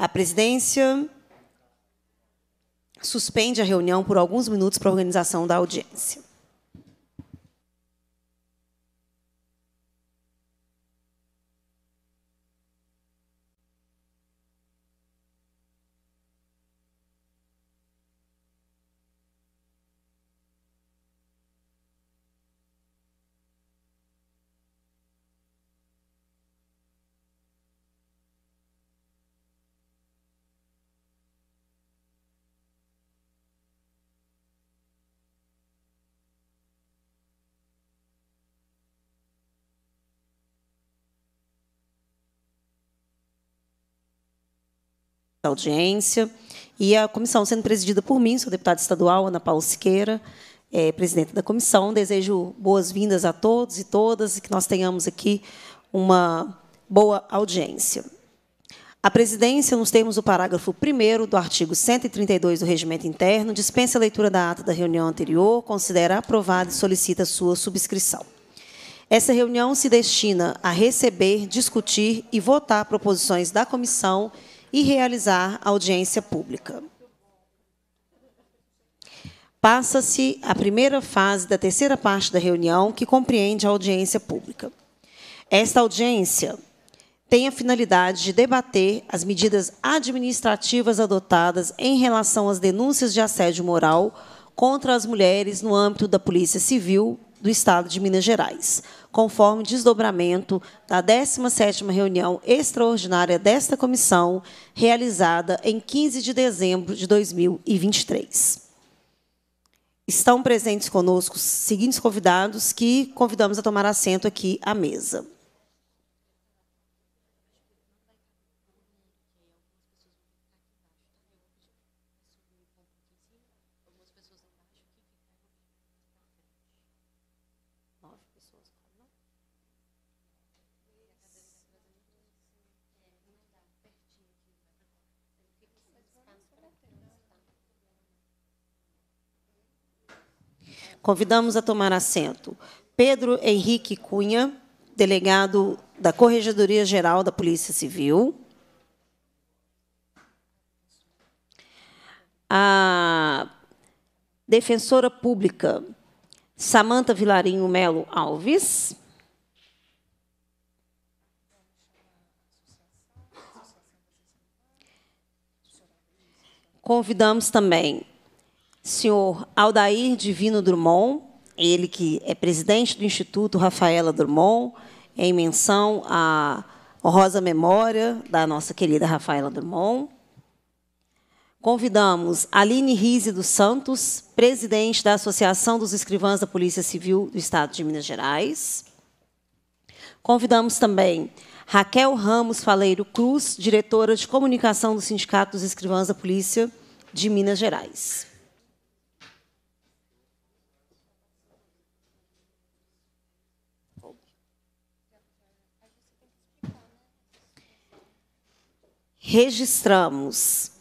A presidência suspende a reunião por alguns minutos para a organização da audiência. Audiência. E a comissão sendo presidida por mim, sou deputada estadual Ana Paula Siqueira, é, presidente da comissão. Desejo boas-vindas a todos e todas e que nós tenhamos aqui uma boa audiência. A presidência, nos termos do parágrafo 1 do artigo 132 do Regimento Interno, dispensa a leitura da ata da reunião anterior, considera aprovada e solicita sua subscrição. Essa reunião se destina a receber, discutir e votar proposições da comissão e realizar audiência pública. Passa-se a primeira fase da terceira parte da reunião, que compreende a audiência pública. Esta audiência tem a finalidade de debater as medidas administrativas adotadas em relação às denúncias de assédio moral contra as mulheres no âmbito da Polícia Civil do Estado de Minas Gerais, conforme desdobramento da 17ª reunião extraordinária desta comissão, realizada em 15 de dezembro de 2023. Estão presentes conosco os seguintes convidados que convidamos a tomar assento aqui à mesa. Convidamos a tomar assento Pedro Henrique Cunha, delegado da Corregedoria Geral da Polícia Civil. A defensora pública Samanta Vilarinho Melo Alves. Convidamos também senhor Aldair Divino Drummond, ele que é presidente do Instituto Rafaela Drummond, em menção à honrosa memória da nossa querida Rafaela Drummond. Convidamos Aline Rise dos Santos, presidente da Associação dos Escrivãs da Polícia Civil do Estado de Minas Gerais. Convidamos também Raquel Ramos Faleiro Cruz, diretora de comunicação do Sindicato dos Escrivãs da Polícia de Minas Gerais. Registramos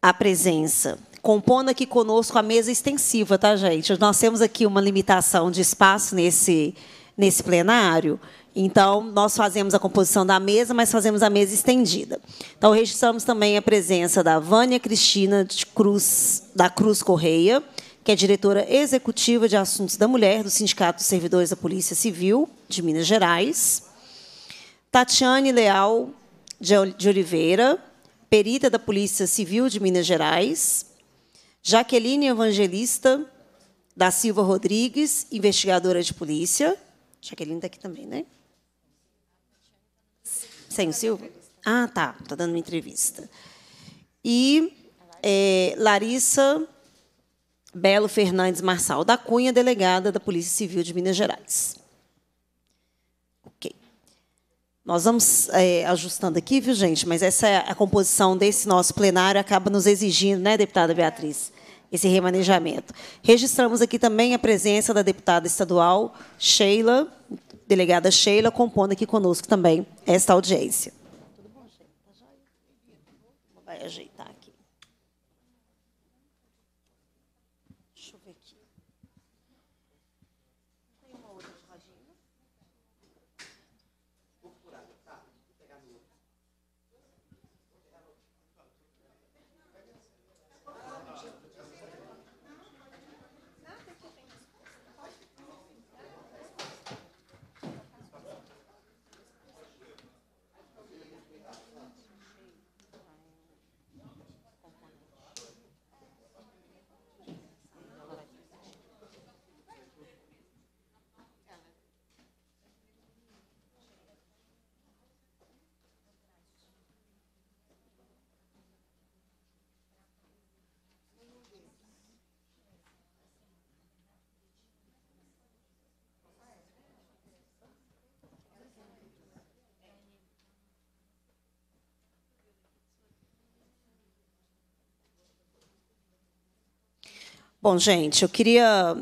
a presença, compondo aqui conosco a mesa extensiva, tá, gente? Nós temos aqui uma limitação de espaço nesse, nesse plenário, então nós fazemos a composição da mesa, mas fazemos a mesa estendida. Então, registramos também a presença da Vânia Cristina Cruz, da Cruz Correia, que é diretora executiva de Assuntos da Mulher do Sindicato dos Servidores da Polícia Civil de Minas Gerais. Tatiane Leal de Oliveira, perita da Polícia Civil de Minas Gerais, Jaqueline Evangelista da Silva Rodrigues, investigadora de polícia. Jaqueline está aqui também, né? Sem o Silva? Ah, tá. Está dando uma entrevista. E é, Larissa Belo Fernandes Marçal da Cunha, delegada da Polícia Civil de Minas Gerais. Nós vamos é, ajustando aqui, viu, gente? Mas essa é a composição desse nosso plenário acaba nos exigindo, né, deputada Beatriz, esse remanejamento. Registramos aqui também a presença da deputada estadual Sheila, delegada Sheila, compondo aqui conosco também esta audiência. Tudo bom, Sheila? Tá Vai aqui. Bom, gente, eu queria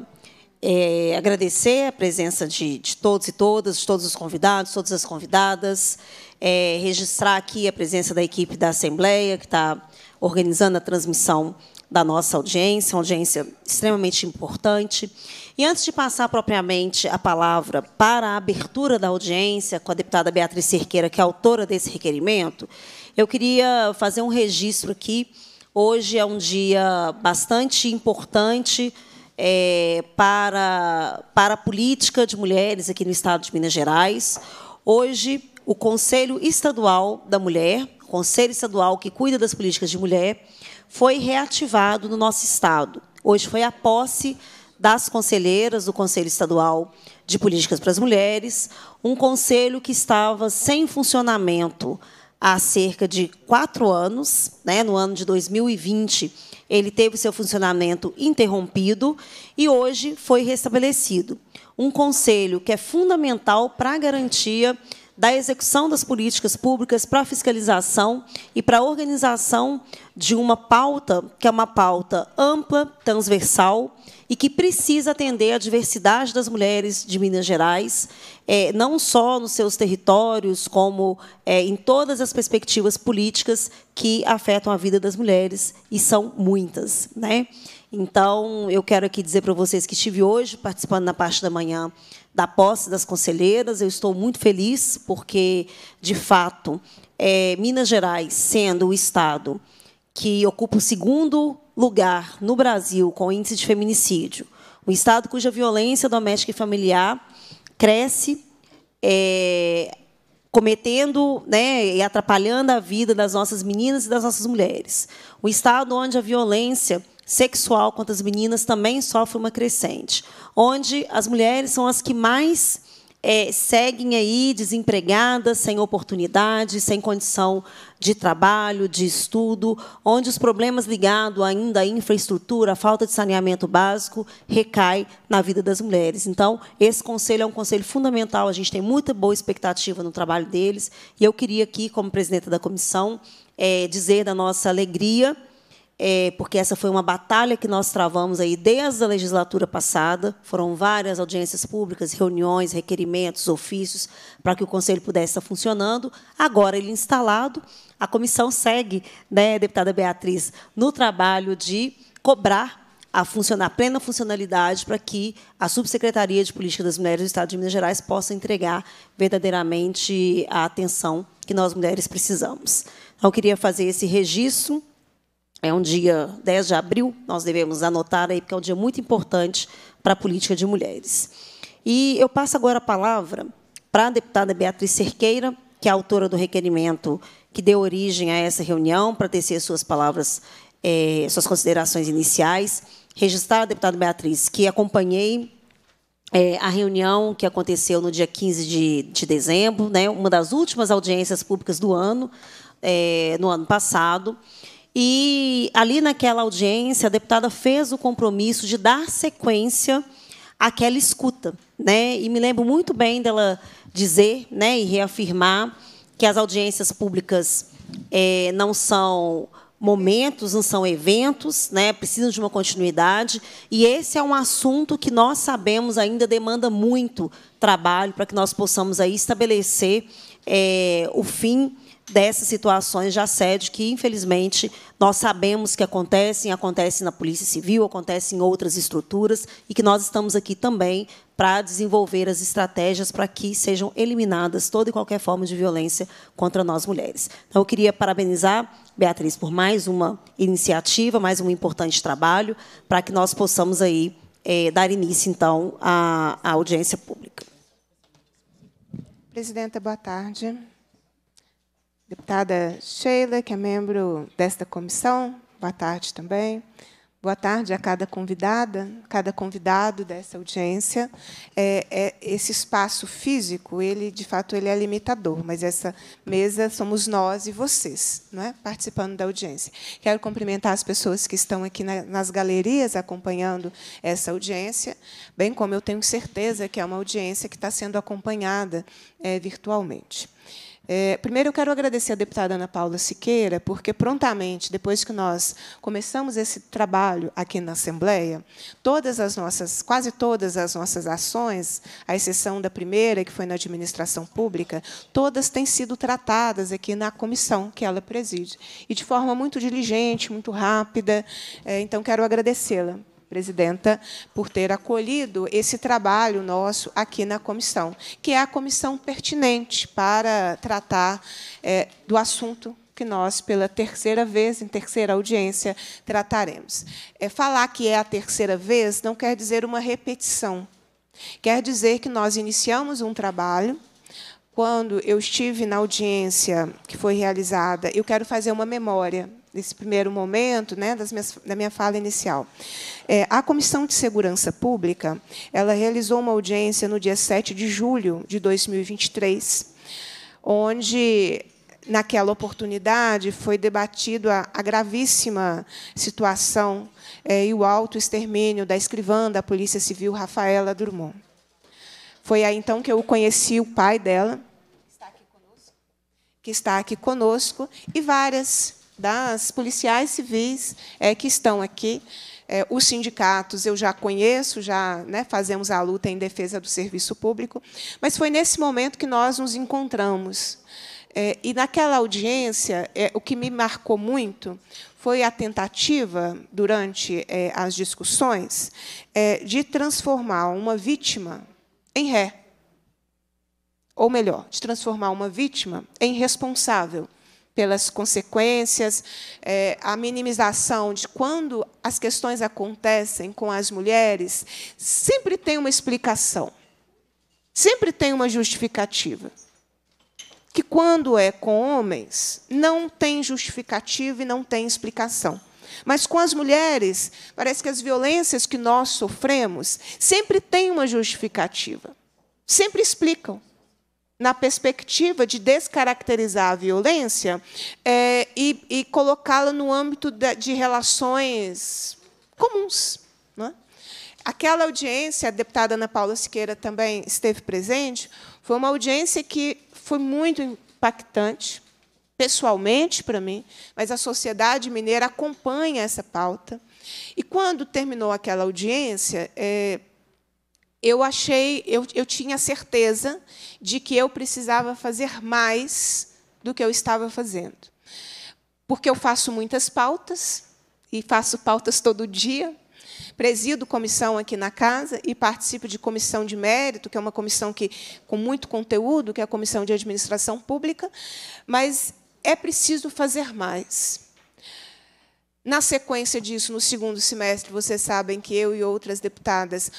é, agradecer a presença de, de, todos e todas, de todos os convidados, todas as convidadas, é, registrar aqui a presença da equipe da Assembleia, que está organizando a transmissão da nossa audiência, uma audiência extremamente importante. E antes de passar propriamente a palavra para a abertura da audiência com a deputada Beatriz Cerqueira, que é autora desse requerimento, eu queria fazer um registro aqui. Hoje é um dia bastante importante é, para, para a política de mulheres aqui no Estado de Minas Gerais. Hoje, o Conselho Estadual da Mulher, Conselho Estadual que cuida das políticas de mulher, foi reativado no nosso Estado. Hoje foi a posse das conselheiras do Conselho Estadual de Políticas para as Mulheres, um conselho que estava sem funcionamento há cerca de quatro anos, né, no ano de 2020, ele teve seu funcionamento interrompido e hoje foi restabelecido. Um conselho que é fundamental para a garantia da execução das políticas públicas para a fiscalização e para a organização de uma pauta que é uma pauta ampla, transversal e que precisa atender a diversidade das mulheres de Minas Gerais, é, não só nos seus territórios, como é, em todas as perspectivas políticas que afetam a vida das mulheres, e são muitas. Né? Então, eu quero aqui dizer para vocês que estive hoje participando na parte da manhã da posse das conselheiras. Eu estou muito feliz, porque, de fato, é, Minas Gerais, sendo o Estado que ocupa o segundo lugar no Brasil com índice de feminicídio, um Estado cuja violência doméstica e familiar cresce, é, cometendo né, e atrapalhando a vida das nossas meninas e das nossas mulheres. Um Estado onde a violência sexual contra as meninas também sofre uma crescente, onde as mulheres são as que mais é, seguem aí desempregadas, sem oportunidade, sem condição de trabalho, de estudo, onde os problemas ligados ainda à infraestrutura, à falta de saneamento básico, recai na vida das mulheres. Então, esse conselho é um conselho fundamental, a gente tem muita boa expectativa no trabalho deles, e eu queria aqui, como presidenta da comissão, é, dizer da nossa alegria é, porque essa foi uma batalha que nós travamos aí desde a legislatura passada. Foram várias audiências públicas, reuniões, requerimentos, ofícios, para que o Conselho pudesse estar funcionando. Agora, ele instalado, a comissão segue, né, deputada Beatriz, no trabalho de cobrar a, funcionar, a plena funcionalidade para que a Subsecretaria de Política das Mulheres do Estado de Minas Gerais possa entregar verdadeiramente a atenção que nós mulheres precisamos. Então, eu queria fazer esse registro é um dia 10 de abril, nós devemos anotar aí, porque é um dia muito importante para a política de mulheres. E eu passo agora a palavra para a deputada Beatriz Cerqueira, que é autora do requerimento que deu origem a essa reunião, para tecer suas palavras, é, suas considerações iniciais. Registrar, deputada Beatriz, que acompanhei é, a reunião que aconteceu no dia 15 de, de dezembro, né, uma das últimas audiências públicas do ano, é, no ano passado, e ali naquela audiência, a deputada fez o compromisso de dar sequência àquela escuta. Né? E me lembro muito bem dela dizer né, e reafirmar que as audiências públicas é, não são momentos, não são eventos, né? precisam de uma continuidade. E esse é um assunto que nós sabemos ainda demanda muito trabalho para que nós possamos aí estabelecer é, o fim dessas situações de assédio que, infelizmente, nós sabemos que acontecem, acontecem na Polícia Civil, acontecem em outras estruturas, e que nós estamos aqui também para desenvolver as estratégias para que sejam eliminadas toda e qualquer forma de violência contra nós mulheres. Então, eu queria parabenizar, Beatriz, por mais uma iniciativa, mais um importante trabalho, para que nós possamos aí é, dar início, então, à, à audiência pública. Presidenta, boa tarde. Deputada Sheila, que é membro desta comissão, boa tarde também. Boa tarde a cada convidada, cada convidado dessa audiência. É, é, esse espaço físico, ele de fato ele é limitador, mas essa mesa somos nós e vocês, não é? participando da audiência. Quero cumprimentar as pessoas que estão aqui na, nas galerias acompanhando essa audiência, bem como eu tenho certeza que é uma audiência que está sendo acompanhada é, virtualmente. É, primeiro, eu quero agradecer à deputada Ana Paula Siqueira, porque prontamente, depois que nós começamos esse trabalho aqui na Assembleia, todas as nossas, quase todas as nossas ações, à exceção da primeira, que foi na administração pública, todas têm sido tratadas aqui na comissão que ela preside, e de forma muito diligente, muito rápida. É, então, quero agradecê-la presidenta, por ter acolhido esse trabalho nosso aqui na comissão, que é a comissão pertinente para tratar é, do assunto que nós, pela terceira vez, em terceira audiência, trataremos. É, falar que é a terceira vez não quer dizer uma repetição. Quer dizer que nós iniciamos um trabalho. Quando eu estive na audiência que foi realizada, eu quero fazer uma memória desse primeiro momento, né, das minhas, da minha fala inicial. É, a Comissão de Segurança Pública ela realizou uma audiência no dia 7 de julho de 2023, onde, naquela oportunidade, foi debatido a, a gravíssima situação é, e o alto extermínio da escrivã da Polícia Civil, Rafaela Drummond. Foi aí, então, que eu conheci o pai dela, que está aqui conosco, e várias das policiais civis é, que estão aqui. É, os sindicatos eu já conheço, já né, fazemos a luta em defesa do serviço público, mas foi nesse momento que nós nos encontramos. É, e naquela audiência, é, o que me marcou muito foi a tentativa, durante é, as discussões, é, de transformar uma vítima em ré. Ou melhor, de transformar uma vítima em responsável pelas consequências, é, a minimização de quando as questões acontecem com as mulheres, sempre tem uma explicação, sempre tem uma justificativa. Que quando é com homens, não tem justificativa e não tem explicação. Mas com as mulheres, parece que as violências que nós sofremos sempre têm uma justificativa, sempre explicam na perspectiva de descaracterizar a violência é, e, e colocá-la no âmbito de, relações comuns. Né? Aquela audiência, a deputada Ana Paula Siqueira também esteve presente, foi uma audiência que foi muito impactante, pessoalmente para mim, mas a sociedade mineira acompanha essa pauta. E quando terminou aquela audiência, é, eu achei, eu, eu tinha certeza de que eu precisava fazer mais do que eu estava fazendo. Porque eu faço muitas pautas, e faço pautas todo dia, presido comissão aqui na casa e participo de comissão de mérito, que é uma comissão que com muito conteúdo, que é a comissão de administração pública, mas é preciso fazer mais. Na sequência disso, no segundo semestre, vocês sabem que eu e outras deputadas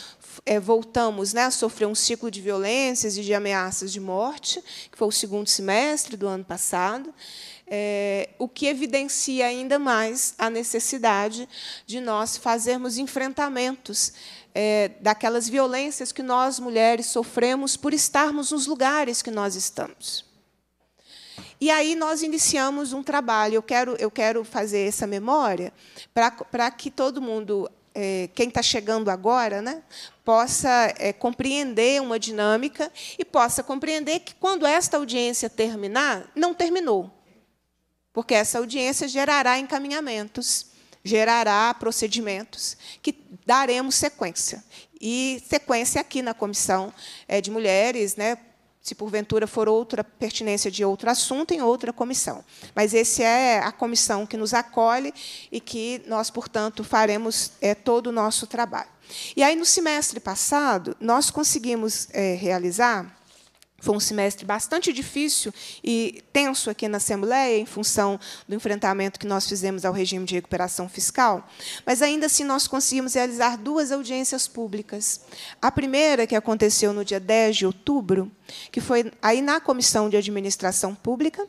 é, voltamos né, a sofrer um ciclo de violências e de ameaças de morte, que foi o segundo semestre do ano passado, é, o que evidencia ainda mais a necessidade de nós fazermos enfrentamentos é, daquelas violências que nós, mulheres, sofremos por estarmos nos lugares que nós estamos. E aí nós iniciamos um trabalho. Eu quero, eu quero fazer essa memória para que todo mundo quem está chegando agora, né, possa é, compreender uma dinâmica e possa compreender que, quando esta audiência terminar, não terminou. Porque essa audiência gerará encaminhamentos, gerará procedimentos que daremos sequência. E sequência aqui na Comissão é, de Mulheres, né, se porventura for outra pertinência de outro assunto, em outra comissão. Mas esse é a comissão que nos acolhe e que nós, portanto, faremos é, todo o nosso trabalho. E aí, no semestre passado, nós conseguimos é, realizar foi um semestre bastante difícil e tenso aqui na Assembleia, em função do enfrentamento que nós fizemos ao regime de recuperação fiscal, mas ainda assim nós conseguimos realizar duas audiências públicas. A primeira, que aconteceu no dia 10 de outubro, que foi aí na Comissão de Administração Pública,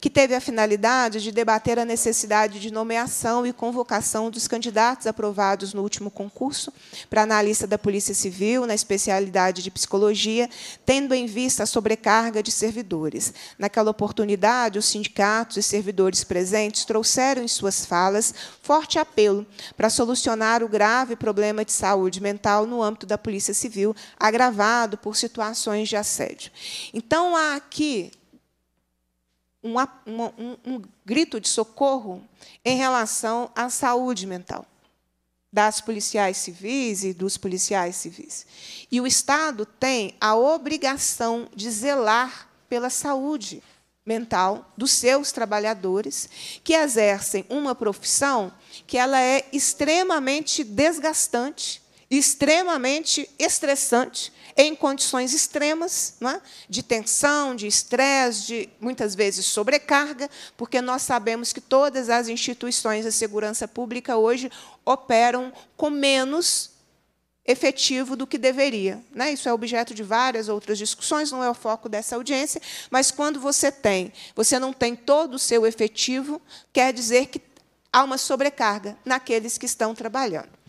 que teve a finalidade de debater a necessidade de nomeação e convocação dos candidatos aprovados no último concurso para analista da Polícia Civil, na especialidade de psicologia, tendo em vista a sobrecarga de servidores. Naquela oportunidade, os sindicatos e servidores presentes trouxeram em suas falas forte apelo para solucionar o grave problema de saúde mental no âmbito da Polícia Civil, agravado por situações de assédio. Então, há aqui um, um, um grito de socorro em relação à saúde mental das policiais civis e dos policiais civis. E o Estado tem a obrigação de zelar pela saúde mental dos seus trabalhadores que exercem uma profissão que ela é extremamente desgastante, extremamente estressante em condições extremas é? de tensão, de estresse, de muitas vezes sobrecarga, porque nós sabemos que todas as instituições da segurança pública hoje operam com menos efetivo do que deveria. Né? Isso é objeto de várias outras discussões, não é o foco dessa audiência, mas quando você tem, você não tem todo o seu efetivo, quer dizer que há uma sobrecarga naqueles que estão trabalhando.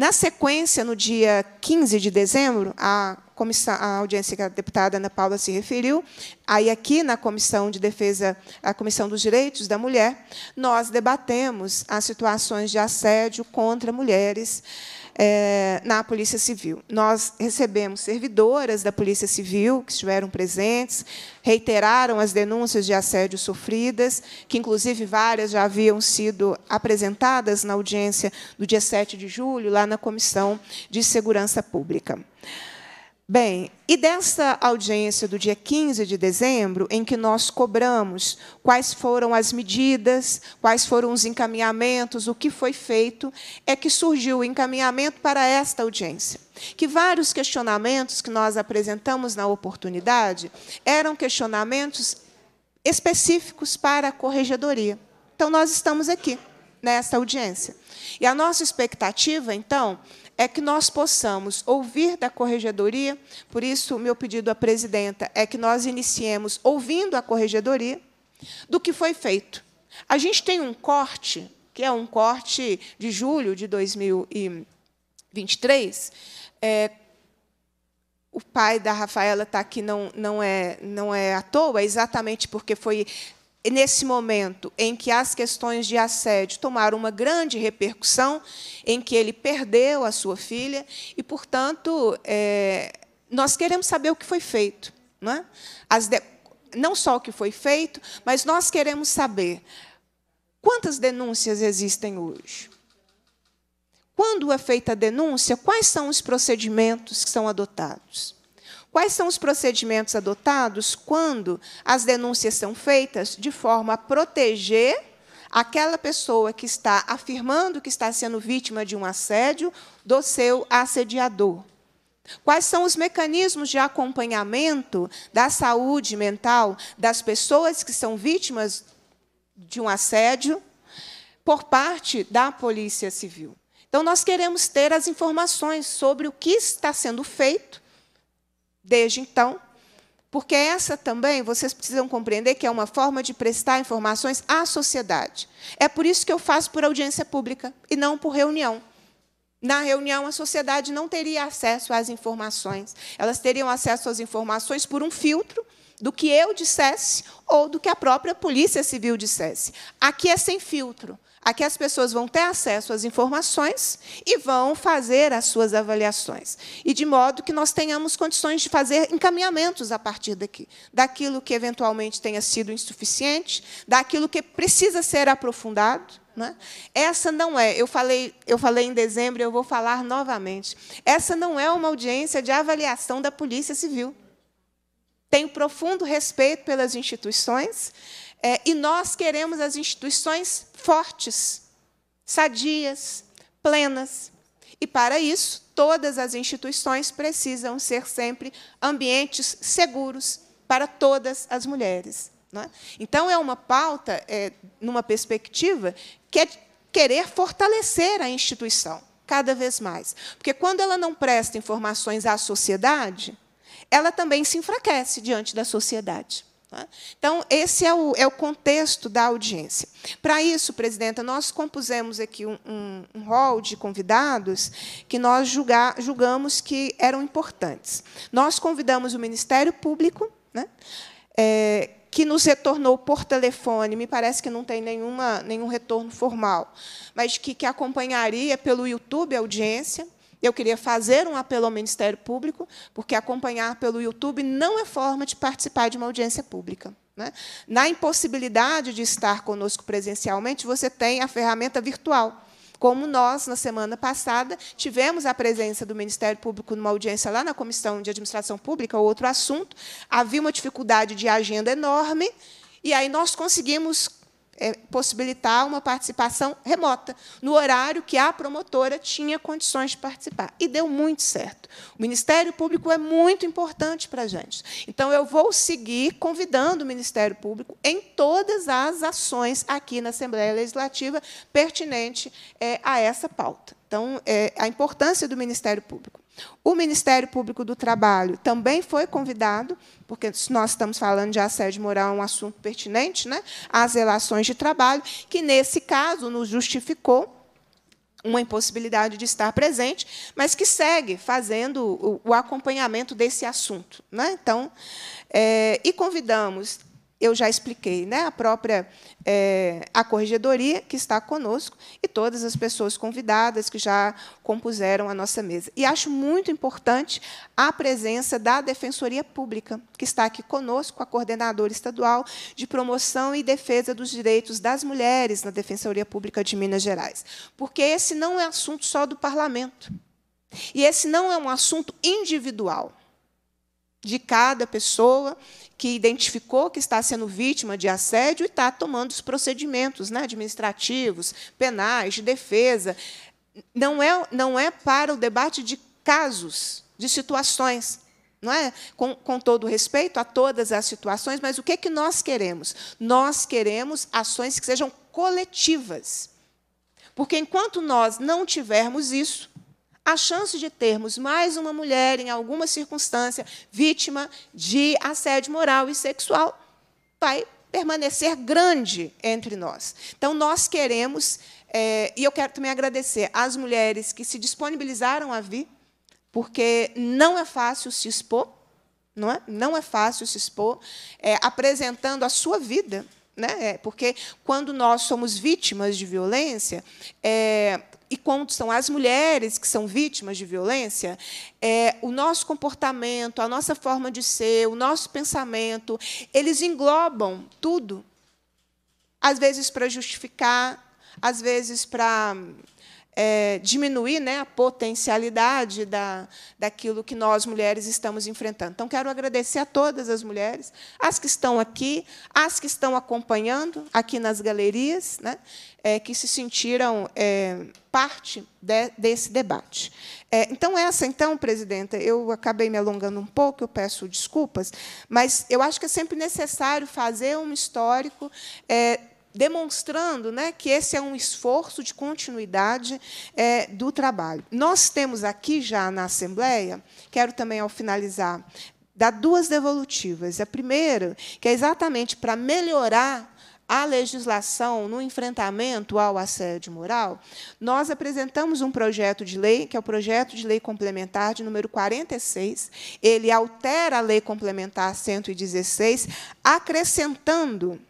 Na sequência, no dia 15 de dezembro, a, comissão, a audiência que a deputada Ana Paula se referiu, aí aqui na Comissão de Defesa, a Comissão dos Direitos da Mulher, nós debatemos as situações de assédio contra mulheres é, na Polícia Civil. Nós recebemos servidoras da Polícia Civil que estiveram presentes, reiteraram as denúncias de assédio sofridas, que, inclusive, várias já haviam sido apresentadas na audiência do dia 7 de julho, lá na Comissão de Segurança Pública. Bem, e dessa audiência do dia 15 de dezembro, em que nós cobramos quais foram as medidas, quais foram os encaminhamentos, o que foi feito, é que surgiu o encaminhamento para esta audiência. Que vários questionamentos que nós apresentamos na oportunidade eram questionamentos específicos para a corregedoria. Então, nós estamos aqui, nesta audiência. E a nossa expectativa, então, é que nós possamos ouvir da corregedoria, por isso, meu pedido à presidenta é que nós iniciemos ouvindo a corregedoria do que foi feito. A gente tem um corte, que é um corte de julho de 2023. É, o pai da Rafaela está aqui não, não, é, não é à toa, exatamente porque foi nesse momento em que as questões de assédio tomaram uma grande repercussão, em que ele perdeu a sua filha, e, portanto, é, nós queremos saber o que foi feito. Não, é? de, não só o que foi feito, mas nós queremos saber quantas denúncias existem hoje. Quando é feita a denúncia, quais são os procedimentos que são adotados? Quais são os procedimentos adotados quando as denúncias são feitas de forma a proteger aquela pessoa que está afirmando que está sendo vítima de um assédio do seu assediador? Quais são os mecanismos de acompanhamento da saúde mental das pessoas que são vítimas de um assédio por parte da Polícia Civil? Então, nós queremos ter as informações sobre o que está sendo feito desde então, porque essa também, vocês precisam compreender que é uma forma de prestar informações à sociedade. É por isso que eu faço por audiência pública e não por reunião. Na reunião, a sociedade não teria acesso às informações. Elas teriam acesso às informações por um filtro do que eu dissesse ou do que a própria Polícia Civil dissesse. Aqui é sem filtro. Aqui as pessoas vão ter acesso às informações e vão fazer as suas avaliações. E de modo que nós tenhamos condições de fazer encaminhamentos a partir daqui, daquilo que eventualmente tenha sido insuficiente, daquilo que precisa ser aprofundado. Né? Essa não é, eu falei, eu falei em dezembro, eu vou falar novamente. Essa não é uma audiência de avaliação da Polícia Civil. Tenho profundo respeito pelas instituições, é, e nós queremos as instituições fortes, sadias, plenas. E, para isso, todas as instituições precisam ser sempre ambientes seguros para todas as mulheres. É? Então, é uma pauta, é, numa perspectiva, que é querer fortalecer a instituição cada vez mais. Porque, quando ela não presta informações à sociedade, ela também se enfraquece diante da sociedade. Né? Então, esse é o, é o contexto da audiência. Para isso, presidenta, nós compusemos aqui um, um, um de convidados que nós julga, julgamos que eram importantes. Nós convidamos o Ministério Público, né, é, que nos retornou por telefone, me parece que não tem nenhuma, nenhum retorno formal, mas que, que acompanharia pelo YouTube a audiência. Eu queria fazer um apelo ao Ministério Público, porque acompanhar pelo YouTube não é forma de participar de uma audiência pública. Né? Na impossibilidade de estar conosco presencialmente, você tem a ferramenta virtual. Como nós, na semana passada, tivemos a presença do Ministério Público numa audiência lá na Comissão de Administração Pública, outro assunto, havia uma dificuldade de agenda enorme, e aí nós conseguimos é, possibilitar uma participação remota, no horário que a promotora tinha condições de participar. E deu muito certo. O Ministério Público é muito importante para a gente. Então, eu vou seguir convidando o Ministério Público em todas as ações aqui na Assembleia Legislativa pertinente é, a essa pauta. Então, é, a importância do Ministério Público. O Ministério Público do Trabalho também foi convidado, porque nós estamos falando de assédio moral, um assunto pertinente né, às relações de trabalho, que, nesse caso, nos justificou uma impossibilidade de estar presente, mas que segue fazendo o, acompanhamento desse assunto. Né? Então, é, e convidamos eu já expliquei, né? a própria é, a corregedoria, que está conosco, e todas as pessoas convidadas que já compuseram a nossa mesa. E acho muito importante a presença da Defensoria Pública, que está aqui conosco, a coordenadora estadual de promoção e defesa dos direitos das mulheres na Defensoria Pública de Minas Gerais. Porque esse não é assunto só do parlamento. E esse não é um assunto individual de cada pessoa que identificou que está sendo vítima de assédio e está tomando os procedimentos né, administrativos, penais, de defesa. Não é, não é para o debate de casos, de situações. Não é? Com, com todo respeito a todas as situações, mas o que, é que nós queremos? Nós queremos ações que sejam coletivas. Porque enquanto nós não tivermos isso, a chance de termos mais uma mulher, em alguma circunstância, vítima de assédio moral e sexual, vai permanecer grande entre nós. Então, nós queremos, é, e eu quero também agradecer às mulheres que se disponibilizaram a vir, porque não é fácil se expor, não é? Não é fácil se expor, é, apresentando a sua vida, né? É, porque quando nós somos vítimas de violência, é, e quando são as mulheres que são vítimas de violência, é, o nosso comportamento, a nossa forma de ser, o nosso pensamento, eles englobam tudo. Às vezes para justificar, às vezes para é, diminuir né, a potencialidade da, daquilo que nós, mulheres, estamos enfrentando. Então, quero agradecer a todas as mulheres, as que estão aqui, as que estão acompanhando aqui nas galerias, né, é, que se sentiram é, parte de, desse debate. É, então, essa, então, presidenta, eu acabei me alongando um pouco, eu peço desculpas, mas eu acho que é sempre necessário fazer um histórico é, demonstrando né, que esse é um esforço de continuidade é, do trabalho. Nós temos aqui já na Assembleia, quero também, ao finalizar, dar duas devolutivas. A primeira, que é exatamente para melhorar a legislação no enfrentamento ao assédio moral, nós apresentamos um projeto de lei, que é o projeto de lei complementar de número 46. Ele altera a lei complementar 116, acrescentando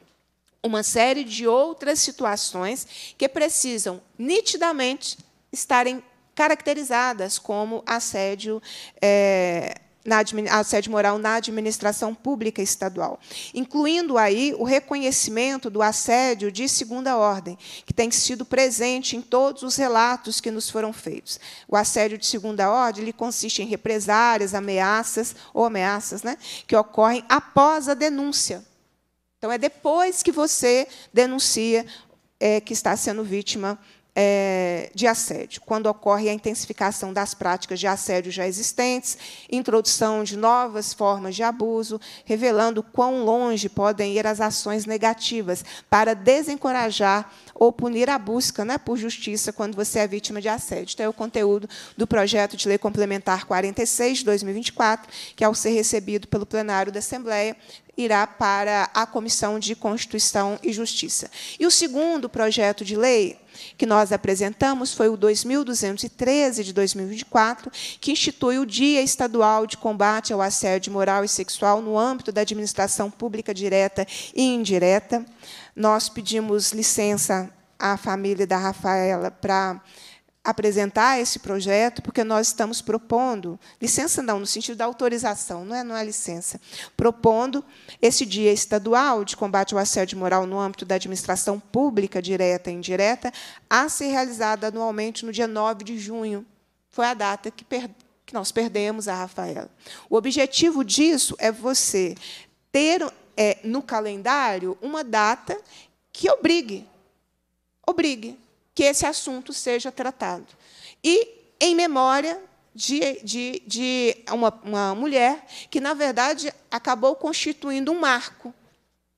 uma série de outras situações que precisam nitidamente estarem caracterizadas como assédio. É, na assédio moral na administração pública estadual, incluindo aí o reconhecimento do assédio de segunda ordem, que tem sido presente em todos os relatos que nos foram feitos. O assédio de segunda ordem ele consiste em represárias, ameaças ou ameaças, né, que ocorrem após a denúncia então, é depois que você denuncia é, que está sendo vítima é, de assédio, quando ocorre a intensificação das práticas de assédio já existentes, introdução de novas formas de abuso, revelando quão longe podem ir as ações negativas para desencorajar ou punir a busca né, por justiça quando você é vítima de assédio. Então, é o conteúdo do projeto de lei complementar 46 de 2024, que, ao ser recebido pelo plenário da Assembleia, irá para a Comissão de Constituição e Justiça. E o segundo projeto de lei que nós apresentamos foi o 2213 de 2024, que institui o Dia Estadual de Combate ao Assédio Moral e Sexual no âmbito da administração pública direta e indireta. Nós pedimos licença à família da Rafaela para apresentar esse projeto, porque nós estamos propondo, licença não, no sentido da autorização, não é, não é licença, propondo esse dia estadual de combate ao assédio moral no âmbito da administração pública, direta e indireta, a ser realizada anualmente no dia 9 de junho. Foi a data que, per que nós perdemos a Rafaela. O objetivo disso é você ter é, no calendário uma data que obrigue, obrigue que esse assunto seja tratado. E em memória de, de, de uma, uma mulher que, na verdade, acabou constituindo um marco.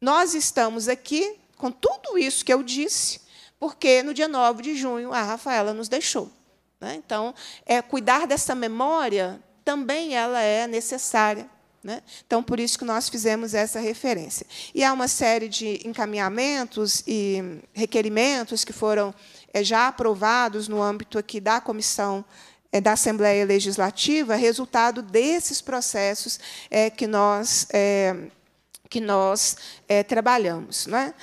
Nós estamos aqui com tudo isso que eu disse, porque no dia 9 de junho a Rafaela nos deixou. Né? Então, é, cuidar dessa memória também ela é necessária. Né? Então, por isso que nós fizemos essa referência. E há uma série de encaminhamentos e requerimentos que foram já aprovados no âmbito aqui da comissão é, da Assembleia Legislativa, resultado desses processos é, que nós que nós trabalhamos. Né?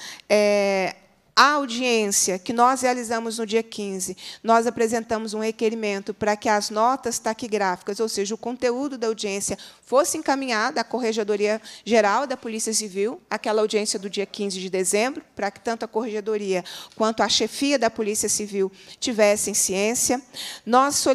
A audiência que nós realizamos no dia 15, nós apresentamos um requerimento para que as notas taquigráficas, ou seja, o conteúdo da audiência, fosse encaminhado à Corregedoria Geral da Polícia Civil, aquela audiência do dia 15 de dezembro, para que tanto a Corregedoria quanto a chefia da Polícia Civil tivessem ciência. Nós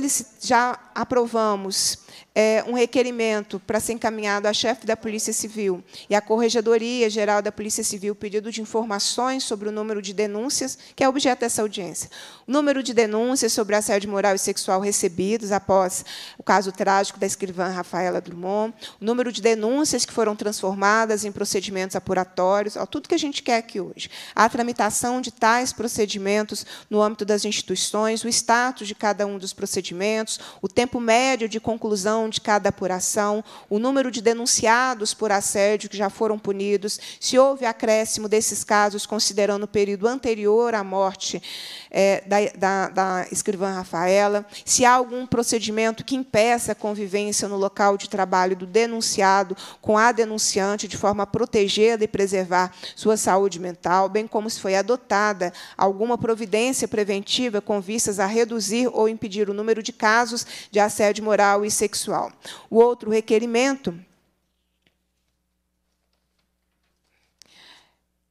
já aprovamos é, um requerimento para ser encaminhado à chefe da Polícia Civil e à Corregedoria Geral da Polícia Civil pedido de informações sobre o número de denúncias, que é objeto dessa audiência. O número de denúncias sobre assédio moral e sexual recebidos após o caso trágico da escrivã Rafaela Drummond, o número de denúncias que foram transformadas em procedimentos apuratórios, ó, tudo que a gente quer aqui hoje. A tramitação de tais procedimentos no âmbito das instituições, o status de cada um dos procedimentos, o tempo médio de conclusão de cada apuração, o número de denunciados por assédio que já foram punidos, se houve acréscimo desses casos, considerando o período anterior à morte é, da, da, da escrivã Rafaela, se há algum procedimento que impeça a convivência no local de trabalho do denunciado com a denunciante, de forma a protegê-la e preservar sua saúde mental, bem como se foi adotada alguma providência preventiva com vistas a reduzir ou impedir o número de casos de assédio moral e sexual pessoal. O outro requerimento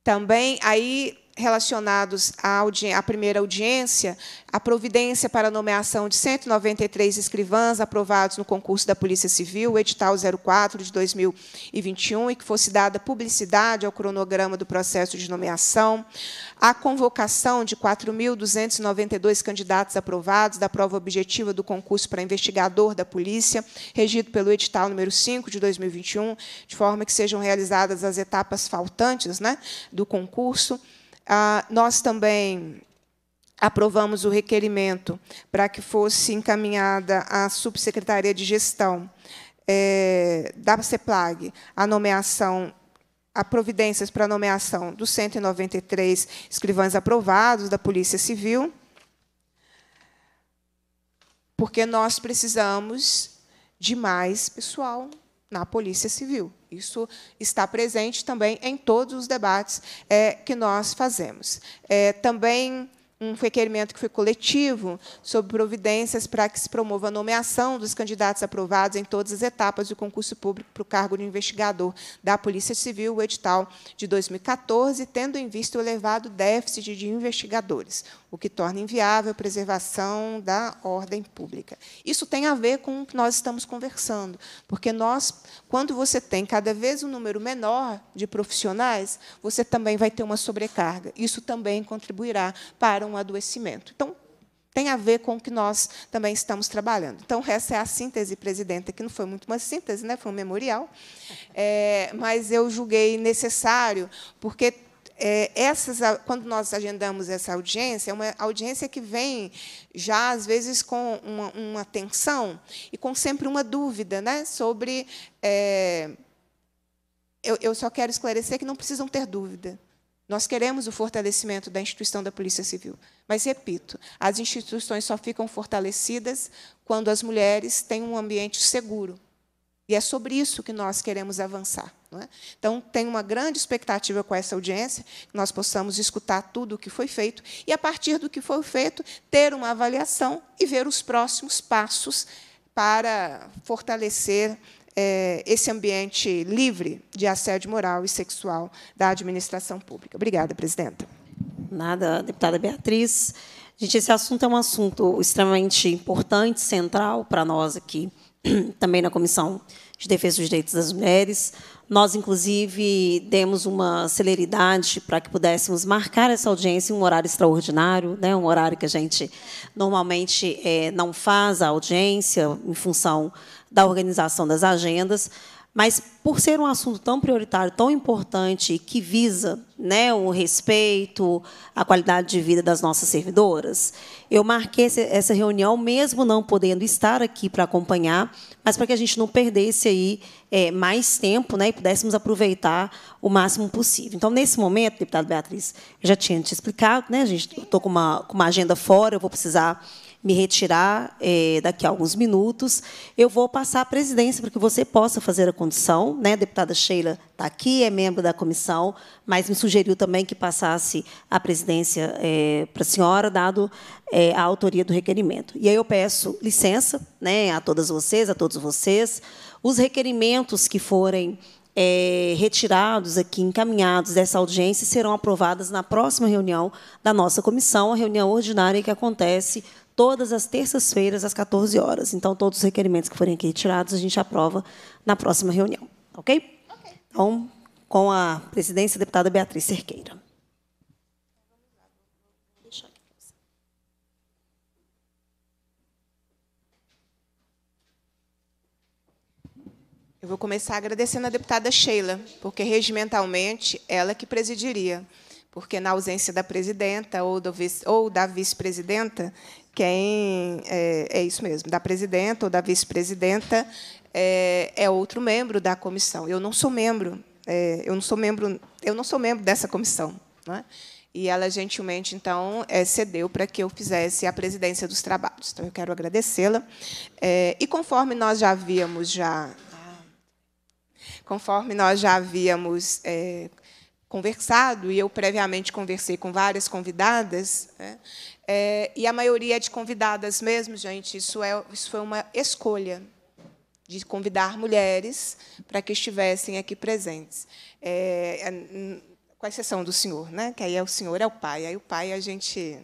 também aí relacionados à, à, primeira audiência, a providência para a nomeação de 193 escrivãs aprovados no concurso da Polícia Civil, edital 04 de 2021, e que fosse dada publicidade ao cronograma do processo de nomeação, a convocação de 4.292 candidatos aprovados da prova objetiva do concurso para investigador da Polícia, regido pelo edital número 5 de 2021, de forma que sejam realizadas as etapas faltantes né, do concurso, ah, nós também aprovamos o requerimento para que fosse encaminhada à subsecretaria de gestão é, da CEPLAG a nomeação a providências para a nomeação dos 193 escrivães aprovados da Polícia Civil, porque nós precisamos de mais pessoal na Polícia Civil. Isso está presente também em todos os debates é, que nós fazemos. É, também um requerimento que foi coletivo sobre providências para que se promova a nomeação dos candidatos aprovados em todas as etapas do concurso público para o cargo de investigador da Polícia Civil, o edital de 2014, tendo em vista o elevado déficit de investigadores, o que torna inviável a preservação da ordem pública. Isso tem a ver com o que nós estamos conversando, porque nós, quando você tem cada vez um número menor de profissionais, você também vai ter uma sobrecarga. Isso também contribuirá para um adoecimento. Então, tem a ver com o que nós também estamos trabalhando. Então, essa é a síntese, presidenta, que não foi muito uma síntese, né? foi um memorial, é, mas eu julguei necessário, porque é, essas, quando nós agendamos essa audiência, é uma audiência que vem já, às vezes, com uma, uma tensão e com sempre uma dúvida né? sobre. É, eu, eu só quero esclarecer que não precisam ter dúvida. Nós queremos o fortalecimento da instituição da Polícia Civil. Mas, repito, as instituições só ficam fortalecidas quando as mulheres têm um ambiente seguro. E é sobre isso que nós queremos avançar. É? Então, tem uma grande expectativa com essa audiência, que nós possamos escutar tudo o que foi feito e, a partir do que foi feito, ter uma avaliação e ver os próximos passos para fortalecer é, esse ambiente livre de assédio moral e sexual da administração pública. Obrigada, presidenta. Nada, deputada Beatriz. Gente, esse assunto é um assunto extremamente importante, central para nós aqui, também na Comissão de Defesa dos Direitos das Mulheres. Nós, inclusive, demos uma celeridade para que pudéssemos marcar essa audiência em um horário extraordinário, né, um horário que a gente normalmente é, não faz a audiência em função da organização das agendas, mas por ser um assunto tão prioritário, tão importante, que visa né, o respeito, a qualidade de vida das nossas servidoras, eu marquei essa reunião, mesmo não podendo estar aqui para acompanhar, mas para que a gente não perdesse aí é, mais tempo né, e pudéssemos aproveitar o máximo possível. Então, nesse momento, deputada Beatriz, eu já tinha te explicado, né, a gente estou com uma, com uma agenda fora, eu vou precisar me retirar é, daqui a alguns minutos. Eu vou passar a presidência para que você possa fazer a condução. Né? A deputada Sheila está aqui, é membro da comissão, mas me sugeriu também que passasse a presidência é, para a senhora, dado é, a autoria do requerimento. E aí eu peço licença né, a todas vocês, a todos vocês. Os requerimentos que forem é, retirados aqui, encaminhados dessa audiência, serão aprovados na próxima reunião da nossa comissão, a reunião ordinária que acontece todas as terças-feiras, às 14 horas. Então, todos os requerimentos que forem aqui retirados, a gente aprova na próxima reunião. Ok? okay. Então, com a presidência, a deputada Beatriz Cerqueira. Eu vou começar agradecendo a deputada Sheila, porque regimentalmente ela que presidiria, porque na ausência da presidenta ou, vice, ou da vice-presidenta, quem é, é, isso mesmo, da presidenta ou da vice-presidenta é, é, outro membro da comissão. Eu não sou membro, é, eu não sou membro, eu não sou membro dessa comissão, é? E ela gentilmente então é, cedeu para que eu fizesse a presidência dos trabalhos. Então eu quero agradecê-la. É, e conforme nós já havíamos já conforme nós já havíamos é, conversado, e eu previamente conversei com várias convidadas, né, é, e a maioria é de convidadas mesmo, gente, isso, é, isso foi uma escolha de convidar mulheres para que estivessem aqui presentes. É, é, com exceção do senhor, né? que aí é o senhor é o pai, aí o pai a gente,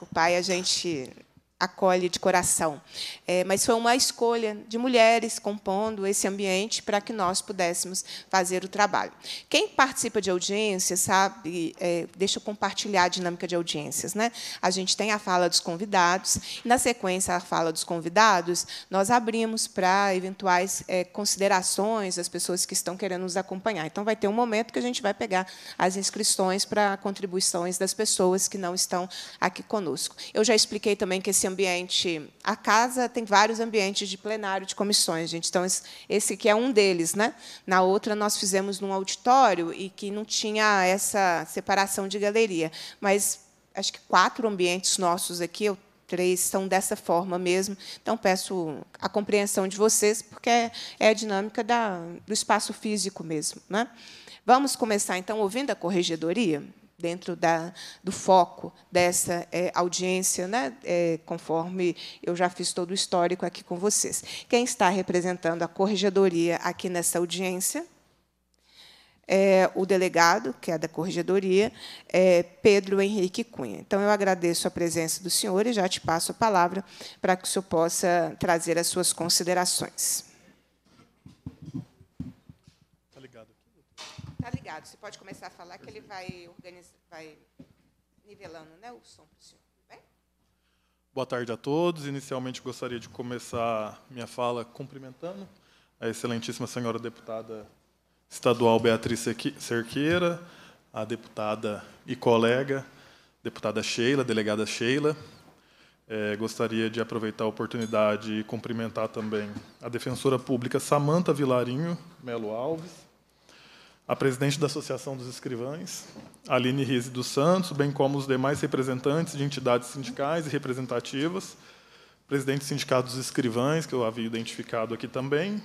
o pai a gente acolhe de coração. É, mas foi uma escolha de mulheres compondo esse ambiente para que nós pudéssemos fazer o trabalho. Quem participa de audiências sabe, é, deixa eu compartilhar a dinâmica de audiências. Né? A gente tem a fala dos convidados, e, na sequência, a fala dos convidados, nós abrimos para eventuais é, considerações das pessoas que estão querendo nos acompanhar. Então, vai ter um momento que a gente vai pegar as inscrições para contribuições das pessoas que não estão aqui conosco. Eu já expliquei também que esse ambiente. A casa tem vários ambientes de plenário de comissões, gente. Então, esse aqui é um deles. Né? Na outra, nós fizemos num auditório e que não tinha essa separação de galeria. Mas acho que quatro ambientes nossos aqui, ou três, são dessa forma mesmo. Então, peço a compreensão de vocês, porque é, é a dinâmica da, do espaço físico mesmo. Né? Vamos começar, então, ouvindo a corregedoria? Dentro da, do foco dessa é, audiência, né, é, conforme eu já fiz todo o histórico aqui com vocês. Quem está representando a corregedoria aqui nessa audiência? É o delegado, que é da corregedoria, é Pedro Henrique Cunha. Então, eu agradeço a presença do senhor e já te passo a palavra para que o senhor possa trazer as suas considerações. Está ligado. Você pode começar a falar que ele vai, organizar, vai nivelando né, o som para o senhor. Bem? Boa tarde a todos. Inicialmente, gostaria de começar minha fala cumprimentando a excelentíssima senhora deputada estadual Beatriz Cerqueira, a deputada e colega, deputada Sheila, delegada Sheila. É, gostaria de aproveitar a oportunidade e cumprimentar também a defensora pública Samanta Vilarinho Melo Alves, a presidente da Associação dos Escrivães, Aline Rise dos Santos, bem como os demais representantes de entidades sindicais e representativas, presidente do Sindicato dos Escrivães, que eu havia identificado aqui também,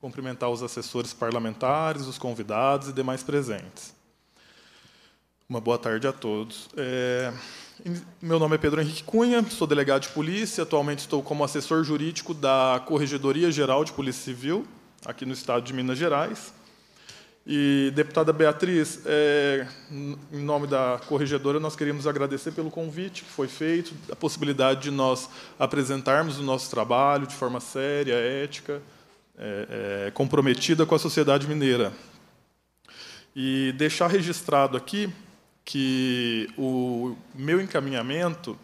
cumprimentar os assessores parlamentares, os convidados e demais presentes. Uma boa tarde a todos. É, meu nome é Pedro Henrique Cunha, sou delegado de polícia, atualmente estou como assessor jurídico da Corregedoria Geral de Polícia Civil, aqui no estado de Minas Gerais. E, deputada Beatriz, é, em nome da corregedora, nós queríamos agradecer pelo convite que foi feito, a possibilidade de nós apresentarmos o nosso trabalho de forma séria, ética, é, é, comprometida com a sociedade mineira. E deixar registrado aqui que o meu encaminhamento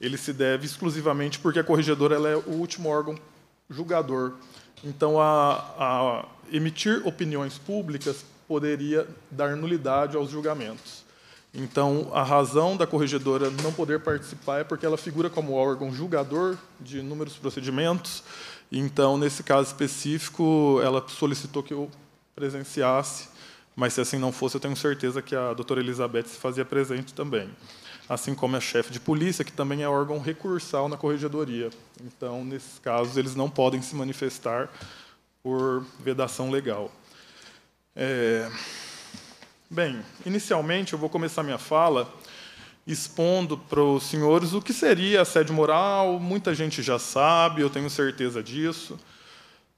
ele se deve exclusivamente porque a corregedora é o último órgão julgador então, a, a emitir opiniões públicas poderia dar nulidade aos julgamentos. Então, a razão da corregedora não poder participar é porque ela figura como órgão julgador de inúmeros procedimentos. Então, nesse caso específico, ela solicitou que eu presenciasse, mas se assim não fosse, eu tenho certeza que a doutora Elizabeth se fazia presente também assim como a chefe de polícia, que também é órgão recursal na corregedoria. Então, nesses casos, eles não podem se manifestar por vedação legal. É... Bem, inicialmente eu vou começar minha fala expondo para os senhores o que seria assédio moral. Muita gente já sabe, eu tenho certeza disso,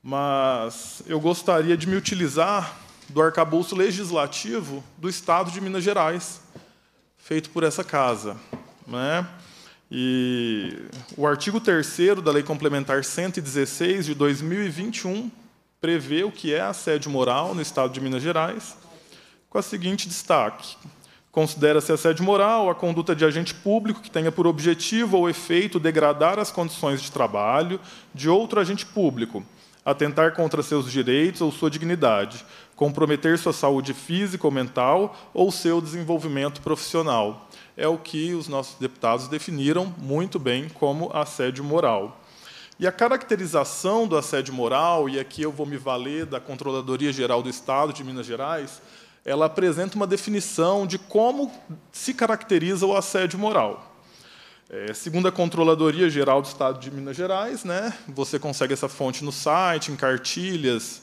mas eu gostaria de me utilizar do arcabouço legislativo do Estado de Minas Gerais, feito por essa casa. Né? E o artigo 3 da Lei Complementar 116 de 2021 prevê o que é assédio moral no Estado de Minas Gerais, com a seguinte destaque: Considera-se assédio moral a conduta de agente público que tenha por objetivo ou efeito degradar as condições de trabalho de outro agente público, atentar contra seus direitos ou sua dignidade, comprometer sua saúde física ou mental ou seu desenvolvimento profissional. É o que os nossos deputados definiram muito bem como assédio moral. E a caracterização do assédio moral, e aqui eu vou me valer da Controladoria Geral do Estado de Minas Gerais, ela apresenta uma definição de como se caracteriza o assédio moral. É, segundo a Controladoria Geral do Estado de Minas Gerais, né, você consegue essa fonte no site, em cartilhas,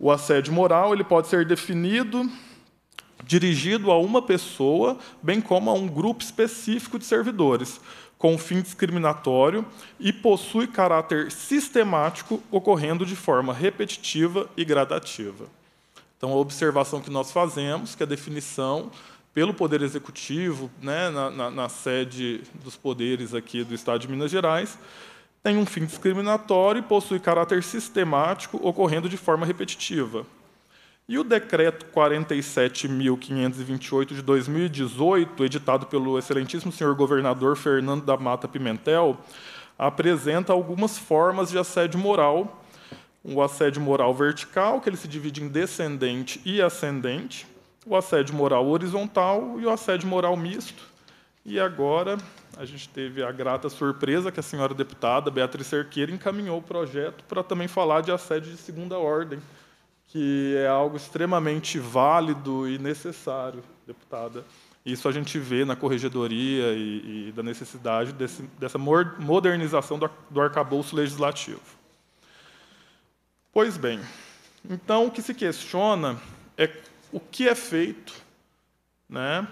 o assédio moral ele pode ser definido dirigido a uma pessoa, bem como a um grupo específico de servidores, com fim discriminatório e possui caráter sistemático, ocorrendo de forma repetitiva e gradativa. Então, a observação que nós fazemos, que a definição pelo Poder Executivo, né, na, na, na sede dos poderes aqui do Estado de Minas Gerais, tem um fim discriminatório e possui caráter sistemático, ocorrendo de forma repetitiva. E o decreto 47.528 de 2018, editado pelo excelentíssimo senhor governador Fernando da Mata Pimentel, apresenta algumas formas de assédio moral. O assédio moral vertical, que ele se divide em descendente e ascendente, o assédio moral horizontal e o assédio moral misto. E agora a gente teve a grata surpresa que a senhora deputada Beatriz Cerqueira encaminhou o projeto para também falar de assédio de segunda ordem, que é algo extremamente válido e necessário, deputada. Isso a gente vê na corregedoria e, e da necessidade desse, dessa modernização do, do arcabouço legislativo. Pois bem, então o que se questiona é o que é feito né,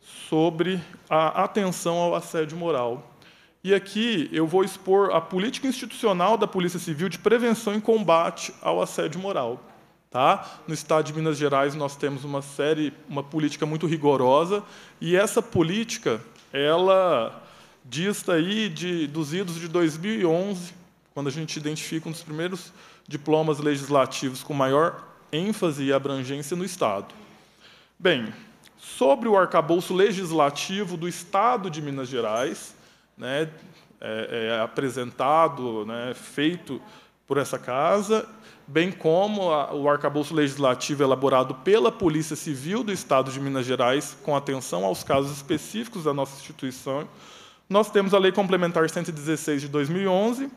sobre a atenção ao assédio moral. E aqui eu vou expor a política institucional da Polícia Civil de prevenção e combate ao assédio moral. Tá? No estado de Minas Gerais nós temos uma série, uma política muito rigorosa e essa política ela dista aí de, dos idos de 2011, quando a gente identifica um dos primeiros diplomas legislativos com maior ênfase e abrangência no estado. Bem, sobre o arcabouço legislativo do Estado de Minas Gerais, né, é, é apresentado, né, feito por essa casa, bem como a, o arcabouço legislativo elaborado pela Polícia Civil do Estado de Minas Gerais, com atenção aos casos específicos da nossa instituição. Nós temos a Lei Complementar 116 de 2011,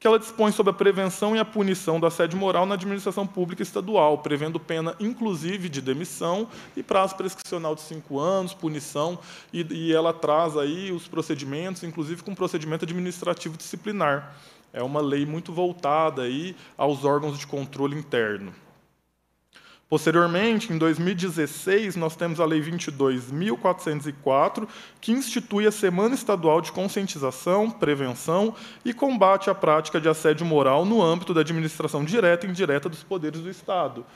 que ela dispõe sobre a prevenção e a punição do assédio moral na administração pública estadual, prevendo pena, inclusive, de demissão e prazo prescricional de cinco anos, punição, e, e ela traz aí os procedimentos, inclusive com procedimento administrativo disciplinar. É uma lei muito voltada aí aos órgãos de controle interno. Posteriormente, em 2016, nós temos a Lei 22.404, que institui a Semana Estadual de Conscientização, Prevenção e Combate à Prática de Assédio Moral no âmbito da administração direta e indireta dos poderes do Estado.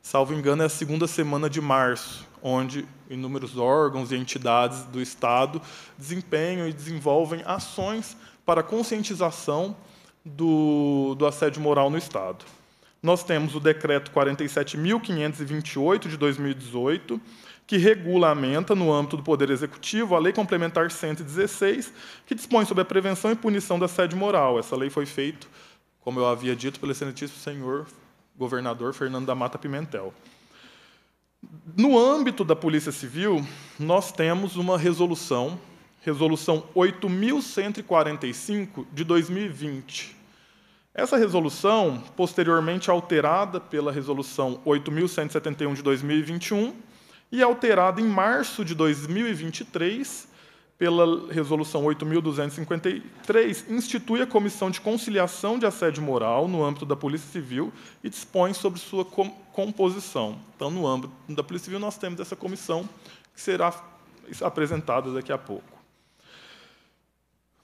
Salvo engano, é a segunda semana de março, onde inúmeros órgãos e entidades do Estado desempenham e desenvolvem ações para conscientização do, do assédio moral no Estado. Nós temos o decreto 47.528 de 2018, que regulamenta, no âmbito do Poder Executivo, a Lei Complementar 116, que dispõe sobre a prevenção e punição da assédio moral. Essa lei foi feita, como eu havia dito, pelo excelentíssimo senhor governador Fernando da Mata Pimentel. No âmbito da Polícia Civil, nós temos uma resolução, resolução 8.145 de 2020, essa resolução, posteriormente alterada pela resolução 8.171 de 2021 e alterada em março de 2023 pela resolução 8.253, institui a Comissão de Conciliação de Assédio Moral no âmbito da Polícia Civil e dispõe sobre sua composição. Então, no âmbito da Polícia Civil, nós temos essa comissão que será apresentada daqui a pouco.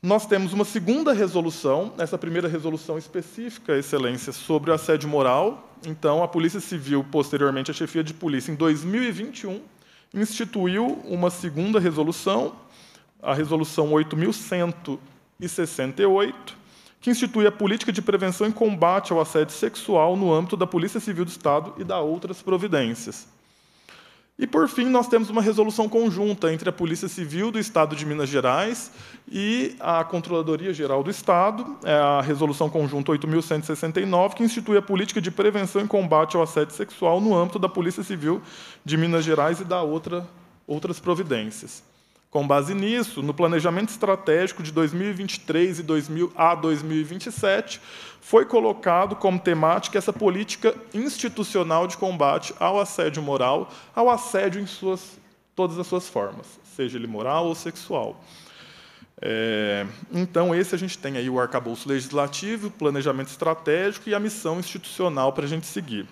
Nós temos uma segunda resolução, essa primeira resolução específica, Excelência, sobre o assédio moral. Então, a Polícia Civil, posteriormente a Chefia de Polícia, em 2021, instituiu uma segunda resolução, a Resolução 8.168, que institui a política de prevenção e combate ao assédio sexual no âmbito da Polícia Civil do Estado e da outras providências. E, por fim, nós temos uma resolução conjunta entre a Polícia Civil do Estado de Minas Gerais e a Controladoria Geral do Estado, é a Resolução Conjunta 8.169, que institui a política de prevenção e combate ao assédio sexual no âmbito da Polícia Civil de Minas Gerais e da outra, outras providências. Com base nisso, no planejamento estratégico de 2023 e 2000 a 2027, foi colocado como temática essa política institucional de combate ao assédio moral, ao assédio em suas, todas as suas formas, seja ele moral ou sexual. É, então, esse a gente tem aí o arcabouço legislativo, o planejamento estratégico e a missão institucional para a gente seguir.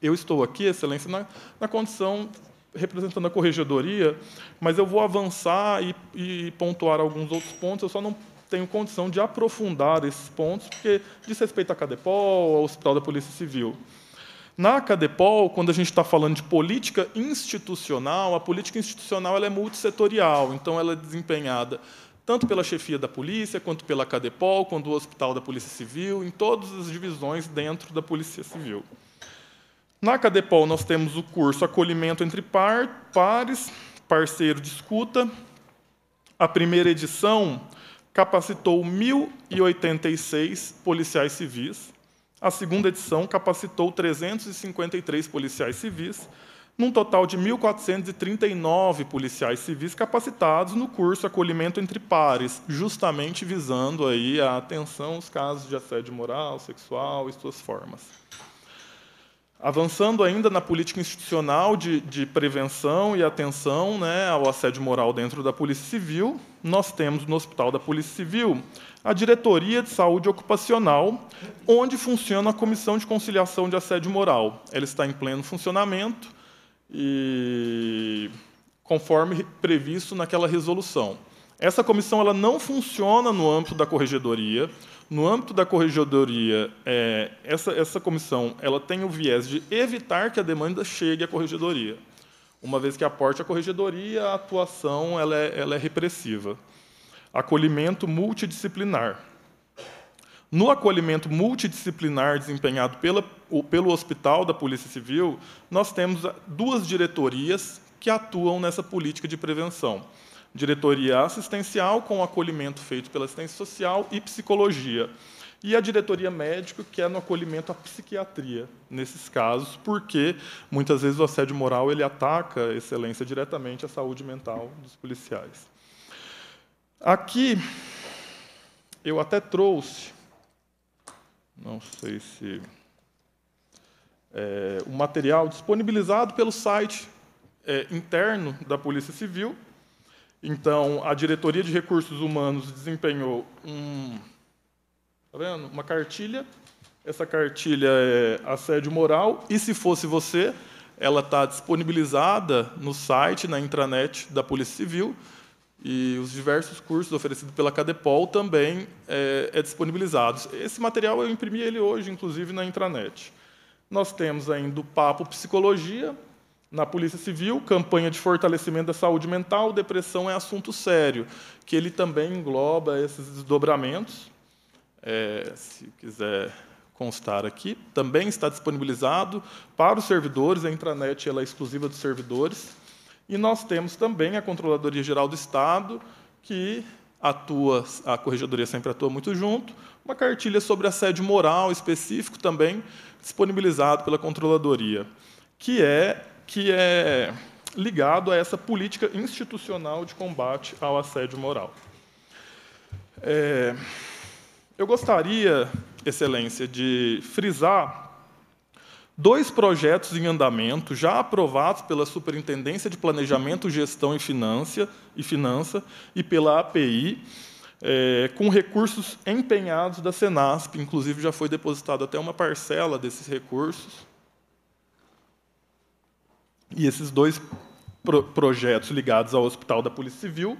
Eu estou aqui, Excelência, na, na condição representando a corregedoria, mas eu vou avançar e, e, pontuar alguns outros pontos. Eu só não tenho condição de aprofundar esses pontos, porque diz respeito à CADEPOL, ao Hospital da Polícia Civil. Na CADEPOL, quando a gente está falando de política institucional, a política institucional ela é multissetorial, então ela é desempenhada tanto pela chefia da polícia, quanto pela CADEPOL, quanto o Hospital da Polícia Civil, em todas as divisões dentro da Polícia Civil. Na Cadepol, nós temos o curso Acolhimento entre par, Pares, Parceiro de Escuta. A primeira edição capacitou 1.086 policiais civis. A segunda edição capacitou 353 policiais civis, num total de 1.439 policiais civis capacitados no curso Acolhimento entre Pares, justamente visando aí a atenção aos casos de assédio moral, sexual e suas formas. Avançando ainda na política institucional de, de prevenção e atenção né, ao assédio moral dentro da Polícia Civil, nós temos no Hospital da Polícia Civil a Diretoria de Saúde Ocupacional, onde funciona a Comissão de Conciliação de Assédio Moral. Ela está em pleno funcionamento e conforme previsto naquela resolução. Essa comissão ela não funciona no âmbito da corregedoria, no âmbito da corregedoria, é, essa, essa comissão ela tem o viés de evitar que a demanda chegue à corregedoria. Uma vez que aporte a corregedoria, a atuação ela é, ela é repressiva. Acolhimento multidisciplinar. No acolhimento multidisciplinar desempenhado pela, pelo Hospital da Polícia Civil, nós temos duas diretorias que atuam nessa política de prevenção diretoria assistencial, com acolhimento feito pela assistência social e psicologia. E a diretoria médica, que é no acolhimento à psiquiatria, nesses casos, porque muitas vezes o assédio moral ele ataca a excelência diretamente à saúde mental dos policiais. Aqui, eu até trouxe não sei se é, um material disponibilizado pelo site é, interno da Polícia Civil. Então, a Diretoria de Recursos Humanos desempenhou um, tá vendo? uma cartilha. Essa cartilha é assédio moral, e se fosse você, ela está disponibilizada no site, na intranet da Polícia Civil, e os diversos cursos oferecidos pela Cadepol também é, é disponibilizados. Esse material eu imprimi ele hoje, inclusive, na intranet. Nós temos ainda o Papo Psicologia, na Polícia Civil, campanha de fortalecimento da saúde mental, depressão é assunto sério, que ele também engloba esses desdobramentos. É, se quiser constar aqui, também está disponibilizado para os servidores, a intranet ela é exclusiva dos servidores. E nós temos também a Controladoria Geral do Estado, que atua, a Corregedoria sempre atua muito junto, uma cartilha sobre assédio moral específico também disponibilizado pela Controladoria, que é, que é ligado a essa política institucional de combate ao assédio moral. É, eu gostaria, Excelência, de frisar dois projetos em andamento, já aprovados pela Superintendência de Planejamento, Gestão e Finança e, Finança, e pela API, é, com recursos empenhados da Senasp, inclusive já foi depositado até uma parcela desses recursos. E esses dois pro projetos ligados ao Hospital da Polícia Civil,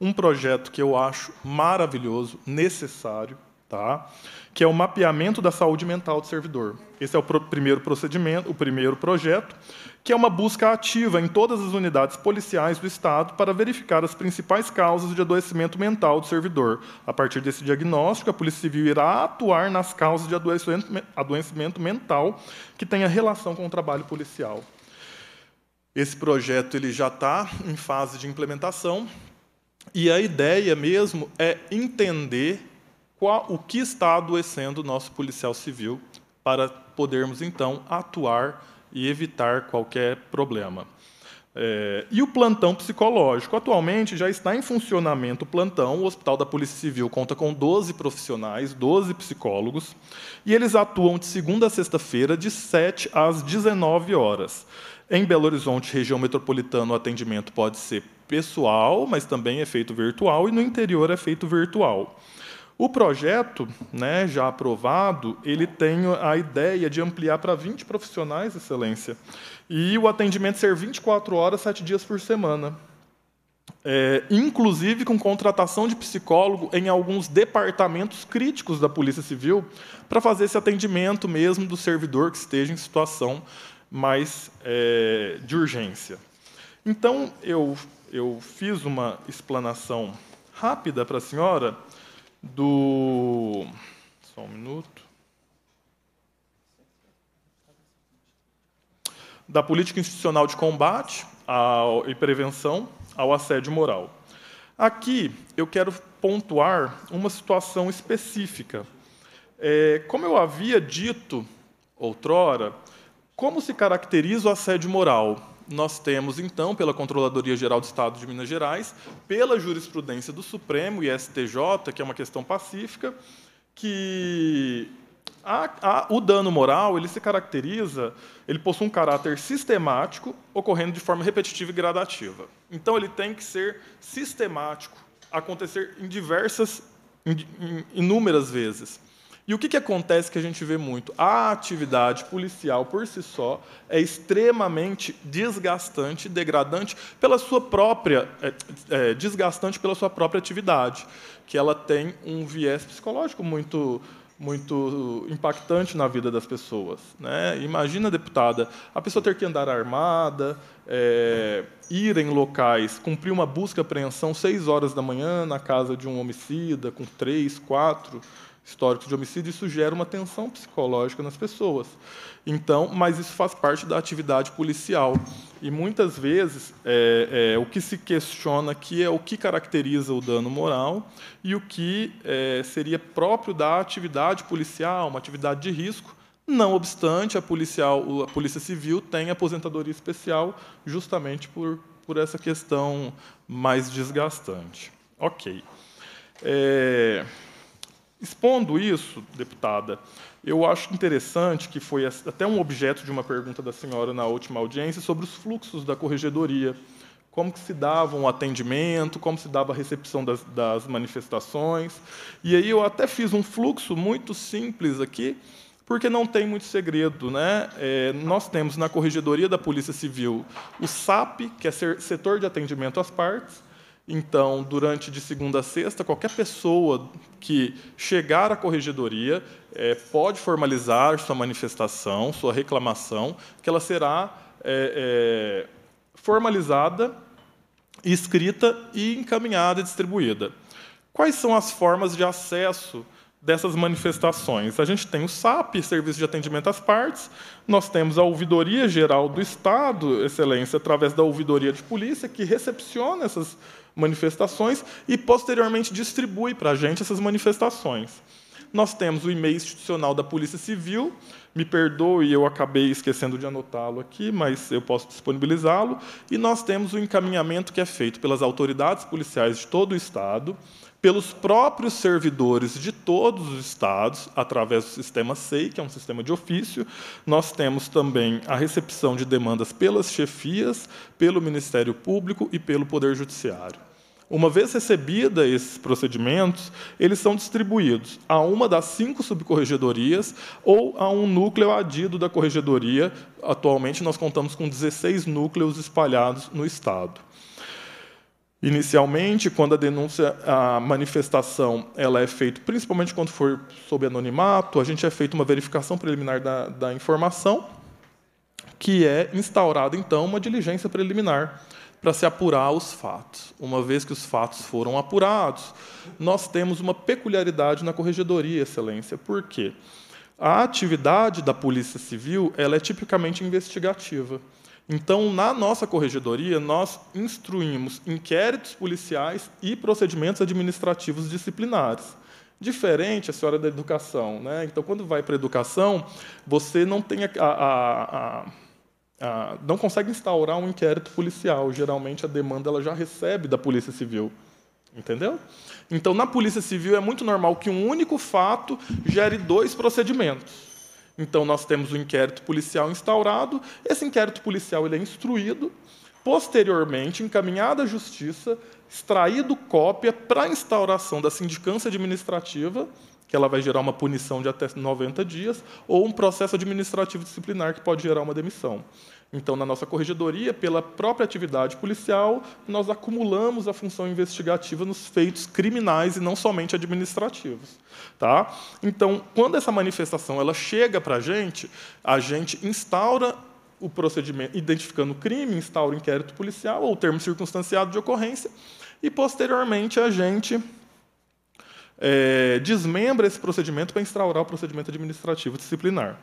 um projeto que eu acho maravilhoso, necessário, tá? que é o mapeamento da saúde mental do servidor. Esse é o primeiro procedimento, o primeiro projeto, que é uma busca ativa em todas as unidades policiais do Estado para verificar as principais causas de adoecimento mental do servidor. A partir desse diagnóstico, a Polícia Civil irá atuar nas causas de adoecimento mental que tenha relação com o trabalho policial. Esse projeto ele já está em fase de implementação e a ideia mesmo é entender qual, o que está adoecendo o nosso policial civil para podermos, então, atuar e evitar qualquer problema. É, e o plantão psicológico? Atualmente já está em funcionamento o plantão. O Hospital da Polícia Civil conta com 12 profissionais, 12 psicólogos, e eles atuam de segunda a sexta-feira, de 7 às 19 horas. Em Belo Horizonte, região metropolitana, o atendimento pode ser pessoal, mas também é feito virtual, e no interior é feito virtual. O projeto, né, já aprovado, ele tem a ideia de ampliar para 20 profissionais, Excelência, e o atendimento ser 24 horas, 7 dias por semana. É, inclusive com contratação de psicólogo em alguns departamentos críticos da Polícia Civil, para fazer esse atendimento mesmo do servidor que esteja em situação mais é, de urgência. Então, eu, eu fiz uma explanação rápida para a senhora do. Só um minuto. Da política institucional de combate ao, e prevenção ao assédio moral. Aqui eu quero pontuar uma situação específica. É, como eu havia dito outrora, como se caracteriza o assédio moral? nós temos, então, pela Controladoria Geral do Estado de Minas Gerais, pela jurisprudência do Supremo e STJ, que é uma questão pacífica, que a, a, o dano moral ele se caracteriza, ele possui um caráter sistemático, ocorrendo de forma repetitiva e gradativa. Então, ele tem que ser sistemático, acontecer em diversas, em, em inúmeras vezes. E o que, que acontece que a gente vê muito? A atividade policial por si só é extremamente desgastante, degradante pela sua própria é, é, desgastante pela sua própria atividade, que ela tem um viés psicológico muito muito impactante na vida das pessoas. Né? Imagina, deputada, a pessoa ter que andar armada, é, ir em locais, cumprir uma busca apreensão seis horas da manhã na casa de um homicida, com três, quatro históricos de homicídio, isso gera uma tensão psicológica nas pessoas. Então, mas isso faz parte da atividade policial. E muitas vezes é, é, o que se questiona aqui é o que caracteriza o dano moral e o que é, seria próprio da atividade policial, uma atividade de risco. Não obstante, a, policial, a Polícia Civil tem aposentadoria especial justamente por, por essa questão mais desgastante. Ok. É, Expondo isso, deputada, eu acho interessante que foi até um objeto de uma pergunta da senhora na última audiência sobre os fluxos da corregedoria, como que se dava o um atendimento, como se dava a recepção das, das manifestações. E aí eu até fiz um fluxo muito simples aqui, porque não tem muito segredo. Né? É, nós temos na Corregedoria da Polícia Civil o SAP, que é Setor de Atendimento às Partes. Então, durante de segunda a sexta, qualquer pessoa que chegar à corregedoria é, pode formalizar sua manifestação, sua reclamação, que ela será é, é, formalizada, escrita e encaminhada e distribuída. Quais são as formas de acesso dessas manifestações. A gente tem o SAP, Serviço de Atendimento às Partes, nós temos a Ouvidoria Geral do Estado, Excelência, através da Ouvidoria de Polícia, que recepciona essas manifestações e, posteriormente, distribui para a gente essas manifestações. Nós temos o e-mail institucional da Polícia Civil, me perdoe, eu acabei esquecendo de anotá-lo aqui, mas eu posso disponibilizá-lo. E nós temos o encaminhamento que é feito pelas autoridades policiais de todo o Estado, pelos próprios servidores de todos os estados, através do sistema SEI, que é um sistema de ofício. Nós temos também a recepção de demandas pelas chefias, pelo Ministério Público e pelo Poder Judiciário. Uma vez recebida esses procedimentos, eles são distribuídos a uma das cinco subcorregedorias ou a um núcleo adido da corregedoria. Atualmente, nós contamos com 16 núcleos espalhados no Estado. Inicialmente, quando a denúncia, a manifestação, ela é feita, principalmente quando for sob anonimato, a gente é feita uma verificação preliminar da, da informação, que é instaurada então uma diligência preliminar para se apurar os fatos. Uma vez que os fatos foram apurados, nós temos uma peculiaridade na corregedoria, excelência. Por quê? A atividade da Polícia Civil, ela é tipicamente investigativa. Então, na nossa corregedoria, nós instruímos inquéritos policiais e procedimentos administrativos disciplinares. Diferente a senhora da educação. Né? Então, quando vai para a educação, você não tem a, a, a, não consegue instaurar um inquérito policial. Geralmente, a demanda ela já recebe da Polícia Civil. Entendeu? Então, na Polícia Civil, é muito normal que um único fato gere dois procedimentos. Então, nós temos o inquérito policial instaurado, esse inquérito policial ele é instruído, posteriormente encaminhado à justiça, extraído cópia para instauração da sindicância administrativa, que ela vai gerar uma punição de até 90 dias, ou um processo administrativo disciplinar que pode gerar uma demissão. Então, na nossa corregedoria, pela própria atividade policial, nós acumulamos a função investigativa nos feitos criminais e não somente administrativos. Tá? Então, quando essa manifestação ela chega para a gente, a gente instaura o procedimento, identificando o crime, instaura o inquérito policial ou o termo circunstanciado de ocorrência, e, posteriormente, a gente é, desmembra esse procedimento para instaurar o procedimento administrativo disciplinar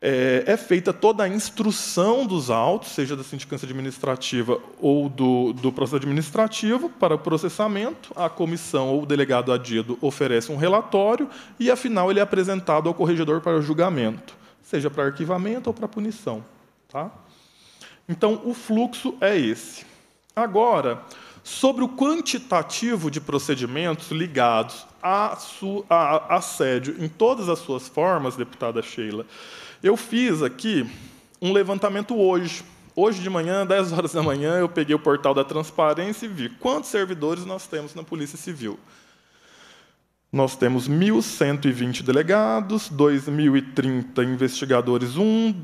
é, é, feita toda a instrução dos autos, seja da sindicância administrativa ou do, do processo administrativo, para o processamento. A comissão ou o delegado adido oferece um relatório e, afinal, ele é apresentado ao corregedor para julgamento, seja para arquivamento ou para punição. Tá? Então, o fluxo é esse. Agora, sobre o quantitativo de procedimentos ligados a, a assédio em todas as suas formas, deputada Sheila, eu fiz aqui um levantamento hoje. Hoje de manhã, 10 horas da manhã, eu peguei o portal da transparência e vi quantos servidores nós temos na Polícia Civil. Nós temos 1.120 delegados, 2.030 investigadores 1,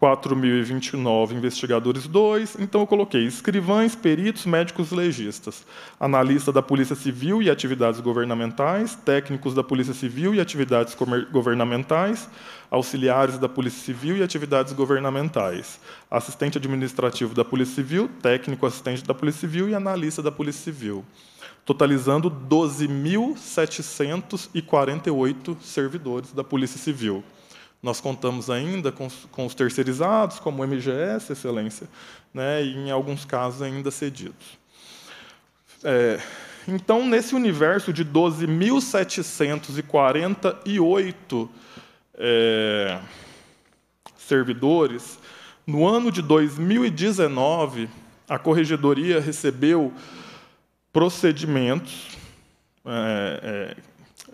4.029 investigadores 2. Então, eu coloquei escrivães, peritos, médicos legistas, analista da Polícia Civil e atividades governamentais, técnicos da Polícia Civil e atividades governamentais, auxiliares da Polícia Civil e atividades governamentais, assistente administrativo da Polícia Civil, técnico assistente da Polícia Civil e analista da Polícia Civil, totalizando 12.748 servidores da Polícia Civil. Nós contamos ainda com, com os terceirizados, como o MGS, Excelência, né, e, em alguns casos, ainda cedidos. É, então, nesse universo de 12.748 é, servidores, no ano de 2019, a corregedoria recebeu procedimentos, é,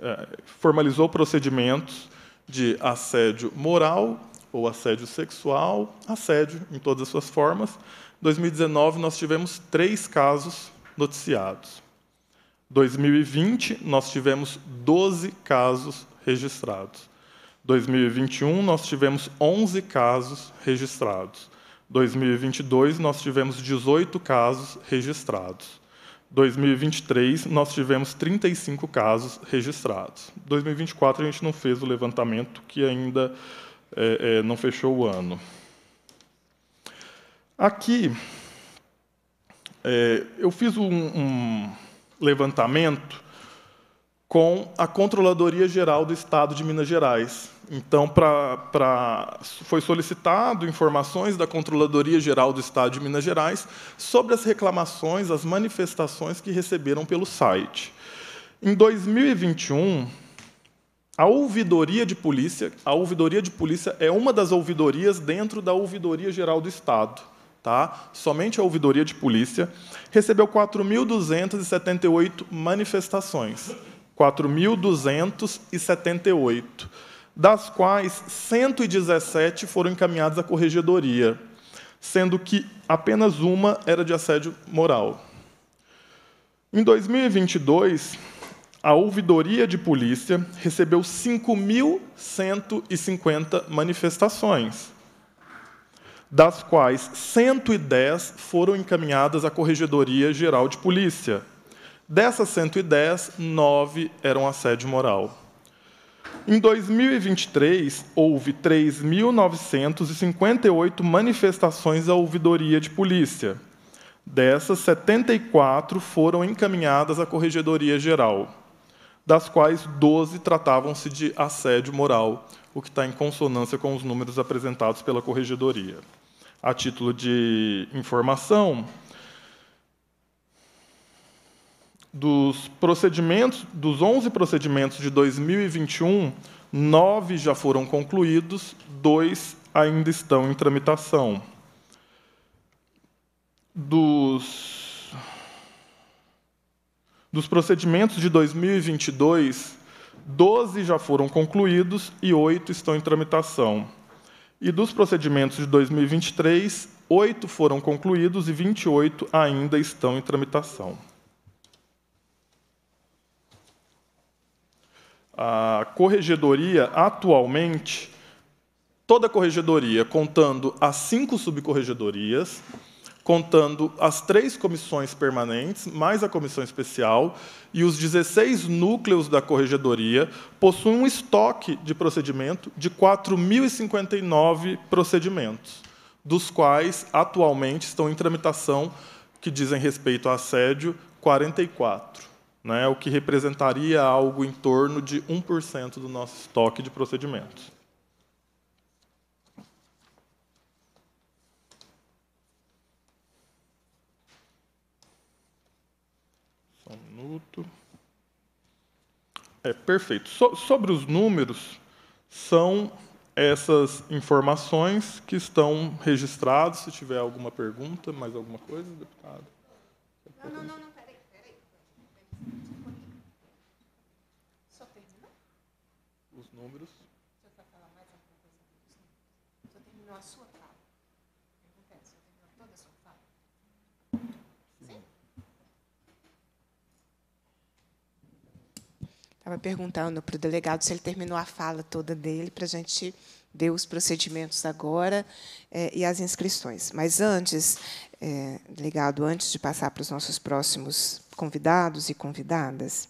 é, é, formalizou procedimentos de assédio moral ou assédio sexual, assédio em todas as suas formas. Em 2019, nós tivemos três casos noticiados. 2020, nós tivemos 12 casos registrados. 2021, nós tivemos 11 casos registrados. 2022, nós tivemos 18 casos registrados. 2023, nós tivemos 35 casos registrados. 2024, a gente não fez o levantamento, que ainda é, é, não fechou o ano. Aqui, é, eu fiz um, um levantamento com a Controladoria Geral do Estado de Minas Gerais. Então, pra, pra, foi solicitado informações da Controladoria Geral do Estado de Minas Gerais sobre as reclamações, as manifestações que receberam pelo site. Em 2021, a ouvidoria de polícia, a ouvidoria de polícia é uma das ouvidorias dentro da Ouvidoria Geral do Estado, tá? Somente a ouvidoria de polícia recebeu 4.278 manifestações, 4.278, das quais 117 foram encaminhadas à corregedoria, sendo que apenas uma era de assédio moral. Em 2022, a ouvidoria de polícia recebeu 5.150 manifestações, das quais 110 foram encaminhadas à Corregedoria Geral de Polícia. Dessas 110, nove eram assédio moral. Em 2023, houve 3.958 manifestações à ouvidoria de polícia. Dessas, 74 foram encaminhadas à Corregedoria Geral das quais 12 tratavam-se de assédio moral, o que está em consonância com os números apresentados pela Corregedoria. A título de informação, dos procedimentos, dos 11 procedimentos de 2021, nove já foram concluídos, dois ainda estão em tramitação. Dos dos procedimentos de 2022, 12 já foram concluídos e oito estão em tramitação. E dos procedimentos de 2023, oito foram concluídos e 28 ainda estão em tramitação. A corregedoria, atualmente, toda a corregedoria, contando as cinco subcorregedorias, contando as três comissões permanentes, mais a comissão especial, e os 16 núcleos da corregedoria possuem um estoque de procedimento de 4.059 procedimentos, dos quais atualmente estão em tramitação, que dizem respeito a assédio, 44, né, o que representaria algo em torno de 1% do nosso estoque de procedimentos. minuto. É, perfeito. So, sobre os números, são essas informações que estão registradas. Se tiver alguma pergunta, mais alguma coisa, deputado? Não, não, não, não peraí, peraí. Só terminou? Os números. Você vai falar mais alguma coisa dos números? Só terminou a sua fala. Só terminou toda a sua fala? Estava perguntando para o delegado se ele terminou a fala toda dele, para a gente ver os procedimentos agora é, e as inscrições. Mas antes, é, delegado, antes de passar para os nossos próximos convidados e convidadas,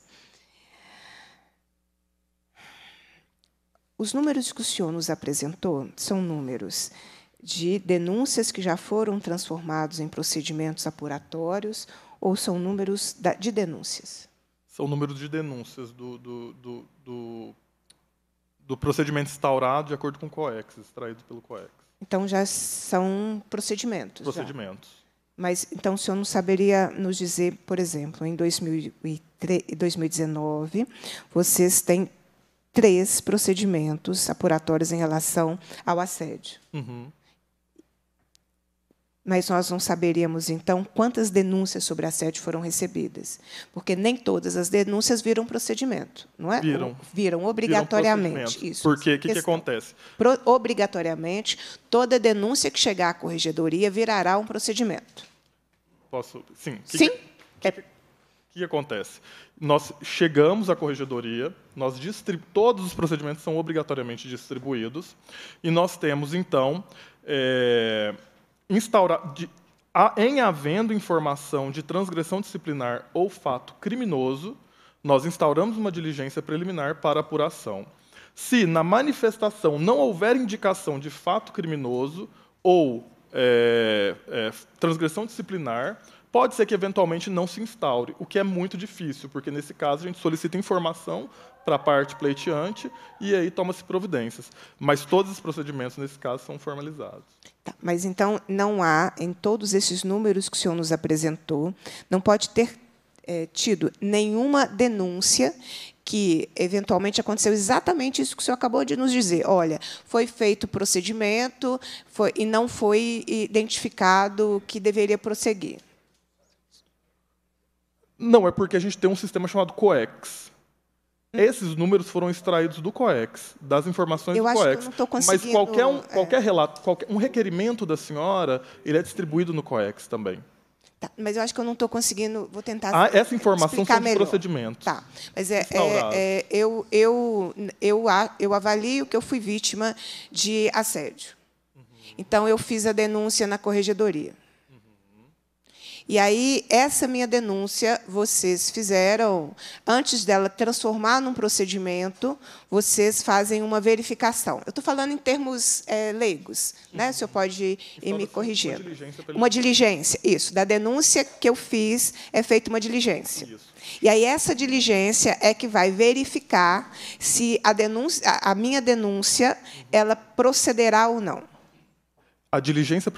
os números que o senhor nos apresentou são números de denúncias que já foram transformados em procedimentos apuratórios ou são números de denúncias? São o número de denúncias do, do, do, do, do procedimento instaurado de acordo com o COEX, extraído pelo COEX. Então, já são procedimentos. Procedimentos. Já. Mas, então, o senhor não saberia nos dizer, por exemplo, em 2019, vocês têm três procedimentos apuratórios em relação ao assédio. Uhum. Mas nós não saberíamos, então, quantas denúncias sobre assédio foram recebidas. Porque nem todas as denúncias viram procedimento, não é? Viram. Viram obrigatoriamente. Viram Isso. Porque o que, que acontece? Pro- obrigatoriamente, toda denúncia que chegar à corregedoria virará um procedimento. Posso? Sim. Que Sim? que- O que, acontece? Nós chegamos à corregedoria, nós todos os procedimentos são obrigatoriamente distribuídos, e nós temos, então, é, instaura- de- a- em havendo informação de transgressão disciplinar ou fato criminoso, nós instauramos uma diligência preliminar para apuração. Se na manifestação não houver indicação de fato criminoso ou é, é, transgressão disciplinar, pode ser que eventualmente não se instaure, o que é muito difícil, porque nesse caso a gente solicita informação para a parte pleiteante e aí toma-se providências. Mas todos os procedimentos nesse caso são formalizados. Tá, mas então não há, em todos esses números que o senhor nos apresentou, não pode ter eh, tido nenhuma denúncia que eventualmente aconteceu exatamente isso que o senhor acabou de nos dizer. Olha, foi feito o procedimento foi, e não foi identificado que deveria prosseguir. Não, é porque a gente tem um sistema chamado COEX. Esses números foram extraídos do COEX, das informações Eu do COEX. Mas qualquer, um, é. qualquer relato, qualquer, um requerimento da senhora, ele é distribuído no COEX também. Tá, mas eu acho que eu não estou conseguindo. Vou tentar. Ah, essa informação são dos melhor. procedimentos. Tá, mas é, é, é, eu, eu, eu, a- eu avalio que eu fui vítima de assédio. Então, eu fiz a denúncia na corregedoria. E aí, essa minha denúncia, vocês fizeram, antes dela transformar num procedimento, vocês fazem uma verificação. Eu estou falando em termos eh, leigos, né? o senhor pode ir me uma corrigindo. diligência pela- Uma diligência, isso. Da denúncia que eu fiz, é feita uma diligência. Isso. E aí, essa diligência é que vai verificar se a, denúncia, a minha denúncia ela procederá ou não. A diligência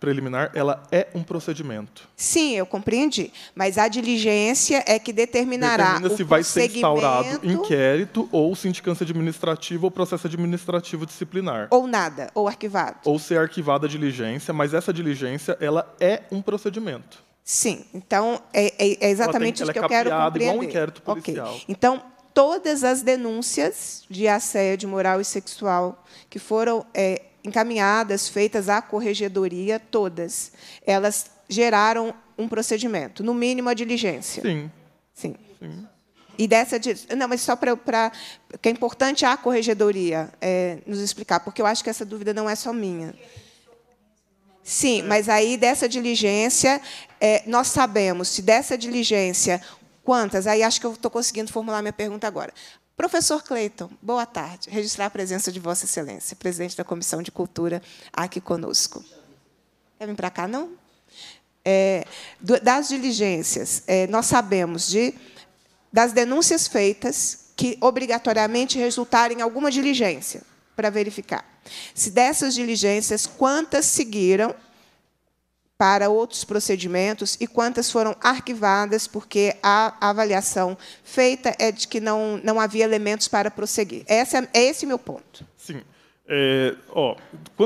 preliminar, ela é um procedimento. Sim, eu compreendi. Mas a diligência é que determinará Determina se vai ser instaurado inquérito ou sindicância administrativa ou processo administrativo disciplinar. ou nada, ou arquivado. Ou ser arquivada a diligência, mas essa diligência, ela é um procedimento. Sim, então é, é- é exatamente Ela isso tem- que ela é eu quero capeada igual um compreender. inquérito policial. Então, todas as denúncias de assédio moral e sexual que foram é, encaminhadas, feitas à corregedoria, todas, elas geraram um procedimento, no mínimo a diligência. Sim, Sim. sim. E dessa não, mas só para que é importante a corregedoria é, nos explicar, porque eu acho que essa dúvida não é só minha. Sim, mas aí dessa diligência é, nós sabemos se dessa diligência quantas. Aí acho que eu estou conseguindo formular minha pergunta agora. Professor Cleiton, boa tarde. Registrar a presença de Vossa Excelência, presidente da Comissão de Cultura, aqui conosco. Quer vir para cá, não? É, das diligências, é, nós sabemos de das denúncias feitas que obrigatoriamente resultarem em alguma diligência para verificar. Se dessas diligências, quantas seguiram para outros procedimentos e quantas foram arquivadas porque a avaliação feita é de que não, não havia elementos para prosseguir. Esse é, é esse meu ponto. Sim. É, ó,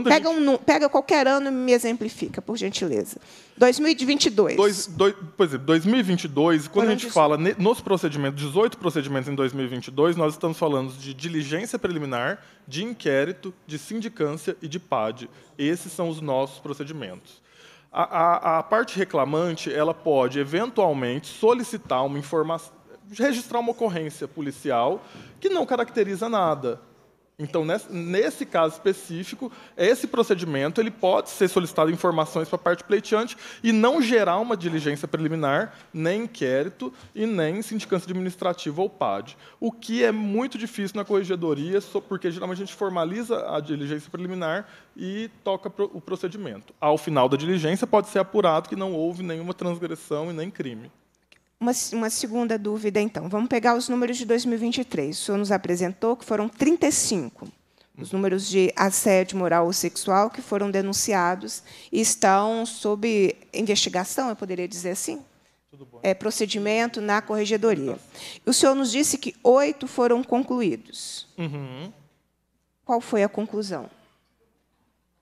Pega, gente- um, pega qualquer ano e me exemplifica, por gentileza. 2022. Dois, dois, por exemplo, 2022, quando a gente 18. fala nos procedimentos, 18 procedimentos em 2022, nós estamos falando de diligência preliminar, de inquérito, de sindicância e de PAD. Esses são os nossos procedimentos. A, a- a parte reclamante, ela pode, eventualmente, solicitar uma informação, registrar uma ocorrência policial que não caracteriza nada. Então, nesse, caso específico, esse procedimento ele pode ser solicitado informações para a parte pleiteante e não gerar uma diligência preliminar, nem inquérito e nem sindicância administrativa ou PAD. O que é muito difícil na corregedoria, porque geralmente a gente formaliza a diligência preliminar e toca o procedimento. Ao final da diligência, pode ser apurado que não houve nenhuma transgressão e nem crime. Uma, uma segunda dúvida, então. Vamos pegar os números de 2023. O senhor nos apresentou que foram 35 os números de assédio moral ou sexual que foram denunciados e estão sob investigação, eu poderia dizer assim? É, procedimento na corregedoria. O senhor nos disse que oito foram concluídos. Uhum. Qual foi a conclusão?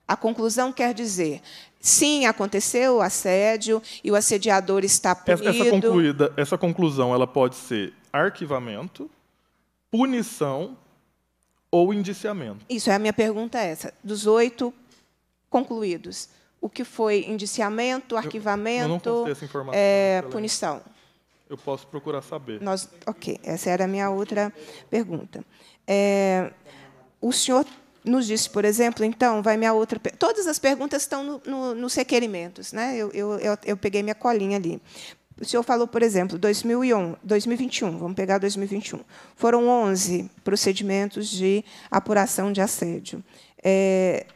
A conclusão quer dizer, sim, aconteceu o assédio e o assediador está punido. Essa, concluída, essa conclusão ela pode ser arquivamento, punição ou indiciamento. Isso, é a minha pergunta é essa. Dos oito concluídos, o que foi indiciamento, arquivamento, eu, eu essa informação, é, punição? Eu posso procurar saber. Nós, ok, essa era a minha outra pergunta. É, o senhor nos disse, por exemplo, então, vai minha outra. Todas as perguntas estão no, no, nos requerimentos, né? Eu, eu, eu, peguei minha colinha ali. O senhor falou, por exemplo, 2001, 2021, vamos pegar 2021. Foram 11 procedimentos de apuração de assédio. É...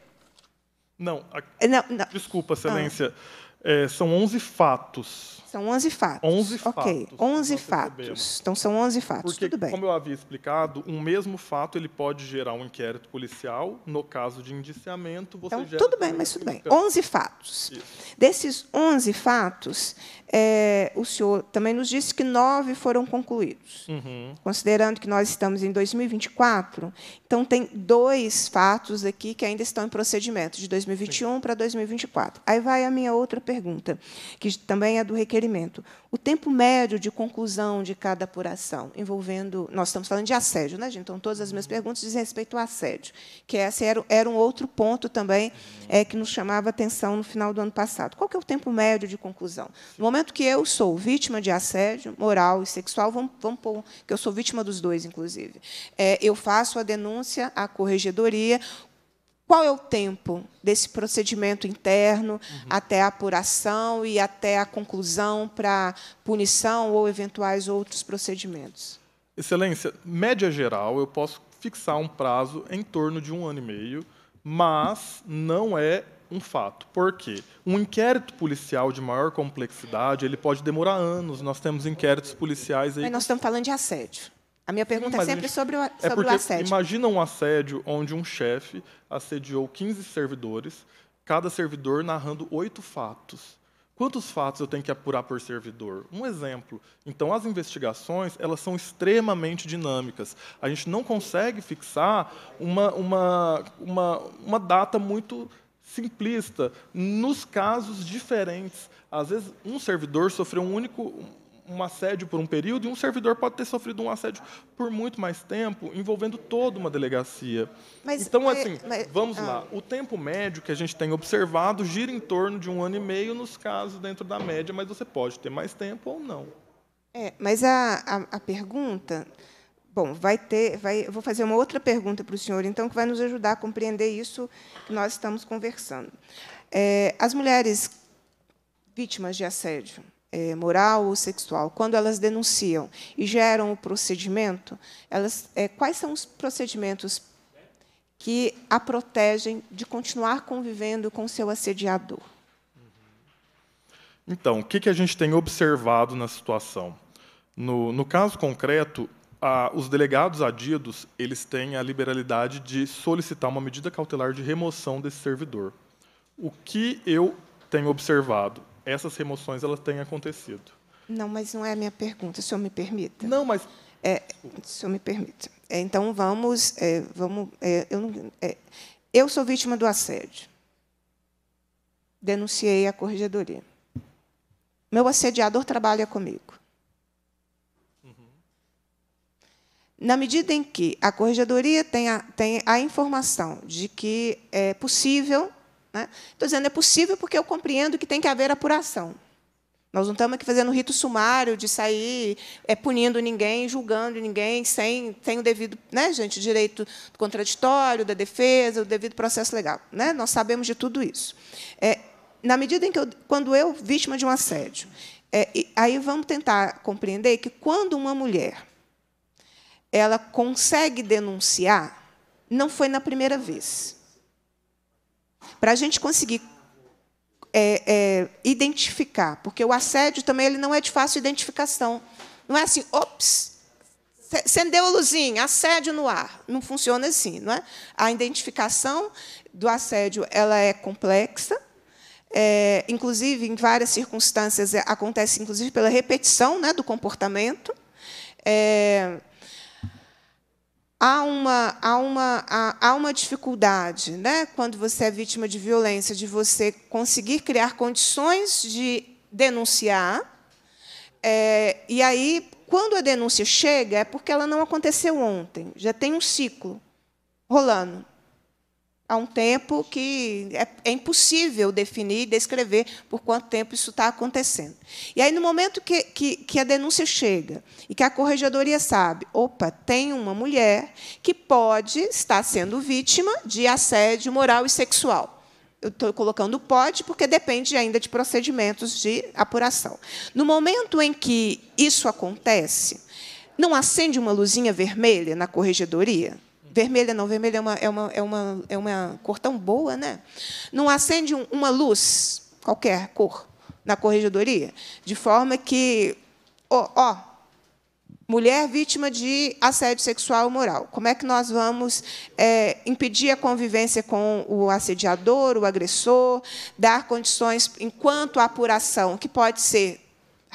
Não, a... não, não, desculpa, Excelência. Ah. É, são 11 fatos são 11 fatos. 11 fatos. Ok, 11 fatos. Então, são 11 fatos, Porque, tudo bem. como eu havia explicado, um mesmo fato ele pode gerar um inquérito policial. No caso de indiciamento, você então, gera... Tudo bem, mas tudo bem. 11 fatos. Isso. Desses 11 fatos, é, o senhor também nos disse que nove foram concluídos. Uhum. Considerando que nós estamos em 2024, então tem dois fatos aqui que ainda estão em procedimento, de 2021 Sim. para 2024. Aí vai a minha outra pergunta, que também é do requerimento. O tempo médio de conclusão de cada apuração, envolvendo. Nós estamos falando de assédio, né, gente? Então, todas as minhas perguntas dizem respeito ao assédio, que esse era, era um outro ponto também é, que nos chamava atenção no final do ano passado. Qual que é o tempo médio de conclusão? No momento que eu sou vítima de assédio moral e sexual, vamos, vamos pôr que eu sou vítima dos dois, inclusive, é, eu faço a denúncia à corregedoria, qual é o tempo desse procedimento interno uhum. até a apuração e até a conclusão para punição ou eventuais outros procedimentos? Excelência, média geral, eu posso fixar um prazo em torno de um ano e meio, mas não é um fato. Por quê? Um inquérito policial de maior complexidade ele pode demorar anos. Nós temos inquéritos policiais aí. Mas nós estamos falando de assédio. A minha pergunta Sim, é sempre gente, sobre, o, é sobre é porque, o assédio. Imagina um assédio onde um chefe assediou 15 servidores, cada servidor narrando oito fatos. Quantos fatos eu tenho que apurar por servidor? Um exemplo. Então, as investigações elas são extremamente dinâmicas. A gente não consegue fixar uma, uma, uma, uma data muito simplista nos casos diferentes. Às vezes, um servidor sofreu um único um assédio por um período e um servidor pode ter sofrido um assédio por muito mais tempo, envolvendo toda uma delegacia. Mas, então, é, assim, mas, vamos ah. lá. O tempo médio que a gente tem observado gira em torno de um ano e meio nos casos dentro da média, mas você pode ter mais tempo ou não. É, mas a, a, a pergunta Bom, vai ter, vai, vou fazer uma outra pergunta para o senhor, então, que vai nos ajudar a compreender isso que nós estamos conversando. É, as mulheres vítimas de assédio, é, moral ou sexual, quando elas denunciam e geram o procedimento, elas, é, quais são os procedimentos que a protegem de continuar convivendo com seu assediador? Então, o que, que a gente tem observado na situação? No, no caso concreto, a, os delegados adidos eles têm a liberalidade de solicitar uma medida cautelar de remoção desse servidor. O que eu tenho observado? Essas remoções elas têm acontecido. Não, mas não é a minha pergunta, se o senhor me permita. Não, mas... É, se o senhor me permite. É, então, vamos... É, vamos é, eu, não, é, eu sou vítima do assédio. Denunciei a corregedoria. Meu assediador trabalha comigo. Uhum. Na medida em que a corregedoria tem a, tem a informação de que é possível né? Estou dizendo, é possível porque eu compreendo que tem que haver apuração. Nós não estamos aqui fazendo rito sumário de sair é, punindo ninguém, julgando ninguém, sem, sem o devido né, gente, direito contraditório, da defesa, o devido processo legal. Né? Nós sabemos de tudo isso. É, na medida em que, eu, quando eu, vítima de um assédio, é, aí vamos tentar compreender que, quando uma mulher ela consegue denunciar, não foi na primeira vez. Para a gente conseguir é, é, identificar, porque o assédio também ele não é de fácil identificação. Não é assim, ops, acendeu a luzinha, assédio no ar. Não funciona assim. Não é? A identificação do assédio ela é complexa, é, inclusive, em várias circunstâncias, é, acontece inclusive pela repetição né, do comportamento. É, há uma, há uma, há, há uma dificuldade, né, quando você é vítima de violência, de você conseguir criar condições de denunciar. É, e aí, quando a denúncia chega, é porque ela não aconteceu ontem, já tem um ciclo rolando há um tempo que é, é impossível definir, descrever por quanto tempo isso está acontecendo. E aí, no momento que, que, que, a denúncia chega e que a corregedoria sabe, opa, tem uma mulher que pode estar sendo vítima de assédio moral e sexual. Eu estou colocando pode, porque depende ainda de procedimentos de apuração. No momento em que isso acontece, não acende uma luzinha vermelha na corregedoria? Vermelha não, vermelha é uma, é uma, é uma, é uma cor tão boa, né? Não acende um, uma luz, qualquer cor, na corregedoria, de forma que, ó, mulher vítima de assédio sexual moral. Como é que nós vamos é, impedir a convivência com o assediador, o agressor, dar condições, enquanto a apuração, que pode ser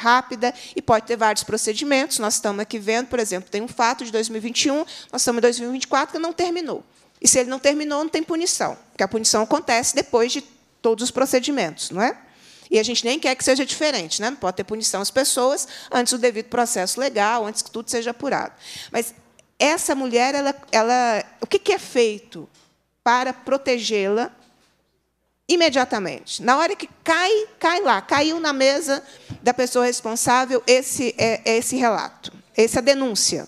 rápida e pode ter vários procedimentos. Nós estamos aqui vendo, por exemplo, tem um fato de 2021, nós estamos em 2024 que não terminou. E se ele não terminou, não tem punição, porque a punição acontece depois de todos os procedimentos, não é? E a gente nem quer que seja diferente, né? Não pode ter punição às pessoas antes do devido processo legal, antes que tudo seja apurado. Mas essa mulher, ela, ela, o que é feito para protegê-la imediatamente. Na hora que cai, cai lá, caiu na mesa da pessoa responsável esse é, é esse relato, essa denúncia.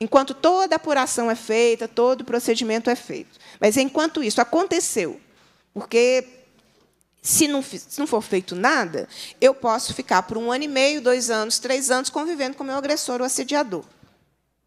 Enquanto toda a apuração é feita, todo o procedimento é feito. Mas enquanto isso aconteceu, porque se não, se não for feito nada, eu posso ficar por um ano e meio, dois anos, três anos convivendo com o meu agressor, o assediador.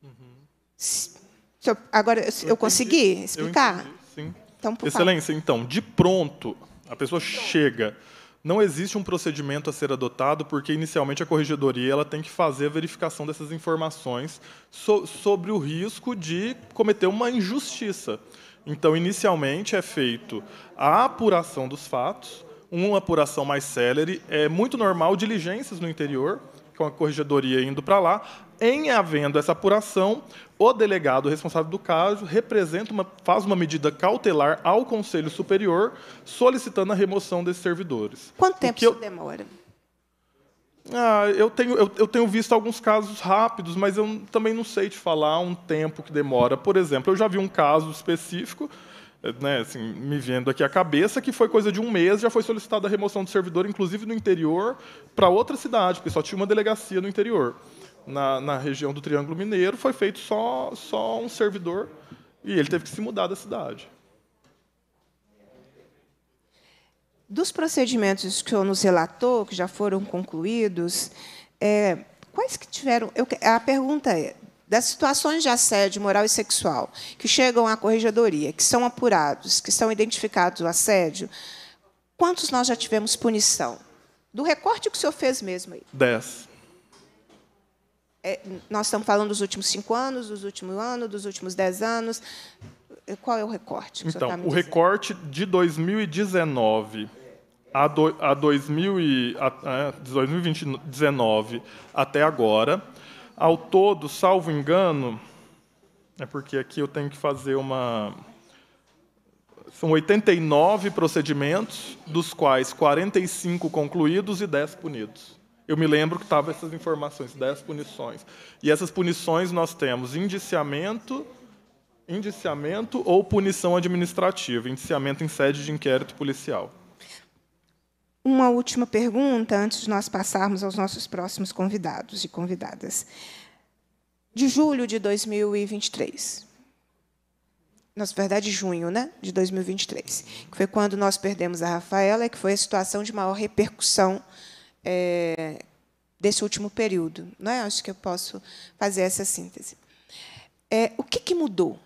Uhum. agora, eu, eu consegui explicar? Eu sim. Então, Excelência, favor. então, de pronto, a pessoa chega. Não existe um procedimento a ser adotado, porque inicialmente a corregedoria ela tem que fazer a verificação dessas informações so, sobre o risco de cometer uma injustiça. Então, inicialmente é feito a apuração dos fatos, uma apuração mais célere. É muito normal diligências no interior, com a corregedoria indo para lá, em havendo essa apuração, o delegado responsável do caso representa uma, faz uma medida cautelar ao Conselho Superior, solicitando a remoção desses servidores. Quanto tempo isso eu, demora? Ah, eu, tenho, eu, eu, tenho visto alguns casos rápidos, mas eu também não sei te falar um tempo que demora. Por exemplo, eu já vi um caso específico, né, assim, me vendo aqui a cabeça, que foi coisa de um mês, já foi solicitada a remoção do servidor, inclusive no interior, para outra cidade, porque só tinha uma delegacia no interior na, na região do Triângulo Mineiro, foi feito só, só um servidor e ele teve que se mudar da cidade. Dos procedimentos que o senhor nos relatou, que já foram concluídos, é, quais que tiveram. Eu, a pergunta é: das situações de assédio moral e sexual que chegam à corregedoria, que são apurados, que são identificados o assédio, quantos nós já tivemos punição? Do recorte que o senhor fez mesmo aí? Dez. É, nós estamos falando dos últimos cinco anos, dos últimos anos, dos últimos dez anos. Qual é o recorte? então, tá o dizendo? recorte de 2019 a, do, a, 2000 e, a, 2019 é, até agora, ao todo, salvo engano, é porque aqui eu tenho que fazer uma. São 89 procedimentos, dos quais 45 concluídos e 10 punidos eu me lembro que estavam essas informações, 10 punições. E essas punições nós temos indiciamento, indiciamento ou punição administrativa, indiciamento em sede de inquérito policial. Uma última pergunta antes de nós passarmos aos nossos próximos convidados e convidadas. De julho de 2023, na verdade, junho né, de 2023, que foi quando nós perdemos a Rafaela, que foi a situação de maior repercussão é, desse último período. Não é? Acho que eu posso fazer essa síntese. É, o que, que mudou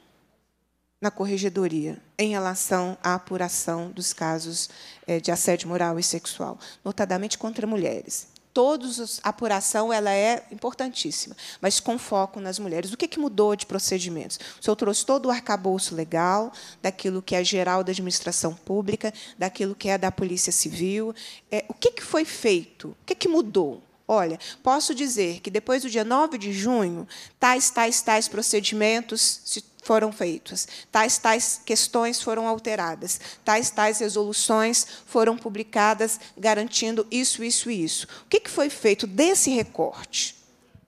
na corregedoria em relação à apuração dos casos é, de assédio moral e sexual, notadamente contra mulheres? Todos a apuração ela é importantíssima, mas com foco nas mulheres. O que, que mudou de procedimentos? O senhor trouxe todo o arcabouço legal, daquilo que é geral da administração pública, daquilo que é da Polícia Civil. É, o que, que foi feito? O que, que mudou? Olha, posso dizer que depois do dia 9 de junho, tais, tais, tais procedimentos foram feitos, tais, tais questões foram alteradas, tais, tais resoluções foram publicadas garantindo isso, isso e isso. O que foi feito desse recorte?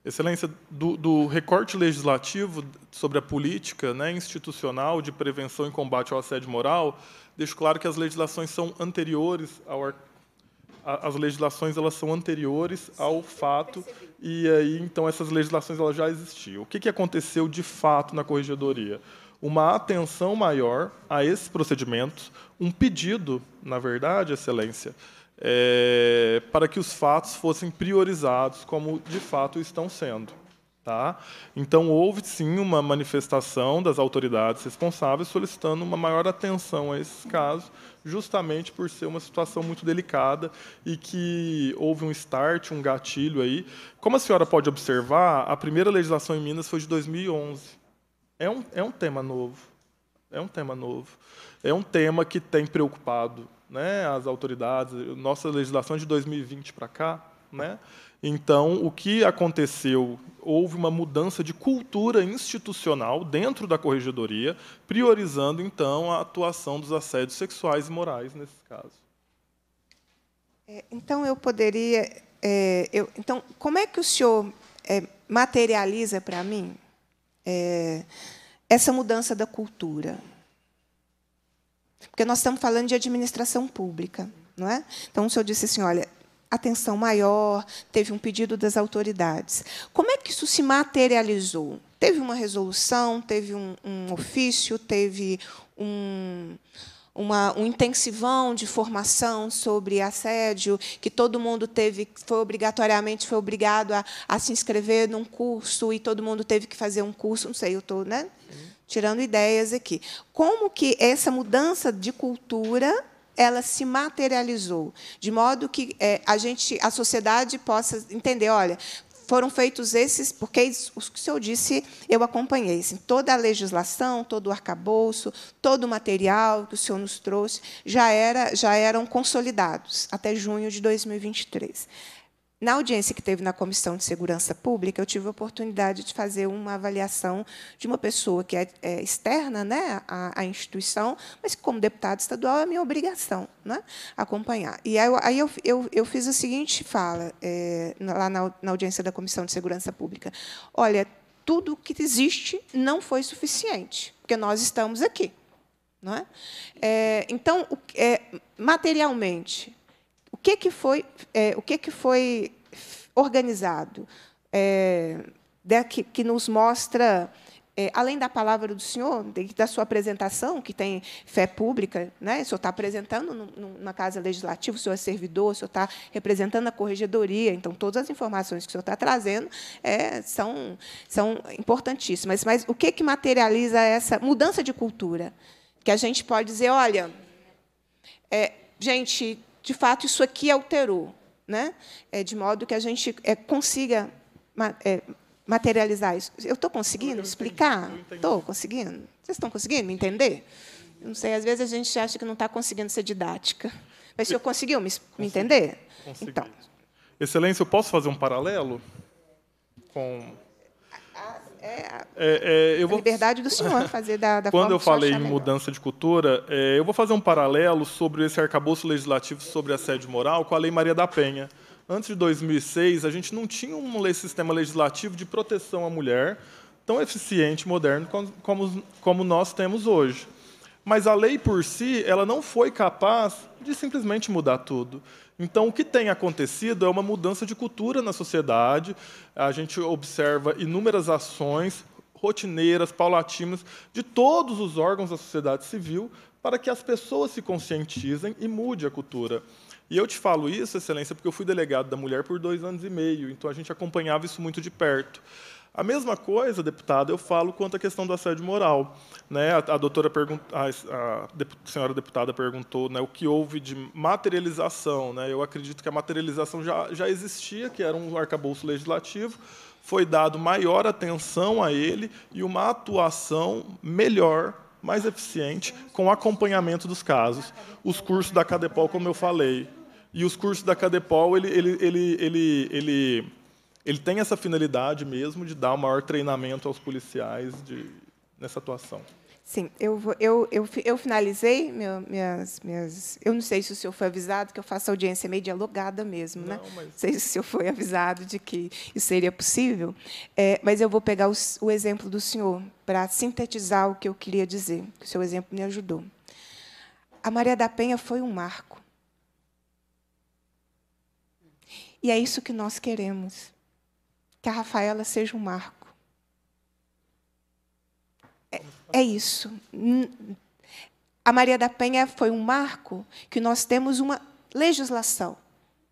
Excelência, do, do, recorte legislativo sobre a política né, institucional de prevenção e combate ao assédio moral, deixo claro que as legislações são anteriores ao as legislações elas são anteriores ao fato e aí então essas legislações elas já existiam. O que, que aconteceu de fato na corregedoria? Uma atenção maior a esses procedimentos, um pedido, na verdade, excelência, é, para que os fatos fossem priorizados como de fato estão sendo. Tá? Então, houve sim uma manifestação das autoridades responsáveis solicitando uma maior atenção a esses casos, justamente por ser uma situação muito delicada e que houve um start, um gatilho aí. Como a senhora pode observar, a primeira legislação em Minas foi de 2011. É um, é um tema novo. É um tema novo. É um tema que tem preocupado né, as autoridades. Nossa legislação é de 2020 para cá, né? Então, o que aconteceu? Houve uma mudança de cultura institucional dentro da corregedoria, priorizando então a atuação dos assédios sexuais e morais nesses casos. É, então, eu poderia. É, eu, então, como é que o senhor é, materializa para mim é, essa mudança da cultura? Porque nós estamos falando de administração pública, não é? Então, o senhor disse assim: olha, atenção maior, teve um pedido das autoridades. Como é que isso se materializou? Teve uma resolução, teve um, um ofício, teve um, uma, um intensivão de formação sobre assédio, que todo mundo teve, foi obrigatoriamente foi obrigado a, a se inscrever num curso e todo mundo teve que fazer um curso, não sei, eu estou né, tirando ideias aqui. Como que essa mudança de cultura ela se materializou, de modo que é, a gente, a sociedade possa entender, olha, foram feitos esses, porque o que o senhor disse, eu acompanhei. Assim, toda a legislação, todo o arcabouço, todo o material que o senhor nos trouxe já, era, já eram consolidados até junho de 2023. Na audiência que teve na Comissão de Segurança Pública, eu tive a oportunidade de fazer uma avaliação de uma pessoa que é, é externa né, à, à, instituição, mas que, como deputado estadual, é minha obrigação né, acompanhar. E aí, aí eu, eu, eu, fiz a seguinte fala, é, lá na, na audiência da Comissão de Segurança Pública: olha, tudo que existe não foi suficiente, porque nós estamos aqui. Não é? é então, é, materialmente, que, que foi, é, o que, que foi organizado é, que, que, nos mostra, é, além da palavra do Senhor, da sua apresentação, que tem fé pública, né? o senhor está apresentando numa casa legislativa, o senhor é servidor, o senhor está representando a corregedoria, então todas as informações que o senhor está trazendo é, são, são importantíssimas. Mas o que, que materializa essa mudança de cultura? Que a gente pode dizer, olha, é, gente, de fato, isso aqui alterou, né? É, de modo que a gente é, consiga é, materializar isso. Eu estou conseguindo explicar? Estou conseguindo? Vocês estão conseguindo me entender? Eu não sei, às vezes a gente acha que não está conseguindo ser didática. Mas o senhor conseguiu me, me entender? Consegui. Então. Excelência, eu posso fazer um paralelo com é, é, é, vou... a liberdade do senhor fazer da, da Quando eu falei em mudança de cultura, é, eu vou fazer um paralelo sobre esse arcabouço legislativo sobre assédio moral com a Lei Maria da Penha. Antes de 2006, a gente não tinha um sistema legislativo de proteção à mulher tão eficiente e moderno como, como nós temos hoje. Mas a lei por si, ela não foi capaz de simplesmente mudar tudo. Então, o que tem acontecido é uma mudança de cultura na sociedade. A gente observa inúmeras ações rotineiras, paulatinas, de todos os órgãos da sociedade civil, para que as pessoas se conscientizem e mude a cultura. E eu te falo isso, Excelência, porque eu fui delegado da mulher por dois anos e meio, então a gente acompanhava isso muito de perto. A mesma coisa, deputada, eu falo quanto à questão do assédio moral. Né? A, a doutora a, a, senhora deputada perguntou né, o que houve de materialização. Né? Eu acredito que a materialização já, já existia, que era um arcabouço legislativo, foi dado maior atenção a ele e uma atuação melhor, mais eficiente, com acompanhamento dos casos. Os cursos da Cadepol, como eu falei, E os cursos da Cadepol, ele, ele, ele, ele, ele, ele tem essa finalidade mesmo de dar um maior treinamento aos policiais de, nessa atuação. Sim, eu, eu, eu, eu finalizei meu, minhas, minhas. Eu não sei se o senhor foi avisado que eu faço audiência meio dialogada mesmo, né? Não, mas... Não sei se o senhor foi avisado de que isso seria possível, é, mas eu vou pegar os, o exemplo do senhor para sintetizar o que eu queria dizer, que o seu exemplo me ajudou. A Maria da Penha foi um marco. E é isso que nós queremos, que a Rafaela seja um marco é, é isso. A Maria da Penha foi um marco que nós temos uma legislação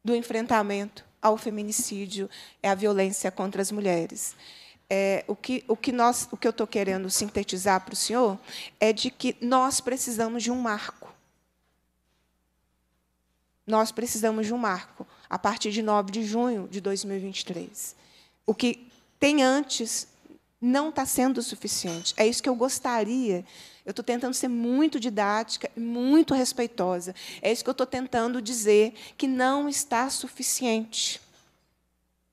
do enfrentamento ao feminicídio e à violência contra as mulheres. É, o, que, o, que nós, o que eu estou querendo sintetizar para o senhor é de que nós precisamos de um marco. Nós precisamos de um marco a partir de 9 de junho de 2023. O que tem antes não está sendo suficiente. É isso que eu gostaria. Eu estou tentando ser muito didática, muito respeitosa. É isso que eu estou tentando dizer, que não está suficiente.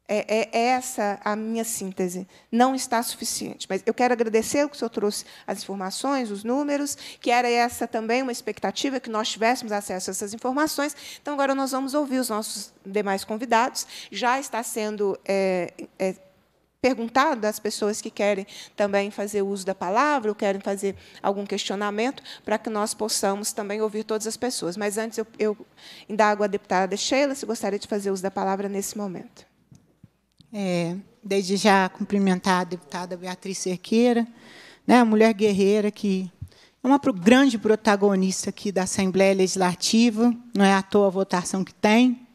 É, é, essa a minha síntese. Não está suficiente. Mas eu quero agradecer que o senhor trouxe as informações, os números, que era essa também uma expectativa, que nós tivéssemos acesso a essas informações. Então, agora nós vamos ouvir os nossos demais convidados. Já está sendo é, é, perguntado às pessoas que querem também fazer uso da palavra ou querem fazer algum questionamento, para que nós possamos também ouvir todas as pessoas. Mas antes, eu, eu indago a deputada Sheila se gostaria de fazer uso da palavra nesse momento. É, desde já cumprimentar a deputada Beatriz Cerqueira, né, a mulher guerreira que é uma grande protagonista aqui da Assembleia Legislativa, não é à toa a votação que tem,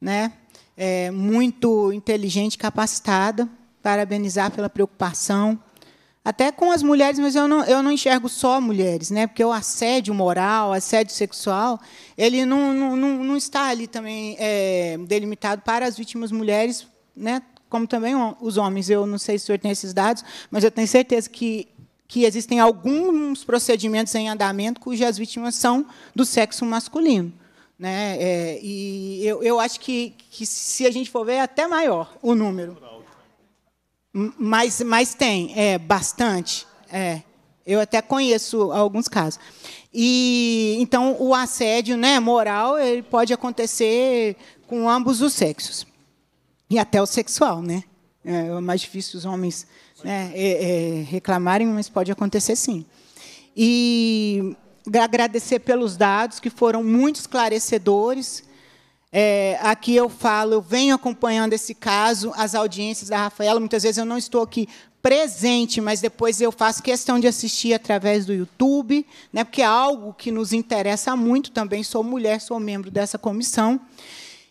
né? É muito inteligente, capacitada, parabenizar pela preocupação, até com as mulheres, mas eu não, eu não enxergo só mulheres, né? porque o assédio moral, assédio sexual, ele não, não, não está ali também é, delimitado para as vítimas mulheres, né? como também os homens. Eu não sei se o senhor tem esses dados, mas eu tenho certeza que, que existem alguns procedimentos em andamento cujas vítimas são do sexo masculino. Né? É, e eu, eu acho que, que, se a gente for ver, é até maior o número. Mas, mas tem, é, bastante. É. Eu até conheço alguns casos. E então o assédio, né, moral, ele pode acontecer com ambos os sexos e até o sexual, né? É mais difícil os homens né, é, é, reclamarem, mas pode acontecer sim. E agradecer pelos dados que foram muito esclarecedores. É, aqui eu falo, eu venho acompanhando esse caso, as audiências da Rafaela. Muitas vezes eu não estou aqui presente, mas depois eu faço questão de assistir através do YouTube, né, porque é algo que nos interessa muito também. Sou mulher, sou membro dessa comissão.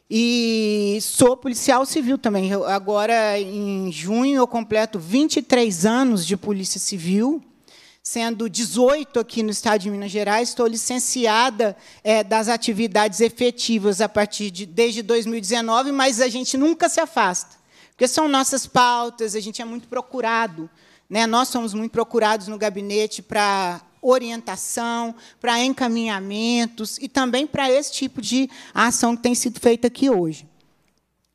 E sou policial civil também. Eu, agora, em junho, eu completo 23 anos de Polícia Civil sendo 18 aqui no Estado de Minas Gerais, estou licenciada é, das atividades efetivas a partir de desde 2019, mas a gente nunca se afasta, porque são nossas pautas, a gente é muito procurado, né? Nós somos muito procurados no gabinete para orientação, para encaminhamentos e também para esse tipo de ação que tem sido feita aqui hoje.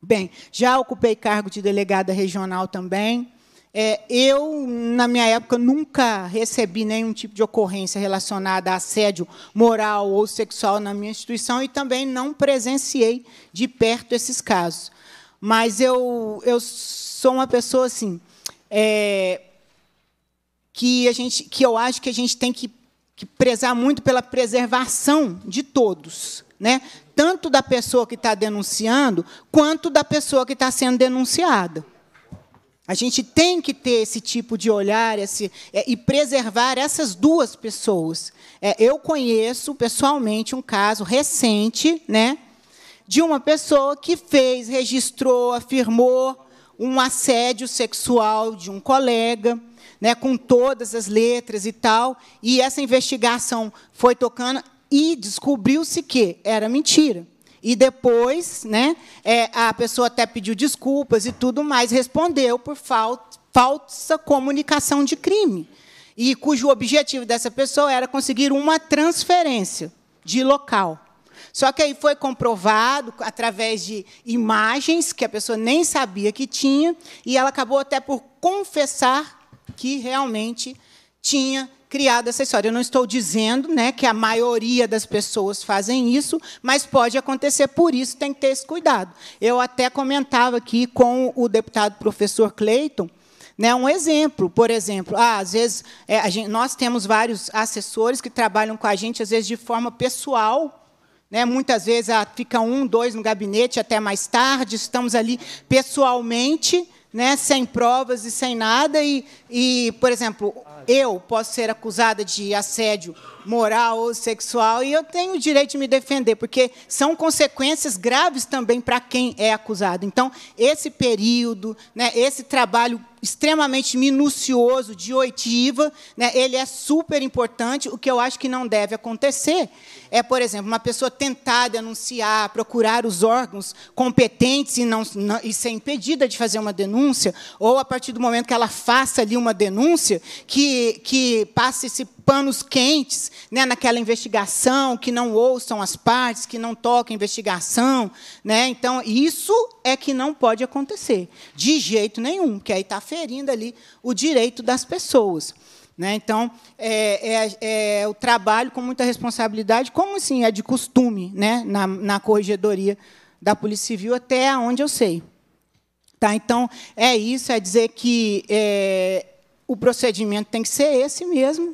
Bem, já ocupei cargo de delegada regional também. É, eu, na minha época, nunca recebi nenhum tipo de ocorrência relacionada a assédio moral ou sexual na minha instituição e também não presenciei de perto esses casos. Mas eu, eu sou uma pessoa assim é, que a gente, que eu acho que a gente tem que, que prezar muito pela preservação de todos, né? Tanto da pessoa que está denunciando quanto da pessoa que está sendo denunciada. A gente tem que ter esse tipo de olhar esse, é, e preservar essas duas pessoas. É, eu conheço pessoalmente um caso recente, né, de uma pessoa que fez, registrou, afirmou um assédio sexual de um colega, né, com todas as letras e tal, e essa investigação foi tocando e descobriu-se que era mentira. E depois, né, é, a pessoa até pediu desculpas e tudo mais, respondeu por falta, falsa comunicação de crime. E cujo objetivo dessa pessoa era conseguir uma transferência de local. Só que aí foi comprovado através de imagens que a pessoa nem sabia que tinha, e ela acabou até por confessar que realmente tinha criado essa história. Eu não estou dizendo né, que a maioria das pessoas fazem isso, mas pode acontecer, por isso tem que ter esse cuidado. Eu até comentava aqui com o deputado professor Cleiton, né, um exemplo, por exemplo, ah, às vezes é, gente, nós temos vários assessores que trabalham com a gente, às vezes de forma pessoal, né, muitas vezes ah, fica um, dois no gabinete até mais tarde, estamos ali pessoalmente, né, sem provas e sem nada, e, e, por exemplo, eu posso ser acusada de assédio moral ou sexual e eu tenho o direito de me defender, porque são consequências graves também para quem é acusado. Então, esse período, né, esse trabalho extremamente minucioso de oitiva, né, ele é super importante. O que eu acho que não deve acontecer é, por exemplo, uma pessoa tentar denunciar, procurar os órgãos competentes e, não, não, e ser impedida de fazer uma denúncia, ou a partir do momento que ela faça ali uma denúncia, que, que passe-se panos quentes né, naquela investigação, que não ouçam as partes, que não toquem investigação. Né? Então, isso é que não pode acontecer, de jeito nenhum, que aí está ferindo ali o direito das pessoas. Né? Então, é, é, é, o trabalho com muita responsabilidade, como assim é de costume né? na, na corregedoria da Polícia Civil, até onde eu sei. Tá? Então, é isso, é dizer que é, o procedimento tem que ser esse mesmo,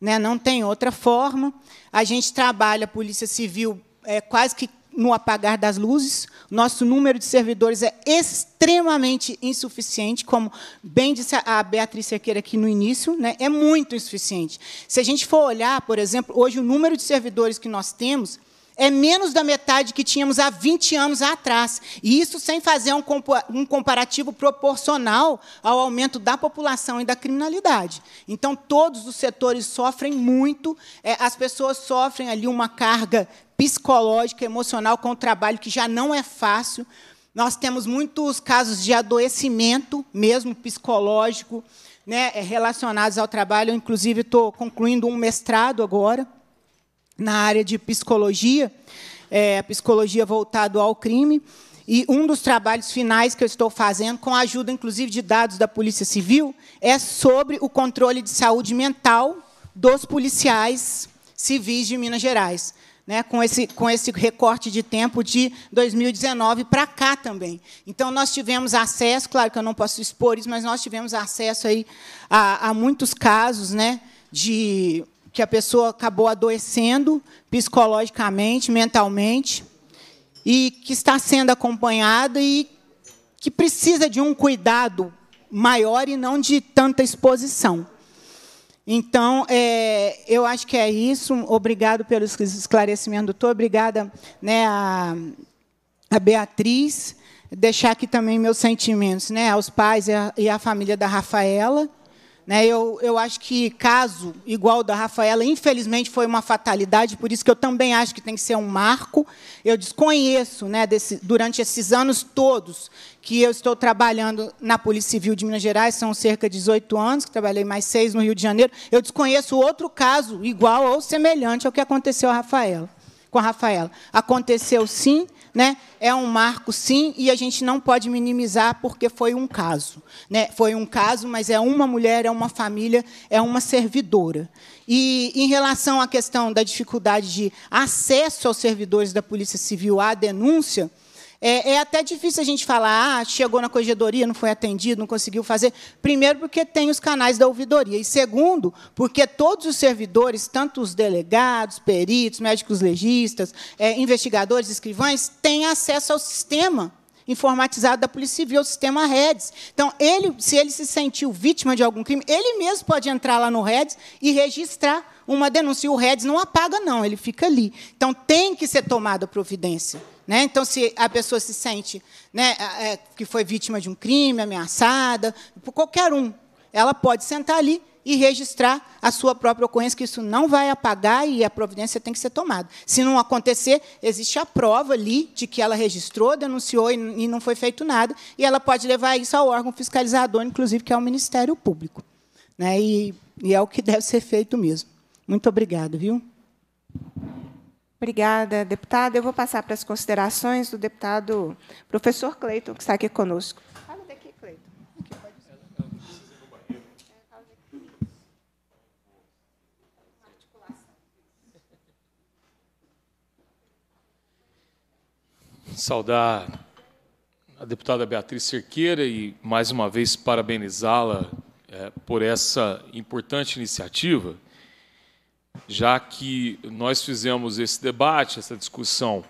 né? não tem outra forma. A gente trabalha a Polícia Civil é, quase que no apagar das luzes. Nosso número de servidores é extremamente insuficiente, como bem disse a Beatriz Cerqueira aqui no início, né? é muito insuficiente. Se a gente for olhar, por exemplo, hoje o número de servidores que nós temos é menos da metade que tínhamos há 20 anos atrás. E isso sem fazer um comparativo proporcional ao aumento da população e da criminalidade. Então, todos os setores sofrem muito, é, as pessoas sofrem ali uma carga psicológica, emocional com o trabalho que já não é fácil. Nós temos muitos casos de adoecimento, mesmo psicológico, né, relacionados ao trabalho. Eu, inclusive, estou concluindo um mestrado agora na área de psicologia, é, psicologia voltado ao crime. E um dos trabalhos finais que eu estou fazendo, com a ajuda, inclusive, de dados da Polícia Civil, é sobre o controle de saúde mental dos policiais civis de Minas Gerais. Né, com, esse, com esse recorte de tempo de 2019 para cá também. Então, nós tivemos acesso, claro que eu não posso expor isso, mas nós tivemos acesso aí a, a muitos casos né, de que a pessoa acabou adoecendo psicologicamente, mentalmente, e que está sendo acompanhada e que precisa de um cuidado maior e não de tanta exposição. Então, é, eu acho que é isso. Obrigado pelo esclarecimento, doutor. Obrigada né, a, a Beatriz. Deixar aqui também meus sentimentos né, aos pais e à, à família da Rafaela. Né, eu, eu acho que caso igual da Rafaela, infelizmente, foi uma fatalidade, por isso que eu também acho que tem que ser um marco. Eu desconheço, né, desse, durante esses anos todos que eu estou trabalhando na Polícia Civil de Minas Gerais, são cerca de 18 anos, que trabalhei mais seis no Rio de Janeiro, eu desconheço outro caso igual ou semelhante ao que aconteceu a Rafaela, com a Rafaela. Aconteceu sim, né? É um marco, sim, e a gente não pode minimizar porque foi um caso. Né? Foi um caso, mas é uma mulher, é uma família, é uma servidora. E, em relação à questão da dificuldade de acesso aos servidores da Polícia Civil à denúncia, é, é, até difícil a gente falar, ah, chegou na corregedoria, não foi atendido, não conseguiu fazer. Primeiro, porque tem os canais da ouvidoria. E segundo, porque todos os servidores, tanto os delegados, peritos, médicos legistas, é, investigadores, escrivães, têm acesso ao sistema informatizado da Polícia Civil, o sistema REDS. Então, ele, se ele se sentiu vítima de algum crime, ele mesmo pode entrar lá no REDS e registrar uma denúncia. O REDS não apaga, não, ele fica ali. Então, tem que ser tomada providência. Né? Então, se a pessoa se sente né, é, que foi vítima de um crime, ameaçada, por qualquer um, ela pode sentar ali e registrar a sua própria ocorrência, que isso não vai apagar e a providência tem que ser tomada. Se não acontecer, existe a prova ali de que ela registrou, denunciou e não foi feito nada, e ela pode levar isso ao órgão fiscalizador, inclusive, que é o Ministério Público. Né? E, e é o que deve ser feito mesmo. Muito obrigado, viu? Obrigada, deputada. Eu vou passar para as considerações do deputado professor Cleiton, que está aqui conosco. Fala daqui, Cleiton. Saudar a deputada Beatriz Cerqueira e, mais uma vez, parabenizá-la é, por essa importante iniciativa já que nós fizemos esse debate, essa discussão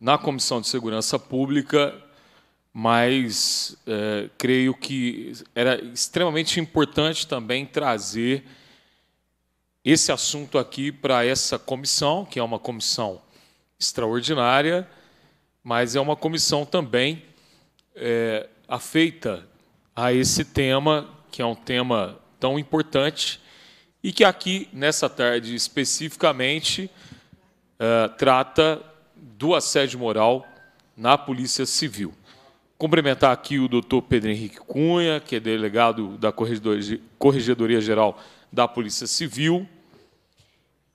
na Comissão de Segurança Pública, mas é, creio que era extremamente importante também trazer esse assunto aqui para essa comissão, que é uma comissão extraordinária, mas é uma comissão também é, afeita a esse tema, que é um tema tão importante e que aqui, nessa tarde especificamente, uh, trata do assédio moral na Polícia Civil. Cumprimentar aqui o doutor Pedro Henrique Cunha, que é delegado da Corregedoria Geral da Polícia Civil.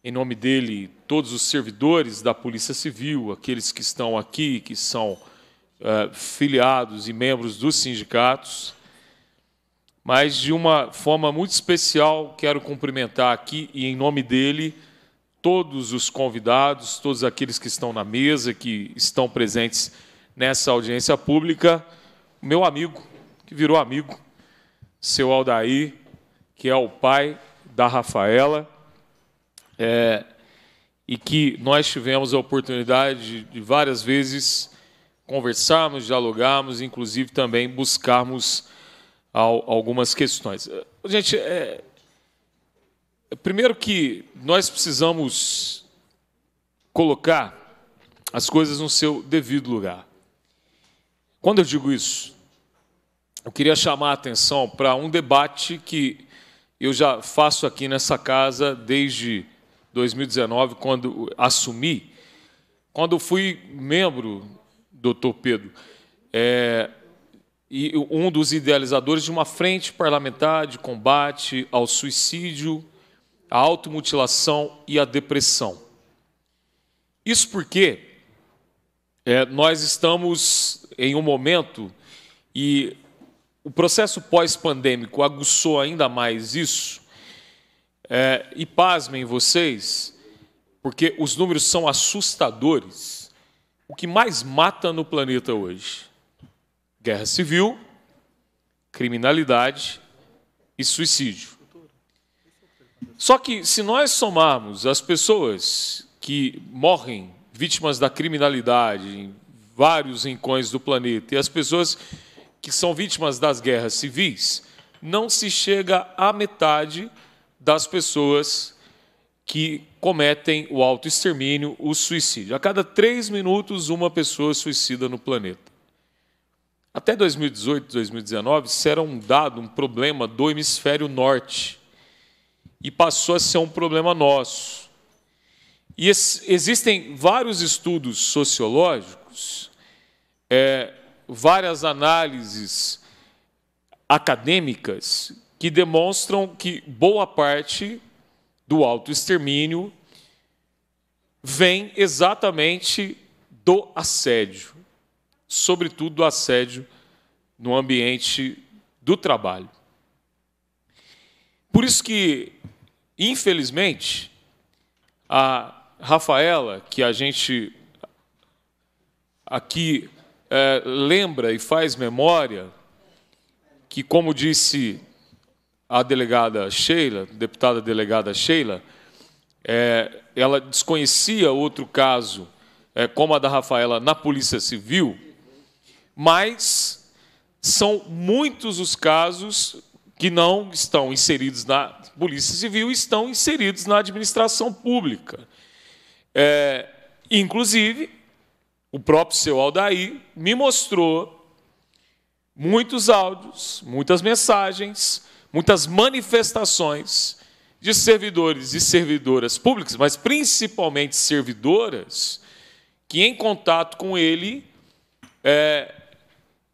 Em nome dele, todos os servidores da Polícia Civil, aqueles que estão aqui, que são uh, filiados e membros dos sindicatos, mas de uma forma muito especial quero cumprimentar aqui e em nome dele todos os convidados, todos aqueles que estão na mesa, que estão presentes nessa audiência pública, meu amigo, que virou amigo, seu Aldair, que é o pai da Rafaela, é, e que nós tivemos a oportunidade de, de várias vezes conversarmos, dialogarmos, inclusive também buscarmos algumas questões. Eh, gente, é, primeiro que nós precisamos colocar as coisas no seu devido lugar. Quando eu digo isso, eu queria chamar a atenção para um debate que eu já faço aqui nessa casa desde 2019, quando assumi, quando fui membro, doutor Pedro, é, e um dos idealizadores de uma frente parlamentar de combate ao suicídio, à automutilação e à depressão. Isso porque é, nós estamos em um momento e o processo pós-pandêmico aguçou ainda mais isso. É, e pasmem vocês, porque os números são assustadores. O que mais mata no planeta hoje guerra civil, criminalidade e suicídio. Só que se nós somarmos as pessoas que morrem vítimas da criminalidade em vários rincões do planeta e as pessoas que são vítimas das guerras civis, não se chega à metade das pessoas que cometem o autoextermínio, o suicídio. A cada três minutos, uma pessoa suicida no planeta. Até 2018, 2019, isso era um dado, um problema do hemisfério norte. E passou a ser um problema nosso. E existem vários estudos sociológicos, é, várias análises acadêmicas que demonstram que boa parte do autoextermínio vem exatamente do assédio sobretudo do assédio no ambiente do trabalho. Por isso que, infelizmente, a Rafaela, que a gente aqui é, lembra e faz memória, que, como disse a delegada Sheila, deputada delegada Sheila, é, ela desconhecia outro caso, é, como a da Rafaela, na Polícia Civil, mas são muitos os casos que não estão inseridos na Polícia Civil, estão inseridos na administração pública. É, inclusive, o próprio seu Aldair me mostrou muitos áudios, muitas mensagens, muitas manifestações de servidores e servidoras públicas, mas principalmente servidoras, que em contato com ele é,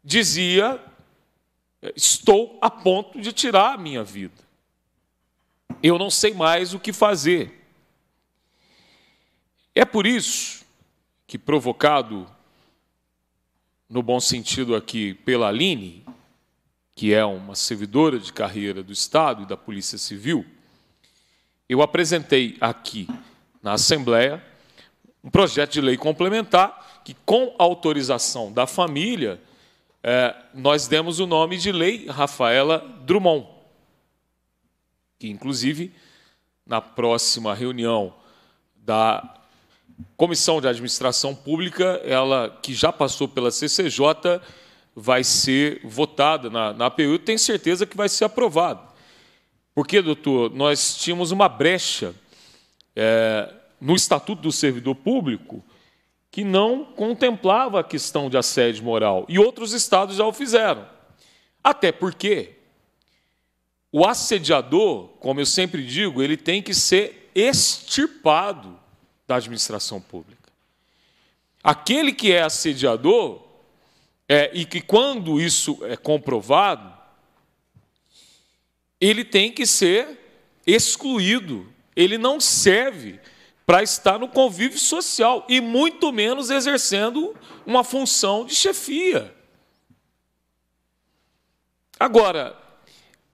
dizia: Estou a ponto de tirar a minha vida. Eu não sei mais o que fazer. É por isso que, provocado, no bom sentido aqui, pela Aline, que é uma servidora de carreira do Estado e da Polícia Civil, eu apresentei aqui na Assembleia um projeto de lei complementar que, com autorização da família, é, nós demos o nome de Lei Rafaela Drummond, que, inclusive, na próxima reunião da Comissão de Administração Pública, ela que já passou pela CCJ, vai ser votada na, na APU tenho certeza que vai ser aprovada. Porque, doutor, nós tínhamos uma brecha é, no Estatuto do Servidor Público que não contemplava a questão de assédio moral. E outros estados já o fizeram. Até porque o assediador, como eu sempre digo, ele tem que ser extirpado da administração pública. Aquele que é assediador, é, e que quando isso é comprovado, ele tem que ser excluído, ele não serve para estar no convívio social e muito menos exercendo uma função de chefia. Agora,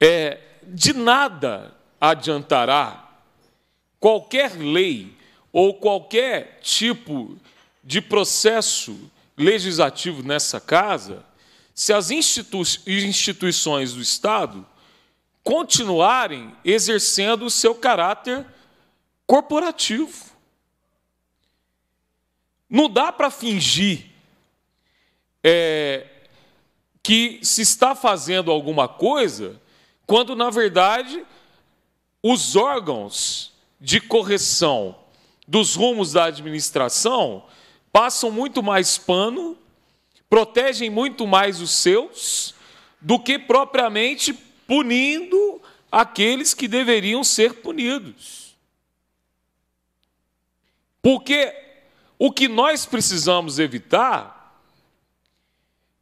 é, de nada adiantará qualquer lei ou qualquer tipo de processo legislativo nessa casa se as instituições do Estado continuarem exercendo o seu caráter corporativo. Não dá para fingir é, que se está fazendo alguma coisa quando, na verdade, os órgãos de correção dos rumos da administração passam muito mais pano, protegem muito mais os seus, do que propriamente punindo aqueles que deveriam ser punidos. Porque o que nós precisamos evitar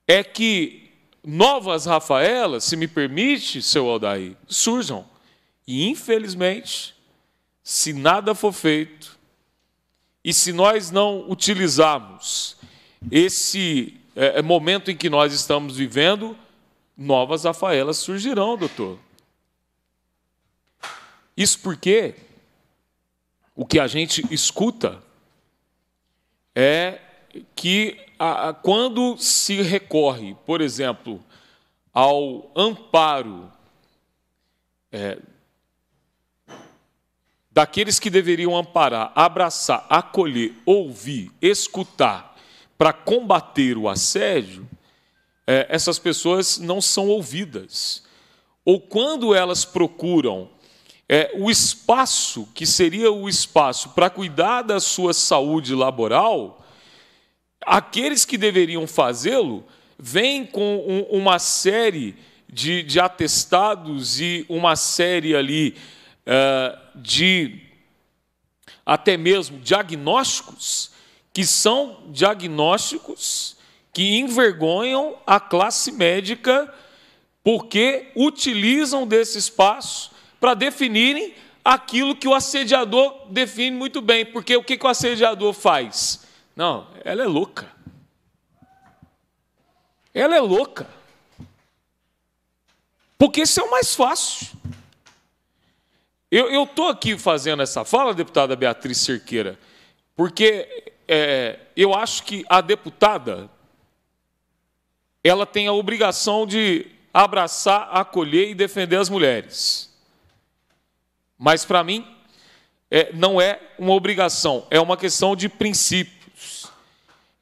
é que novas Rafaelas, se me permite, seu Aldair, surjam. E, infelizmente, se nada for feito, e se nós não utilizarmos esse é, é, momento em que nós estamos vivendo, novas Rafaelas surgirão, doutor. Isso porque o que a gente escuta é que a, quando se recorre, por exemplo, ao amparo é, daqueles que deveriam amparar, abraçar, acolher, ouvir, escutar, para combater o assédio, é, essas pessoas não são ouvidas. Ou quando elas procuram é, o espaço, que seria o espaço para cuidar da sua saúde laboral, aqueles que deveriam fazê-lo vêm com um, uma série de, de atestados e uma série ali é, de até mesmo diagnósticos, que são diagnósticos que envergonham a classe médica, porque utilizam desse espaço para definirem aquilo que o assediador define muito bem. Porque o que, que o assediador faz? Não, ela é louca. Ela é louca. Porque isso é o mais fácil. Eu estou aqui fazendo essa fala, deputada Beatriz Cerqueira, porque é, eu acho que a deputada ela tem a obrigação de abraçar, acolher e defender as mulheres. Mas, para mim, é, não é uma obrigação, é uma questão de princípios.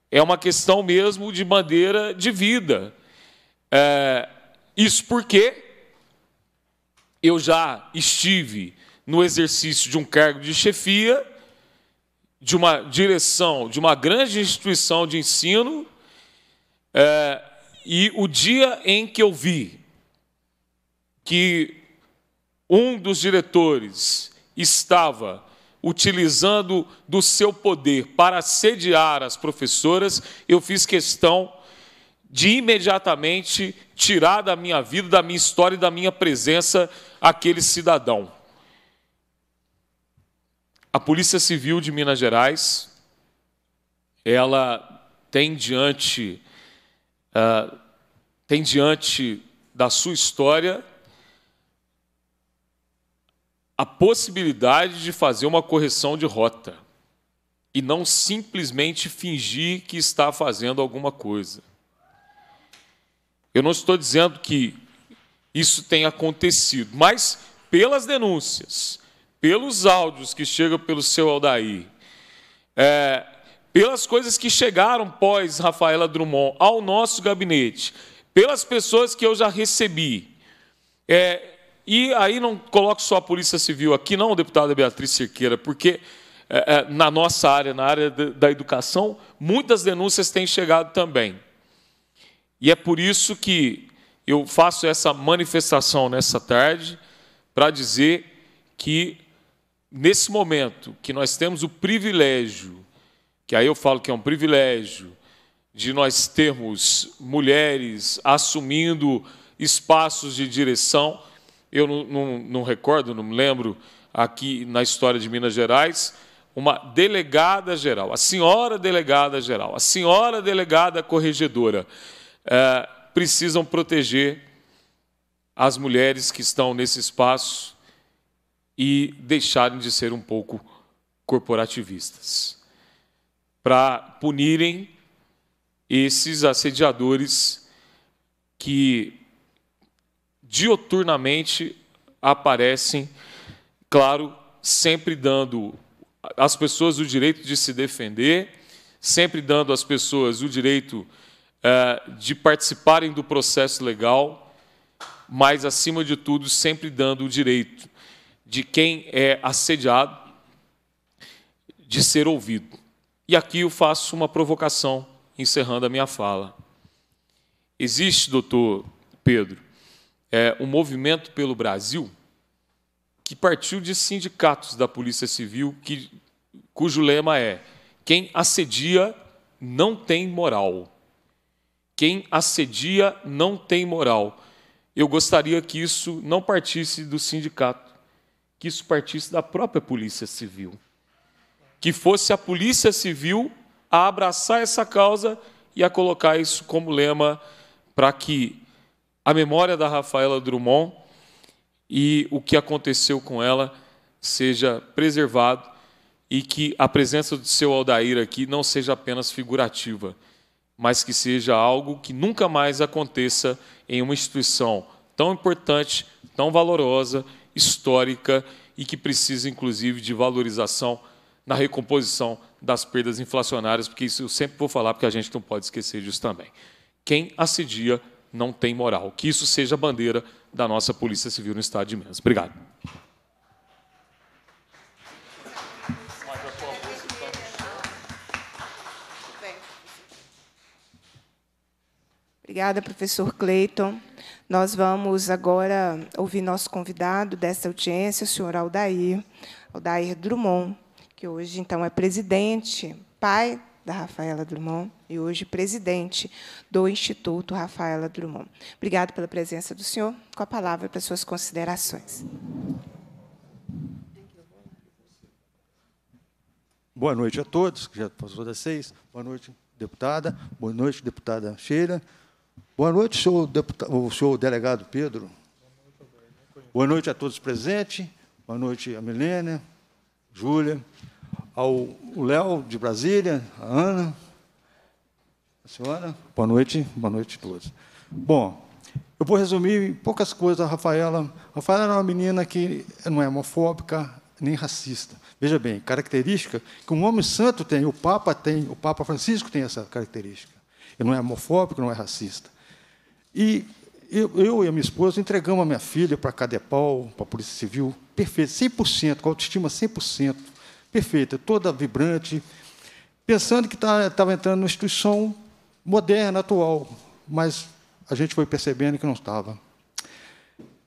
É uma questão mesmo de bandeira de vida. É, isso porque eu já estive no exercício de um cargo de chefia, de uma direção, de uma grande instituição de ensino, é, e o dia em que eu vi que um dos diretores estava utilizando do seu poder para assediar as professoras, eu fiz questão de imediatamente tirar da minha vida, da minha história e da minha presença aquele cidadão. A Polícia Civil de Minas Gerais ela tem diante, uh, tem diante da sua história a possibilidade de fazer uma correção de rota e não simplesmente fingir que está fazendo alguma coisa. Eu não estou dizendo que isso tenha acontecido, mas pelas denúncias, pelos áudios que chegam pelo seu Aldair, é, pelas coisas que chegaram pós Rafaela Drummond ao nosso gabinete, pelas pessoas que eu já recebi, é, e aí não coloco só a Polícia Civil aqui, não, deputada Beatriz Cerqueira, porque é, é, na nossa área, na área da educação, muitas denúncias têm chegado também. E é por isso que eu faço essa manifestação nessa tarde, para dizer que, nesse momento, que nós temos o privilégio, que aí eu falo que é um privilégio, de nós termos mulheres assumindo espaços de direção, eu não, não, não recordo, não me lembro, aqui na história de Minas Gerais, uma delegada geral, a senhora delegada geral, a senhora delegada corregedora, é, precisam proteger as mulheres que estão nesse espaço e deixarem de ser um pouco corporativistas, para punirem esses assediadores que dioturnamente aparecem, claro, sempre dando às pessoas o direito de se defender, sempre dando às pessoas o direito uh, de participarem do processo legal, mas, acima de tudo, sempre dando o direito de quem é assediado de ser ouvido. E aqui eu faço uma provocação, encerrando a minha fala. Existe, doutor Pedro, é, um movimento pelo Brasil que partiu de sindicatos da Polícia Civil, que, cujo lema é: quem assedia não tem moral. Quem assedia não tem moral. Eu gostaria que isso não partisse do sindicato, que isso partisse da própria Polícia Civil. Que fosse a Polícia Civil a abraçar essa causa e a colocar isso como lema para que a memória da Rafaela Drummond e o que aconteceu com ela seja preservado e que a presença do seu Aldair aqui não seja apenas figurativa, mas que seja algo que nunca mais aconteça em uma instituição tão importante, tão valorosa, histórica e que precisa, inclusive, de valorização na recomposição das perdas inflacionárias, porque isso eu sempre vou falar, porque a gente não pode esquecer disso também. Quem assedia não tem moral. Que isso seja a bandeira da nossa Polícia Civil no Estado de Minas. Obrigado. Obrigada, professor Cleiton. Nós vamos agora ouvir nosso convidado desta audiência, o senhor Aldair, Aldair Drummond, que hoje, então, é presidente, pai da Rafaela Drummond e hoje presidente do Instituto Rafaela Drummond. Obrigado pela presença do senhor. Com a palavra para suas considerações. Boa noite a todos, já passou das seis. Boa noite, deputada. Boa noite, deputada Sheila. Boa noite, senhor, deputado, o senhor delegado Pedro. Boa noite a todos presentes. Boa noite a Milênia, Júlia, ao Léo de Brasília, a Ana, a senhora. Boa noite, boa noite a todos. Bom, eu vou resumir poucas coisas. A Rafaela, a Rafaela era uma menina que não é homofóbica nem racista. Veja bem, característica que um homem santo tem, o Papa tem, o Papa Francisco tem essa característica. Ele não é homofóbico, não é racista. E eu, eu, e a minha esposa entregamos a minha filha para a Cadepal, para a Polícia Civil, perfeito, 100%, com autoestima 100% perfeita, toda vibrante, pensando que estava tá, entrando numa instituição moderna, atual, mas a gente foi percebendo que não estava.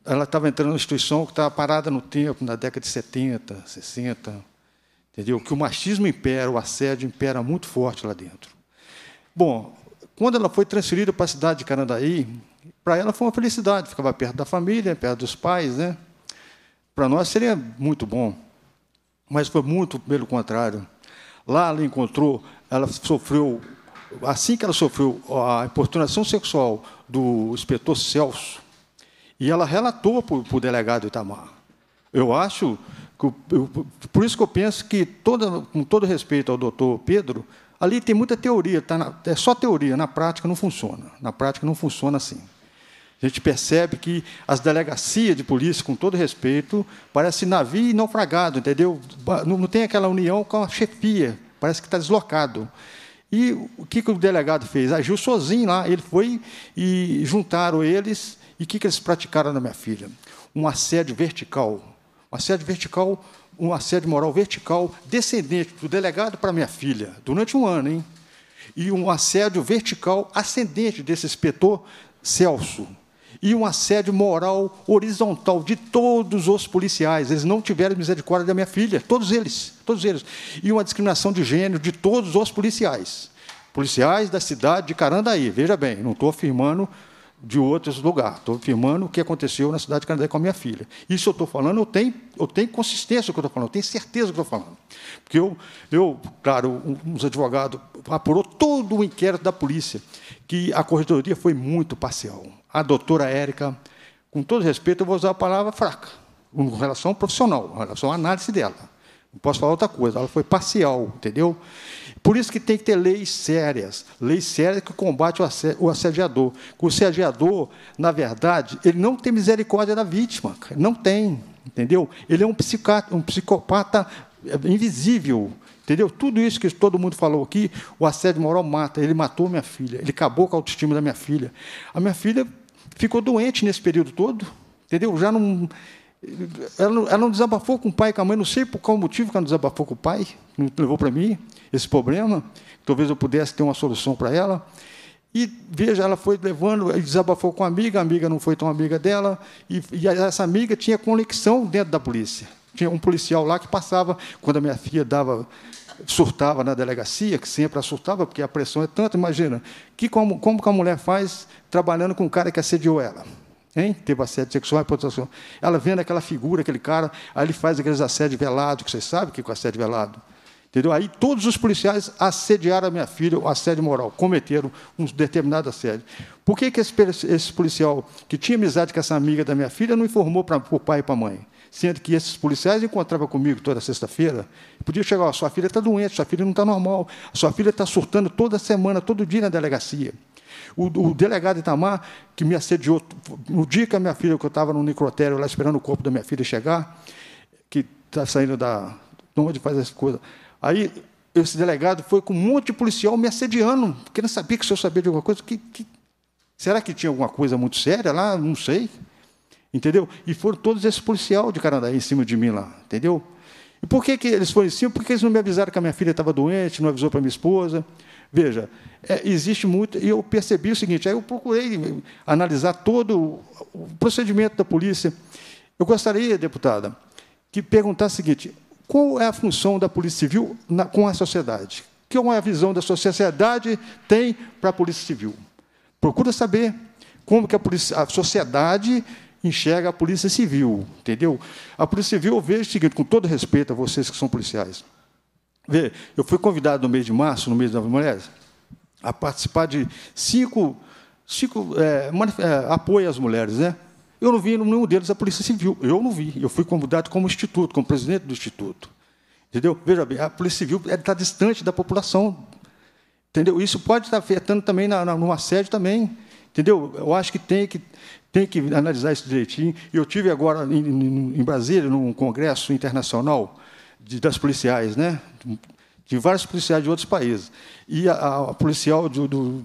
Ela estava entrando numa instituição que estava parada no tempo, na década de 70, 60, entendeu? Que o machismo impera, o assédio impera muito forte lá dentro. Bom, quando ela foi transferida para a cidade de Canandaí, para ela foi uma felicidade, ficava perto da família, perto dos pais, né? Para nós seria muito bom mas foi muito pelo contrário. Lá ela encontrou ela sofreu, assim que ela sofreu a importunação sexual do inspetor Celso, e ela relatou para o delegado Itamar. Eu acho, que, eu, por isso que eu penso que, toda, com todo respeito ao doutor Pedro, ali tem muita teoria, tá na, é só teoria, na prática não funciona. Na prática não funciona assim. A gente percebe que as delegacias de polícia, com todo respeito, parece navio naufragado, entendeu? Não tem aquela união com a chefia, parece que está deslocado. E o que, que o delegado fez? Agiu sozinho lá, ele foi e juntaram eles, e o que, que eles praticaram na minha filha? Um assédio vertical. Um assédio vertical, um assédio moral vertical, descendente do delegado para minha filha, durante um ano, hein? E um assédio vertical ascendente desse inspetor Celso, e um assédio moral horizontal de todos os policiais. Eles não tiveram misericórdia da minha filha, todos eles, todos eles. E uma discriminação de gênero de todos os policiais. Policiais da cidade de Carandaí. Veja bem, não estou afirmando de outros lugares. Estou afirmando o que aconteceu na cidade de Carandaí com a minha filha. Isso eu estou falando, eu tenho, eu tenho consistência do que eu estou falando, eu tenho certeza do que estou falando. Porque eu, eu claro, uns advogados apurou todo o inquérito da polícia, que a corredoria foi muito parcial a doutora Érica, com todo respeito, eu vou usar a palavra fraca, com relação profissional, com relação à análise dela. Não posso falar outra coisa, ela foi parcial, entendeu? Por isso que tem que ter leis sérias, leis sérias que combatem o assediador. O assediador, na verdade, ele não tem misericórdia da vítima, não tem, entendeu? Ele é um, psicopata, um psicopata invisível, entendeu? Tudo isso que todo mundo falou aqui, o assédio moral mata. Ele matou minha filha, ele acabou com a autoestima da minha filha. A minha filha ficou doente nesse período todo, entendeu? Já não ela, não, ela não desabafou com o pai e com a mãe, não sei por qual motivo que ela não desabafou com o pai, não levou para mim esse problema. Talvez eu pudesse ter uma solução para ela. E veja, ela foi levando, desabafou com a amiga, a amiga não foi tão amiga dela, e, e essa amiga tinha conexão dentro da polícia. Tinha um policial lá que passava, quando a minha filha dava, surtava na delegacia, que sempre a surtava, porque a pressão é tanta, imagina, que como, como que a mulher faz trabalhando com um cara que assediou ela? Hein? Teve assédio sexual, reputação. Ela vendo aquela figura, aquele cara, aí ele faz aqueles assédios velados, que vocês sabem o que é assédio velado. Entendeu? Aí todos os policiais assediaram a minha filha, o assédio moral, cometeram um determinado assédio. Por que, que esse, esse policial, que tinha amizade com essa amiga da minha filha, não informou para o pai e para a mãe? Sendo que esses policiais encontravam comigo toda sexta-feira, podia chegar, oh, sua filha está doente, sua filha não está normal, sua filha está surtando toda semana, todo dia na delegacia. O, o, delegado Itamar, que me assediou, no dia que a minha filha, que eu estava no necrotério lá esperando o corpo da minha filha chegar, que está saindo da. onde faz essa coisa. Aí esse delegado foi com um monte de policial me assediando, querendo saber que se eu sabia de alguma coisa. Que, que, será que tinha alguma coisa muito séria lá? Não sei. Entendeu? E foram todos esses policial de Canadá em cima de mim lá. Entendeu? E por que, que eles foram em cima? Porque eles não me avisaram que a minha filha estava doente, não avisou para minha esposa. Veja, é, existe muito. E eu percebi o seguinte: aí eu procurei analisar todo o procedimento da polícia. Eu gostaria, deputada, que perguntasse o seguinte: qual é a função da Polícia Civil na, com a sociedade? Que é uma visão da sociedade tem para a Polícia Civil? Procura saber como que a, polícia, a sociedade enxerga a Polícia Civil, entendeu? A Polícia Civil, eu vejo o seguinte, com todo respeito a vocês que são policiais. Vê, eu fui convidado no mês de março, no mês das mulheres, a participar de cinco, cinco é, é, apoio às mulheres, né? Eu não vi nenhum deles a Polícia Civil. Eu não vi. Eu fui convidado como instituto, como presidente do instituto. Entendeu? Veja bem, a Polícia Civil está distante da população. Entendeu? Isso pode estar afetando também na, na, no assédio também. Entendeu? Eu acho que tem que, tem que analisar isso direitinho. Eu tive agora em, em Brasília, num congresso internacional de, das policiais, né? de vários policiais de outros países. E a, a policial do, do,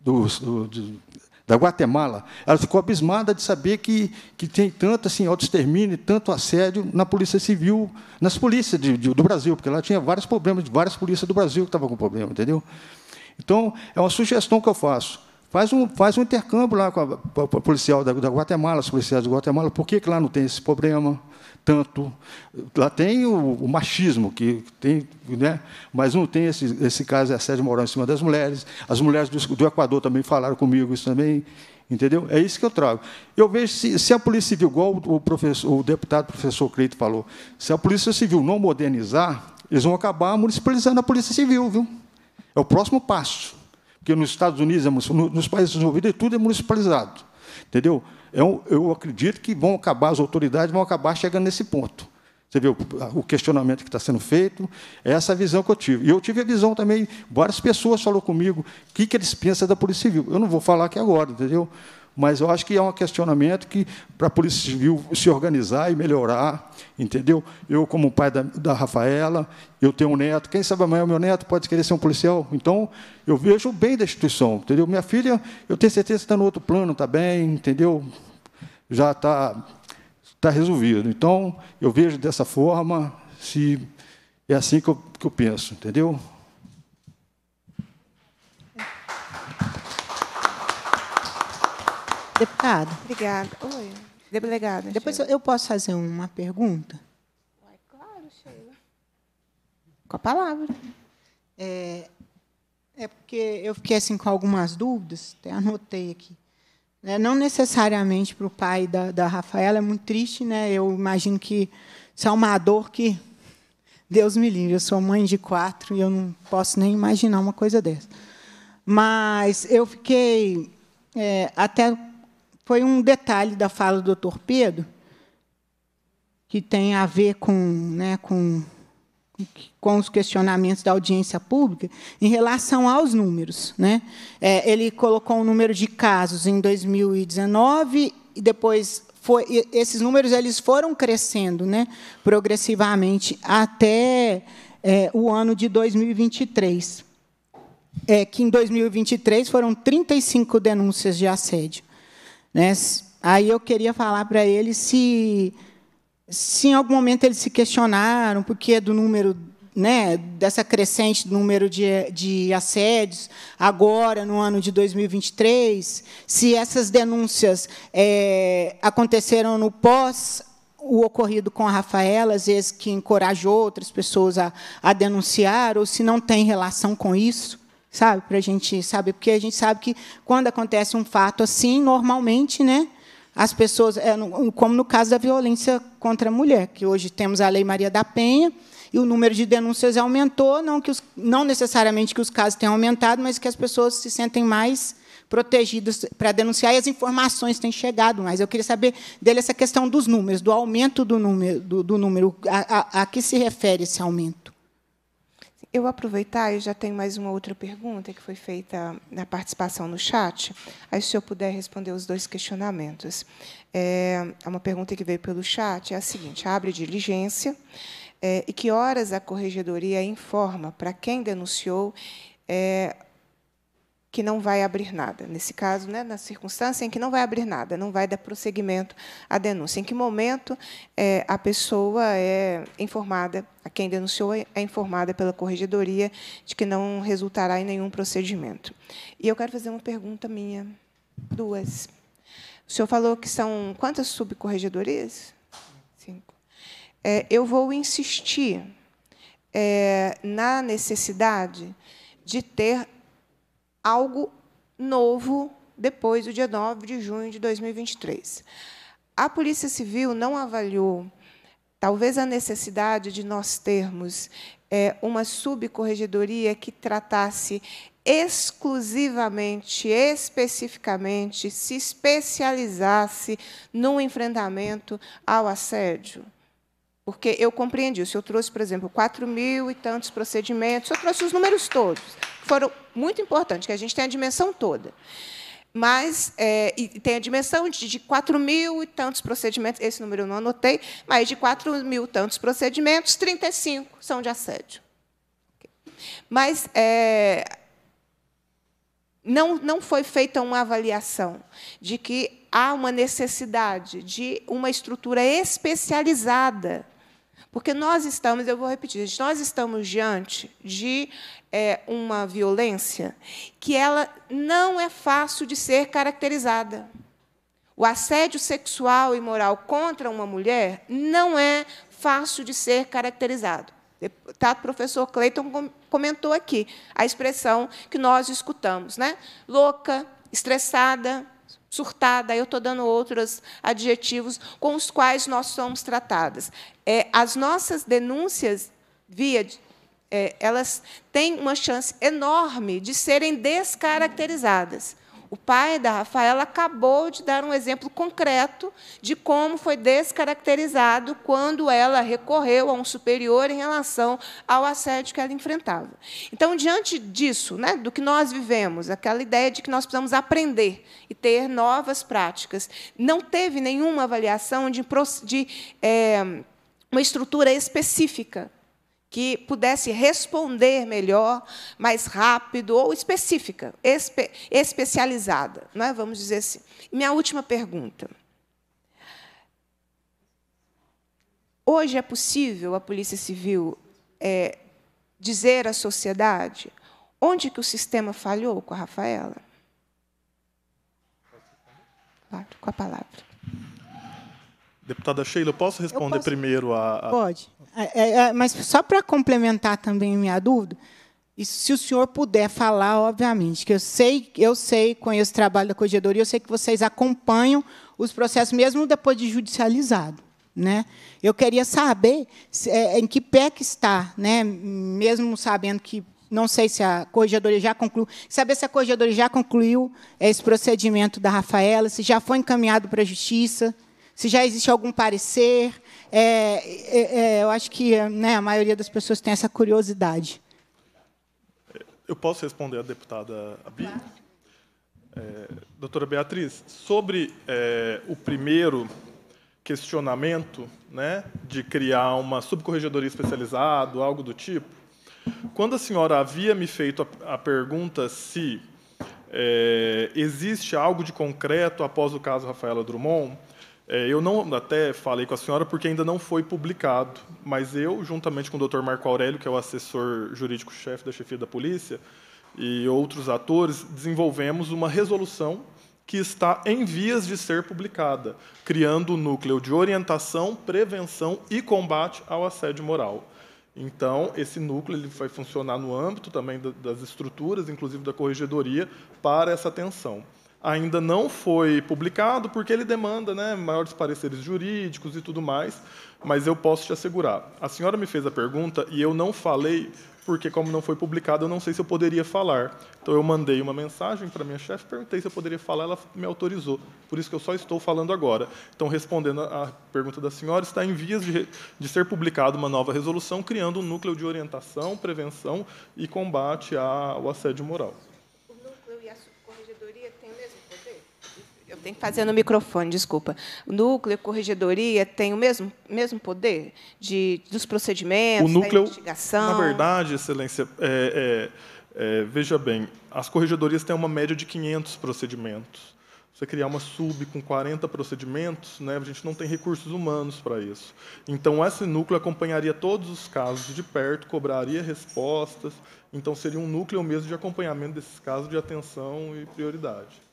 do, do da Guatemala, ela ficou abismada de saber que, que tem tanto assim, auto-extermínio, tanto assédio na Polícia Civil, nas polícias de, de, do Brasil, porque ela tinha vários problemas, de várias polícias do Brasil que estavam com problema, entendeu? Então, é uma sugestão que eu faço. Faz um, faz um intercâmbio lá com a, com a policial da, da, Guatemala, os policiais da Guatemala, por que, que lá não tem esse problema tanto? Lá tem o, o machismo, que tem, né? mas não tem esse, esse caso de assédio moral em cima das mulheres. As mulheres do, do Equador também falaram comigo isso também. Entendeu? É isso que eu trago. Eu vejo se, se a Polícia Civil, igual o, professor, o deputado professor Cleito falou, se a Polícia Civil não modernizar, eles vão acabar municipalizando a Polícia Civil, viu? É o próximo passo. Porque nos Estados Unidos, é nos países desenvolvidos, tudo é municipalizado. Entendeu? Eu, é eu acredito que vão acabar, as autoridades vão acabar chegando nesse ponto. Você vê o, questionamento que está sendo feito, é essa visão que eu tive. E eu tive a visão também, várias pessoas falaram comigo, o que, que eles pensam da Polícia Civil. Eu não vou falar aqui agora, entendeu? Mas eu acho que é um questionamento que, para a Polícia Civil se organizar e melhorar, entendeu? Eu, como pai da, da Rafaela, eu tenho um neto, quem sabe amanhã o meu neto pode querer ser um policial. Então, eu vejo bem da instituição, entendeu? Minha filha, eu tenho certeza que está no outro plano, está bem, entendeu? Já está está resolvido. Então, eu vejo dessa forma, se é assim que eu, que eu penso, entendeu? Deputado. Obrigada. Oi. Delegada. Depois Sheila. eu posso fazer uma pergunta? Claro, Sheila. Com a palavra. É, é porque eu fiquei assim com algumas dúvidas, até anotei aqui. Né? Não necessariamente para o pai da, da Rafaela, é muito triste, né? Eu imagino que isso é uma dor que Deus me livre. Eu sou mãe de quatro e eu não posso nem imaginar uma coisa dessa. Mas eu fiquei é, até foi um detalhe da fala do doutor Pedro que tem a ver com, né, com com os questionamentos da audiência pública em relação aos números. Né? É, ele colocou um número de casos em 2019 e depois foi, esses números eles foram crescendo né, progressivamente até é, o ano de 2023. É, que em 2023 foram 35 denúncias de assédio. Né? Aí eu queria falar para ele se se em algum momento eles se questionaram por que do número né, dessa crescente número de, de assédios agora no ano de 2023, se essas denúncias é, aconteceram no pós o ocorrido com a Rafaela, às vezes que encorajou outras pessoas a, a denunciar, ou se não tem relação com isso, sabe, para a gente saber, porque a gente sabe que quando acontece um fato assim, normalmente, né, as pessoas, é, como no caso da violência contra a mulher, que hoje temos a Lei Maria da Penha, e o número de denúncias aumentou, não, que os, não necessariamente que os casos tenham aumentado, mas que as pessoas se sentem mais protegidas para denunciar e as informações têm chegado mais. Eu queria saber dele essa questão dos números, do aumento do número, do, do número a, a, a que se refere esse aumento? Eu aproveitar e já tem mais uma outra pergunta que foi feita na participação no chat. Aí, se eu puder responder os dois questionamentos. É uma pergunta que veio pelo chat, é a seguinte: abre diligência é, e que horas a corregedoria informa para quem denunciou é, que não vai abrir nada. Nesse caso, né, na circunstância em que não vai abrir nada, não vai dar prosseguimento à denúncia. Em que momento é, a pessoa é informada, a quem denunciou é informada pela corregedoria de que não resultará em nenhum procedimento. E eu quero fazer uma pergunta minha, duas. O senhor falou que são quantas subcorregedorias? Cinco. É, eu vou insistir é, na necessidade de ter algo novo depois do dia 9 de junho de 2023. A Polícia Civil não avaliou, talvez, a necessidade de nós termos é, uma subcorregedoria que tratasse exclusivamente, especificamente, se especializasse no enfrentamento ao assédio. Porque eu compreendi, o senhor trouxe, por exemplo, 4 mil e tantos procedimentos, senhor trouxe os números todos, foram muito importantes, que a gente tem a dimensão toda. Mas é, tem a dimensão de, de 4 mil e tantos procedimentos, esse número eu não anotei, mas de 4 mil e tantos procedimentos, 35 são de assédio. Mas é, não, não foi feita uma avaliação de que há uma necessidade de uma estrutura especializada porque nós estamos, eu vou repetir, nós estamos diante de é, uma violência que ela não é fácil de ser caracterizada. O assédio sexual e moral contra uma mulher não é fácil de ser caracterizado. O deputado professor Cleiton comentou aqui a expressão que nós escutamos, né? Louca, estressada, surtada, eu estou dando outros adjetivos com os quais nós somos tratadas. É, as nossas denúncias, via é, elas têm uma chance enorme de serem descaracterizadas. O pai da Rafaela acabou de dar um exemplo concreto de como foi descaracterizado quando ela recorreu a um superior em relação ao assédio que ela enfrentava. Então, diante disso, né, do que nós vivemos, aquela ideia de que nós precisamos aprender e ter novas práticas, não teve nenhuma avaliação de, de é, uma estrutura específica que pudesse responder melhor, mais rápido ou específica, espe especializada, não é? vamos dizer assim. Minha última pergunta. Hoje é possível a Polícia Civil é, dizer à sociedade onde que o sistema falhou com a Rafaela? Claro, com a palavra. Deputada Sheila, posso responder posso... primeiro a, a... Pode. É, é, é, mas só para complementar também minha dúvida, se o senhor puder falar, obviamente, que eu sei, eu sei, conheço o trabalho da corregedoria, eu sei que vocês acompanham os processos mesmo depois de judicializado, né? Eu queria saber se, é, em que pé que está, né? Mesmo sabendo que não sei se a corregedoria já concluiu, saber se a corregedoria já concluiu esse procedimento da Rafaela, se já foi encaminhado para a justiça, se já existe algum parecer. É, é, é, eu acho que né, a maioria das pessoas tem essa curiosidade. Eu posso responder a deputada Abi? É, doutora Beatriz, sobre é, o primeiro questionamento né, de criar uma subcorregedoria especializada, algo do tipo, quando a senhora havia me feito a, a pergunta se é, existe algo de concreto após o caso Rafaela Drummond, é, eu não até falei com a senhora porque ainda não foi publicado, mas eu, juntamente com o Dr. Marco Aurélio, que é o assessor jurídico-chefe da chefia da polícia, e outros atores, desenvolvemos uma resolução que está em vias de ser publicada, criando o núcleo de orientação, prevenção e combate ao assédio moral. Então, esse núcleo ele vai funcionar no âmbito também das estruturas, inclusive da corregedoria, para essa atenção ainda não foi publicado porque ele demanda né, maiores pareceres jurídicos e tudo mais, mas eu posso te assegurar. A senhora me fez a pergunta e eu não falei porque, como não foi publicado, eu não sei se eu poderia falar. Então, eu mandei uma mensagem para minha chefe, perguntei se eu poderia falar, ela me autorizou. Por isso que eu só estou falando agora. Então, respondendo à pergunta da senhora, está em vias de, de ser publicada uma nova resolução, criando um núcleo de orientação, prevenção e combate ao assédio moral. Tenho que fazer no microfone, desculpa. O núcleo e corregedoria tem o mesmo, mesmo poder de, dos procedimentos, o núcleo, da investigação? Na verdade, Excelência, é, é, é, veja bem, as corregedorias têm uma média de 500 procedimentos. Você criar uma sub com 40 procedimentos, né, a gente não tem recursos humanos para isso. Então, esse núcleo acompanharia todos os casos de perto, cobraria respostas. Então, seria um núcleo mesmo de acompanhamento desses casos de atenção e prioridade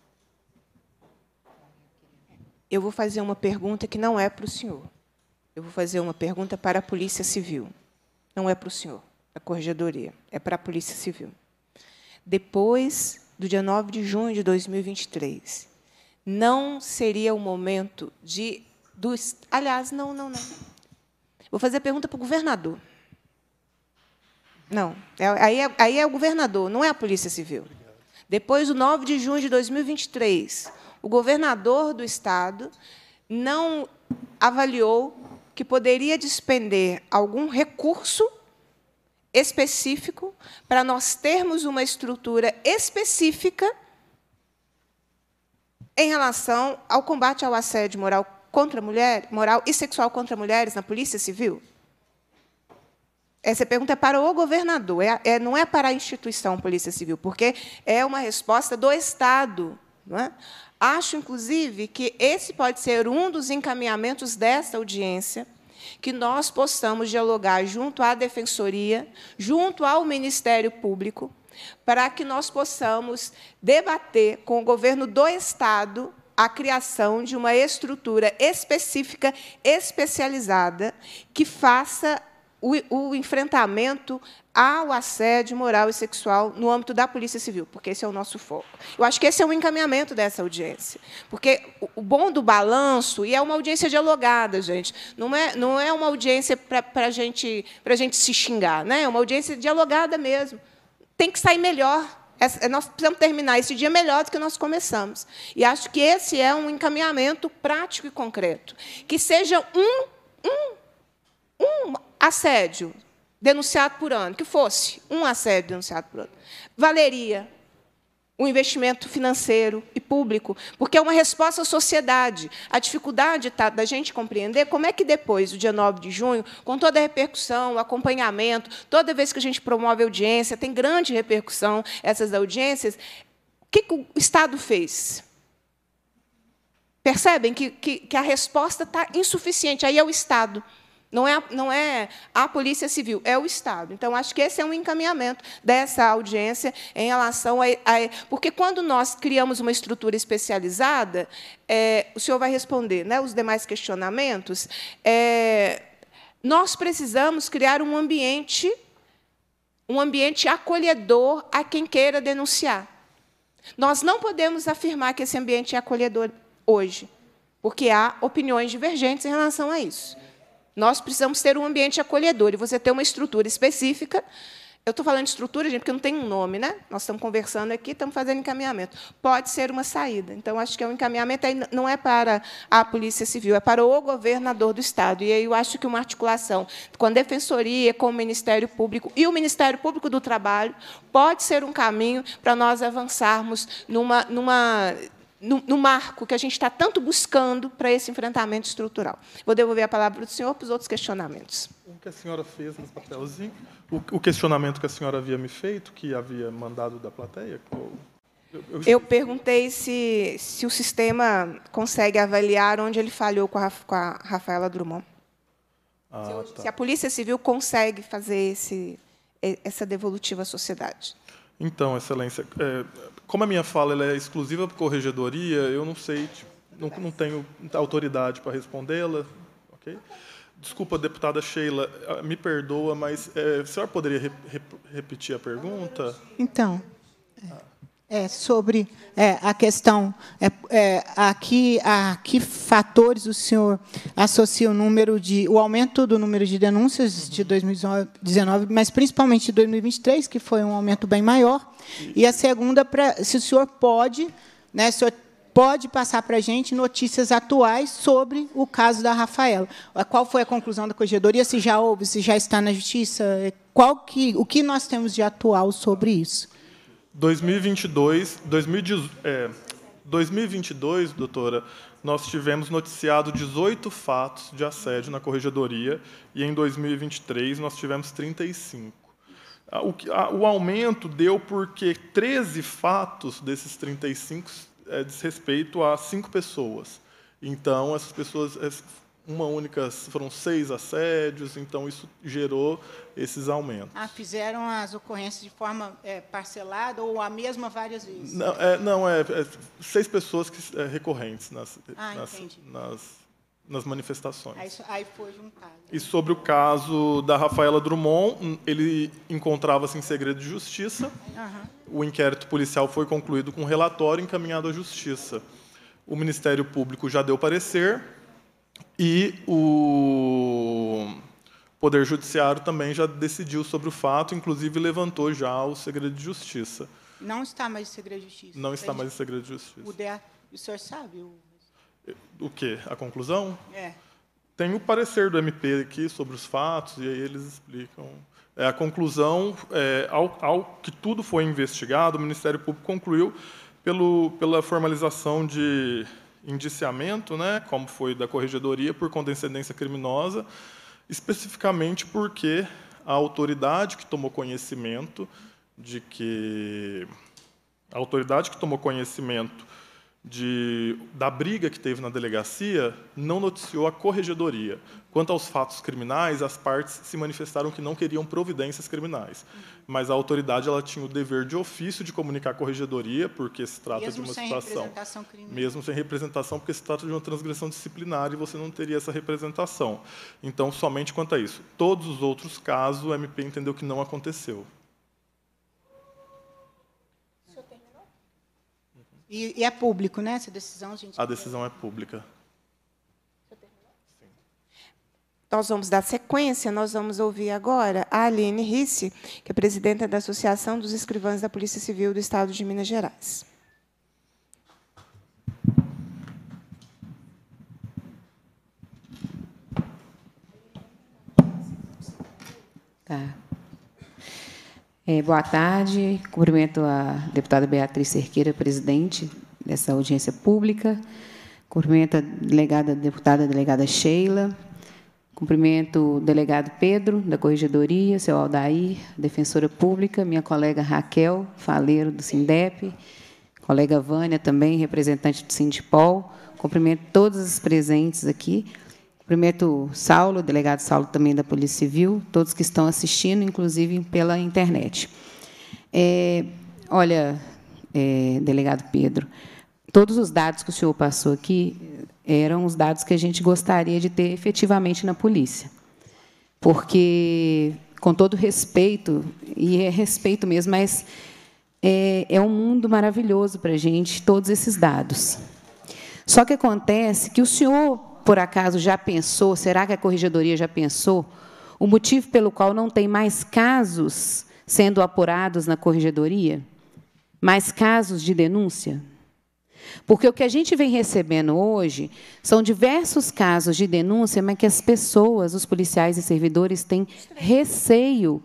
eu vou fazer uma pergunta que não é para o senhor. Eu vou fazer uma pergunta para a Polícia Civil. Não é para o senhor, a Corregedoria, é para a Polícia Civil. Depois do dia 9 de junho de 2023, não seria o momento de. Dos, aliás, não, não, não. Vou fazer a pergunta para o governador. Não, é, aí, é, aí é o governador, não é a Polícia Civil. Depois do 9 de junho de 2023, o governador do estado não avaliou que poderia despender algum recurso específico para nós termos uma estrutura específica em relação ao combate ao assédio moral contra mulher, moral e sexual contra mulheres na Polícia Civil? Essa pergunta é para o governador, é, é, não é para a instituição Polícia Civil, porque é uma resposta do Estado. Não é? Acho, inclusive, que esse pode ser um dos encaminhamentos desta audiência, que nós possamos dialogar junto à Defensoria, junto ao Ministério Público, para que nós possamos debater com o governo do Estado a criação de uma estrutura específica, especializada, que faça o, o, enfrentamento ao assédio moral e sexual no âmbito da Polícia Civil, porque esse é o nosso foco. Eu acho que esse é o encaminhamento dessa audiência. Porque o bom do balanço, e é uma audiência dialogada, gente, não é, não é uma audiência para gente, a gente se xingar, né? é uma audiência dialogada mesmo. Tem que sair melhor. Nós precisamos terminar esse dia melhor do que nós começamos. E acho que esse é um encaminhamento prático e concreto. Que seja um, um, um assédio denunciado por ano, que fosse um assédio denunciado por ano, valeria o investimento financeiro e público, porque é uma resposta à sociedade. A dificuldade tá, da gente compreender como é que depois do dia 9 de junho, com toda a repercussão, o acompanhamento, toda vez que a gente promove audiência, tem grande repercussão essas audiências, o que, que o Estado fez? Percebem que, que, que a resposta está insuficiente. Aí é o Estado. Não é, não é a Polícia Civil, é o Estado. Então, acho que esse é um encaminhamento dessa audiência em relação a. a porque quando nós criamos uma estrutura especializada, é, o senhor vai responder né, os demais questionamentos. É, nós precisamos criar um ambiente, um ambiente acolhedor a quem queira denunciar. Nós não podemos afirmar que esse ambiente é acolhedor hoje, porque há opiniões divergentes em relação a isso. Nós precisamos ter um ambiente acolhedor e você ter uma estrutura específica. Eu estou falando de estrutura, gente, porque não tem um nome, né? Nós estamos conversando aqui, estamos fazendo encaminhamento. Pode ser uma saída. Então, acho que é um encaminhamento não é para a Polícia Civil, é para o governador do Estado. E aí eu acho que uma articulação com a Defensoria, com o Ministério Público e o Ministério Público do Trabalho pode ser um caminho para nós avançarmos numa, numa no, no, marco que a gente está tanto buscando para esse enfrentamento estrutural. Vou devolver a palavra para o senhor para os outros questionamentos. O que a senhora fez no papelzinho, o, o questionamento que a senhora havia me feito, que havia mandado da plateia, eu, eu, eu perguntei se, se o sistema consegue avaliar onde ele falhou com a, com a Rafaela Drummond. Ah, se, tá. se a Polícia Civil consegue fazer esse, essa devolutiva à sociedade. Então, Excelência, é, como a minha fala é exclusiva para corregedoria, eu não sei, tipo, não, não, tenho autoridade para respondê-la. Okay? Desculpa, deputada Sheila, ah, me perdoa, mas é, a senhora poderia re, re, repetir a pergunta? Então, é, sobre é, a questão, é, é, a, que, a que fatores o senhor associa o número de, o aumento do número de denúncias de 2019, mas principalmente de 2023, que foi um aumento bem maior, e a segunda, pra, se o senhor pode, né, senhor pode passar para a gente notícias atuais sobre o caso da Rafaela. Qual foi a conclusão da corregedoria? Se já houve, se já está na justiça? Qual que, o que nós temos de atual sobre isso? 2022, 2018, é, 2022, doutora, nós tivemos noticiado 18 fatos de assédio na corregedoria e em 2023 nós tivemos 35. O, o aumento deu porque 13 fatos desses 35 é, diz respeito a cinco pessoas. Então, essas pessoas uma única, foram seis assédios, então isso gerou esses aumentos. Ah, fizeram as ocorrências de forma é, parcelada ou a mesma várias vezes? Não, é, não, é, é seis pessoas que, é, recorrentes nas, ah, nas, nas, nas, manifestações. Aí, aí foi juntado. E sobre o caso da Rafaela Drummond, ele encontrava-se em segredo de justiça. Uhum. O inquérito policial foi concluído com um relatório encaminhado à justiça. O Ministério Público já deu parecer, e o Poder Judiciário também já decidiu sobre o fato, inclusive levantou já o segredo de justiça. Não está mais em segredo de justiça. Não está mais em segredo de justiça. O, de, o senhor sabe? O, o quê? A conclusão? É. Tem o parecer do MP aqui sobre os fatos, e aí eles explicam. É, a conclusão, é, ao, ao, que tudo foi investigado, o Ministério Público concluiu pelo, pela formalização de indiciamento, né, como foi da corregedoria, por condescendência criminosa, especificamente porque a autoridade que tomou conhecimento de que a autoridade que tomou conhecimento de, da briga que teve na delegacia, não noticiou a corregedoria. Quanto aos fatos criminais, as partes se manifestaram que não queriam providências criminais. Mas a autoridade ela tinha o dever de ofício de comunicar à corregedoria, porque se trata Mesmo de uma sem situação. representação criminal. Mesmo sem representação, porque se trata de uma transgressão disciplinar e você não teria essa representação. Então, somente quanto a isso. Todos os outros casos, o MP entendeu que não aconteceu. E, e é público, né? Essa decisão, gente. A decisão é pública. Nós vamos dar sequência, nós vamos ouvir agora a Aline Risse, que é presidenta da Associação dos Escrivães da Polícia Civil do Estado de Minas Gerais. Tá. É, boa tarde. Cumprimento a deputada Beatriz Cerqueira, presidente dessa audiência pública. Cumprimento a delegada, deputada delegada Sheila. Cumprimento o delegado Pedro, da Corregedoria, seu Aldair, defensora pública, minha colega Raquel Faleiro, do Sindep, colega Vânia, também representante do Sindipol. Cumprimento todos os presentes aqui. Cumprimento o Saulo, o delegado Saulo também da Polícia Civil, todos que estão assistindo, inclusive pela internet. É, olha, é, delegado Pedro, todos os dados que o senhor passou aqui eram os dados que a gente gostaria de ter efetivamente na polícia. Porque, com todo respeito, e é respeito mesmo, mas é, é um mundo maravilhoso para a gente, todos esses dados. Só que acontece que o senhor, por acaso, já pensou, será que a corregedoria já pensou, o motivo pelo qual não tem mais casos sendo apurados na corregedoria? Mais casos de denúncia? Porque o que a gente vem recebendo hoje são diversos casos de denúncia, mas que as pessoas, os policiais e servidores, têm receio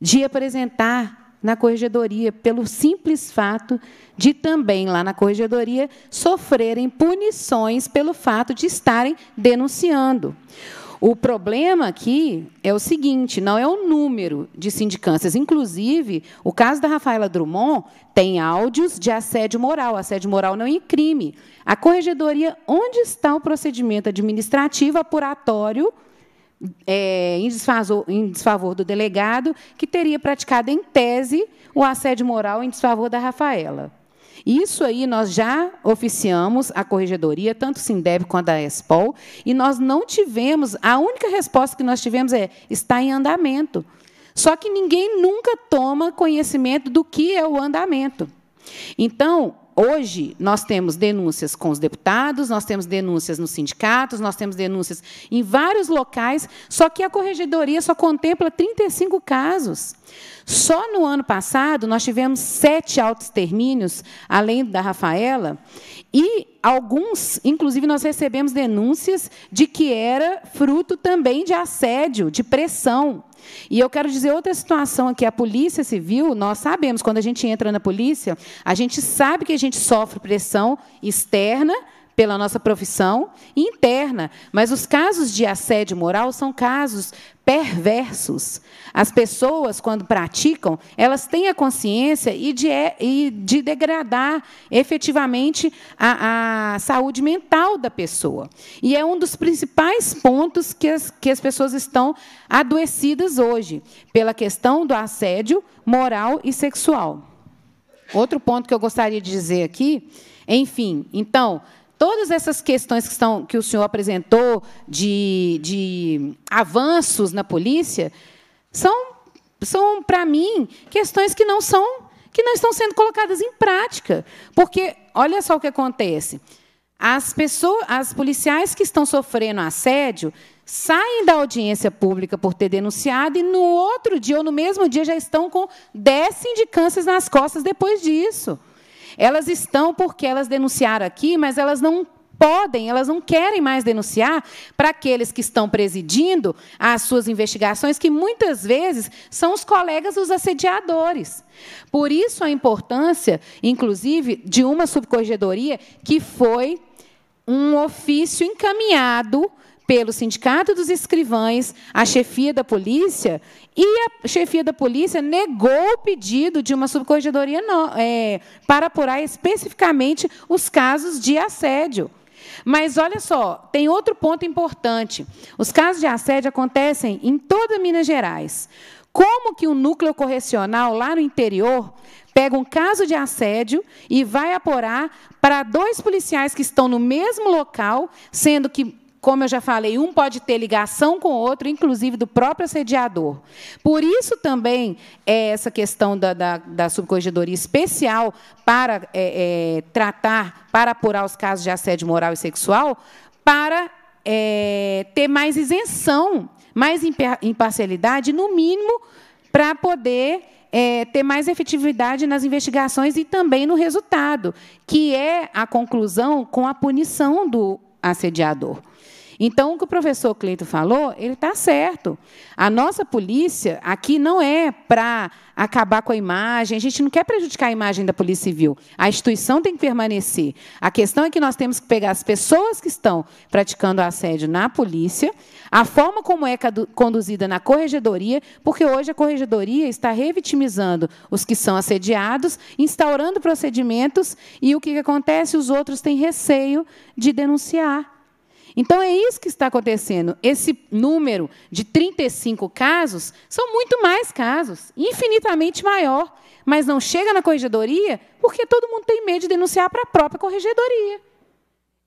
de apresentar na corregedoria, pelo simples fato de também lá na corregedoria sofrerem punições pelo fato de estarem denunciando. O problema aqui é o seguinte: não é o número de sindicâncias. Inclusive, o caso da Rafaela Drummond tem áudios de assédio moral. Assédio moral não é crime. A corregedoria, onde está o procedimento administrativo apuratório é, em, desfavor, em desfavor do delegado, que teria praticado, em tese, o assédio moral em desfavor da Rafaela? Isso aí nós já oficiamos a corregedoria, tanto Sindeb quanto a Expol, e nós não tivemos, a única resposta que nós tivemos é está em andamento. Só que ninguém nunca toma conhecimento do que é o andamento. Então, Hoje, nós temos denúncias com os deputados, nós temos denúncias nos sindicatos, nós temos denúncias em vários locais, só que a corregedoria só contempla 35 casos. Só no ano passado, nós tivemos sete autoextermínios, além da Rafaela, e alguns, inclusive, nós recebemos denúncias de que era fruto também de assédio, de pressão. E eu quero dizer outra situação aqui. A Polícia Civil, nós sabemos, quando a gente entra na polícia, a gente sabe que a gente sofre pressão externa pela nossa profissão interna. Mas os casos de assédio moral são casos perversos. As pessoas, quando praticam, elas têm a consciência e de, e de degradar efetivamente a, a, saúde mental da pessoa. E é um dos principais pontos que as, que as pessoas estão adoecidas hoje, pela questão do assédio moral e sexual. Outro ponto que eu gostaria de dizer aqui, enfim, então, Todas essas questões que, estão, que o senhor apresentou de, de avanços na polícia são, são para mim, questões que não são que não estão sendo colocadas em prática. Porque, olha só o que acontece. As pessoas, as policiais que estão sofrendo assédio saem da audiência pública por ter denunciado e no outro dia ou no mesmo dia já estão com 10 sindicâncias nas costas depois disso. Elas estão porque elas denunciaram aqui, mas elas não podem, elas não querem mais denunciar para aqueles que estão presidindo as suas investigações, que muitas vezes são os colegas dos assediadores. Por isso a importância, inclusive, de uma subcorregedoria que foi um ofício encaminhado pelo Sindicato dos Escrivães, a chefia da polícia, e a chefia da polícia negou o pedido de uma subcorregedoria é, para apurar especificamente os casos de assédio. Mas olha só, tem outro ponto importante. Os casos de assédio acontecem em toda Minas Gerais. Como que o núcleo correcional lá no interior pega um caso de assédio e vai apurar para dois policiais que estão no mesmo local, sendo que como eu já falei, um pode ter ligação com o outro, inclusive do próprio assediador. Por isso também é essa questão da, da, da subcorregedoria especial para é, é, tratar, para apurar os casos de assédio moral e sexual, para é, ter mais isenção, mais imparcialidade, no mínimo, para poder é, ter mais efetividade nas investigações e também no resultado, que é a conclusão com a punição do assediador. Então, o que o professor Cleito falou, ele está certo. A nossa polícia aqui não é para acabar com a imagem, a gente não quer prejudicar a imagem da Polícia Civil. A instituição tem que permanecer. A questão é que nós temos que pegar as pessoas que estão praticando assédio na polícia, a forma como é conduzida na corregedoria, porque hoje a corregedoria está revitimizando os que são assediados, instaurando procedimentos, e o que acontece? Os outros têm receio de denunciar. Então é isso que está acontecendo. Esse número de 35 casos são muito mais casos, infinitamente maior, mas não chega na corregedoria porque todo mundo tem medo de denunciar para a própria corregedoria.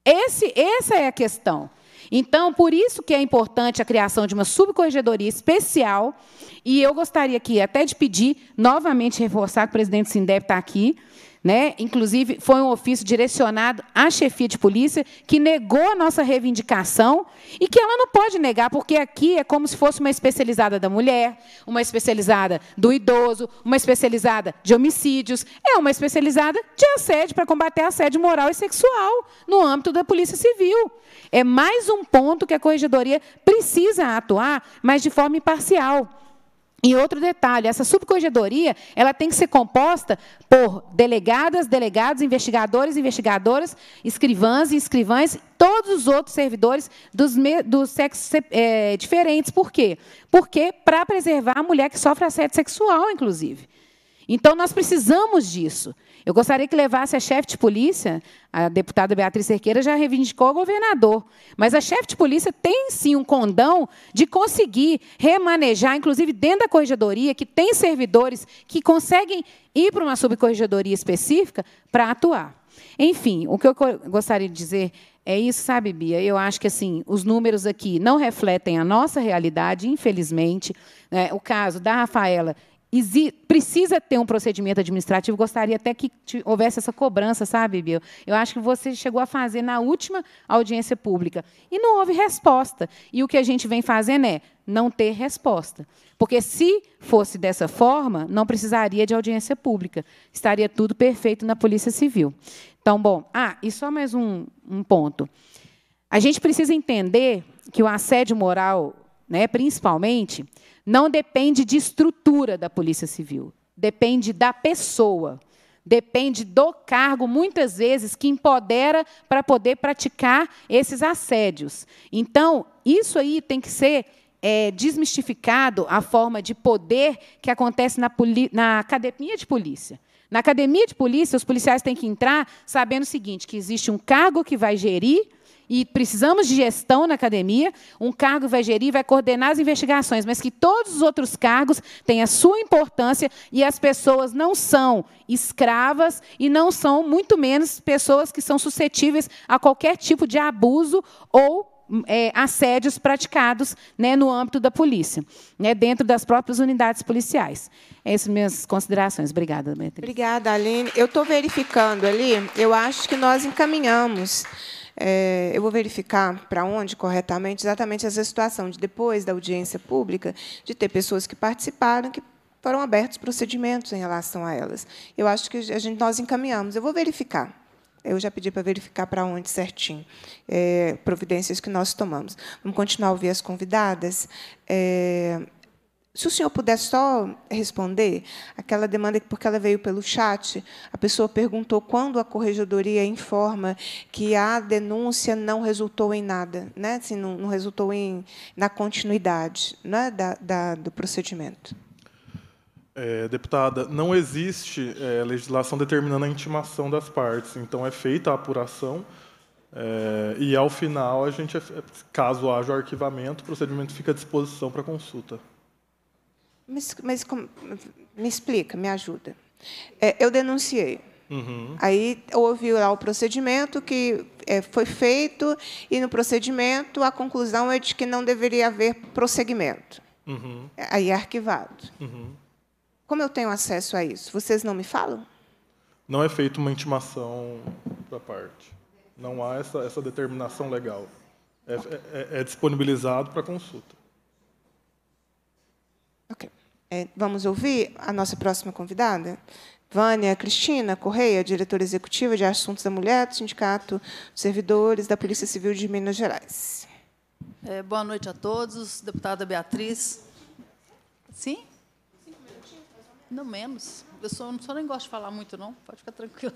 Esse, essa é a questão. Então, por isso que é importante a criação de uma subcorregedoria especial, e eu gostaria aqui até de pedir, novamente reforçar que o presidente Sindep está aqui, né? Inclusive, foi um ofício direcionado à chefia de polícia, que negou a nossa reivindicação e que ela não pode negar, porque aqui é como se fosse uma especializada da mulher, uma especializada do idoso, uma especializada de homicídios, é uma especializada de assédio, para combater assédio moral e sexual no âmbito da Polícia Civil. É mais um ponto que a corregedoria precisa atuar, mas de forma imparcial. E outro detalhe, essa subcorregedoria ela tem que ser composta por delegadas, delegados, investigadores, investigadoras, escrivãs e escrivães, todos os outros servidores dos, dos sexos é, diferentes. Por quê? Porque para preservar a mulher que sofre assédio sexual, inclusive. Então, nós precisamos disso. Eu gostaria que levasse a chefe de polícia, a deputada Beatriz Cerqueira já reivindicou ao governador, mas a chefe de polícia tem sim um condão de conseguir remanejar, inclusive dentro da corregedoria, que tem servidores que conseguem ir para uma subcorregedoria específica para atuar. Enfim, o que eu gostaria de dizer é isso, sabe, Bia? Eu acho que assim os números aqui não refletem a nossa realidade, infelizmente. Né? O caso da Rafaela precisa ter um procedimento administrativo. Gostaria até que houvesse essa cobrança, sabe, Bill? Eu acho que você chegou a fazer na última audiência pública e não houve resposta. E o que a gente vem fazendo é não ter resposta. Porque se fosse dessa forma, não precisaria de audiência pública. Estaria tudo perfeito na Polícia Civil. Então, bom. Ah, e só mais um, um ponto. A gente precisa entender que o assédio moral, né, principalmente, não depende de estrutura da Polícia Civil, depende da pessoa, depende do cargo, muitas vezes, que empodera para poder praticar esses assédios. Então, isso aí tem que ser é, desmistificado a forma de poder que acontece na, na academia de polícia. Na academia de polícia, os policiais têm que entrar sabendo o seguinte: que existe um cargo que vai gerir e precisamos de gestão na academia, um cargo vai gerir, vai coordenar as investigações, mas que todos os outros cargos têm a sua importância e as pessoas não são escravas e não são, muito menos, pessoas que são suscetíveis a qualquer tipo de abuso ou é, assédios praticados né, no âmbito da polícia, né, dentro das próprias unidades policiais. Essas minhas considerações. Obrigada, Beatriz. Obrigada, Aline. Eu estou verificando ali, eu acho que nós encaminhamos é, eu vou verificar para onde corretamente exatamente essa situação de depois da audiência pública, de ter pessoas que participaram, que foram abertos procedimentos em relação a elas. Eu acho que a gente, nós encaminhamos. Eu vou verificar. Eu já pedi para verificar para onde certinho, é, providências que nós tomamos. Vamos continuar a ouvir as convidadas. É, Se o senhor puder só responder aquela demanda, porque ela veio pelo chat, a pessoa perguntou quando a corregedoria informa que a denúncia não resultou em nada, né? assim, não, não resultou em, na continuidade né? da, da, do procedimento. É, deputada, não existe é, legislação determinando a intimação das partes, então é feita a apuração é, e, ao final, a gente, caso haja o arquivamento, o procedimento fica à disposição para consulta. Mas, mas me explica, me ajuda. É, eu denunciei. Uhum. Aí houve lá o procedimento que é, foi feito e no procedimento a conclusão é de que não deveria haver prosseguimento. Uhum. Aí é arquivado. Uhum. Como eu tenho acesso a isso? Vocês não me falam? Não é feita uma intimação da parte. Não há essa, essa determinação legal. É, é, é disponibilizado para consulta. Ok. É, vamos ouvir a nossa próxima convidada? Vânia Cristina Correia, diretora executiva de Assuntos da Mulher do Sindicato dos Servidores da Polícia Civil de Minas Gerais. É, boa noite a todos. Deputada Beatriz. Sim? Não menos. Eu só, só nem gosto de falar muito, não. Pode ficar tranquila.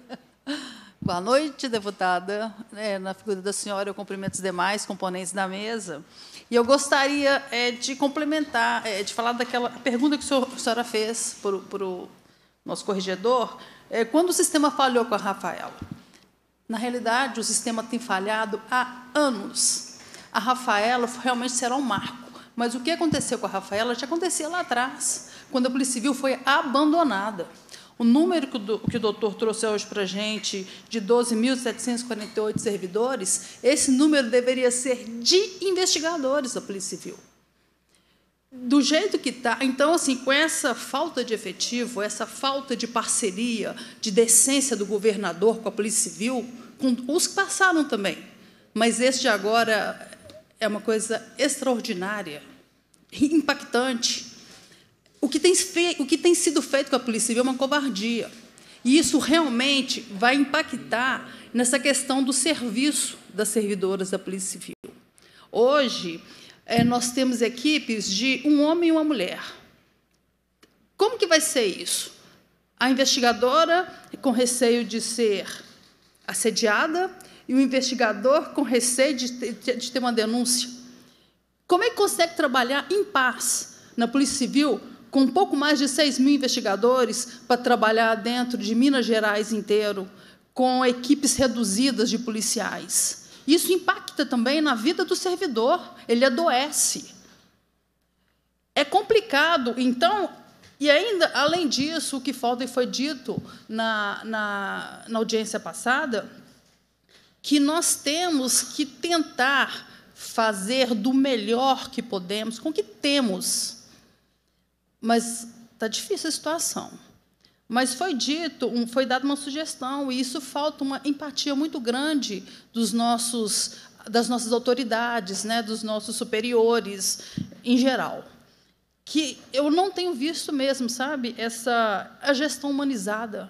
Boa noite, deputada. É, na figura da senhora, eu cumprimento os demais componentes da mesa. E eu gostaria é, de complementar, é, de falar daquela pergunta que a senhora fez o, para o nosso corregedor, é, quando o sistema falhou com a Rafaela. Na realidade, o sistema tem falhado há anos. A Rafaela realmente será um marco. Mas o que aconteceu com a Rafaela já acontecia lá atrás, quando a Polícia Civil foi abandonada. O número que o, que o doutor trouxe hoje para a gente, de 12.748 servidores, esse número deveria ser de investigadores da Polícia Civil. Do jeito que está, então, assim, com essa falta de efetivo, essa falta de parceria, de decência do governador com a Polícia Civil, com os que passaram também, mas este de agora é uma coisa extraordinária, impactante. O que, tem o que tem sido feito com a Polícia Civil é uma covardia. E isso realmente vai impactar nessa questão do serviço das servidoras da Polícia Civil. Hoje, é, nós temos equipes de um homem e uma mulher. Como que vai ser isso? A investigadora com receio de ser assediada e o investigador com receio de ter, de ter uma denúncia. Como é que consegue trabalhar em paz na Polícia Civil com um pouco mais de 6 mil investigadores para trabalhar dentro de Minas Gerais inteiro, com equipes reduzidas de policiais. Isso impacta também na vida do servidor, ele adoece. É complicado, então, e ainda, além disso, o que falta e foi dito na, na, na audiência passada, que nós temos que tentar fazer do melhor que podemos com o que temos mas está difícil a situação. Mas foi dito, foi dada uma sugestão, e isso falta uma empatia muito grande dos nossos, das nossas autoridades, né, dos nossos superiores em geral. Que eu não tenho visto mesmo, sabe, essa a gestão humanizada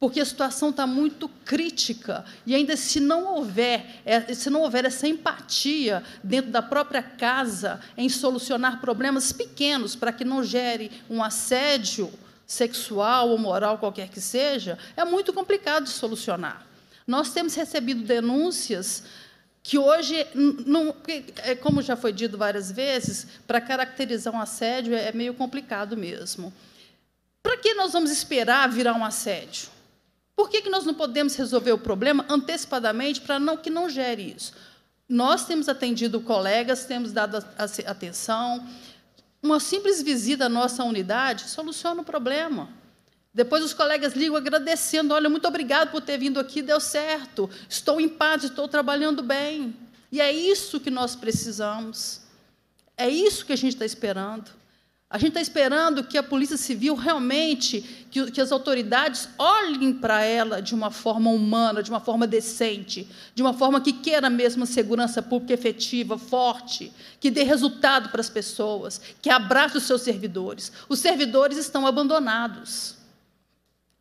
porque a situação está muito crítica. E ainda se não houver é, se não houver essa empatia dentro da própria casa em solucionar problemas pequenos para que não gere um assédio sexual ou moral qualquer que seja é muito complicado de solucionar. Nós temos recebido denúncias que hoje não, é, como já foi dito várias vezes para caracterizar um assédio é meio complicado mesmo. Para que nós vamos esperar virar um assédio por que, que nós não podemos resolver o problema antecipadamente para não, que não gere isso? Nós temos atendido colegas, temos dado atenção. Uma simples visita à nossa unidade soluciona o problema. Depois os colegas ligam agradecendo: olha, muito obrigado por ter vindo aqui, deu certo, estou em paz, estou trabalhando bem. E é isso que nós precisamos. É isso que a gente está esperando. A gente está esperando que a Polícia Civil realmente, que, que as autoridades olhem para ela de uma forma humana, de uma forma decente, de uma forma que queira mesmo segurança pública efetiva, forte, que dê resultado para as pessoas, que abrace os seus servidores. Os servidores estão abandonados.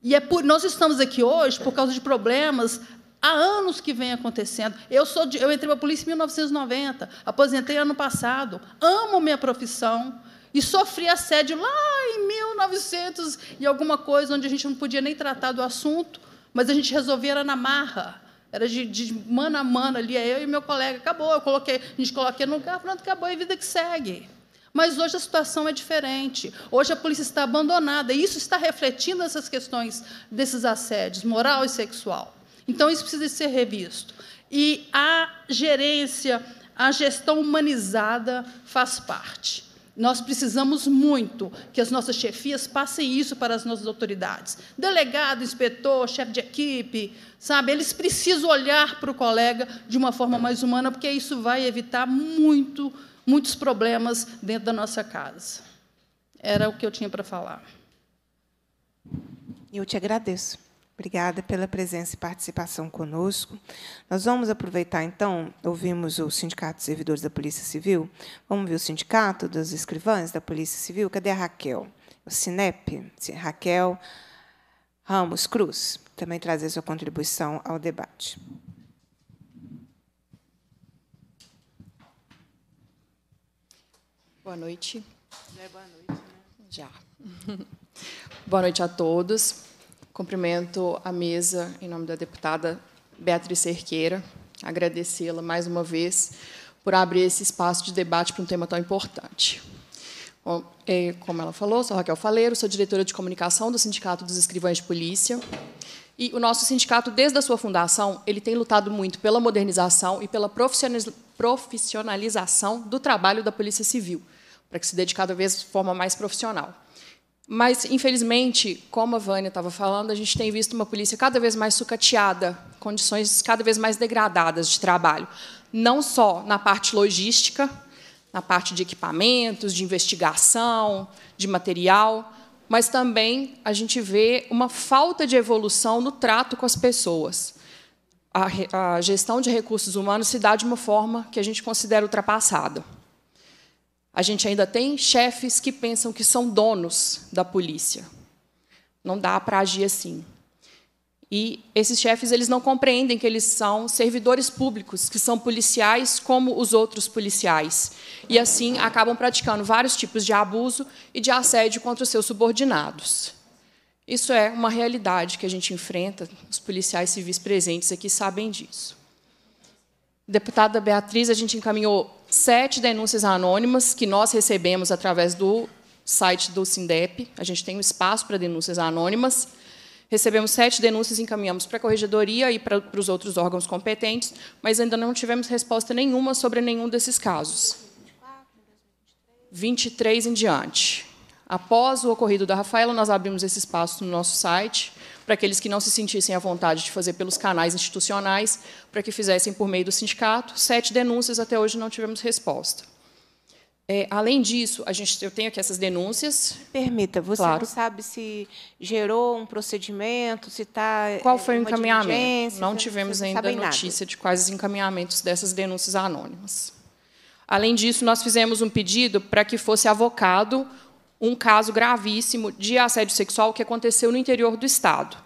E é por, nós estamos aqui hoje por causa de problemas há anos que vem acontecendo. Eu sou de, eu entrei para a polícia em 1990, aposentei ano passado, amo minha profissão e sofria assédio lá em 1900 e alguma coisa, onde a gente não podia nem tratar do assunto, mas a gente resolvia era na marra. Era de, de mano a mano ali, eu e meu colega. Acabou, eu coloquei, a gente coloquei no carro, pronto, acabou, e vida que segue. Mas hoje a situação é diferente. Hoje a polícia está abandonada, e isso está refletindo essas questões desses assédios, moral e sexual. Então, isso precisa ser revisto. E a gerência, a gestão humanizada faz parte. Nós precisamos muito que as nossas chefias passem isso para as nossas autoridades. Delegado, inspetor, chefe de equipe, sabe? Eles precisam olhar para o colega de uma forma mais humana, porque isso vai evitar muito, muitos problemas dentro da nossa casa. Era o que eu tinha para falar. Eu te agradeço. Obrigada pela presença e participação conosco. Nós vamos aproveitar, então, ouvimos o Sindicato de Servidores da Polícia Civil, vamos ver o Sindicato dos Escrivães da Polícia Civil. Cadê a Raquel? O Sinep, Raquel Ramos Cruz, também trazer sua contribuição ao debate. Boa noite. Já é boa noite, né? Já. boa noite a todos. Cumprimento a mesa em nome da deputada Beatriz Cerqueira, agradecê-la mais uma vez por abrir esse espaço de debate para um tema tão importante. Bom, como ela falou, sou Raquel Faleiro, sou diretora de comunicação do Sindicato dos Escrivães de Polícia. E o nosso sindicato, desde a sua fundação, ele tem lutado muito pela modernização e pela profissionalização do trabalho da Polícia Civil, para que se dedique cada vez de forma mais profissional. Mas, infelizmente, como a Vânia estava falando, a gente tem visto uma polícia cada vez mais sucateada, condições cada vez mais degradadas de trabalho. Não só na parte logística, na parte de equipamentos, de investigação, de material, mas também a gente vê uma falta de evolução no trato com as pessoas. A, a gestão de recursos humanos se dá de uma forma que a gente considera ultrapassada. A gente ainda tem chefes que pensam que são donos da polícia. Não dá para agir assim. E esses chefes eles não compreendem que eles são servidores públicos, que são policiais como os outros policiais. E assim acabam praticando vários tipos de abuso e de assédio contra os seus subordinados. Isso é uma realidade que a gente enfrenta, os policiais civis presentes aqui sabem disso. Deputada Beatriz, a gente encaminhou sete denúncias anônimas que nós recebemos através do site do SINDEP. A gente tem um espaço para denúncias anônimas. Recebemos sete denúncias, encaminhamos para a corregedoria e para, para os outros órgãos competentes, mas ainda não tivemos resposta nenhuma sobre nenhum desses casos. 23 em diante. Após o ocorrido da Rafaela, nós abrimos esse espaço no nosso site para aqueles que não se sentissem à vontade de fazer pelos canais institucionais, para que fizessem por meio do sindicato. Sete denúncias, até hoje não tivemos resposta. É, além disso, a gente, eu tenho aqui essas denúncias. Permita, você claro. não sabe se gerou um procedimento, se está. Qual foi o encaminhamento? Não tivemos ainda notícia nada. de quais os encaminhamentos dessas denúncias anônimas. Além disso, nós fizemos um pedido para que fosse avocado um caso gravíssimo de assédio sexual que aconteceu no interior do Estado.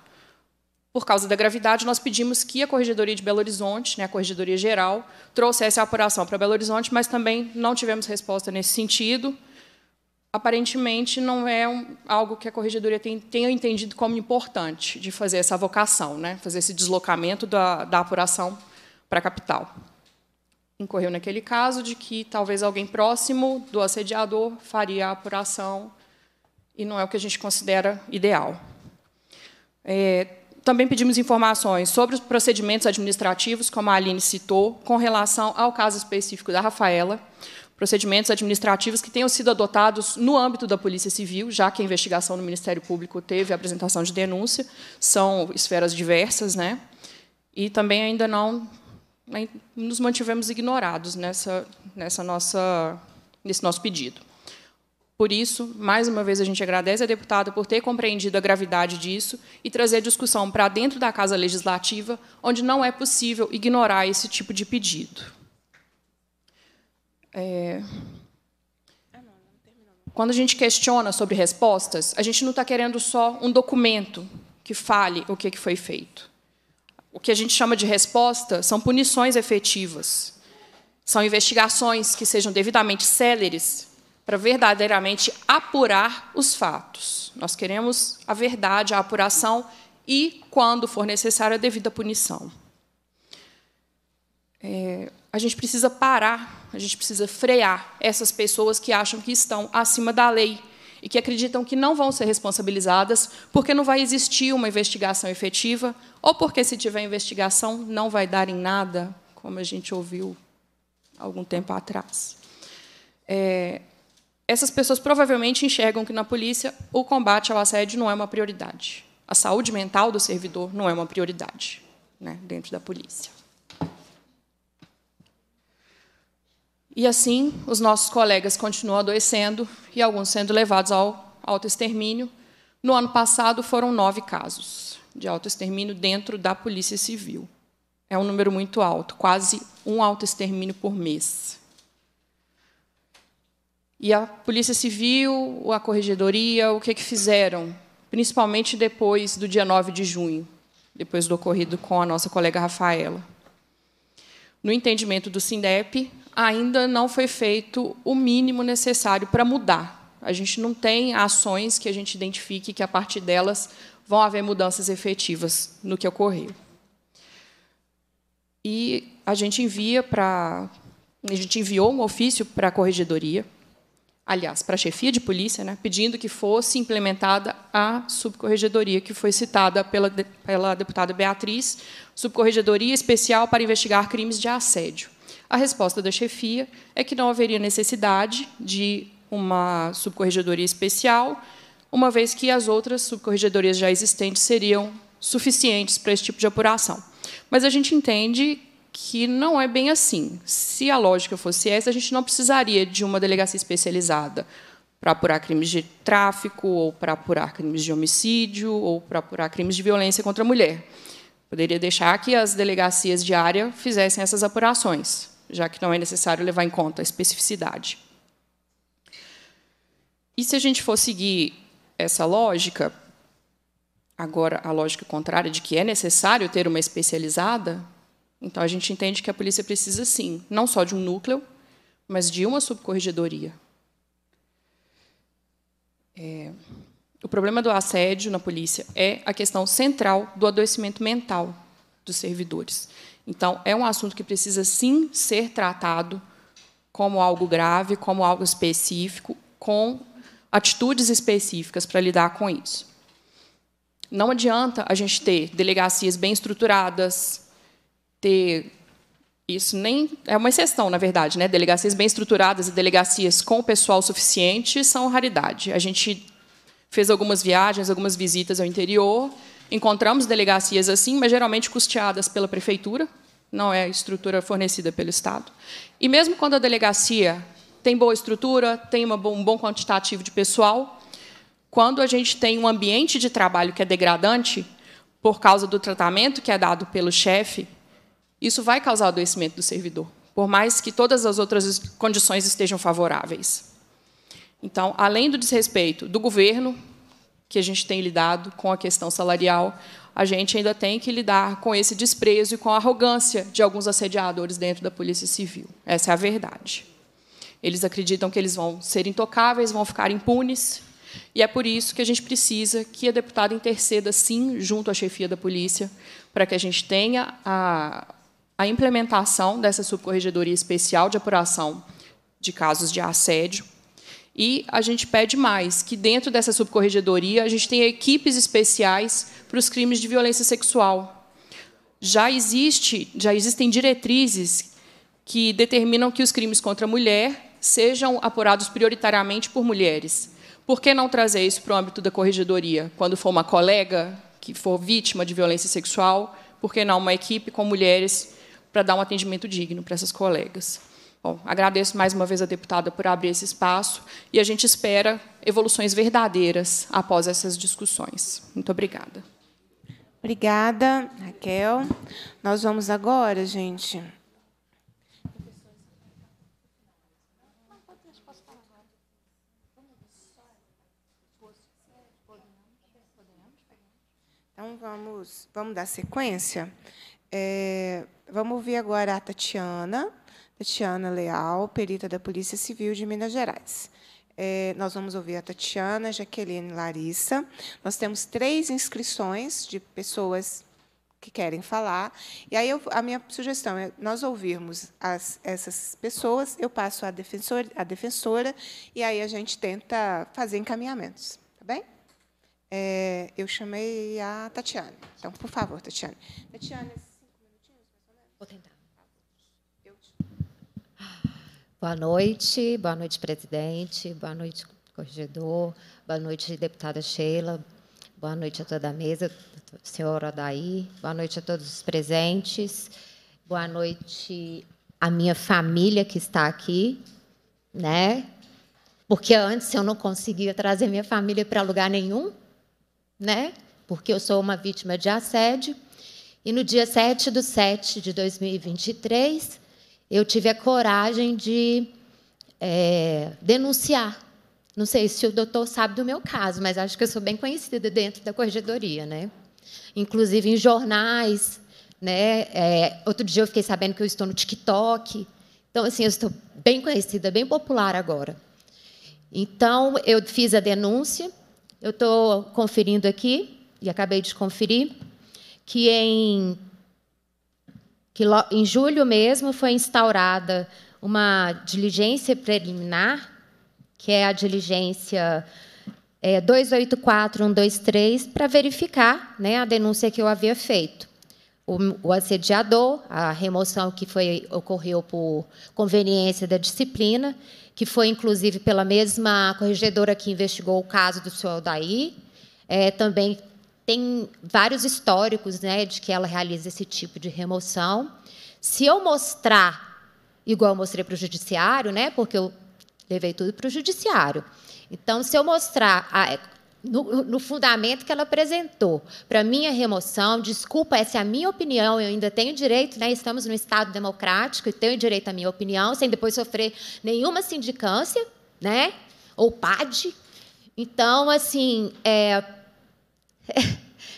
Por causa da gravidade, nós pedimos que a Corregedoria de Belo Horizonte, né, a Corregedoria Geral, trouxesse a apuração para Belo Horizonte, mas também não tivemos resposta nesse sentido. Aparentemente, não é um, algo que a Corregedoria tem, tenha entendido como importante de fazer essa avocação, né, fazer esse deslocamento da, da apuração para a capital. Incorreu naquele caso de que talvez alguém próximo do assediador faria a apuração, e não é o que a gente considera ideal. É, também pedimos informações sobre os procedimentos administrativos, como a Aline citou, com relação ao caso específico da Rafaela, procedimentos administrativos que tenham sido adotados no âmbito da Polícia Civil, já que a investigação no Ministério Público teve a apresentação de denúncia, são esferas diversas, né? E também ainda não nos mantivemos ignorados nessa, nessa nossa, nesse nosso pedido. Por isso, mais uma vez, a gente agradece a deputada por ter compreendido a gravidade disso e trazer a discussão para dentro da Casa Legislativa, onde não é possível ignorar esse tipo de pedido. É... Quando a gente questiona sobre respostas, a gente não está querendo só um documento que fale o que foi feito. O que a gente chama de resposta são punições efetivas. São investigações que sejam devidamente céleres para verdadeiramente apurar os fatos. Nós queremos a verdade, a apuração e, quando for necessário, a devida punição. É, a gente precisa parar, a gente precisa frear essas pessoas que acham que estão acima da lei e que acreditam que não vão ser responsabilizadas porque não vai existir uma investigação efetiva ou porque, se tiver investigação, não vai dar em nada, como a gente ouviu algum tempo atrás. É, essas pessoas provavelmente enxergam que na polícia o combate ao assédio não é uma prioridade. A saúde mental do servidor não é uma prioridade né, dentro da polícia. E assim, os nossos colegas continuam adoecendo e alguns sendo levados ao autoextermínio. No ano passado, foram nove casos de autoextermínio dentro da Polícia Civil. É um número muito alto, quase um autoextermínio por mês. E a Polícia Civil, a Corregedoria, o que, que fizeram? Principalmente depois do dia 9 de junho, depois do ocorrido com a nossa colega Rafaela. No entendimento do SINDEP, ainda não foi feito o mínimo necessário para mudar. A gente não tem ações que a gente identifique que, a partir delas, vão haver mudanças efetivas no que ocorreu. E a gente envia para a gente enviou um ofício para a corregedoria, aliás, para a chefia de polícia, né, pedindo que fosse implementada a subcorregedoria que foi citada pela, pela deputada Beatriz, subcorregedoria especial para investigar crimes de assédio. A resposta da chefia é que não haveria necessidade de uma subcorregedoria especial, uma vez que as outras subcorregedorias já existentes seriam suficientes para esse tipo de apuração. Mas a gente entende que não é bem assim. Se a lógica fosse essa, a gente não precisaria de uma delegacia especializada para apurar crimes de tráfico, ou para apurar crimes de homicídio, ou para apurar crimes de violência contra a mulher. Poderia deixar que as delegacias de área fizessem essas apurações já que não é necessário levar em conta a especificidade. E se a gente for seguir essa lógica, agora a lógica contrária de que é necessário ter uma especializada, então a gente entende que a polícia precisa sim, não só de um núcleo, mas de uma subcorregedoria. É, o problema do assédio na polícia é a questão central do adoecimento mental dos servidores. Então, é um assunto que precisa, sim, ser tratado como algo grave, como algo específico, com atitudes específicas para lidar com isso. Não adianta a gente ter delegacias bem estruturadas, ter isso nem é uma exceção, na verdade, né? Delegacias bem estruturadas e delegacias com pessoal suficiente são raridade. A gente fez algumas viagens, algumas visitas ao interior Encontramos delegacias assim, mas geralmente custeadas pela prefeitura, não é estrutura fornecida pelo Estado. E mesmo quando a delegacia tem boa estrutura, tem um bom quantitativo de pessoal, quando a gente tem um ambiente de trabalho que é degradante, por causa do tratamento que é dado pelo chefe, isso vai causar adoecimento do servidor, por mais que todas as outras condições estejam favoráveis. Então, além do desrespeito do governo, que a gente tem lidado com a questão salarial, a gente ainda tem que lidar com esse desprezo e com a arrogância de alguns assediadores dentro da Polícia Civil. Essa é a verdade. Eles acreditam que eles vão ser intocáveis, vão ficar impunes, e é por isso que a gente precisa que a deputada interceda, sim, junto à chefia da polícia, para que a gente tenha a, a implementação dessa subcorregedoria especial de apuração de casos de assédio, e a gente pede mais, que dentro dessa subcorregedoria a gente tenha equipes especiais para os crimes de violência sexual. Já existe, já existem diretrizes que determinam que os crimes contra a mulher sejam apurados prioritariamente por mulheres. Por que não trazer isso para o âmbito da corregedoria? Quando for uma colega que for vítima de violência sexual, por que não uma equipe com mulheres para dar um atendimento digno para essas colegas? Bom, agradeço mais uma vez a deputada por abrir esse espaço e a gente espera evoluções verdadeiras após essas discussões. Muito obrigada. Obrigada, Raquel. Nós vamos agora, gente. Então, vamos, vamos dar sequência. É, vamos ouvir agora a Tatiana. Tatiana Leal, perita da Polícia Civil de Minas Gerais. É, nós vamos ouvir a Tatiana, Jaqueline e Larissa. Nós temos três inscrições de pessoas que querem falar. E aí eu, a minha sugestão é nós ouvirmos as, essas pessoas, eu passo a defensora, a defensora e aí a gente tenta fazer encaminhamentos. Tá bem? É, eu chamei a Tatiane. Então, por favor, Tatiane. Tatiane, cinco minutinhos, mais ou menos? Vou tentar. Boa noite, boa noite, presidente, boa noite, corregedor, boa noite, deputada Sheila, boa noite a toda a mesa, senhora Daí, boa noite a todos os presentes, boa noite à minha família que está aqui, né? Porque antes eu não conseguia trazer minha família para lugar nenhum, né? Porque eu sou uma vítima de assédio. E no dia 7 de 7 de 2023, eu tive a coragem de é, denunciar. Não sei se o doutor sabe do meu caso, mas acho que eu sou bem conhecida dentro da corregedoria, né? Inclusive em jornais, né? É, outro dia eu fiquei sabendo que eu estou no TikTok. Então, assim, eu estou bem conhecida, bem popular agora. Então, eu fiz a denúncia. Eu estou conferindo aqui, e acabei de conferir, que em que em julho mesmo foi instaurada uma diligência preliminar, que é a diligência é, 284123, para verificar né, a denúncia que eu havia feito. O, o, assediador, a remoção que foi, ocorreu por conveniência da disciplina, que foi, inclusive, pela mesma corregedora que investigou o caso do senhor Aldair, é, também tem vários históricos né, de que ela realiza esse tipo de remoção. Se eu mostrar, igual eu mostrei para o judiciário, né, porque eu levei tudo para o judiciário. Então, se eu mostrar a, no, no, fundamento que ela apresentou para minha remoção, desculpa, essa é a minha opinião, eu ainda tenho direito, né, estamos no Estado democrático e tenho direito à minha opinião, sem depois sofrer nenhuma sindicância, né, ou PAD. Então, assim, é,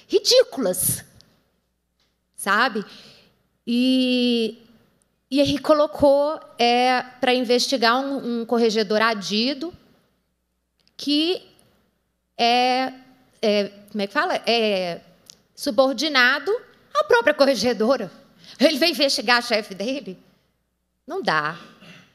ridículas, sabe? E, e ele colocou é, para investigar um, um, corregedor adido que é, é, como é que fala? É subordinado à própria corregedora. Ele vem investigar a chefe dele? Não dá,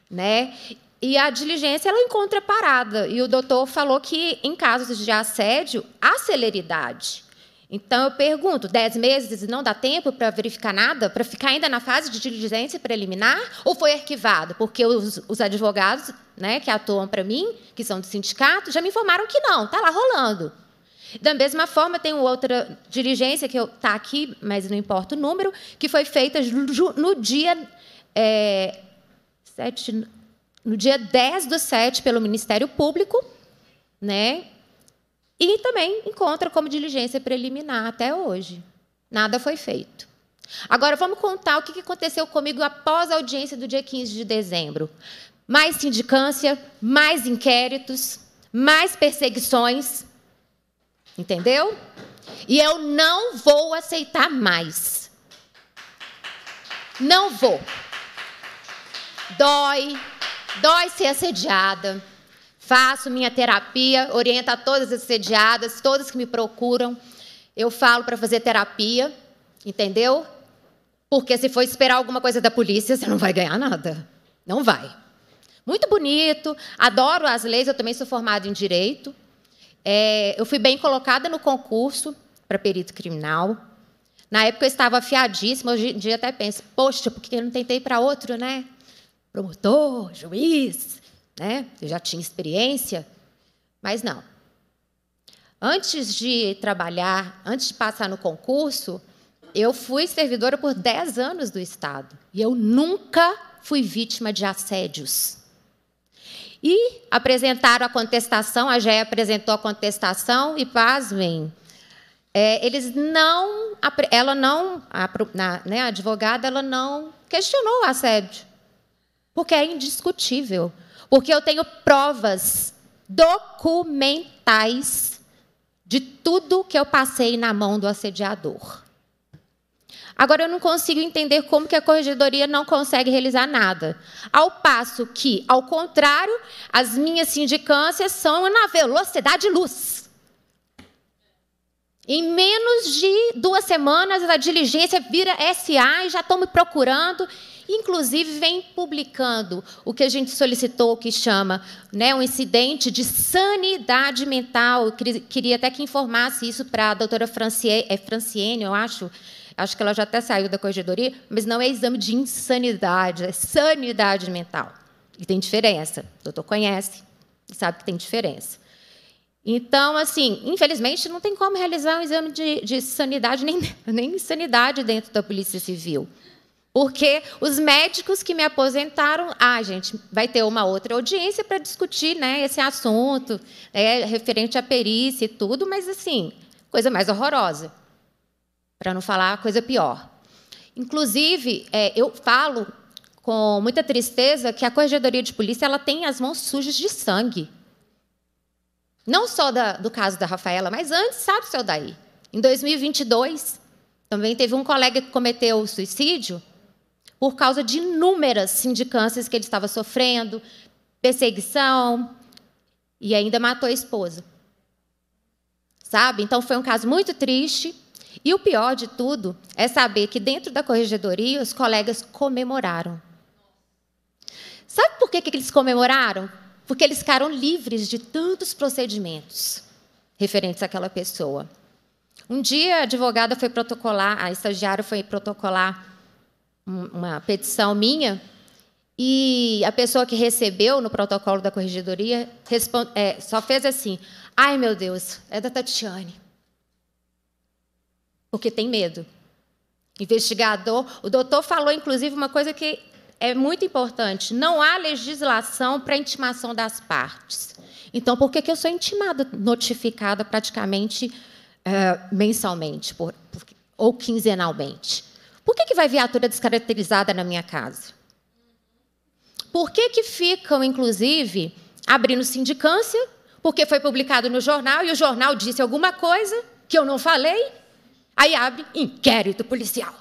né? E a diligência ela encontra parada. E o doutor falou que, em casos de assédio, há celeridade. Então, eu pergunto: dez meses não dá tempo para verificar nada? Para ficar ainda na fase de diligência preliminar? Ou foi arquivado? Porque os, os advogados né, que atuam para mim, que são do sindicato, já me informaram que não, está lá rolando. Da mesma forma, tem outra diligência que está aqui, mas não importa o número, que foi feita no dia é, 7, no dia 10 do 7 pelo Ministério Público, né? E também encontra como diligência preliminar até hoje. Nada foi feito. Agora vamos contar o que aconteceu comigo após a audiência do dia 15 de dezembro. Mais sindicância, mais inquéritos, mais perseguições. Entendeu? E eu não vou aceitar mais. Não vou. Dói, Dói ser assediada. Faço minha terapia, oriento a todas as assediadas, todas que me procuram. Eu falo para fazer terapia, entendeu? Porque se for esperar alguma coisa da polícia, você não vai ganhar nada. Não vai. Muito bonito, adoro as leis, eu também sou formada em direito. É, eu fui bem colocada no concurso para perito criminal. Na época eu estava afiadíssima, hoje em dia até penso, poxa, por que eu não tentei para outro, né? Promotor, juiz, né? Eu já tinha experiência, mas não. Antes de trabalhar, antes de passar no concurso, eu fui servidora por 10 anos do Estado e eu nunca fui vítima de assédios. E apresentaram a contestação, a GE apresentou a contestação e, pasmem, é, eles não, ela não, a, na, né, a advogada, ela não questionou o assédio. Porque é indiscutível. Porque eu tenho provas documentais de tudo que eu passei na mão do assediador. Agora, eu não consigo entender como que a corregedoria não consegue realizar nada. Ao passo que, ao contrário, as minhas sindicâncias são na velocidade luz. Em menos de duas semanas, a diligência vira SA e já estão me procurando. Inclusive, vem publicando o que a gente solicitou, que chama né, um incidente de sanidade mental. Eu queria até que informasse isso para a doutora Franciene, é Franciene, eu acho, acho que ela já até saiu da corregedoria, mas não é exame de insanidade, é sanidade mental. E tem diferença. O doutor conhece, sabe que tem diferença. Então, assim, infelizmente, não tem como realizar um exame de, de sanidade, nem, nem sanidade dentro da Polícia Civil. Porque os médicos que me aposentaram, ah, gente, vai ter uma outra audiência para discutir né, esse assunto, né, referente à perícia e tudo, mas, assim, coisa mais horrorosa para não falar coisa pior. Inclusive, é, eu falo com muita tristeza que a Corregedoria de Polícia ela tem as mãos sujas de sangue. Não só da, do caso da Rafaela, mas antes, sabe, seu Daí? Em 2022, também teve um colega que cometeu suicídio por causa de inúmeras sindicâncias que ele estava sofrendo, perseguição, e ainda matou a esposa. Sabe? Então foi um caso muito triste. E o pior de tudo é saber que dentro da corregedoria os colegas comemoraram. Sabe por que, que eles comemoraram? Porque eles ficaram livres de tantos procedimentos referentes àquela pessoa. Um dia a advogada foi protocolar, a estagiária foi protocolar uma petição minha e a pessoa que recebeu no protocolo da corregedoria responde, é, só fez assim: ai meu Deus, é da Tatiane porque tem medo. Investigador, o doutor falou, inclusive, uma coisa que é muito importante: não há legislação para intimação das partes. Então, por que, que eu sou intimada, notificada praticamente é, mensalmente por, ou quinzenalmente? Por que, que vai viatura descaracterizada na minha casa? Por que, que ficam, inclusive, abrindo sindicância? Porque foi publicado no jornal e o jornal disse alguma coisa que eu não falei Aí abre inquérito policial,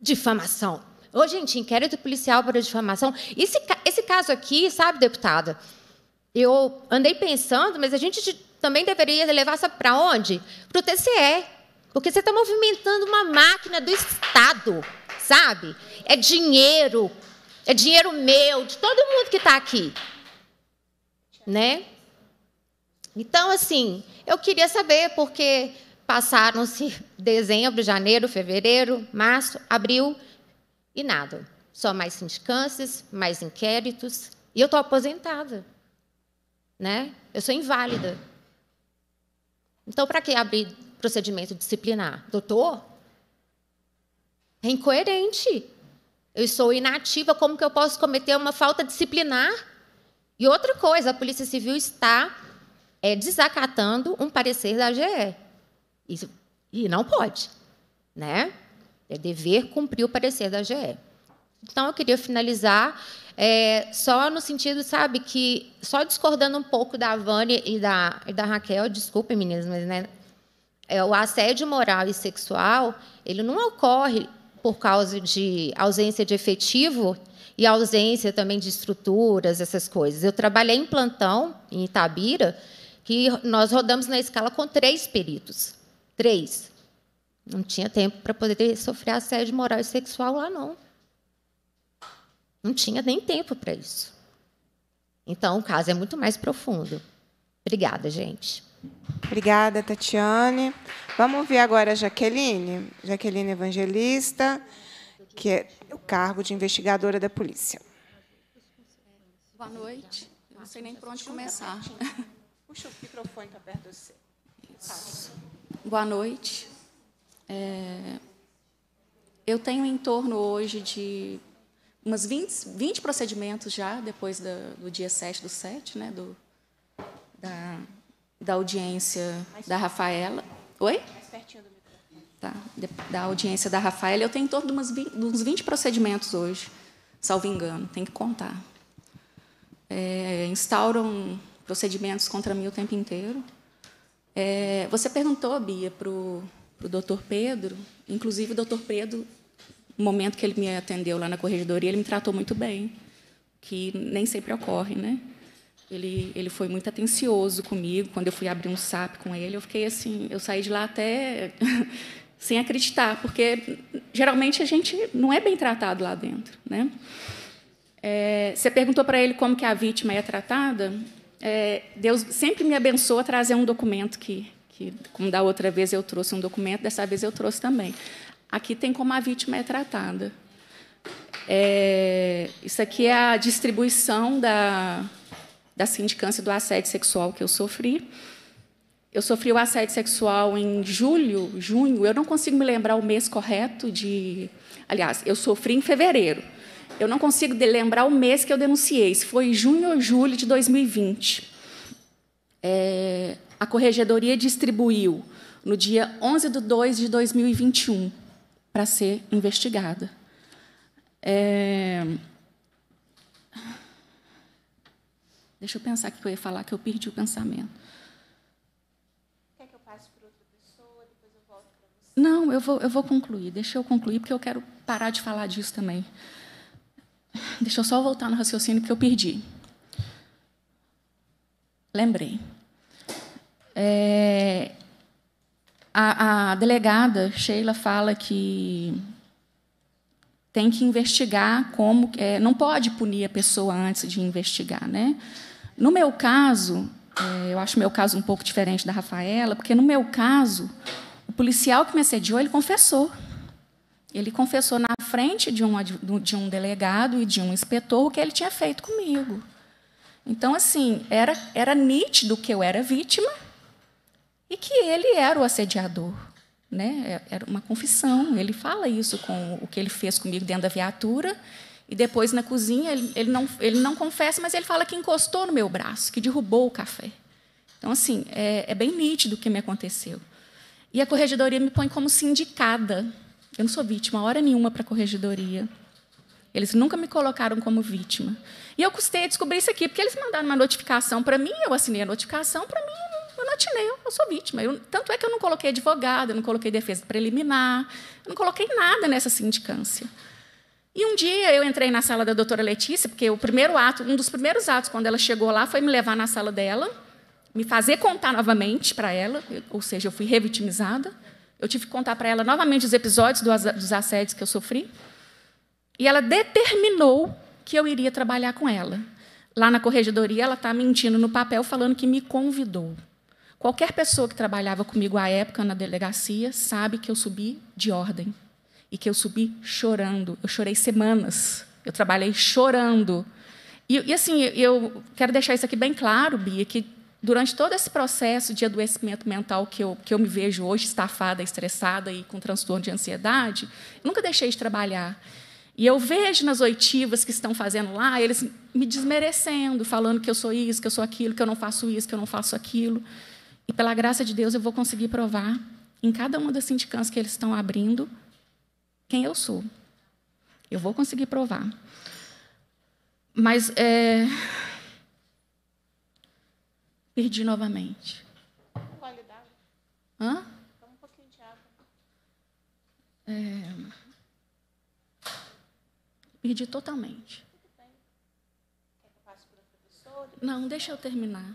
difamação. Ô, gente, inquérito policial para difamação. Esse, esse caso aqui, sabe, deputada, eu andei pensando, mas a gente também deveria levar isso para onde? Para o TCE. Porque você está movimentando uma máquina do Estado, sabe? É dinheiro, é dinheiro meu, de todo mundo que está aqui. Né? Então, assim, eu queria saber, porque Passaram-se dezembro, janeiro, fevereiro, março, abril e nada. Só mais sindicâncias, mais inquéritos. E eu estou aposentada. Né? Eu sou inválida. Então, para que abrir procedimento disciplinar? Doutor? É incoerente. Eu sou inativa, como que eu posso cometer uma falta disciplinar? E outra coisa, a Polícia Civil está é, desacatando um parecer da GE. Isso, e não pode. Né? É dever cumprir o parecer da GE. Então, eu queria finalizar é, só no sentido, sabe, que só discordando um pouco da Vânia e da, e da Raquel, desculpem, meninas, mas né, é, o assédio moral e sexual ele não ocorre por causa de ausência de efetivo e ausência também de estruturas, essas coisas. Eu trabalhei em plantão, em Itabira, que nós rodamos na escala com três peritos. Três. Não tinha tempo para poder sofrer assédio moral e sexual lá, não. Não tinha nem tempo para isso. Então, o caso é muito mais profundo. Obrigada, gente. Obrigada, Tatiane. Vamos ouvir agora a Jaqueline, Jaqueline Evangelista, que é o cargo de investigadora da polícia. Boa noite. Eu não sei nem por onde começar. Puxa o microfone para perto de você. Isso. Boa noite. É, eu tenho em torno hoje de umas 20, 20 procedimentos já, depois da, do dia 7 do 7, né, do, da, da audiência da Rafaela. Oi? Mais pertinho do microfone. Tá, da audiência da Rafaela. Eu tenho em torno de umas 20, uns 20 procedimentos hoje, salvo engano, tem que contar. É, instauram procedimentos contra mim o tempo inteiro. É, você perguntou, Bia, para o doutor Pedro, inclusive o doutor Pedro no momento que ele me atendeu lá na corregedoria, ele me tratou muito bem, que nem sempre ocorre, né? Ele, ele foi muito atencioso comigo. Quando eu fui abrir um SAP com ele, eu fiquei assim, eu saí de lá até sem acreditar, porque geralmente a gente não é bem tratado lá dentro, né? É, você perguntou para ele como que a vítima é tratada. É, Deus sempre me abençoa a trazer um documento que, que, como da outra vez eu trouxe um documento, dessa vez eu trouxe também. Aqui tem como a vítima é tratada. É, isso aqui é a distribuição da, da sindicância do assédio sexual que eu sofri. Eu sofri o assédio sexual em julho, junho, eu não consigo me lembrar o mês correto de. Aliás, eu sofri em fevereiro. Eu não consigo lembrar o mês que eu denunciei, se foi junho ou julho de 2020. É, a corregedoria distribuiu no dia 11 de 2 de 2021 para ser investigada. É, Deixa eu pensar o que eu ia falar, que eu perdi o pensamento. Quer que eu passe para outra pessoa, depois eu volto para você? Não, eu vou, eu vou concluir. Deixa eu concluir, porque eu quero parar de falar disso também. Deixa eu só voltar no raciocínio que eu perdi. Lembrei. É, a, a delegada Sheila fala que tem que investigar como é, não pode punir a pessoa antes de investigar, né? No meu caso, é, eu acho meu caso um pouco diferente da Rafaela, porque no meu caso, o policial que me assediou, ele confessou. Ele confessou na frente de um, de um delegado e de um inspetor o que ele tinha feito comigo. Então, assim, era, era nítido que eu era vítima e que ele era o assediador. Né? É, era uma confissão. Ele fala isso com o que ele fez comigo dentro da viatura e depois, na cozinha, ele, ele, não, ele não confessa, mas ele fala que encostou no meu braço, que derrubou o café. Então, assim, é, é bem nítido o que me aconteceu. E a corregedoria me põe como sindicada. Eu não sou vítima, hora nenhuma para a corregedoria. Eles nunca me colocaram como vítima. E eu custei a descobrir isso aqui, porque eles mandaram uma notificação para mim, eu assinei a notificação, para mim, eu não atinei, eu sou vítima. Eu, tanto é que eu não coloquei advogado, eu não coloquei defesa preliminar, eu não coloquei nada nessa sindicância. E um dia eu entrei na sala da doutora Letícia, porque o primeiro ato, um dos primeiros atos, quando ela chegou lá, foi me levar na sala dela, me fazer contar novamente para ela, ou seja, eu fui revitimizada. Eu tive que contar para ela novamente os episódios dos assédios que eu sofri. E ela determinou que eu iria trabalhar com ela. Lá na corregedoria, ela está mentindo no papel, falando que me convidou. Qualquer pessoa que trabalhava comigo à época na delegacia sabe que eu subi de ordem e que eu subi chorando. Eu chorei semanas. Eu trabalhei chorando. E, e, assim, eu quero deixar isso aqui bem claro, Bia, que durante todo esse processo de adoecimento mental que eu, que eu me vejo hoje, estafada, estressada e com transtorno de ansiedade, nunca deixei de trabalhar. E eu vejo nas oitivas que estão fazendo lá, eles me desmerecendo, falando que eu sou isso, que eu sou aquilo, que eu não faço isso, que eu não faço aquilo. E, pela graça de Deus, eu vou conseguir provar, em cada uma das sindicâncias que eles estão abrindo, quem eu sou. Eu vou conseguir provar. Mas é... perdi novamente. Qualidade. Hã? um pouquinho de água. É... Perdi totalmente. Não, deixa eu terminar.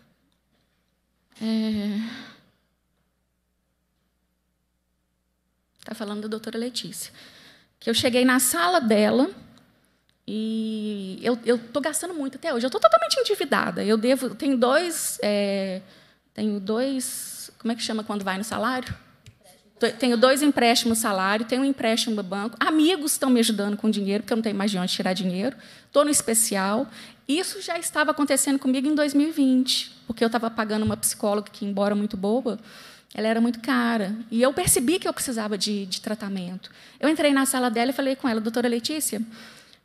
É... Está falando da doutora Letícia que eu cheguei na sala dela e eu estou gastando muito até hoje. Eu estou totalmente endividada. Eu devo, tenho dois, é, tenho dois, como é que chama quando vai no salário? Tenho dois empréstimos salário, tenho um empréstimo no banco. Amigos estão me ajudando com dinheiro, porque eu não tenho mais de onde tirar dinheiro. Estou no especial. Isso já estava acontecendo comigo em 2020, porque eu estava pagando uma psicóloga que, embora muito boa, ela era muito cara. E eu percebi que eu precisava de, de tratamento. Eu entrei na sala dela e falei com ela, doutora Letícia,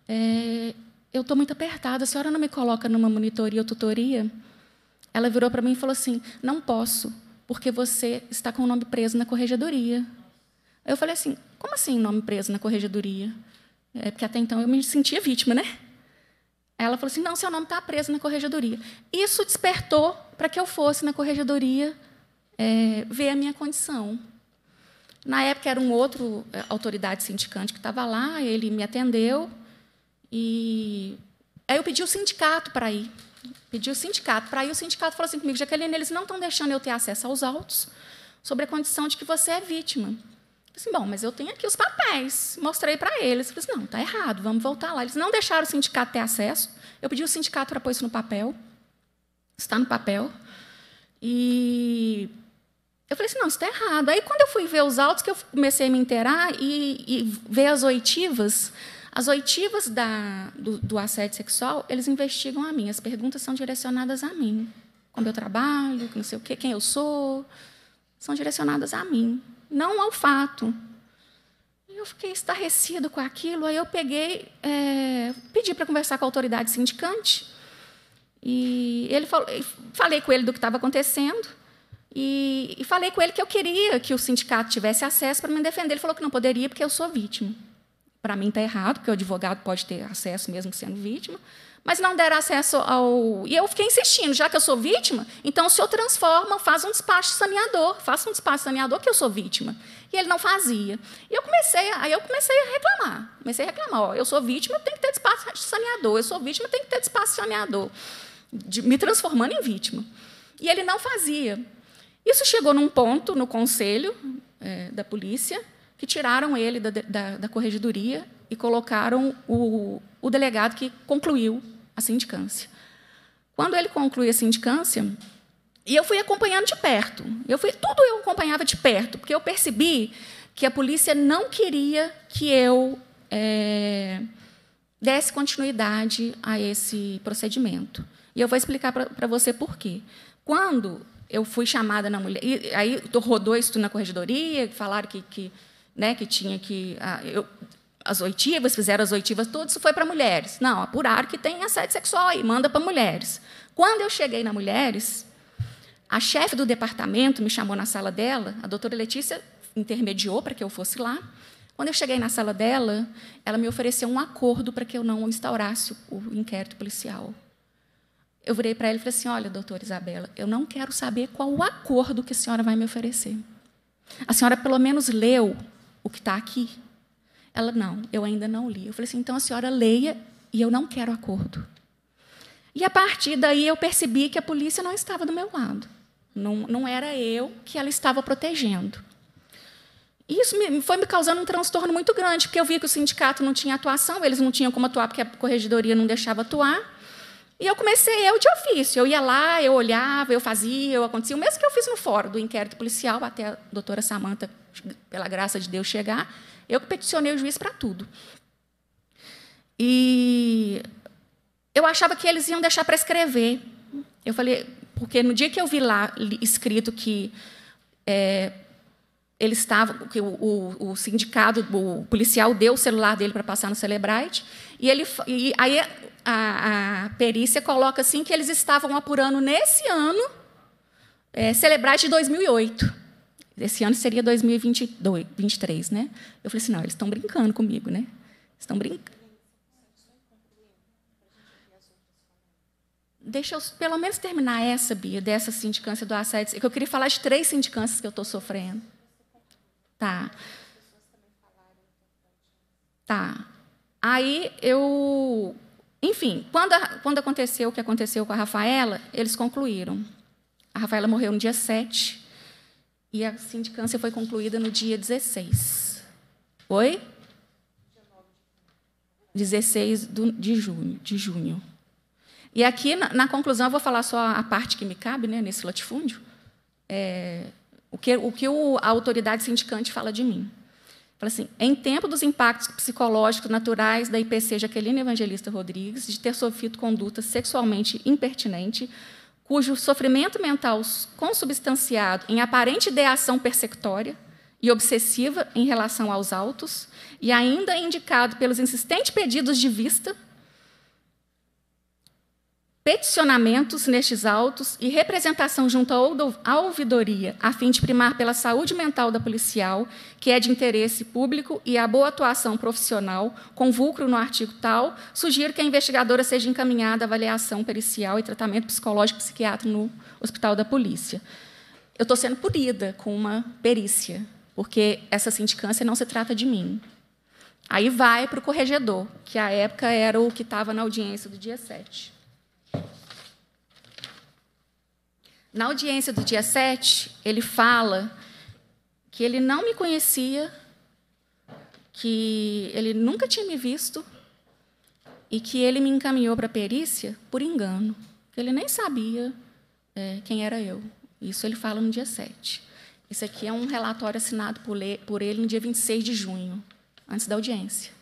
é, eu estou muito apertada, a senhora não me coloca numa monitoria ou tutoria? Ela virou para mim e falou assim: não posso, porque você está com o nome preso na corregedoria. Eu falei assim: como assim nome preso na corregedoria? É porque até então eu me sentia vítima, né? Ela falou assim: não, seu nome está preso na corregedoria. Isso despertou para que eu fosse na corregedoria é, ver a minha condição. Na época era um outro é, autoridade sindicante que estava lá, ele me atendeu e aí eu pedi o sindicato para ir. Pedi o sindicato para ir, o sindicato falou assim comigo, Jaqueline, eles não estão deixando eu ter acesso aos autos sobre a condição de que você é vítima. Eu disse, bom, mas eu tenho aqui os papéis. Mostrei para eles. Disse, não, está errado, vamos voltar lá. Eles não deixaram o sindicato ter acesso. Eu pedi o sindicato para pôr isso no papel. Está no papel. E eu falei assim, não, isso está errado. Aí, quando eu fui ver os autos, que eu comecei a me inteirar e, e ver as oitivas, as oitivas da, do, do, assédio sexual, eles investigam a mim. As perguntas são direcionadas a mim. Como eu trabalho, não sei o quê, quem eu sou, são direcionadas a mim, não ao fato. E eu fiquei estarrecido com aquilo. Aí eu peguei, é, pedi para conversar com a autoridade sindicante. E ele falou, falei com ele do que estava acontecendo. E, e, falei com ele que eu queria que o sindicato tivesse acesso para me defender. Ele falou que não poderia porque eu sou vítima. Para mim está errado, porque o advogado pode ter acesso mesmo sendo vítima. Mas não deram acesso ao. E eu fiquei insistindo, já que eu sou vítima, então o senhor transforma, faz um despacho saneador, faça um despacho saneador que eu sou vítima. E ele não fazia. E eu comecei, aí eu comecei a reclamar. Comecei a reclamar, ó, eu sou vítima, tem que ter despacho saneador. Eu sou vítima, tem que ter despacho saneador. De, me transformando em vítima. E ele não fazia. Isso chegou num ponto no conselho é, da polícia que tiraram ele da, da, da corregedoria e colocaram o, o delegado que concluiu a sindicância. Quando ele conclui a sindicância, e eu fui acompanhando de perto, eu fui tudo eu acompanhava de perto, porque eu percebi que a polícia não queria que eu é, desse continuidade a esse procedimento. E eu vou explicar para você por quê. Quando eu fui chamada na mulher. E aí rodou isso na corregedoria, falaram que, que, né, que tinha que. Ah, eu, as oitivas, fizeram as oitivas, tudo isso foi para mulheres. Não, apuraram que tem assédio sexual aí, manda para mulheres. Quando eu cheguei na mulheres, a chefe do departamento me chamou na sala dela, a doutora Letícia intermediou para que eu fosse lá. Quando eu cheguei na sala dela, ela me ofereceu um acordo para que eu não instaurasse o inquérito policial. Eu virei para ela e falei assim: Olha, doutora Isabela, eu não quero saber qual o acordo que a senhora vai me oferecer. A senhora pelo menos leu o que está aqui? Ela, não, eu ainda não li. Eu falei assim: então a senhora leia e eu não quero acordo. E a partir daí eu percebi que a polícia não estava do meu lado. Não, não era eu que ela estava protegendo. Isso me, foi me causando um transtorno muito grande, porque eu vi que o sindicato não tinha atuação, eles não tinham como atuar porque a corregedoria não deixava atuar. E eu comecei eu de ofício. Eu ia lá, eu olhava, eu fazia, eu acontecia. O mesmo que eu fiz no fórum do inquérito policial, até a doutora Samanta, pela graça de Deus, chegar. Eu peticionei o juiz para tudo. E eu achava que eles iam deixar para escrever. Eu falei, porque no dia que eu vi lá escrito que é, ele estava, que o, o, o, sindicato, o policial deu o celular dele para passar no Celebrite, e ele, e aí a, a, perícia coloca assim que eles estavam apurando nesse ano é, Celebrite de 2008. Esse ano seria 2023, né? Eu falei assim, não, eles estão brincando comigo, né? Estão brincando. Deixa eu pelo menos terminar essa, Bia, dessa sindicância do assédio, que eu queria falar de três sindicâncias que eu estou sofrendo. Tá. Tá. Aí eu. Enfim, quando, a, quando aconteceu o que aconteceu com a Rafaela, eles concluíram. A Rafaela morreu no dia 7 e a sindicância foi concluída no dia 16. Foi? 16 de junho. De junho. E aqui, na, na, conclusão, eu vou falar só a parte que me cabe né, nesse latifúndio. É, o que, o que o, a autoridade sindicante fala de mim. Fala assim, em tempo dos impactos psicológicos naturais da IPC Jaqueline Evangelista Rodrigues, de ter sofrido conduta sexualmente impertinente, cujo sofrimento mental consubstanciado em aparente ideação persecutória e obsessiva em relação aos autos, e ainda indicado pelos insistentes pedidos de vista, peticionamentos nestes autos e representação junto à ouvidoria, a fim de primar pela saúde mental da policial, que é de interesse público, e a boa atuação profissional, com vulcro no artigo tal, sugiro que a investigadora seja encaminhada à avaliação pericial e tratamento psicológico psiquiátrico no Hospital da Polícia. Eu estou sendo punida com uma perícia. porque essa sindicância não se trata de mim. Aí vai para o corregedor, que à época era o que estava na audiência do dia 7. Na audiência do dia 7, ele fala que ele não me conhecia, que ele nunca tinha me visto e que ele me encaminhou para a perícia por engano. Ele nem sabia é, quem era eu. Isso ele fala no dia 7. Isso aqui é um relatório assinado por ele no dia 26 de junho, antes da audiência.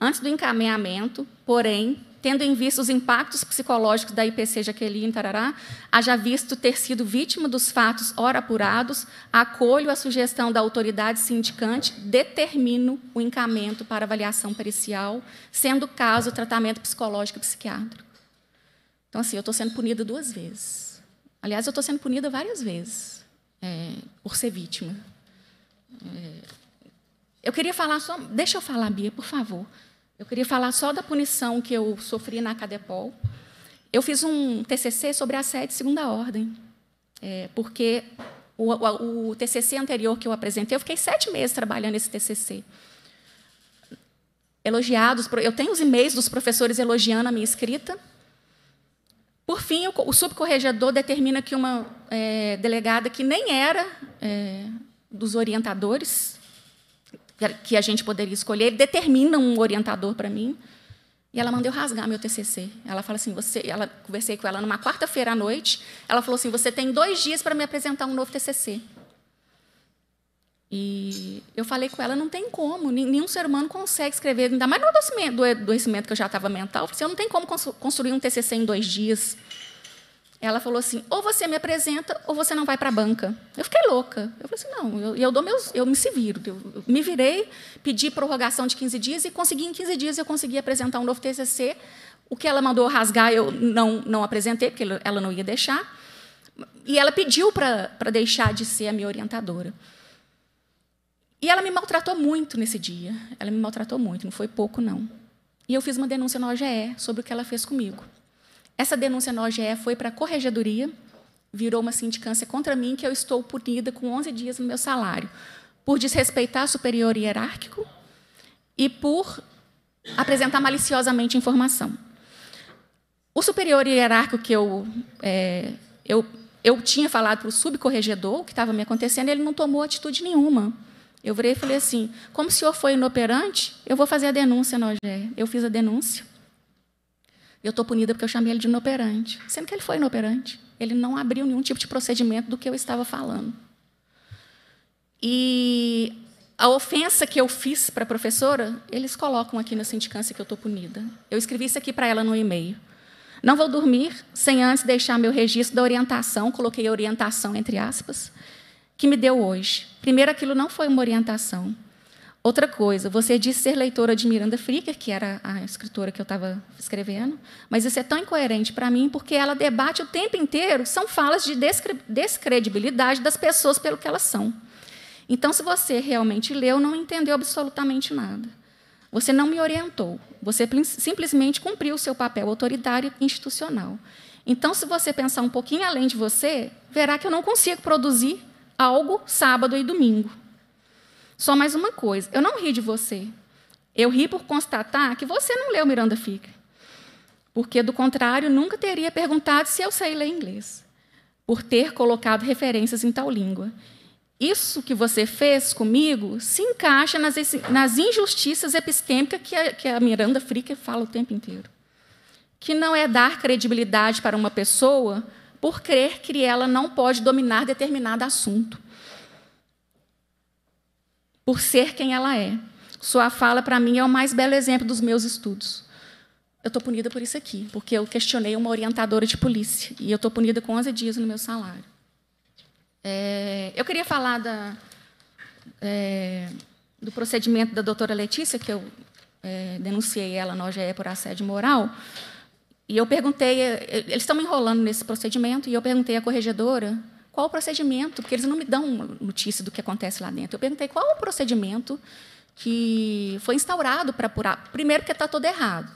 Antes do encaminhamento, porém, tendo em vista os impactos psicológicos da IPC Jaqueline Tarará, haja visto ter sido vítima dos fatos ora apurados, acolho a sugestão da autoridade sindicante, determino o encaminhamento para avaliação pericial, sendo caso o tratamento psicológico e psiquiátrico. Então, assim, eu estou sendo punida duas vezes. Aliás, eu estou sendo punida várias vezes é, por ser vítima. É, eu queria falar só. Deixa eu falar, Bia, por favor. Eu queria falar só da punição que eu sofri na Cadepol. Eu fiz um TCC sobre assédio de segunda ordem, é, porque o, o, o, TCC anterior que eu apresentei, eu fiquei sete meses trabalhando nesse TCC. Elogiados, eu tenho os e-mails dos professores elogiando a minha escrita. Por fim, o, o subcorregedor determina que uma é, delegada que nem era é, dos orientadores que a gente poderia escolher, ele determina um orientador para mim. E ela mandou eu rasgar meu TCC. Ela fala assim, você, ela conversei com ela numa quarta-feira à noite. Ela falou assim, você tem dois dias para me apresentar um novo TCC. E eu falei com ela, não tem como, nenhum ser humano consegue escrever, ainda mais no adoecimento, do adoecimento que eu já estava mental. Eu falei assim, eu não tem como construir um TCC em dois dias. Ela falou assim: ou você me apresenta, ou você não vai para a banca. Eu fiquei louca. Eu falei assim: não, eu, eu dou meus, eu me se viro. Eu, eu me virei, pedi prorrogação de 15 dias e consegui em 15 dias eu consegui apresentar um novo TCC. O que ela mandou rasgar eu não não apresentei porque ela não ia deixar. E ela pediu para deixar de ser a minha orientadora. E ela me maltratou muito nesse dia. Ela me maltratou muito, não foi pouco não. E eu fiz uma denúncia na OGE sobre o que ela fez comigo. Essa denúncia na OGE foi para a corregedoria, virou uma sindicância contra mim, que eu estou punida com 11 dias no meu salário, por desrespeitar superior hierárquico e por apresentar maliciosamente informação. O superior hierárquico que eu, é, eu, eu tinha falado para o subcorregedor o que estava me acontecendo, ele não tomou atitude nenhuma. Eu virei e falei assim: como o senhor foi inoperante, eu vou fazer a denúncia na OGE. Eu fiz a denúncia. Eu estou punida porque eu chamei ele de inoperante, sendo que ele foi inoperante. Ele não abriu nenhum tipo de procedimento do que eu estava falando. E a ofensa que eu fiz para a professora, eles colocam aqui na sindicância que eu estou punida. Eu escrevi isso aqui para ela no e-mail. Não vou dormir sem antes deixar meu registro da orientação, coloquei orientação entre aspas, que me deu hoje. Primeiro, aquilo não foi uma orientação, Outra coisa, você disse ser leitora de Miranda Fricker, que era a escritora que eu estava escrevendo, mas isso é tão incoerente para mim porque ela debate o tempo inteiro, são falas de descredibilidade das pessoas pelo que elas são. Então, se você realmente leu, não entendeu absolutamente nada. Você não me orientou, você simplesmente cumpriu o seu papel autoritário e institucional. Então, se você pensar um pouquinho além de você, verá que eu não consigo produzir algo sábado e domingo. Só mais uma coisa: eu não ri de você. Eu ri por constatar que você não leu Miranda Ficker. Porque, do contrário, nunca teria perguntado se eu sei ler inglês, por ter colocado referências em tal língua. Isso que você fez comigo se encaixa nas, nas injustiças epistêmicas que a, que a Miranda Fricker fala o tempo inteiro. Que não é dar credibilidade para uma pessoa por crer que ela não pode dominar determinado assunto por ser quem ela é. Sua fala, para mim, é o mais belo exemplo dos meus estudos. Eu estou punida por isso aqui, porque eu questionei uma orientadora de polícia. E eu estou punida com 11 dias no meu salário. É, eu queria falar da, é, do procedimento da doutora Letícia, que eu é, denunciei ela na OGE por assédio moral. E eu perguntei, é, eles estão me enrolando nesse procedimento, e eu perguntei à corregedora qual o procedimento, porque eles não me dão notícia do que acontece lá dentro. Eu perguntei qual o procedimento que foi instaurado para apurar. Primeiro, porque está todo errado.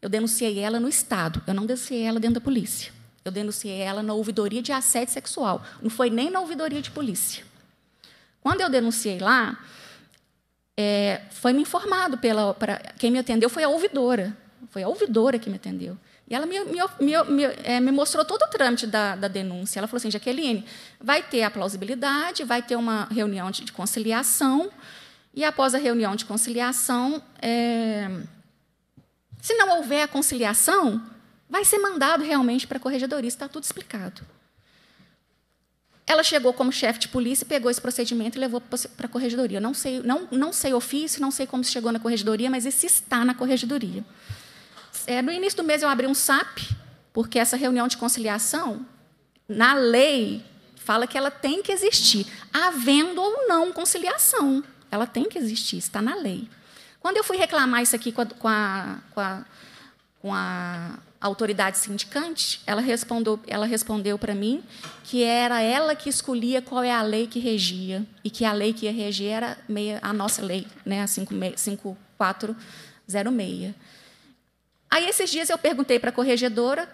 Eu denunciei ela no Estado, eu não denunciei ela dentro da polícia. Eu denunciei ela na ouvidoria de assédio sexual, não foi nem na ouvidoria de polícia. Quando eu denunciei lá, é, foi me informado pela. Pra, quem me atendeu foi a ouvidora. Foi a ouvidora que me atendeu. E ela me, me, me, é, me, mostrou todo o trâmite da, da, denúncia. Ela falou assim: Jaqueline, vai ter a plausibilidade, vai ter uma reunião de, de conciliação, e após a reunião de conciliação, é, se não houver a conciliação, vai ser mandado realmente para a corregedoria, está tudo explicado. Ela chegou como chefe de polícia, pegou esse procedimento e levou para a corregedoria. Não sei, não, não sei ofício, não sei como chegou na corregedoria, mas esse está na corregedoria. É, no início do mês eu abri um SAP, porque essa reunião de conciliação, na lei, fala que ela tem que existir, havendo ou não conciliação. Ela tem que existir, está na lei. Quando eu fui reclamar isso aqui com a, com a, com a, com a autoridade sindicante, ela respondeu, ela respondeu para mim que era ela que escolhia qual é a lei que regia e que a lei que ia reger era meia, a nossa lei, né, a 5406. Aí esses dias eu perguntei para a corregedora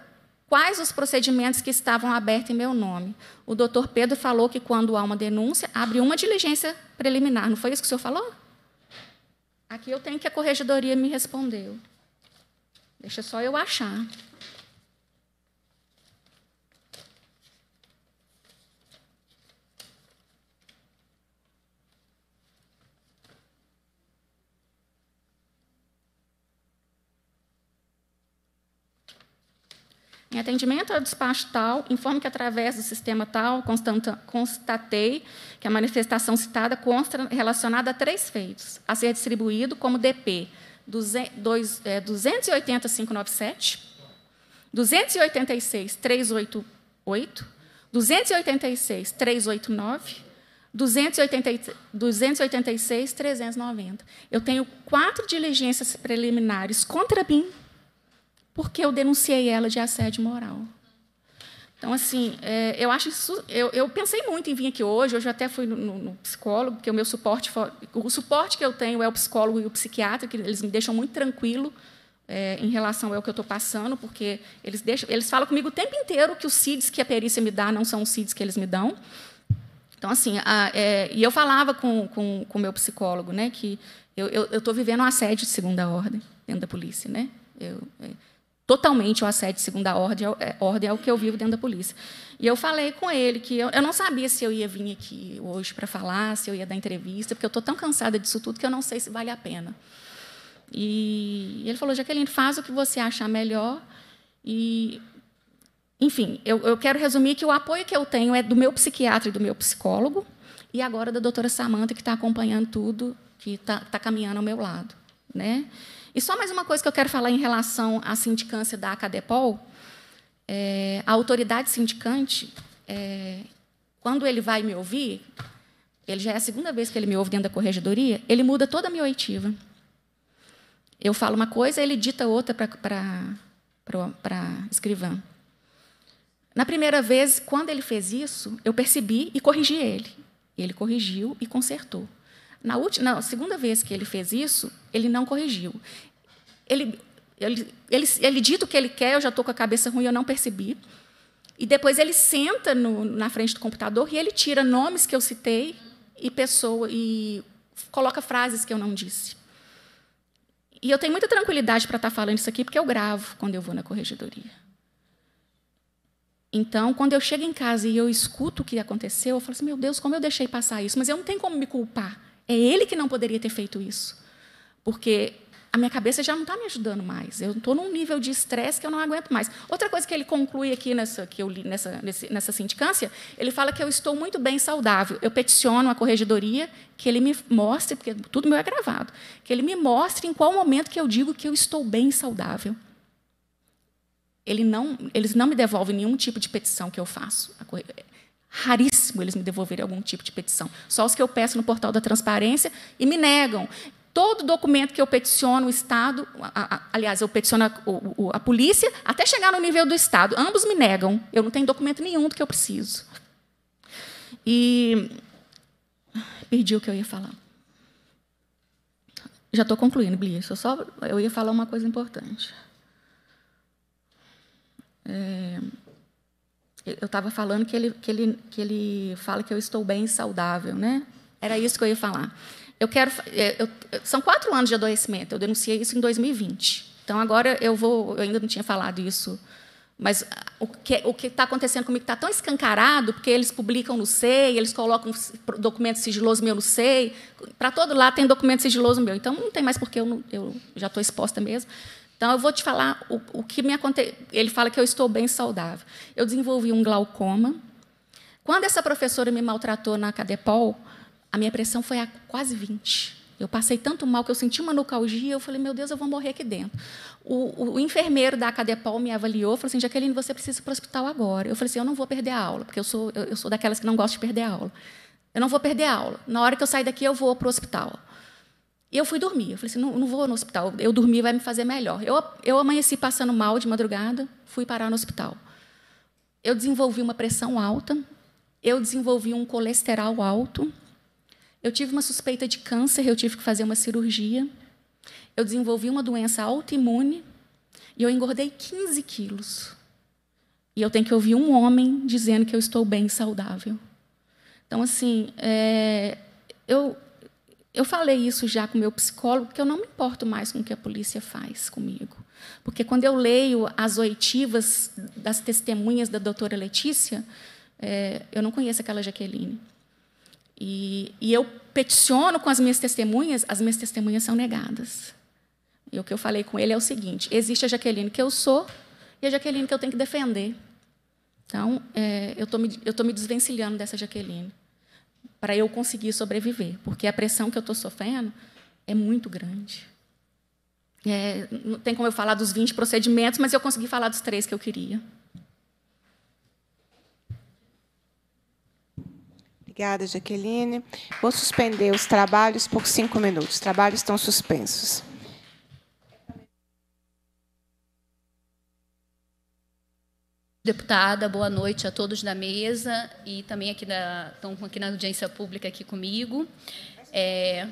quais os procedimentos que estavam abertos em meu nome. O doutor Pedro falou que quando há uma denúncia, abre uma diligência preliminar. Não foi isso que o senhor falou? Aqui eu tenho que a corregedoria me respondeu. Deixa só eu achar. Em atendimento ao despacho tal, informe que, através do sistema tal, constatei que a manifestação citada consta relacionada a três feitos, a ser distribuído como DP 280.597, 286.388, 286.389, 286.390. Eu tenho quatro diligências preliminares contra mim porque eu denunciei ela de assédio moral. Então, assim, é, eu acho isso. Eu, eu, pensei muito em vir aqui hoje. Hoje eu até fui no, no, psicólogo, porque o meu suporte, o suporte que eu tenho é o psicólogo e o psiquiatra, que eles me deixam muito tranquilo é, em relação ao que eu estou passando, porque eles deixam, eles falam comigo o tempo inteiro que os CIDs que a perícia me dá não são os CIDs que eles me dão. Então, assim, a, é, e eu falava com, com, com o meu psicólogo, né, que eu estou vivendo um assédio de segunda ordem dentro da polícia, né? Eu, é, totalmente o assédio de segunda ordem, é, ordem é o que eu vivo dentro da polícia. E eu falei com ele que eu, eu não sabia se eu ia vir aqui hoje para falar, se eu ia dar entrevista, porque eu estou tão cansada disso tudo que eu não sei se vale a pena. E ele falou, Jaqueline, faz o que você achar melhor. E, enfim, eu, eu quero resumir que o apoio que eu tenho é do meu psiquiatra e do meu psicólogo, e agora da doutora Samanta, que está acompanhando tudo, que está tá caminhando ao meu lado. Né? E só mais uma coisa que eu quero falar em relação à sindicância da Acadepol. É, a autoridade sindicante, é, quando ele vai me ouvir, ele já é a segunda vez que ele me ouve dentro da corregedoria, ele muda toda a minha oitiva. Eu falo uma coisa, ele dita outra para a escrivã. Na primeira vez, quando ele fez isso, eu percebi e corrigi ele. Ele corrigiu e consertou. Na, última, segunda vez que ele fez isso, ele não corrigiu. Ele, ele, ele, ele dita o que ele quer, eu já estou com a cabeça ruim, eu não percebi. E depois ele senta no, na frente do computador e ele tira nomes que eu citei e pessoa e coloca frases que eu não disse. E eu tenho muita tranquilidade para estar tá falando isso aqui, porque eu gravo quando eu vou na corregedoria. Então, quando eu chego em casa e eu escuto o que aconteceu, eu falo assim: meu Deus, como eu deixei passar isso? Mas eu não tenho como me culpar. É ele que não poderia ter feito isso. Porque a minha cabeça já não está me ajudando mais. Eu estou num nível de estresse que eu não aguento mais. Outra coisa que ele conclui aqui nessa que eu li nessa, nessa sindicância, ele fala que eu estou muito bem saudável. Eu peticiono a corregedoria que ele me mostre, porque tudo meu é gravado, que ele me mostre em qual momento que eu digo que eu estou bem saudável. Ele não, eles não me devolvem nenhum tipo de petição que eu faço raríssimo eles me devolverem algum tipo de petição. Só os que eu peço no portal da transparência e me negam. Todo documento que eu peticiono o Estado, a, a, aliás, eu peticiono a, a polícia, até chegar no nível do Estado, ambos me negam. Eu não tenho documento nenhum do que eu preciso. E perdi o que eu ia falar. Já estou concluindo, Blia. Eu, só, eu ia falar uma coisa importante. É, eu estava falando que ele, que, ele, que ele fala que eu estou bem saudável, né? Era isso que eu ia falar. Eu quero. É, eu, são quatro anos de adoecimento. Eu denunciei isso em 2020. Então agora eu vou. Eu ainda não tinha falado isso mas o que o está acontecendo comigo está tão escancarado, porque eles publicam no SEI, eles colocam documento sigiloso meu no SEI, para todo lado tem documento sigiloso meu. Então, não tem mais porque eu, eu já estou exposta mesmo. Então, eu vou te falar o, o que me aconteceu. Ele fala que eu estou bem saudável. Eu desenvolvi um glaucoma. Quando essa professora me maltratou na Cadepol, a minha pressão foi a quase 20. Eu passei tanto mal que eu senti uma nucalgia, eu falei, meu Deus, eu vou morrer aqui dentro. O, o enfermeiro da Acadepol me avaliou, falou assim, Jaqueline, você precisa ir para o hospital agora. Eu falei assim, eu não vou perder a aula, porque eu sou, eu, eu sou daquelas que não gostam de perder a aula. Eu não vou perder a aula. Na hora que eu sair daqui, eu vou para o hospital. E eu fui dormir. Eu falei assim, não, não vou no hospital. Eu dormir vai me fazer melhor. Eu, eu amanheci passando mal de madrugada, fui parar no hospital. Eu desenvolvi uma pressão alta, eu desenvolvi um colesterol alto, eu tive uma suspeita de câncer, eu tive que fazer uma cirurgia. Eu desenvolvi uma doença autoimune e eu engordei 15 quilos. E eu tenho que ouvir um homem dizendo que eu estou bem saudável. Então, assim, é, eu, eu falei isso já com meu psicólogo, que eu não me importo mais com o que a polícia faz comigo. Porque quando eu leio as oitivas das testemunhas da doutora Letícia, é, eu não conheço aquela Jaqueline. E, e eu peticiono com as minhas testemunhas, as minhas testemunhas são negadas. E o que eu falei com ele é o seguinte: existe a Jaqueline que eu sou e a Jaqueline que eu tenho que defender. Então, é, eu estou me, eu me desvencilhando dessa Jaqueline para eu conseguir sobreviver, porque a pressão que eu estou sofrendo é muito grande. É, não tem como eu falar dos 20 procedimentos, mas eu consegui falar dos três que eu queria. Obrigada, Jaqueline. Vou suspender os trabalhos por cinco minutos. Os trabalhos estão suspensos. Deputada, boa noite a todos da mesa e também aqui da, estão aqui na audiência pública aqui comigo. É,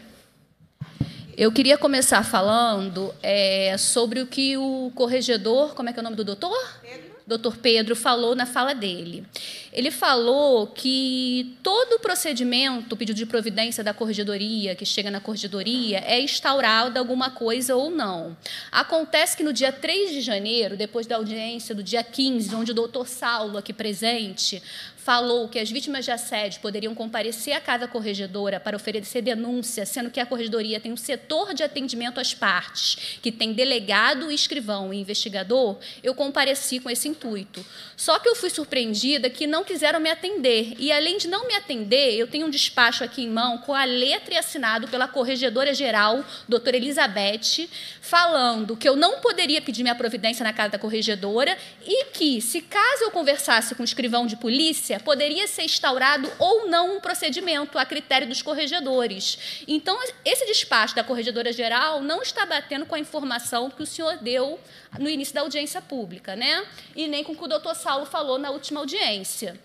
eu queria começar falando é, sobre o que o corregedor, como é que é o nome do doutor? Pedro doutor Pedro falou na fala dele. Ele falou que todo o procedimento, o pedido de providência da corregedoria, que chega na corregedoria, é instaurado alguma coisa ou não. Acontece que no dia 3 de janeiro, depois da audiência do dia 15, onde o doutor Saulo, aqui presente, falou que as vítimas de assédio poderiam comparecer à casa corregedora para oferecer denúncia, sendo que a corregedoria tem um setor de atendimento às partes, que tem delegado, escrivão e investigador, eu compareci com esse intuito. Só que eu fui surpreendida que não quiseram me atender. E, além de não me atender, eu tenho um despacho aqui em mão com a letra e assinado pela corregedora-geral, doutora Elizabeth, falando que eu não poderia pedir minha providência na casa da corregedora e que, se caso eu conversasse com o escrivão de polícia, poderia ser instaurado ou não um procedimento a critério dos corregedores. Então, esse despacho da Corregedora Geral não está batendo com a informação que o senhor deu no início da audiência pública, né? e nem com o que o doutor Saulo falou na última audiência.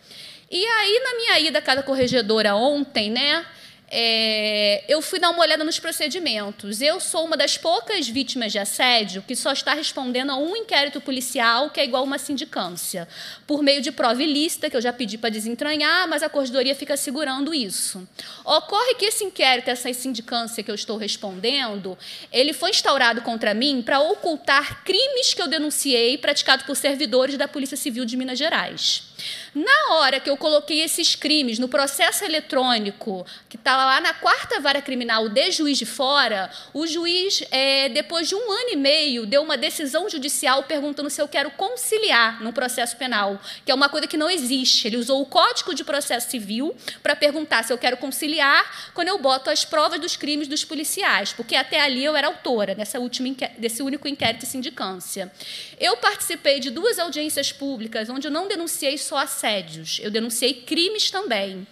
E aí, na minha ida à cada corregedora ontem, né, é, eu fui dar uma olhada nos procedimentos. Eu sou uma das poucas vítimas de assédio que só está respondendo a um inquérito policial, que é igual uma sindicância, por meio de prova ilícita, que eu já pedi para desentranhar, mas a corredoria fica segurando isso. Ocorre que esse inquérito, essa sindicância que eu estou respondendo, ele foi instaurado contra mim para ocultar crimes que eu denunciei praticados por servidores da Polícia Civil de Minas Gerais. Na hora que eu coloquei esses crimes no processo eletrônico, que estava lá na quarta vara criminal de juiz de fora, o juiz, é, depois de um ano e meio, deu uma decisão judicial perguntando se eu quero conciliar no processo penal, que é uma coisa que não existe. Ele usou o Código de Processo Civil para perguntar se eu quero conciliar quando eu boto as provas dos crimes dos policiais, porque até ali eu era autora dessa última desse único inquérito de sindicância. Eu participei de duas audiências públicas onde eu não denunciei só assédios, eu denunciei crimes também.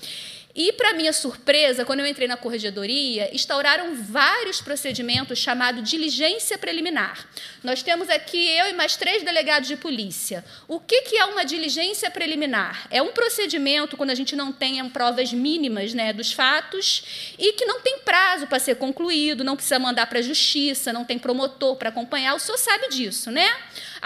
E, para minha surpresa, quando eu entrei na corregedoria, instauraram vários procedimentos chamados diligência preliminar. Nós temos aqui eu e mais três delegados de polícia. O que é uma diligência preliminar? É um procedimento quando a gente não tem provas mínimas né, dos fatos e que não tem prazo para ser concluído, não precisa mandar para a justiça, não tem promotor para acompanhar. O senhor sabe disso, né?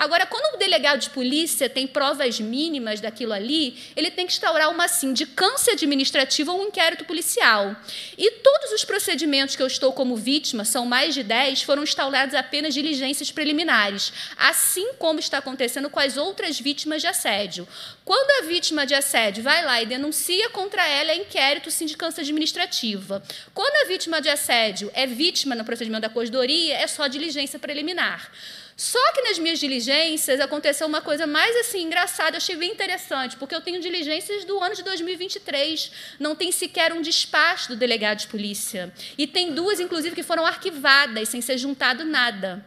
Agora, quando o delegado de polícia tem provas mínimas daquilo ali, ele tem que instaurar uma sindicância administrativa ou um inquérito policial. E todos os procedimentos que eu estou como vítima, são mais de 10, foram instaurados apenas diligências preliminares, assim como está acontecendo com as outras vítimas de assédio. Quando a vítima de assédio vai lá e denuncia contra ela, é inquérito sindicância administrativa. Quando a vítima de assédio é vítima no procedimento da corredoria, é só diligência preliminar. Só que nas minhas diligências aconteceu uma coisa mais assim engraçada, eu achei bem interessante, porque eu tenho diligências do ano de 2023, não tem sequer um despacho do delegado de polícia. E tem duas, inclusive, que foram arquivadas, sem ser juntado nada.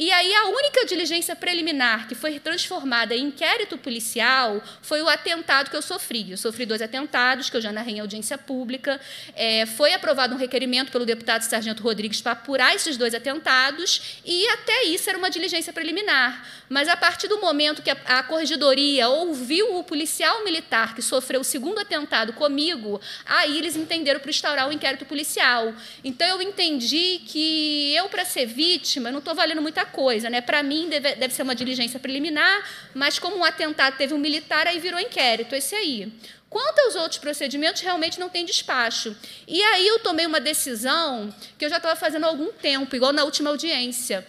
E aí a única diligência preliminar que foi transformada em inquérito policial foi o atentado que eu sofri. Eu sofri dois atentados, que eu já narrei em audiência pública. É, foi aprovado um requerimento pelo deputado Sargento Rodrigues para apurar esses dois atentados, e até isso era uma diligência preliminar. Mas a partir do momento que a, a corregedoria ouviu o policial militar que sofreu o segundo atentado comigo, aí eles entenderam para instaurar o inquérito policial. Então eu entendi que eu, para ser vítima, não estou valendo muita coisa. Né? Para mim, deve, deve ser uma diligência preliminar, mas como um atentado teve um militar, aí virou inquérito, esse aí. Quanto aos outros procedimentos, realmente não tem despacho. E aí eu tomei uma decisão que eu já estava fazendo há algum tempo, igual na última audiência.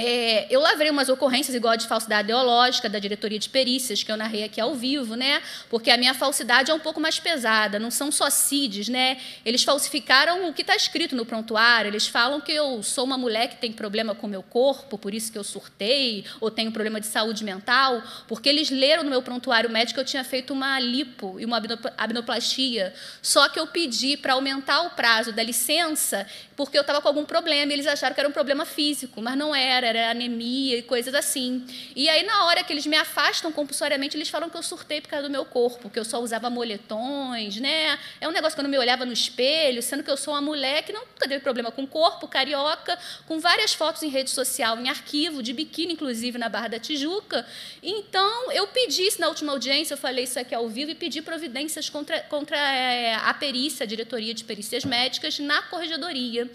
É, eu lavrei umas ocorrências igual de falsidade ideológica da diretoria de perícias, que eu narrei aqui ao vivo, né? Porque a minha falsidade é um pouco mais pesada, não são só CIDs, né? Eles falsificaram o que está escrito no prontuário, eles falam que eu sou uma mulher que tem problema com o meu corpo, por isso que eu surtei, ou tenho problema de saúde mental, porque eles leram no meu prontuário médico que eu tinha feito uma lipo e uma abnoplastia. Só que eu pedi para aumentar o prazo da licença, porque eu estava com algum problema, e eles acharam que era um problema físico, mas não era era anemia e coisas assim. E aí, na hora que eles me afastam compulsoriamente, eles falam que eu surtei por causa do meu corpo, que eu só usava moletões, né? É um negócio que eu não me olhava no espelho, sendo que eu sou uma mulher que nunca teve problema com corpo, carioca, com várias fotos em rede social, em arquivo, de biquíni, inclusive, na Barra da Tijuca. Então, eu pedi isso na última audiência, eu falei isso aqui ao vivo, e pedi providências contra, contra é, a perícia, a diretoria de perícias médicas, na corregedoria.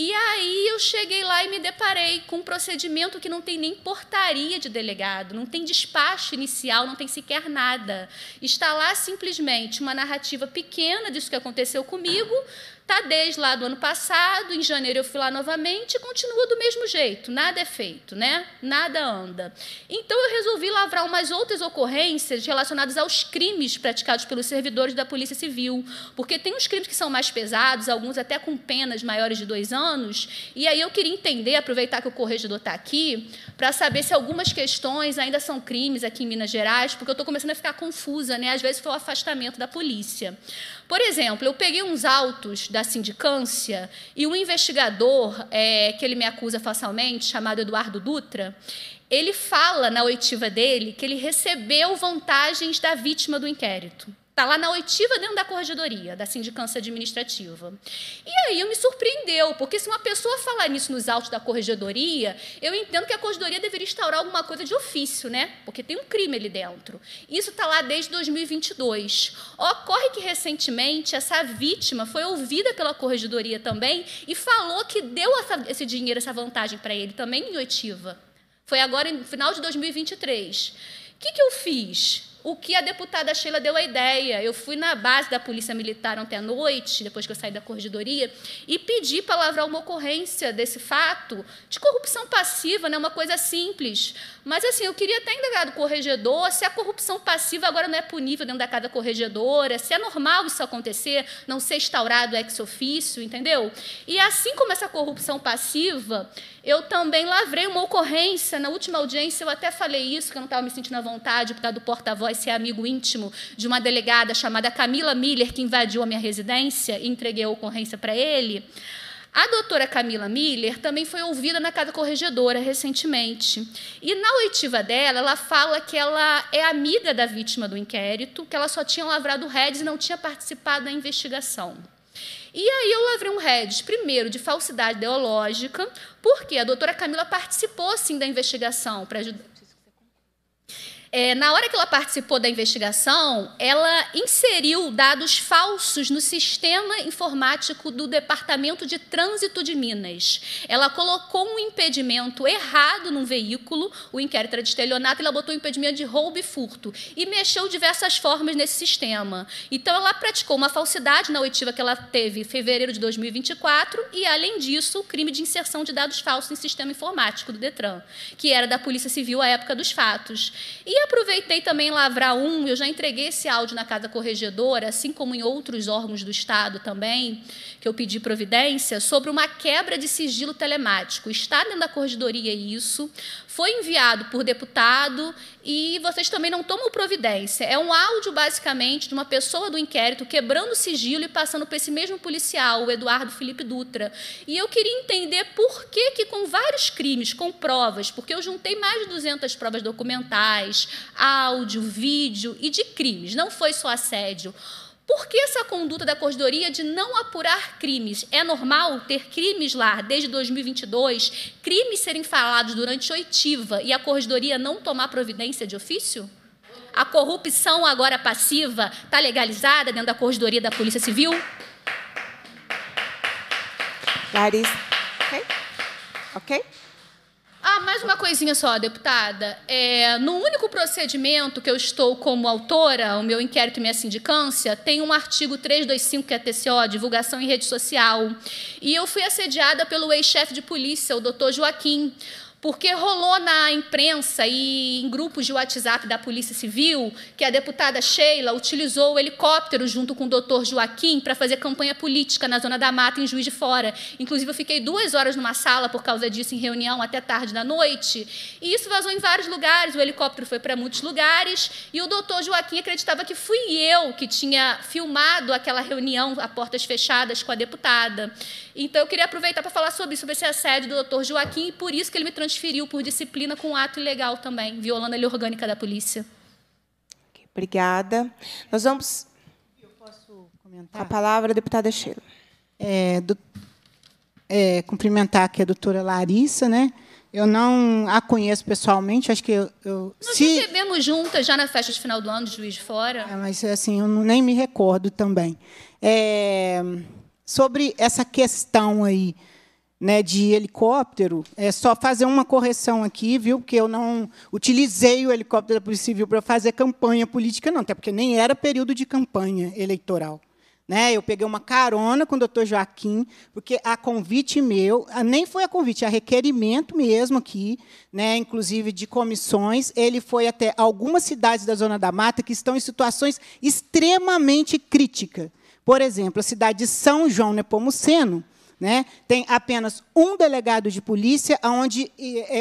E aí eu cheguei lá e me deparei com um procedimento que não tem nem portaria de delegado, não tem despacho inicial, não tem sequer nada. Está lá simplesmente uma narrativa pequena disso que aconteceu comigo, Está desde lá do ano passado, em janeiro eu fui lá novamente e continua do mesmo jeito, nada é feito, né? nada anda. Então eu resolvi lavrar umas outras ocorrências relacionadas aos crimes praticados pelos servidores da Polícia Civil, porque tem uns crimes que são mais pesados, alguns até com penas maiores de dois anos, e aí eu queria entender, aproveitar que o corregedor está aqui, para saber se algumas questões ainda são crimes aqui em Minas Gerais, porque eu estou começando a ficar confusa, né? às vezes foi o afastamento da polícia. Por exemplo, eu peguei uns autos da sindicância e um investigador é, que ele me acusa falsamente, chamado Eduardo Dutra, ele fala na oitiva dele que ele recebeu vantagens da vítima do inquérito. Está lá na oitiva dentro da corregedoria, da sindicância administrativa. E aí me surpreendeu, porque se uma pessoa falar nisso nos autos da corregedoria, eu entendo que a corregedoria deveria instaurar alguma coisa de ofício, né? Porque tem um crime ali dentro. Isso está lá desde 2022. Ocorre que recentemente essa vítima foi ouvida pela corregedoria também e falou que deu essa, esse dinheiro, essa vantagem para ele também em oitiva. Foi agora no final de 2023. O que, que eu fiz? O que a deputada Sheila deu a ideia. Eu fui na base da Polícia Militar ontem à noite, depois que eu saí da corregedoria, e pedi para lavrar uma ocorrência desse fato de corrupção passiva, né, uma coisa simples. Mas, assim, eu queria até indagar do corregedor se a corrupção passiva agora não é punível dentro da casa corregedora, se é normal isso acontecer, não ser instaurado ex ofício, entendeu? E assim como essa corrupção passiva, eu também lavrei uma ocorrência. Na última audiência, eu até falei isso, que eu não estava me sentindo à vontade por causa do porta-voz ser amigo íntimo de uma delegada chamada Camila Miller, que invadiu a minha residência e entreguei a ocorrência para ele. A doutora Camila Miller também foi ouvida na Casa Corregedora recentemente. E na oitiva dela, ela fala que ela é amiga da vítima do inquérito, que ela só tinha lavrado redes e não tinha participado da investigação. E aí eu lavrei um redes, primeiro, de falsidade ideológica, porque a doutora Camila participou, sim, da investigação para ajudar é, na hora que ela participou da investigação, ela inseriu dados falsos no sistema informático do Departamento de Trânsito de Minas. Ela colocou um impedimento errado no veículo, o inquérito era de estelionato, ela botou um impedimento de roubo e furto, e mexeu diversas formas nesse sistema. Então, ela praticou uma falsidade na oitiva que ela teve em fevereiro de 2024, e, além disso, o crime de inserção de dados falsos em sistema informático do DETRAN, que era da Polícia Civil à época dos fatos. E aproveitei também lavrar um, eu já entreguei esse áudio na Casa Corregedora, assim como em outros órgãos do Estado também, que eu pedi providência, sobre uma quebra de sigilo telemático. Está dentro da Corregedoria isso, foi enviado por deputado e vocês também não tomam providência. É um áudio, basicamente, de uma pessoa do inquérito quebrando o sigilo e passando para esse mesmo policial, o Eduardo Felipe Dutra. E eu queria entender por que, que com vários crimes, com provas, porque eu juntei mais de 200 provas documentais, áudio, vídeo e de crimes, não foi só assédio. Por que essa conduta da Corredoria de não apurar crimes? É normal ter crimes lá desde 2022, crimes serem falados durante oitiva e a Corredoria não tomar providência de ofício? A corrupção agora passiva está legalizada dentro da Corredoria da Polícia Civil? Larissa. Ok? Ok? Ah, mais uma coisinha só, deputada. É, no único procedimento que eu estou como autora, o meu inquérito e minha sindicância, tem um artigo 325 que é TCO, divulgação em rede social. E eu fui assediada pelo ex-chefe de polícia, o doutor Joaquim porque rolou na imprensa e em grupos de WhatsApp da Polícia Civil que a deputada Sheila utilizou o helicóptero junto com o doutor Joaquim para fazer campanha política na Zona da Mata, em Juiz de Fora. Inclusive, eu fiquei duas horas numa sala por causa disso, em reunião, até tarde da noite. E isso vazou em vários lugares, o helicóptero foi para muitos lugares, e o doutor Joaquim acreditava que fui eu que tinha filmado aquela reunião a portas fechadas com a deputada. Então, eu queria aproveitar para falar sobre, sobre esse assédio do doutor Joaquim, e por isso que ele me transferiu por disciplina com um ato ilegal também, violando a lei orgânica da polícia. Obrigada. Nós vamos. Eu posso comentar? A palavra, a deputada Sheila. É, do, é, cumprimentar aqui a doutora Larissa, né? Eu não a conheço pessoalmente, acho que eu. eu Nós se... recebemos juntas já na festa de final do ano de Juiz de Fora. É, mas assim, eu não, nem me recordo também. É, sobre essa questão aí né, de helicóptero, é só fazer uma correção aqui, viu? Porque eu não utilizei o helicóptero da Polícia Civil para fazer campanha política, não, até porque nem era período de campanha eleitoral. Né? Eu peguei uma carona com o doutor Joaquim, porque a convite meu, nem foi a convite, a requerimento mesmo aqui, né? inclusive de comissões, ele foi até algumas cidades da Zona da Mata que estão em situações extremamente críticas. Por exemplo, a cidade de São João Nepomuceno, né? Tem apenas um delegado de polícia, onde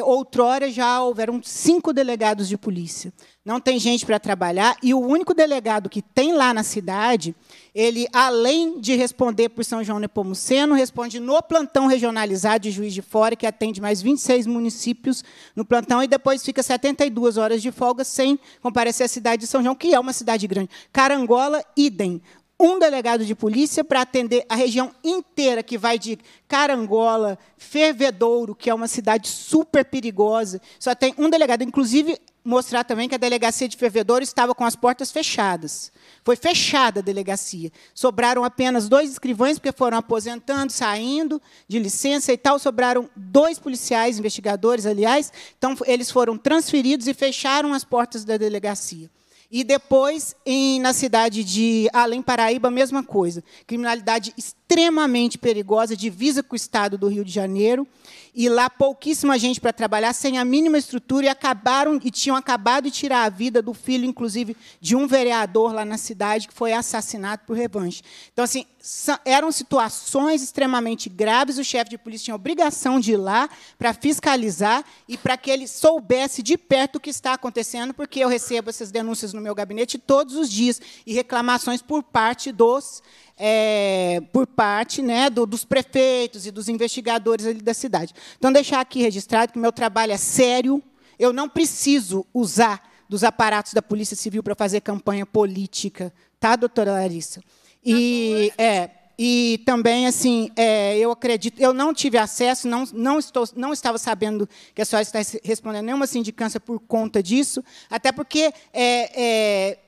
outrora já houveram cinco delegados de polícia. Não tem gente para trabalhar, e o único delegado que tem lá na cidade, ele, além de responder por São João Nepomuceno, responde no plantão regionalizado de Juiz de Fora, que atende mais 26 municípios no plantão, e depois fica 72 horas de folga sem comparecer à cidade de São João, que é uma cidade grande. Carangola, idem um delegado de polícia para atender a região inteira, que vai de Carangola, Fervedouro, que é uma cidade super perigosa. Só tem um delegado. Inclusive, mostrar também que a delegacia de Fervedouro estava com as portas fechadas. Foi fechada a delegacia. Sobraram apenas dois escrivães, porque foram aposentando, saindo de licença e tal. Sobraram dois policiais, investigadores, aliás. Então, eles foram transferidos e fecharam as portas da delegacia. E depois, em, na cidade de Além Paraíba, a mesma coisa. Criminalidade extremamente perigosa, divisa com o estado do Rio de Janeiro. E lá pouquíssima gente para trabalhar, sem a mínima estrutura, e acabaram e tinham acabado de tirar a vida do filho, inclusive, de um vereador lá na cidade, que foi assassinado por revanche. Então, assim, eram situações extremamente graves, o chefe de polícia tinha obrigação de ir lá para fiscalizar e para que ele soubesse de perto o que está acontecendo, porque eu recebo essas denúncias no meu gabinete todos os dias e reclamações por parte dos é, por parte né, do, dos prefeitos e dos investigadores ali da cidade. Então, deixar aqui registrado que meu trabalho é sério, eu não preciso usar dos aparatos da Polícia Civil para fazer campanha política, tá, doutora Larissa? E, é, e também, assim, é, eu acredito, eu não tive acesso, não, não, estou, não estava sabendo que a senhora está respondendo nenhuma sindicância por conta disso, até porque é, é,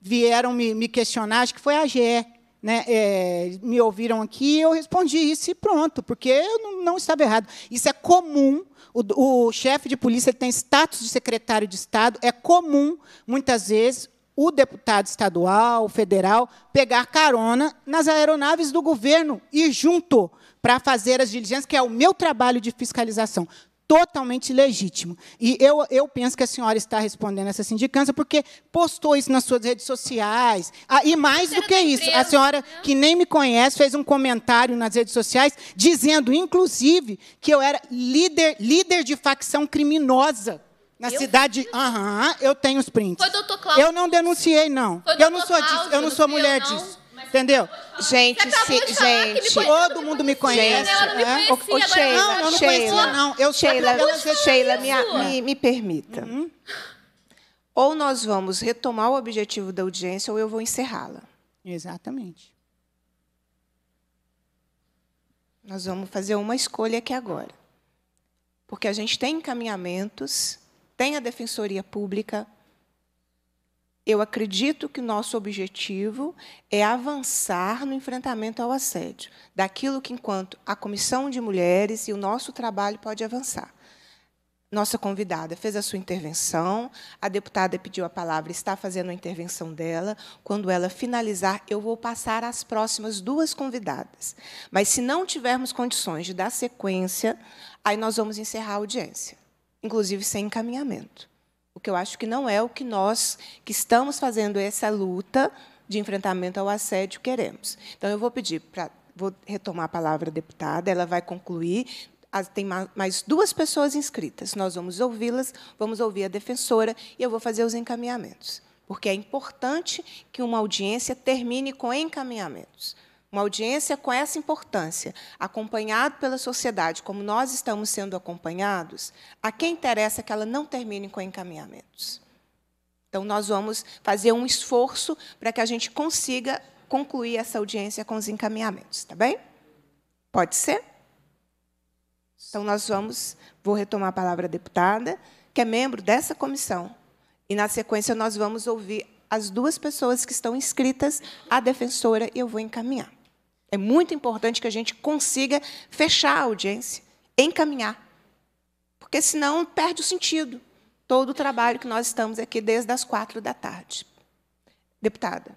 vieram me, me, questionar, acho que foi a GE, né, é, me ouviram aqui, eu respondi isso e pronto, porque eu não, não estava errado. Isso é comum, o, o chefe de polícia tem status de secretário de Estado, é comum, muitas vezes, o deputado estadual, federal, pegar carona nas aeronaves do governo e junto para fazer as diligências, que é o meu trabalho de fiscalização. Totalmente legítimo. E eu, eu penso que a senhora está respondendo essa sindicância porque postou isso nas suas redes sociais. Ah, e mais do que isso, a senhora, né? que nem me conhece, fez um comentário nas redes sociais dizendo, inclusive, que eu era líder, líder de facção criminosa. Na eu cidade, aham, uh -huh, eu tenho os prints. Foi doutor Cláudio. Eu não denunciei, não. eu não sou disso, eu não sou mulher disso. Entendeu? Gente, se, gente, todo mundo me conhece. Ela me conhecia, é? o, Sheila, não, eu não Sheila, conhecia, não. Eu Sheila, Sheila me, me, me, permita. Uhum. Ou nós vamos retomar o objetivo da audiência ou eu vou encerrá-la. Exatamente. Nós vamos fazer uma escolha aqui agora. Porque a gente tem encaminhamentos tem a defensoria pública. Eu acredito que nosso objetivo é avançar no enfrentamento ao assédio, daquilo que, enquanto a Comissão de Mulheres e o nosso trabalho pode avançar. Nossa convidada fez a sua intervenção, a deputada pediu a palavra, está fazendo a intervenção dela. Quando ela finalizar, eu vou passar às próximas duas convidadas. Mas, se não tivermos condições de dar sequência, aí nós vamos encerrar a audiência inclusive sem encaminhamento. O que eu acho que não é o que nós, que estamos fazendo essa luta de enfrentamento ao assédio, queremos. Então, eu vou pedir para. Vou retomar a palavra a deputada, ela vai concluir. Tem mais duas pessoas inscritas. Nós vamos ouvi-las, vamos ouvir a defensora e eu vou fazer os encaminhamentos. Porque é importante que uma audiência termine com encaminhamentos. Uma audiência com essa importância, acompanhado pela sociedade, como nós estamos sendo acompanhados, a quem interessa que ela não termine com encaminhamentos. Então, nós vamos fazer um esforço para que a gente consiga concluir essa audiência com os encaminhamentos, tá bem? Pode ser? Então, nós vamos, vou retomar a palavra à deputada, que é membro dessa comissão. E, na sequência, nós vamos ouvir as duas pessoas que estão inscritas, a defensora, e eu vou encaminhar. É muito importante que a gente consiga fechar a audiência, encaminhar. Porque senão perde o sentido todo o trabalho que nós estamos aqui desde as quatro da tarde. Deputada.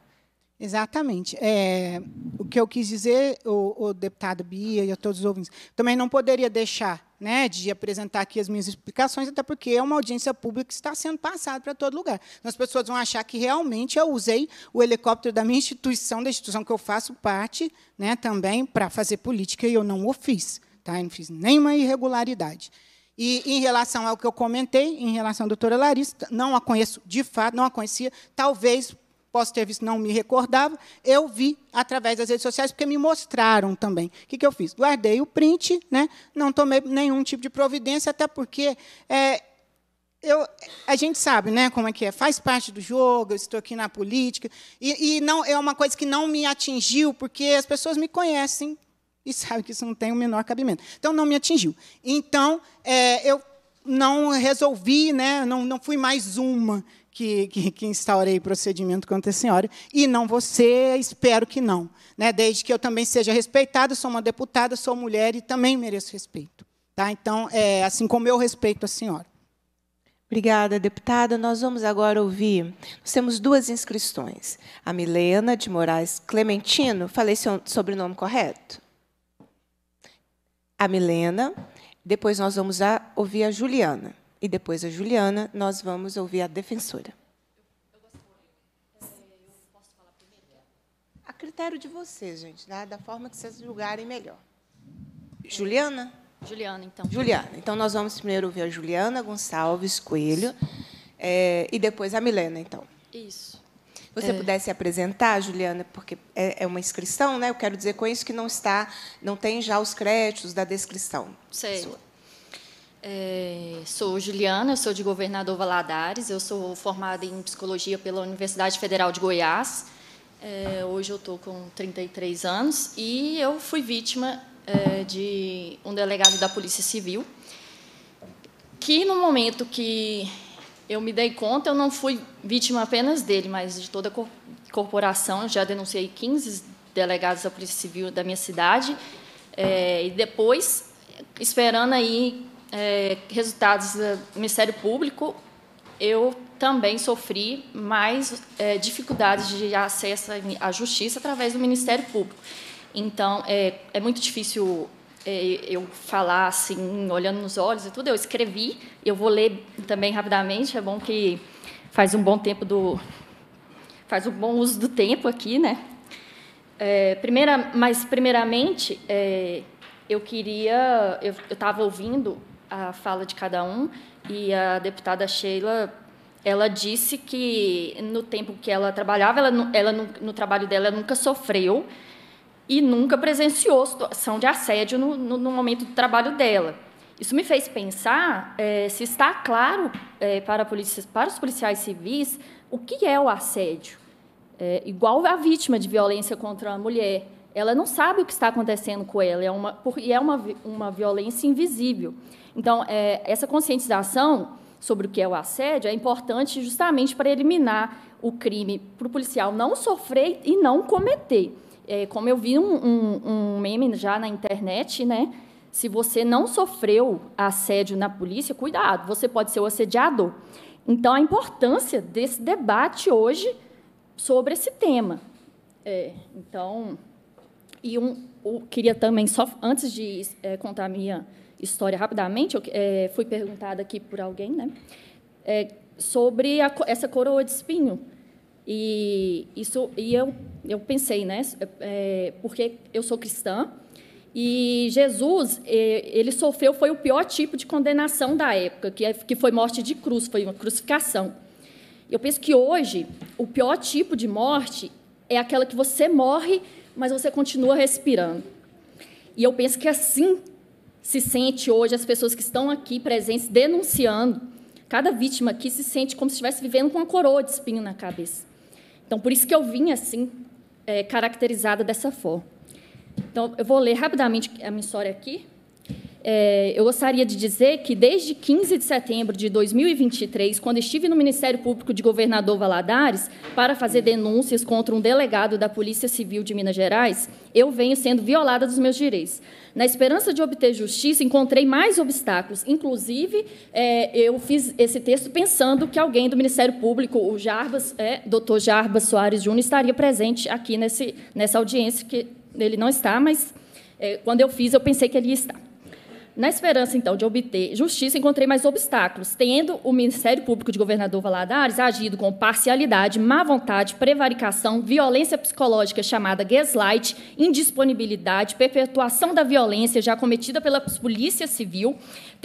Exatamente. É, o que eu quis dizer, o, o deputado Bia e a todos os ouvintes, também não poderia deixar né, de apresentar aqui as minhas explicações, até porque é uma audiência pública que está sendo passada para todo lugar. Então, as pessoas vão achar que realmente eu usei o helicóptero da minha instituição, da instituição que eu faço parte, né, também para fazer política, e eu não o fiz. Tá? Eu não fiz nenhuma irregularidade. E em relação ao que eu comentei, em relação à doutora Larissa, não a conheço de fato, não a conhecia, talvez posso ter visto, não me recordava, eu vi através das redes sociais, porque me mostraram também. O que, que eu fiz? Guardei o print, né? não tomei nenhum tipo de providência, até porque é, eu, a gente sabe né, como é que é, faz parte do jogo, eu estou aqui na política, e, e não é uma coisa que não me atingiu, porque as pessoas me conhecem e sabem que isso não tem o menor cabimento. Então, não me atingiu. Então, é, eu não resolvi, né, não, não fui mais uma que, que, que instaurei procedimento contra a senhora, e não você, espero que não. Né? Desde que eu também seja respeitada, sou uma deputada, sou mulher e também mereço respeito. Tá? Então, é, assim como eu respeito a senhora. Obrigada, deputada. Nós vamos agora ouvir. Nós temos duas inscrições. A Milena de Moraes Clementino, falei seu sobrenome correto? A Milena. Depois nós vamos ouvir a Juliana e depois a Juliana, nós vamos ouvir a defensora. A critério de vocês, gente, da, da forma que vocês julgarem melhor. Juliana? Juliana, então. Juliana. Então, nós vamos primeiro ouvir a Juliana Gonçalves Coelho é, e depois a Milena, então. Isso. Você é. pudesse apresentar, Juliana, porque é, é, uma inscrição, né? Eu quero dizer com isso que não está, não tem já os créditos da descrição. Sei. Sua. É, sou Juliana, eu sou de Governador Valadares, eu sou formada em Psicologia pela Universidade Federal de Goiás. É, hoje eu estou com 33 anos e eu fui vítima é, de um delegado da Polícia Civil, que no momento que eu me dei conta, eu não fui vítima apenas dele, mas de toda a corporação. Eu já denunciei 15 delegados da Polícia Civil da minha cidade. É, e depois, esperando aí é, resultados do Ministério Público, eu também sofri mais é, dificuldades de acesso à justiça através do Ministério Público. Então, é, é muito difícil é, eu falar assim, olhando nos olhos e tudo. Eu escrevi, eu vou ler também rapidamente. É bom que faz um bom tempo do faz um bom uso do tempo aqui, né? É, primeira, mas primeiramente é, eu queria, eu estava ouvindo a fala de cada um e a deputada Sheila ela disse que no tempo que ela trabalhava, ela, ela no, no trabalho dela ela nunca sofreu e nunca presenciou situação de assédio no, no, no momento do trabalho dela. Isso me fez pensar é, se está claro é, para, polícia, para os policiais civis o que é o assédio. É, igual a vítima de violência contra a mulher. Ela não sabe o que está acontecendo com ela, é uma, e é uma, uma violência invisível. Então, é, essa conscientização sobre o que é o assédio é importante justamente para eliminar o crime, para o policial não sofrer e não cometer. É, como eu vi um, um, um meme já na internet, né? Se você não sofreu assédio na polícia, cuidado, você pode ser o assediador. Então, a importância desse debate hoje sobre esse tema. É, então, e um, queria também, só antes de é, contar a minha história rapidamente, eu é, fui perguntada aqui por alguém, né, é, sobre a, essa coroa de espinho. E isso, e eu, eu pensei, né, é, porque eu sou cristã e Jesus, é, ele sofreu foi o pior tipo de condenação da época, que, é, que foi morte de cruz, foi uma crucificação. Eu penso que hoje o pior tipo de morte é aquela que você morre, mas você continua respirando. E eu penso que assim se sente hoje as pessoas que estão aqui presentes denunciando. Cada vítima aqui se sente como se estivesse vivendo com uma coroa de espinho na cabeça. Então, por isso que eu vim assim, é, caracterizada dessa forma. Então, eu vou ler rapidamente a minha história aqui. É, eu gostaria de dizer que, desde 15 de setembro de 2023, quando estive no Ministério Público de Governador Valadares para fazer denúncias contra um delegado da Polícia Civil de Minas Gerais, eu venho sendo violada dos meus direitos. Na esperança de obter justiça, encontrei mais obstáculos. Inclusive, é, eu fiz esse texto pensando que alguém do Ministério Público, o Jarbas, é, doutor Jarbas Soares Júnior, estaria presente aqui nesse, nessa audiência, que ele não está, mas é, quando eu fiz, eu pensei que ele ia estar. Na esperança, então, de obter justiça, encontrei mais obstáculos, tendo o Ministério Público de Governador Valadares agido com parcialidade, má vontade, prevaricação, violência psicológica chamada gaslight, indisponibilidade, perpetuação da violência já cometida pela Polícia Civil,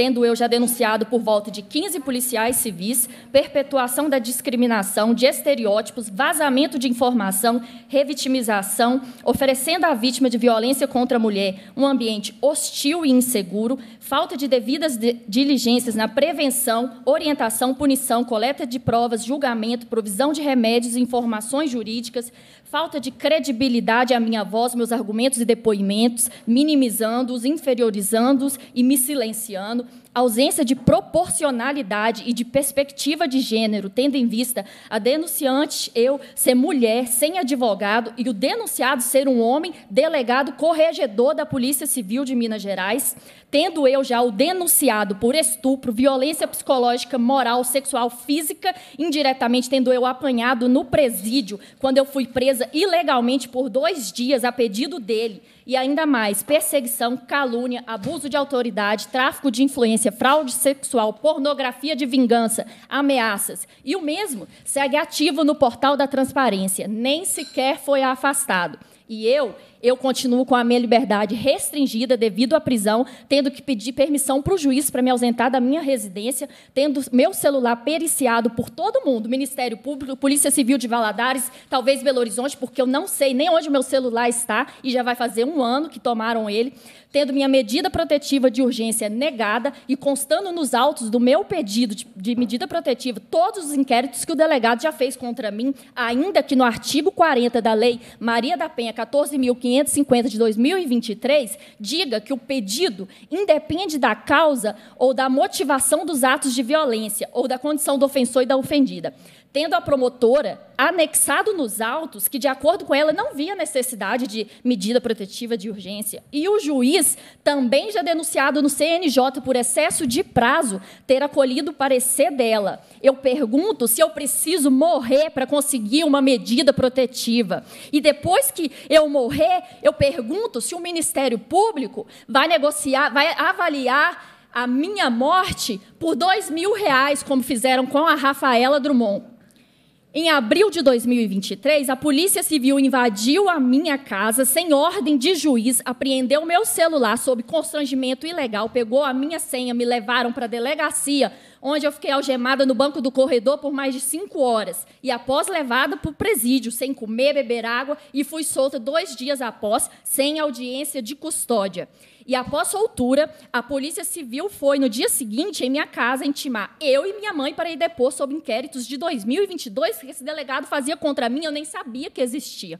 tendo eu já denunciado por volta de 15 policiais civis, perpetuação da discriminação, de estereótipos, vazamento de informação, revitimização, oferecendo à vítima de violência contra a mulher um ambiente hostil e inseguro, falta de devidas diligências na prevenção, orientação, punição, coleta de provas, julgamento, provisão de remédios e informações jurídicas, falta de credibilidade à minha voz, meus argumentos e depoimentos, minimizando-os, inferiorizando-os e me silenciando, ausência de proporcionalidade e de perspectiva de gênero, tendo em vista a denunciante, eu, ser mulher, sem advogado, e o denunciado ser um homem, delegado corregedor da Polícia Civil de Minas Gerais, tendo eu já o denunciado por estupro, violência psicológica, moral, sexual, física, indiretamente tendo eu apanhado no presídio, quando eu fui presa ilegalmente por dois dias a pedido dele, e ainda mais perseguição, calúnia, abuso de autoridade, tráfico de influência, fraude sexual, pornografia de vingança, ameaças. E o mesmo segue ativo no portal da transparência, nem sequer foi afastado. E eu eu continuo com a minha liberdade restringida devido à prisão, tendo que pedir permissão para o juiz para me ausentar da minha residência, tendo meu celular periciado por todo mundo, Ministério Público, Polícia Civil de Valadares, talvez Belo Horizonte, porque eu não sei nem onde meu celular está e já vai fazer um ano que tomaram ele tendo minha medida protetiva de urgência negada e constando nos autos do meu pedido de, de, medida protetiva todos os inquéritos que o delegado já fez contra mim, ainda que no artigo 40 da Lei Maria da Penha 14.550 de 2023 diga que o pedido independe da causa ou da motivação dos atos de violência ou da condição do ofensor e da ofendida tendo a promotora anexado nos autos que, de acordo com ela, não via necessidade de medida protetiva de urgência. E o juiz, também já denunciado no CNJ por excesso de prazo, ter acolhido o parecer dela. Eu pergunto se eu preciso morrer para conseguir uma medida protetiva. E depois que eu morrer, eu pergunto se o Ministério Público vai negociar, vai avaliar a minha morte por dois mil reais, como fizeram com a Rafaela Drummond. Em abril de 2023, a Polícia Civil invadiu a minha casa sem ordem de juiz, apreendeu meu celular sob constrangimento ilegal, pegou a minha senha, me levaram para a delegacia, onde eu fiquei algemada no banco do corredor por mais de cinco horas. E após levada para o presídio, sem comer, beber água, e fui solta dois dias após, sem audiência de custódia. E após soltura, a Polícia Civil foi, no dia seguinte, em minha casa, intimar eu e minha mãe para ir depor sobre inquéritos de 2022 que esse delegado fazia contra mim, eu nem sabia que existia.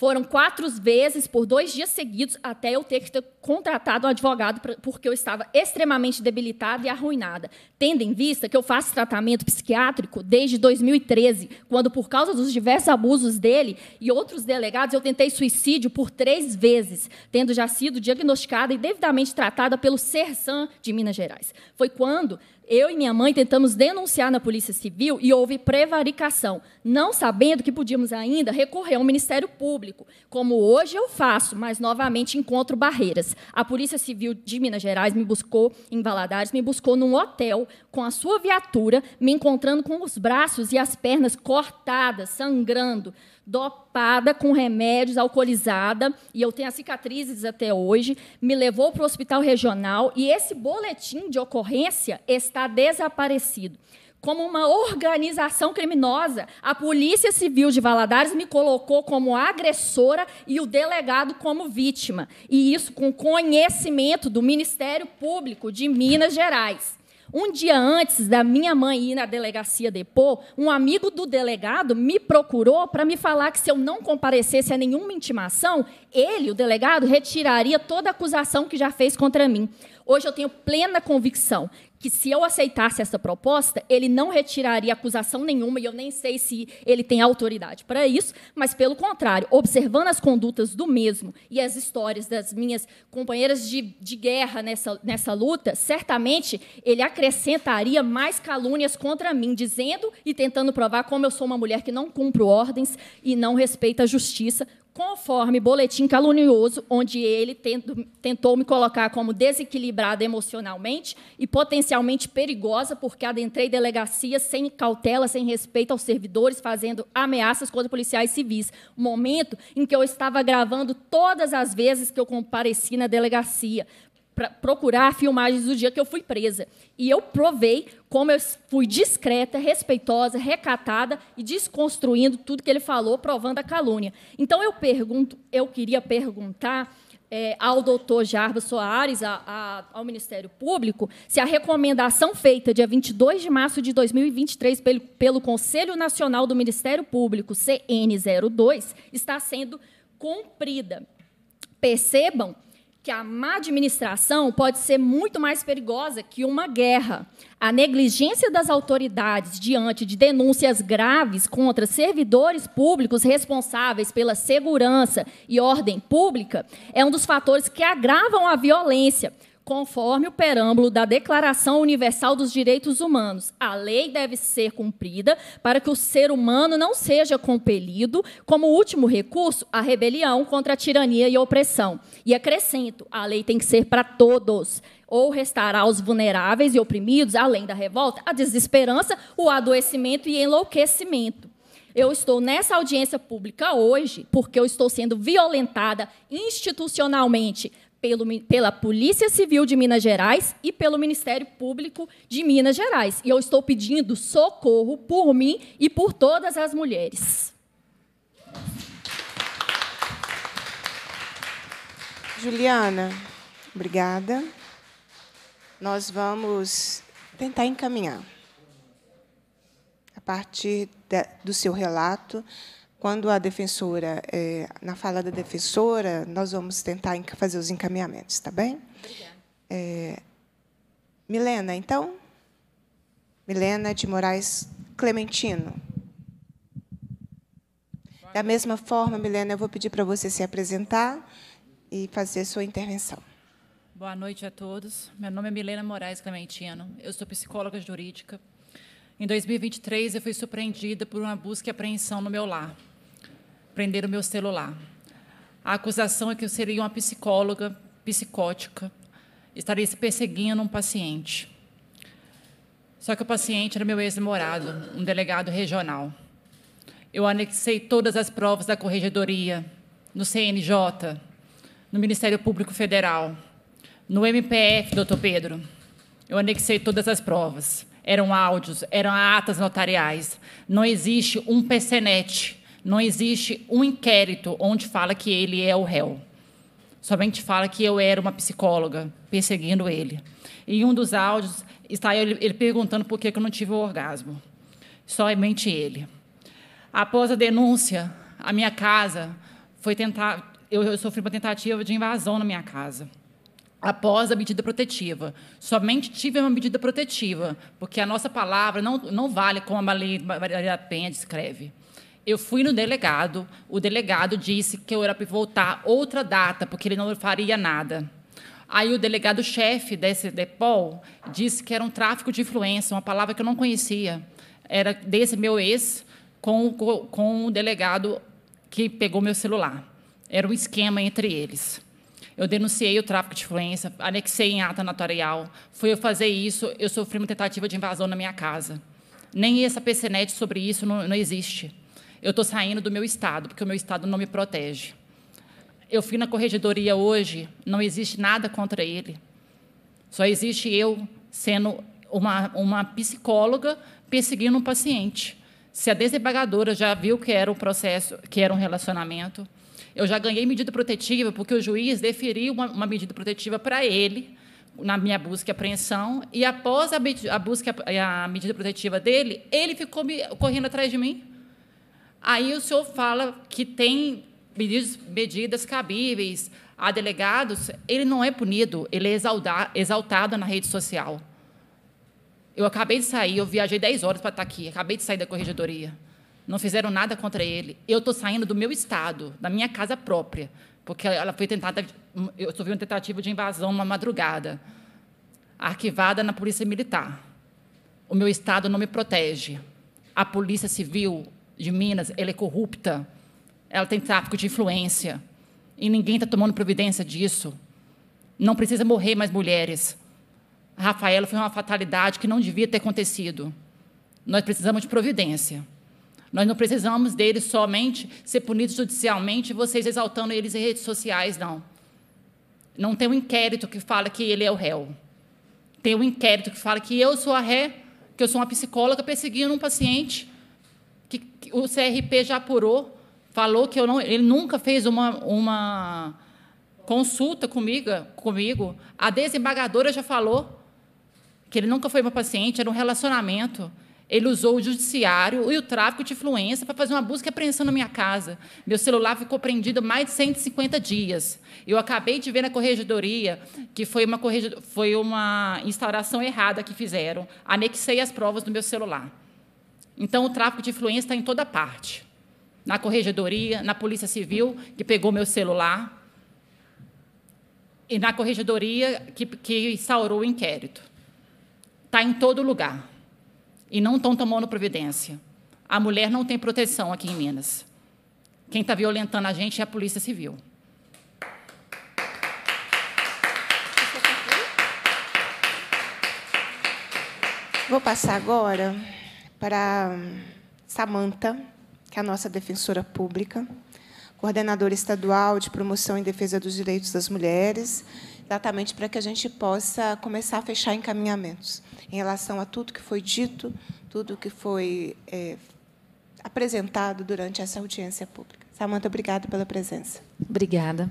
Foram quatro vezes por dois dias seguidos até eu ter que ter contratado um advogado porque eu estava extremamente debilitada e arruinada. Tendo em vista que eu faço tratamento psiquiátrico desde 2013, quando, por causa dos diversos abusos dele e outros delegados, eu tentei suicídio por três vezes, tendo já sido diagnosticada e devidamente tratada pelo CERSAM de Minas Gerais. Foi quando eu e minha mãe tentamos denunciar na Polícia Civil e houve prevaricação, não sabendo que podíamos ainda recorrer ao Ministério Público, como hoje eu faço, mas novamente encontro barreiras. A Polícia Civil de Minas Gerais me buscou em Valadares, me buscou num hotel com a sua viatura, me encontrando com os braços e as pernas cortadas, sangrando, dopada com remédios, alcoolizada, e eu tenho as cicatrizes até hoje, me levou para o hospital regional e esse boletim de ocorrência está desaparecido. Como uma organização criminosa, a Polícia Civil de Valadares me colocou como agressora e o delegado como vítima. E isso com conhecimento do Ministério Público de Minas Gerais. Um dia antes da minha mãe ir na delegacia depor, um amigo do delegado me procurou para me falar que se eu não comparecesse a nenhuma intimação, ele, o delegado, retiraria toda a acusação que já fez contra mim. Hoje eu tenho plena convicção que se eu aceitasse essa proposta, ele não retiraria acusação nenhuma, e eu nem sei se ele tem autoridade para isso, mas, pelo contrário, observando as condutas do mesmo e as histórias das minhas companheiras de, de guerra nessa, nessa luta, certamente ele acrescentaria mais calúnias contra mim, dizendo e tentando provar como eu sou uma mulher que não cumpro ordens e não respeita a justiça, conforme boletim calunioso, onde ele tentou me colocar como desequilibrada emocionalmente e potencialmente perigosa, porque adentrei delegacia sem cautela, sem respeito aos servidores, fazendo ameaças contra policiais civis. Momento em que eu estava gravando todas as vezes que eu compareci na delegacia, procurar filmagens do dia que eu fui presa. E eu provei como eu fui discreta, respeitosa, recatada e desconstruindo tudo que ele falou, provando a calúnia. Então eu pergunto, eu queria perguntar é, ao doutor Jarbas Soares, a, a, ao Ministério Público, se a recomendação feita dia 22 de março de 2023 pelo, pelo Conselho Nacional do Ministério Público, CN02, está sendo cumprida. Percebam que a má administração pode ser muito mais perigosa que uma guerra. A negligência das autoridades diante de denúncias graves contra servidores públicos responsáveis pela segurança e ordem pública é um dos fatores que agravam a violência, conforme o perâmbulo da Declaração Universal dos Direitos Humanos. A lei deve ser cumprida para que o ser humano não seja compelido, como último recurso, à rebelião contra a tirania e a opressão. E acrescento: a lei tem que ser para todos ou restará aos vulneráveis e oprimidos, além da revolta, a desesperança, o adoecimento e enlouquecimento. Eu estou nessa audiência pública hoje porque eu estou sendo violentada institucionalmente pelo, pela Polícia Civil de Minas Gerais e pelo Ministério Público de Minas Gerais. E eu estou pedindo socorro por mim e por todas as mulheres. Juliana, obrigada. Nós vamos tentar encaminhar. A partir do seu relato, quando a defensora, é, na fala da defensora, nós vamos tentar fazer os encaminhamentos, tá bem? Obrigada. É, Milena, então? Milena de Moraes Clementino. Da mesma forma, Milena, eu vou pedir para você se apresentar e fazer sua intervenção. Boa noite a todos. Meu nome é Milena Moraes Clementino. Eu sou psicóloga jurídica. Em 2023, eu fui surpreendida por uma busca e apreensão no meu lar prender o meu celular. A acusação é que eu seria uma psicóloga psicótica, estaria se perseguindo um paciente. Só que o paciente era meu ex-namorado, um delegado regional. Eu anexei todas as provas da corregedoria, no CNJ, no Ministério Público Federal, no MPF, doutor Pedro. Eu anexei todas as provas. Eram áudios, eram atas notariais. Não existe um PCNet não existe um inquérito onde fala que ele é o réu. Somente fala que eu era uma psicóloga perseguindo ele. E em um dos áudios está ele, ele perguntando por que eu não tive o orgasmo. Somente ele. Após a denúncia, a minha casa foi tentar. Eu, eu sofri uma tentativa de invasão na minha casa após a medida protetiva. Somente tive uma medida protetiva, porque a nossa palavra não, não vale como a Maria Penha descreve. Eu fui no delegado, o delegado disse que eu era para voltar outra data, porque ele não faria nada. Aí o delegado-chefe desse DEPOL disse que era um tráfico de influência, uma palavra que eu não conhecia. Era desse meu ex com, com delegado que pegou meu celular. Era um esquema entre eles. Eu denunciei o tráfico de influência, anexei em ata notarial. Fui eu fazer isso, eu sofri uma tentativa de invasão na minha casa. Nem essa PCNet sobre isso não, não existe eu estou saindo do meu estado, porque o meu estado não me protege. Eu fui na corregedoria hoje, não existe nada contra ele. Só existe eu sendo uma, uma psicóloga perseguindo um paciente. Se a desembargadora já viu que era um processo, que era um relacionamento, eu já ganhei medida protetiva, porque o juiz deferiu uma, uma medida protetiva para ele, na minha busca e apreensão, e após a, a busca a medida protetiva dele, ele ficou me, correndo atrás de mim. Aí o senhor fala que tem medidas, cabíveis a delegados, ele não é punido, ele é exaltado na rede social. Eu acabei de sair, eu viajei 10 horas para estar aqui, acabei de sair da corregedoria. Não fizeram nada contra ele. Eu estou saindo do meu estado, da minha casa própria, porque ela foi tentada, eu sofri uma tentativa de invasão uma madrugada, arquivada na Polícia Militar. O meu estado não me protege. A Polícia Civil de Minas, ela é corrupta, ela tem tráfico de influência, e ninguém está tomando providência disso. Não precisa morrer mais mulheres. A Rafaela foi uma fatalidade que não devia ter acontecido. Nós precisamos de providência. Nós não precisamos deles somente ser punidos judicialmente vocês exaltando eles em redes sociais, não. Não tem um inquérito que fala que ele é o réu. Tem um inquérito que fala que eu sou a ré, que eu sou uma psicóloga perseguindo um paciente que, o CRP já apurou, falou que eu não, ele nunca fez uma, uma consulta comigo, comigo. A desembargadora já falou que ele nunca foi meu paciente, era um relacionamento. Ele usou o judiciário e o tráfico de influência para fazer uma busca e apreensão na minha casa. Meu celular ficou prendido mais de 150 dias. Eu acabei de ver na corregedoria que foi uma, foi uma instauração errada que fizeram. Anexei as provas do meu celular. Então, o tráfico de influência está em toda parte. Na corregedoria, na Polícia Civil, que pegou meu celular, e na corregedoria, que, que instaurou o inquérito. Está em todo lugar. E não estão tomando providência. A mulher não tem proteção aqui em Minas. Quem está violentando a gente é a Polícia Civil. Vou passar agora para Samanta que é a nossa defensora pública, coordenadora estadual de promoção e defesa dos direitos das mulheres, exatamente para que a gente possa começar a fechar encaminhamentos em relação a tudo que foi dito, tudo que foi é, apresentado durante essa audiência pública. Samanta, obrigada pela presença. Obrigada.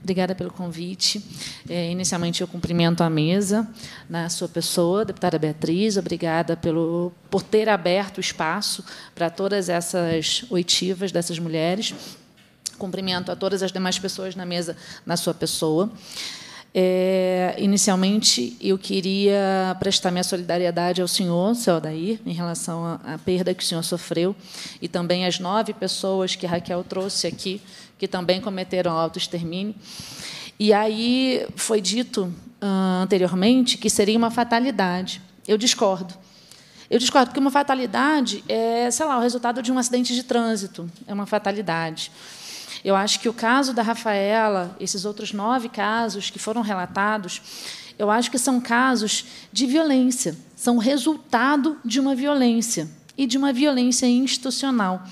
Obrigada pelo convite. É, inicialmente, eu cumprimento a mesa na sua pessoa, deputada Beatriz. Obrigada pelo, por ter aberto o espaço para todas essas oitivas dessas mulheres. Cumprimento a todas as demais pessoas na mesa na sua pessoa. É, inicialmente, eu queria prestar minha solidariedade ao senhor, seu Aldair, em relação à, à perda que o senhor sofreu, e também às nove pessoas que Raquel trouxe aqui, que também cometeram autoextermínio. E aí foi dito uh, anteriormente que seria uma fatalidade. Eu discordo. Eu discordo, porque uma fatalidade é, sei lá, o resultado de um acidente de trânsito. É uma fatalidade. Eu acho que o caso da Rafaela, esses outros nove casos que foram relatados, eu acho que são casos de violência, são resultado de uma violência e de uma violência institucional.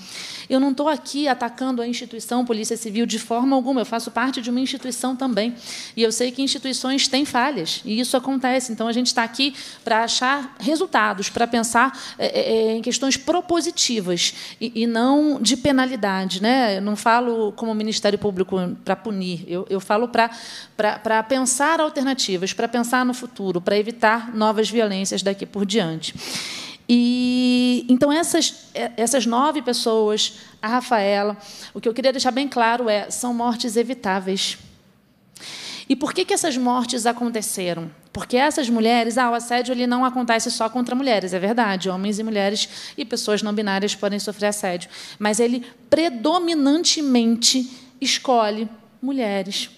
Eu não estou aqui atacando a instituição Polícia Civil de forma alguma, eu faço parte de uma instituição também. E eu sei que instituições têm falhas, e isso acontece. Então, a gente está aqui para achar resultados, para pensar é, é, é, em questões propositivas e, e, não de penalidade. Né? Eu não falo como Ministério Público para punir, eu, eu falo para pensar alternativas, para pensar no futuro, para evitar novas violências daqui por diante. E então essas é, essas nove pessoas, a Rafaela, o que eu queria deixar bem claro é, são mortes evitáveis. E por que, que essas mortes aconteceram? Porque essas mulheres, ah, o assédio ele não acontece só contra mulheres, é verdade, homens e mulheres e pessoas não binárias podem sofrer assédio, mas ele predominantemente escolhe mulheres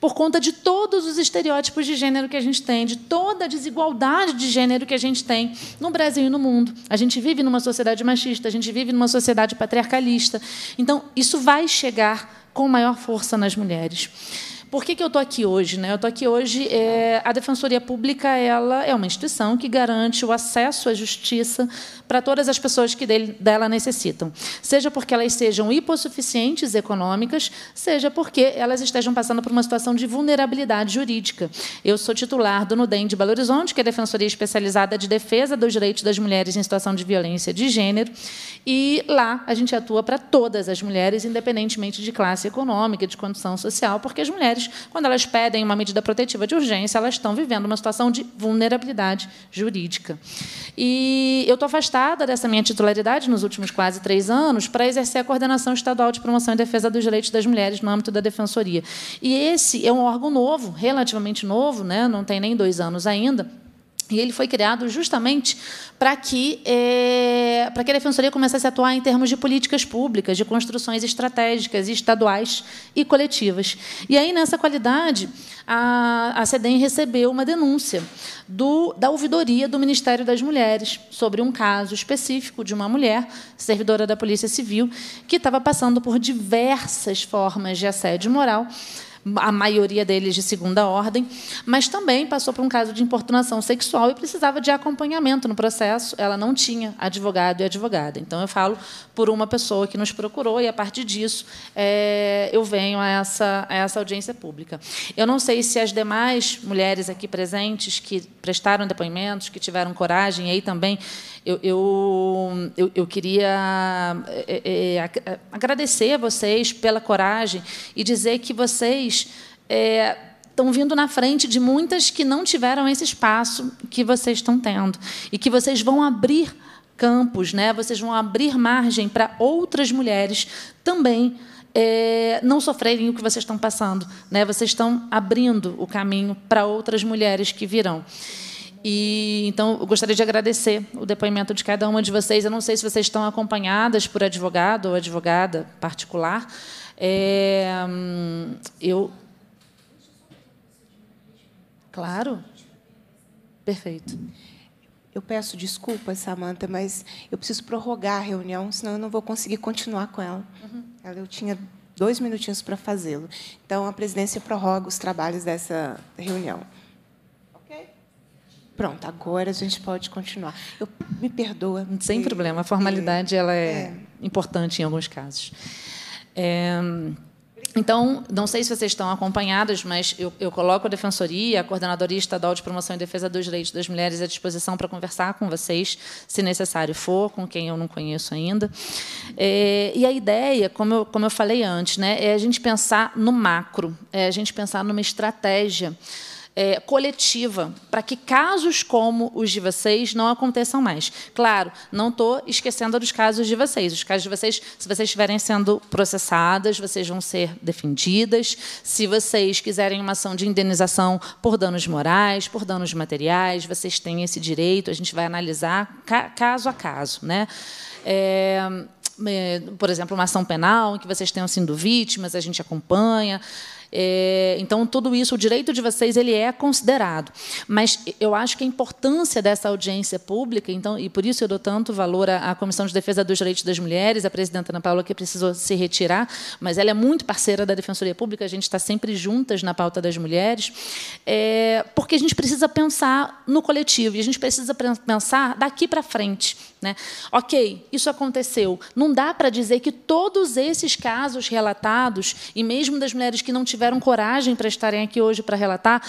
por conta de todos os estereótipos de gênero que a gente tem, de toda a desigualdade de gênero que a gente tem no Brasil e no mundo. A gente vive numa sociedade machista, a gente vive numa sociedade patriarcalista. Então, isso vai chegar com maior força nas mulheres. Por que, que eu estou aqui hoje? Né? Eu estou aqui hoje. É, a Defensoria Pública ela é uma instituição que garante o acesso à justiça para todas as pessoas que dele, dela necessitam, seja porque elas sejam hipossuficientes econômicas, seja porque elas estejam passando por uma situação de vulnerabilidade jurídica. Eu sou titular do NUDEM de Belo Horizonte, que é a Defensoria Especializada de Defesa dos Direitos das Mulheres em Situação de Violência de Gênero, e lá a gente atua para todas as mulheres, independentemente de classe econômica, de condição social, porque as mulheres, quando elas pedem uma medida protetiva de urgência, elas estão vivendo uma situação de vulnerabilidade jurídica. E eu estou afastada dessa minha titularidade nos últimos quase três anos para exercer a coordenação estadual de promoção e defesa dos direitos das mulheres no âmbito da defensoria. E esse é um órgão novo, relativamente novo, né? não tem nem dois anos ainda e ele foi criado justamente para que, é, para que a Defensoria começasse a atuar em termos de políticas públicas, de construções estratégicas, estaduais e coletivas. E aí, nessa qualidade, a, a CEDEM recebeu uma denúncia do, da ouvidoria do Ministério das Mulheres sobre um caso específico de uma mulher, servidora da Polícia Civil, que estava passando por diversas formas de assédio moral a maioria deles de segunda ordem, mas também passou por um caso de importunação sexual e precisava de acompanhamento no processo. Ela não tinha advogado e advogada. Então, eu falo por uma pessoa que nos procurou e, a partir disso, é, eu venho a essa, a essa audiência pública. Eu não sei se as demais mulheres aqui presentes que prestaram depoimentos, que tiveram coragem, aí também eu, eu, eu, eu queria é, é, agradecer a vocês pela coragem e dizer que vocês estão vindo na frente de muitas que não tiveram esse espaço que vocês estão tendo e que vocês vão abrir campos, né? Vocês vão abrir margem para outras mulheres também é, não sofrerem o que vocês estão passando, né? Vocês estão abrindo o caminho para outras mulheres que virão. E então eu gostaria de agradecer o depoimento de cada uma de vocês. Eu não sei se vocês estão acompanhadas por advogado ou advogada particular. É, eu Claro. Perfeito. Eu peço desculpas, Samanta, mas eu preciso prorrogar a reunião, senão eu não vou conseguir continuar com ela. Uhum. Eu tinha dois minutinhos para fazê-lo. Então, a presidência prorroga os trabalhos dessa reunião. Pronto, agora a gente pode continuar. Eu, me perdoa. Sem problema, a formalidade ela é, é, importante em alguns casos. É, então, não sei se vocês estão acompanhadas, mas eu, eu, coloco a Defensoria, a Coordenadoria Estadual de Promoção e Defesa dos Direitos das Mulheres à disposição para conversar com vocês, se necessário for, com quem eu não conheço ainda. É, e a ideia, como eu, como eu falei antes, né, é a gente pensar no macro, é a gente pensar numa estratégia é, coletiva, para que casos como os de vocês não aconteçam mais. Claro, não estou esquecendo dos casos de vocês. Os casos de vocês, se vocês estiverem sendo processadas, vocês vão ser defendidas. Se vocês quiserem uma ação de indenização por danos morais, por danos materiais, vocês têm esse direito. A gente vai analisar caso a caso. Né? É, é, por exemplo, uma ação penal em que vocês tenham sido vítimas, a gente acompanha. É, então, tudo isso, o direito de vocês, ele é considerado. Mas eu acho que a importância dessa audiência pública, então, e por isso eu dou tanto valor à, à Comissão de Defesa dos Direitos das Mulheres, a presidenta Ana Paula, que precisou se retirar, mas ela é muito parceira da Defensoria Pública, a gente está sempre juntas na pauta das mulheres, é, porque a gente precisa pensar no coletivo, e a gente precisa pensar daqui para frente. Né? Ok, isso aconteceu. Não dá para dizer que todos esses casos relatados, e mesmo das mulheres que não tiveram coragem para estarem aqui hoje para relatar,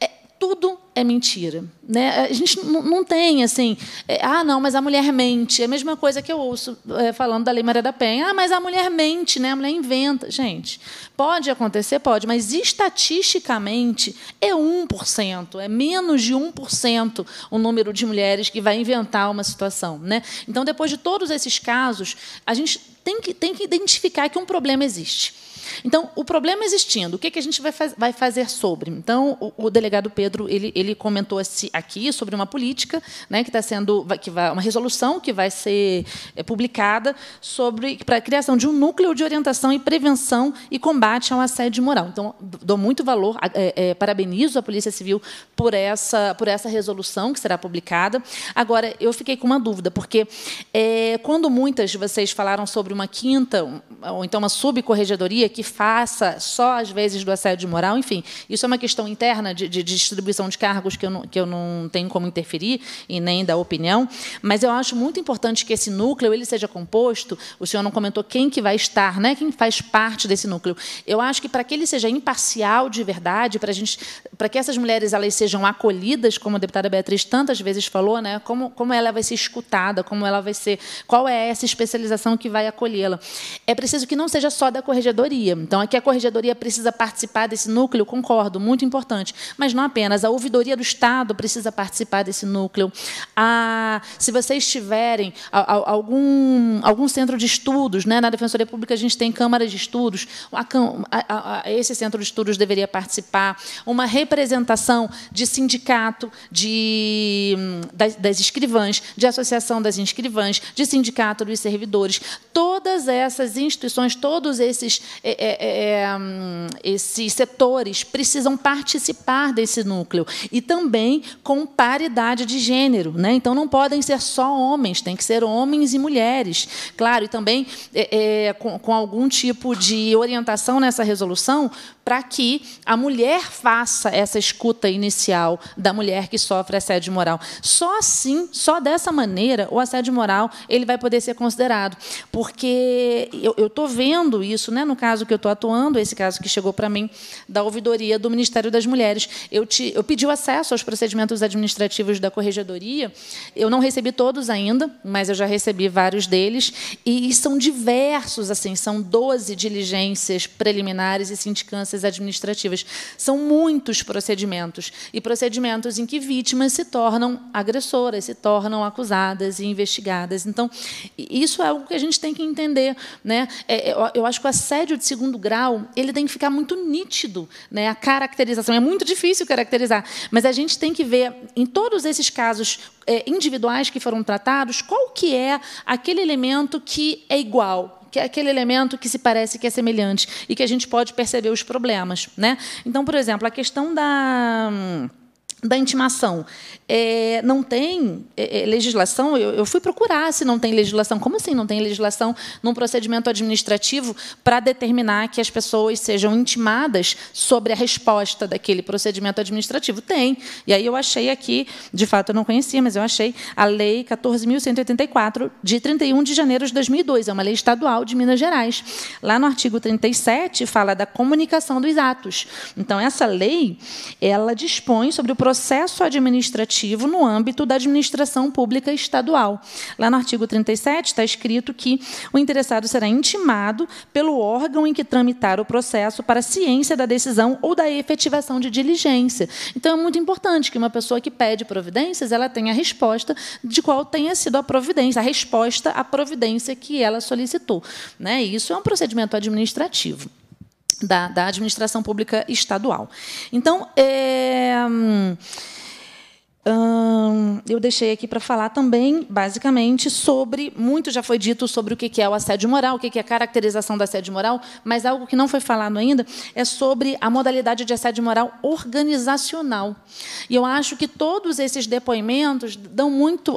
é, tudo é mentira. Né? A gente não tem assim, é, ah, não, mas a mulher mente. É a mesma coisa que eu ouço é, falando da Lei Maria da Penha. Ah, mas a mulher mente, né? a mulher inventa. Gente, pode acontecer, pode, mas estatisticamente é 1%, é menos de 1% o número de mulheres que vai inventar uma situação. Né? Então, depois de todos esses casos, a gente tem que, tem que identificar que um problema existe. Então, o problema existindo, o que, que a gente vai, faz, vai fazer sobre? Então, o, o, delegado Pedro ele, ele comentou aqui sobre uma política né, que está sendo que vai, uma resolução que vai ser é, publicada sobre para a criação de um núcleo de orientação e prevenção e combate ao assédio moral. Então, dou muito valor, é, é, parabenizo a Polícia Civil por essa por essa resolução que será publicada. Agora, eu fiquei com uma dúvida porque é, quando muitas de vocês falaram sobre uma quinta ou então uma subcorregedoria que faça só às vezes do assédio moral, enfim, isso é uma questão interna de, de distribuição de cargos que eu, não, que eu não tenho como interferir e nem da opinião, mas eu acho muito importante que esse núcleo ele seja composto. O senhor não comentou quem que vai estar, né? Quem faz parte desse núcleo? Eu acho que para que ele seja imparcial de verdade, para gente, para que essas mulheres elas sejam acolhidas, como a deputada Beatriz tantas vezes falou, né? Como como ela vai ser escutada, como ela vai ser, qual é essa especialização que vai acolhê-la? É preciso que não seja só da corregedoria. Então, aqui a corregedoria precisa participar desse núcleo, concordo, muito importante. Mas não apenas, a ouvidoria do Estado precisa participar desse núcleo. A, se vocês tiverem algum, algum centro de estudos, né, na Defensoria Pública a gente tem câmaras de estudos, a, a, a, esse centro de estudos deveria participar, uma representação de sindicato, de, das, das escrivãs, de associação das inscrivãs, de sindicato dos servidores, todas essas instituições, todos esses, é, é, é, esses setores precisam participar desse núcleo e também com paridade de gênero. Né? Então, não podem ser só homens, tem que ser homens e mulheres. Claro, e também é, é, com, com algum tipo de orientação nessa resolução para que a mulher faça essa escuta inicial da mulher que sofre assédio moral. Só assim, só dessa maneira, o assédio moral ele vai poder ser considerado. Porque eu estou vendo isso, né, no caso que eu estou atuando, esse caso que chegou para mim da ouvidoria do Ministério das Mulheres. Eu, te, eu pedi o acesso aos procedimentos administrativos da Corregedoria. Eu não recebi todos ainda, mas eu já recebi vários deles. E, são diversos, assim, são 12 diligências preliminares e sindicâncias administrativas. São muitos procedimentos e procedimentos em que vítimas se tornam agressoras, se tornam acusadas e investigadas. Então, isso é algo que a gente tem que entender. Né? É, eu acho que o assédio de segundo grau ele tem que ficar muito nítido. Né? A caracterização é muito difícil caracterizar, mas a gente tem que ver em todos esses casos é, individuais que foram tratados qual que é aquele elemento que é igual, que é aquele elemento que se parece que é semelhante e que a gente pode perceber os problemas. Né? Então, por exemplo, a questão da da intimação. É, não tem é, é, legislação, eu, eu, fui procurar se não tem legislação. Como assim não tem legislação num procedimento administrativo para determinar que as pessoas sejam intimadas sobre a resposta daquele procedimento administrativo? Tem. E aí eu achei aqui, de fato eu não conhecia, mas eu achei a Lei 14.184, de 31 de janeiro de 2002. É uma lei estadual de Minas Gerais. Lá no artigo 37 fala da comunicação dos atos. Então, essa lei ela dispõe sobre o processo administrativo no âmbito da administração pública estadual. Lá no artigo 37 está escrito que o interessado será intimado pelo órgão em que tramitar o processo para ciência da decisão ou da efetivação de diligência. Então é muito importante que uma pessoa que pede providências, ela tenha a resposta de qual tenha sido a providência, a resposta à providência que ela solicitou. Né? isso é um procedimento administrativo da, da administração pública estadual. Então, é, Hum, eu deixei aqui para falar também, basicamente, sobre. Muito já foi dito sobre o que é o assédio moral, o que é a caracterização do assédio moral, mas algo que não foi falado ainda é sobre a modalidade de assédio moral organizacional. E eu acho que todos esses depoimentos dão muito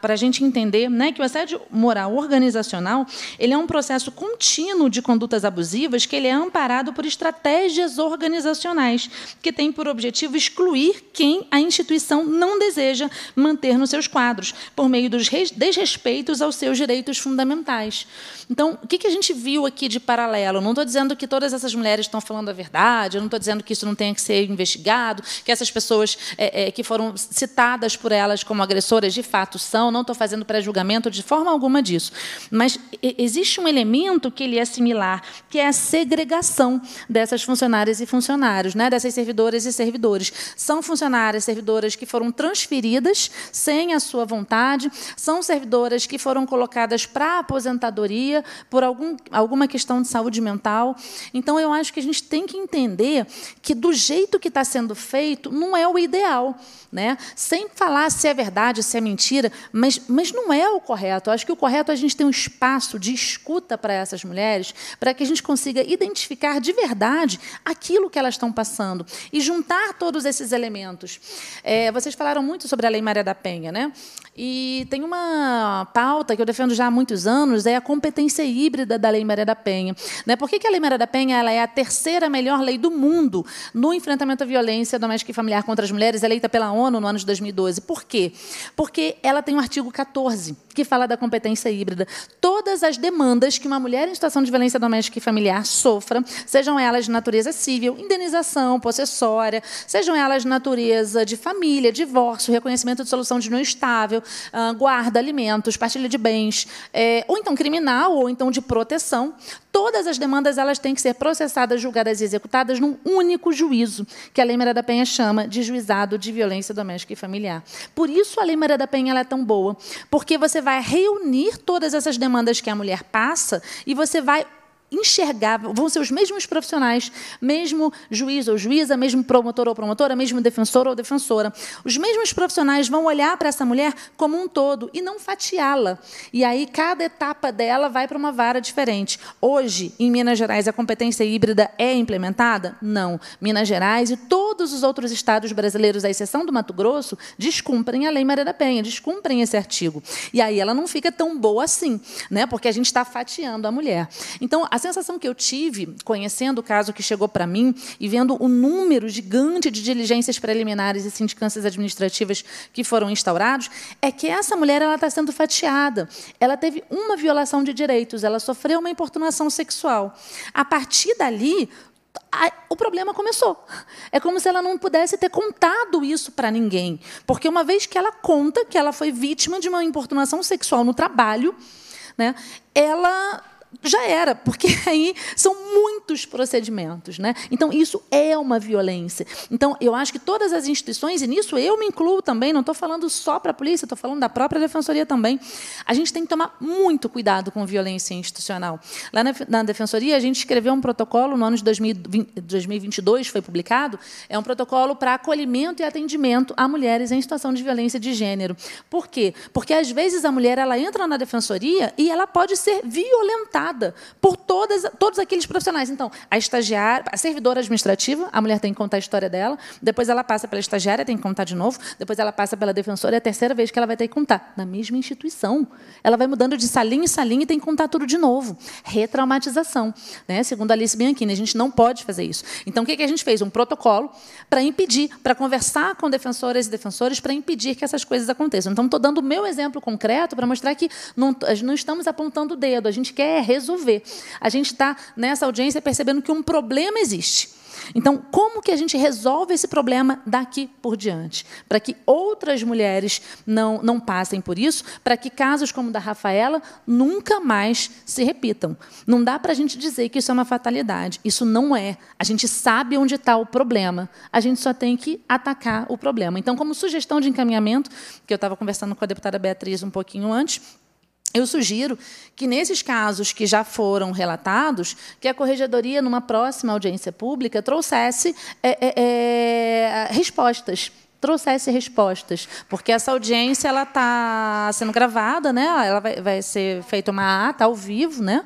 para a gente entender né, que o assédio moral organizacional ele é um processo contínuo de condutas abusivas que ele é amparado por estratégias organizacionais que têm por objetivo excluir quem a instituição não deseja manter nos seus quadros, por meio dos desrespeitos aos seus direitos fundamentais. Então, o que a gente viu aqui de paralelo? Não estou dizendo que todas essas mulheres estão falando a verdade, eu não estou dizendo que isso não tenha que ser investigado, que essas pessoas é, é, que foram citadas por elas como agressoras de fato são, não estou fazendo pré-julgamento de forma alguma disso. Mas existe um elemento que ele é similar, que é a segregação dessas funcionárias e funcionários, né, dessas servidoras e servidores. São funcionárias, servidoras que foram transferidas sem a sua vontade, são servidoras que foram colocadas para aposentadoria por algum, alguma questão de saúde mental. Então, eu acho que a gente tem que entender que, do jeito que está sendo feito, não é o ideal. Né? Sem falar se é verdade, se é mentira, mas, mas não é o correto. Eu acho que o correto é a gente ter um espaço de escuta para essas mulheres, para que a gente consiga identificar de verdade aquilo que elas estão passando e juntar todos esses elementos. É, vocês falaram muito sobre a Lei Maria da Penha, né? E tem uma pauta que eu defendo já há muitos anos, é a competência híbrida da Lei Maria da Penha. Né? Por que, que a Lei Maria da Penha ela é a terceira melhor lei do mundo no enfrentamento à violência doméstica e familiar contra as mulheres, eleita pela ONU no ano de 2012? Por quê? Porque ela tem o artigo 14, que fala da competência híbrida. Todas as demandas que uma mulher em situação de violência doméstica e familiar sofra, sejam elas de natureza civil, indenização, possessória, sejam elas de natureza de família, divórcio, reconhecimento de solução de não estável, ah, guarda, alimentos, partilha de bens, é, ou então criminal, ou então de proteção, todas as demandas elas têm que ser processadas, julgadas e executadas num único juízo, que a Lei Maria da Penha chama de juizado de violência doméstica e familiar. Por isso a Lei Maria da Penha é tão boa, porque você vai reunir todas essas demandas que a mulher passa e você vai enxergar, vão ser os mesmos profissionais, mesmo juiz ou juíza, mesmo promotor ou promotora, mesmo defensor ou defensora. Os mesmos profissionais vão olhar para essa mulher como um todo e não fatiá-la. E aí cada etapa dela vai para uma vara diferente. Hoje, em Minas Gerais, a competência híbrida é implementada? Não. Minas Gerais e todos os outros estados brasileiros, à exceção do Mato Grosso, descumprem a Lei Maria da Penha, descumprem esse artigo. E aí ela não fica tão boa assim, né? porque a gente está fatiando a mulher. Então, a sensação que eu tive, conhecendo o caso que chegou para mim e vendo o número gigante de diligências preliminares e sindicâncias administrativas que foram instaurados, é que essa mulher está sendo fatiada. Ela teve uma violação de direitos, ela sofreu uma importunação sexual. A partir dali, o problema começou. É como se ela não pudesse ter contado isso para ninguém. Porque uma vez que ela conta que ela foi vítima de uma importunação sexual no trabalho, né, ela já era, porque aí são muitos procedimentos. Né? Então, isso é uma violência. Então, eu acho que todas as instituições, e nisso eu me incluo também, não estou falando só para a polícia, estou falando da própria defensoria também, a gente tem que tomar muito cuidado com violência institucional. Lá na, na defensoria, a gente escreveu um protocolo no ano de 2020, 2022, foi publicado, é um protocolo para acolhimento e atendimento a mulheres em situação de violência de gênero. Por quê? Porque, às vezes, a mulher ela entra na defensoria e ela pode ser violentada por todas, todos aqueles profissionais. Então, a estagiária, a servidora administrativa, a mulher tem que contar a história dela, depois ela passa pela estagiária, tem que contar de novo, depois ela passa pela defensora, é a terceira vez que ela vai ter que contar, na mesma instituição. Ela vai mudando de salinha em salinha e tem que contar tudo de novo. Retraumatização. Né? Segundo Alice Bianchini, a gente não pode fazer isso. Então, o que a gente fez? Um protocolo para impedir, para conversar com defensoras e defensores para impedir que essas coisas aconteçam. Então, estou dando o meu exemplo concreto para mostrar que não, não estamos apontando o dedo, a gente quer resolver. A gente está nessa audiência percebendo que um problema existe. Então, como que a gente resolve esse problema daqui por diante? Para que outras mulheres não, não passem por isso, para que casos como o da Rafaela nunca mais se repitam. Não dá para a gente dizer que isso é uma fatalidade. Isso não é. A gente sabe onde está o problema. A gente só tem que atacar o problema. Então, como sugestão de encaminhamento, que eu estava conversando com a deputada Beatriz um pouquinho antes, eu sugiro que, nesses casos que já foram relatados, que a Corregedoria, numa próxima audiência pública, trouxesse é, é, é, respostas trouxesse respostas, porque essa audiência ela está sendo gravada, né? Ela vai, vai ser feita uma ata ao vivo, né?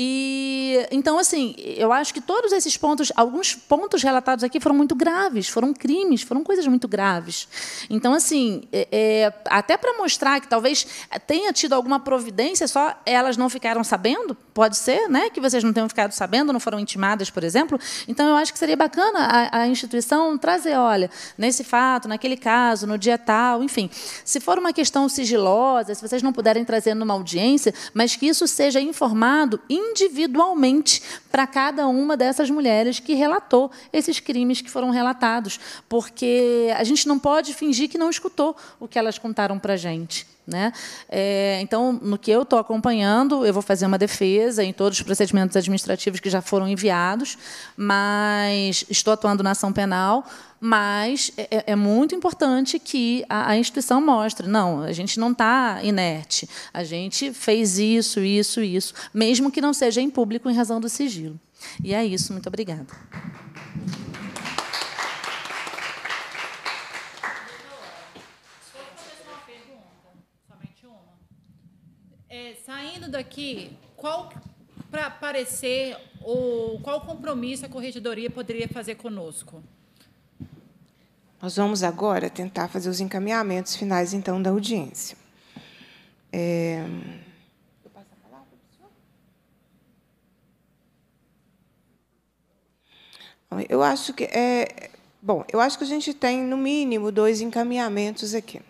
E então, assim, eu acho que todos esses pontos, alguns pontos relatados aqui foram muito graves, foram crimes, foram coisas muito graves. Então, assim, é, é, até para mostrar que talvez tenha tido alguma providência, só elas não ficaram sabendo, pode ser, né, que vocês não tenham ficado sabendo, não foram intimadas, por exemplo. Então, eu acho que seria bacana a, a instituição trazer, olha, nesse fato, naquele caso, no dia tal, enfim, se for uma questão sigilosa, se vocês não puderem trazer numa audiência, mas que isso seja informado individualmente para cada uma dessas mulheres que relatou esses crimes que foram relatados, porque a gente não pode fingir que não escutou o que elas contaram para a gente. Né? É, então, no que eu estou acompanhando, eu vou fazer uma defesa em todos os procedimentos administrativos que já foram enviados, mas estou atuando na ação penal, mas é, é, é muito importante que a, a, instituição mostre, não, a gente não está inerte, a gente fez isso, isso, isso, mesmo que não seja em público em razão do sigilo. E é isso, muito obrigada. Saindo daqui, qual para parecer ou qual compromisso a corregedoria poderia fazer conosco? Nós vamos agora tentar fazer os encaminhamentos finais então da audiência. É... Eu passo a palavra, professor? Eu acho que é bom. Eu acho que a gente tem no mínimo dois encaminhamentos aqui.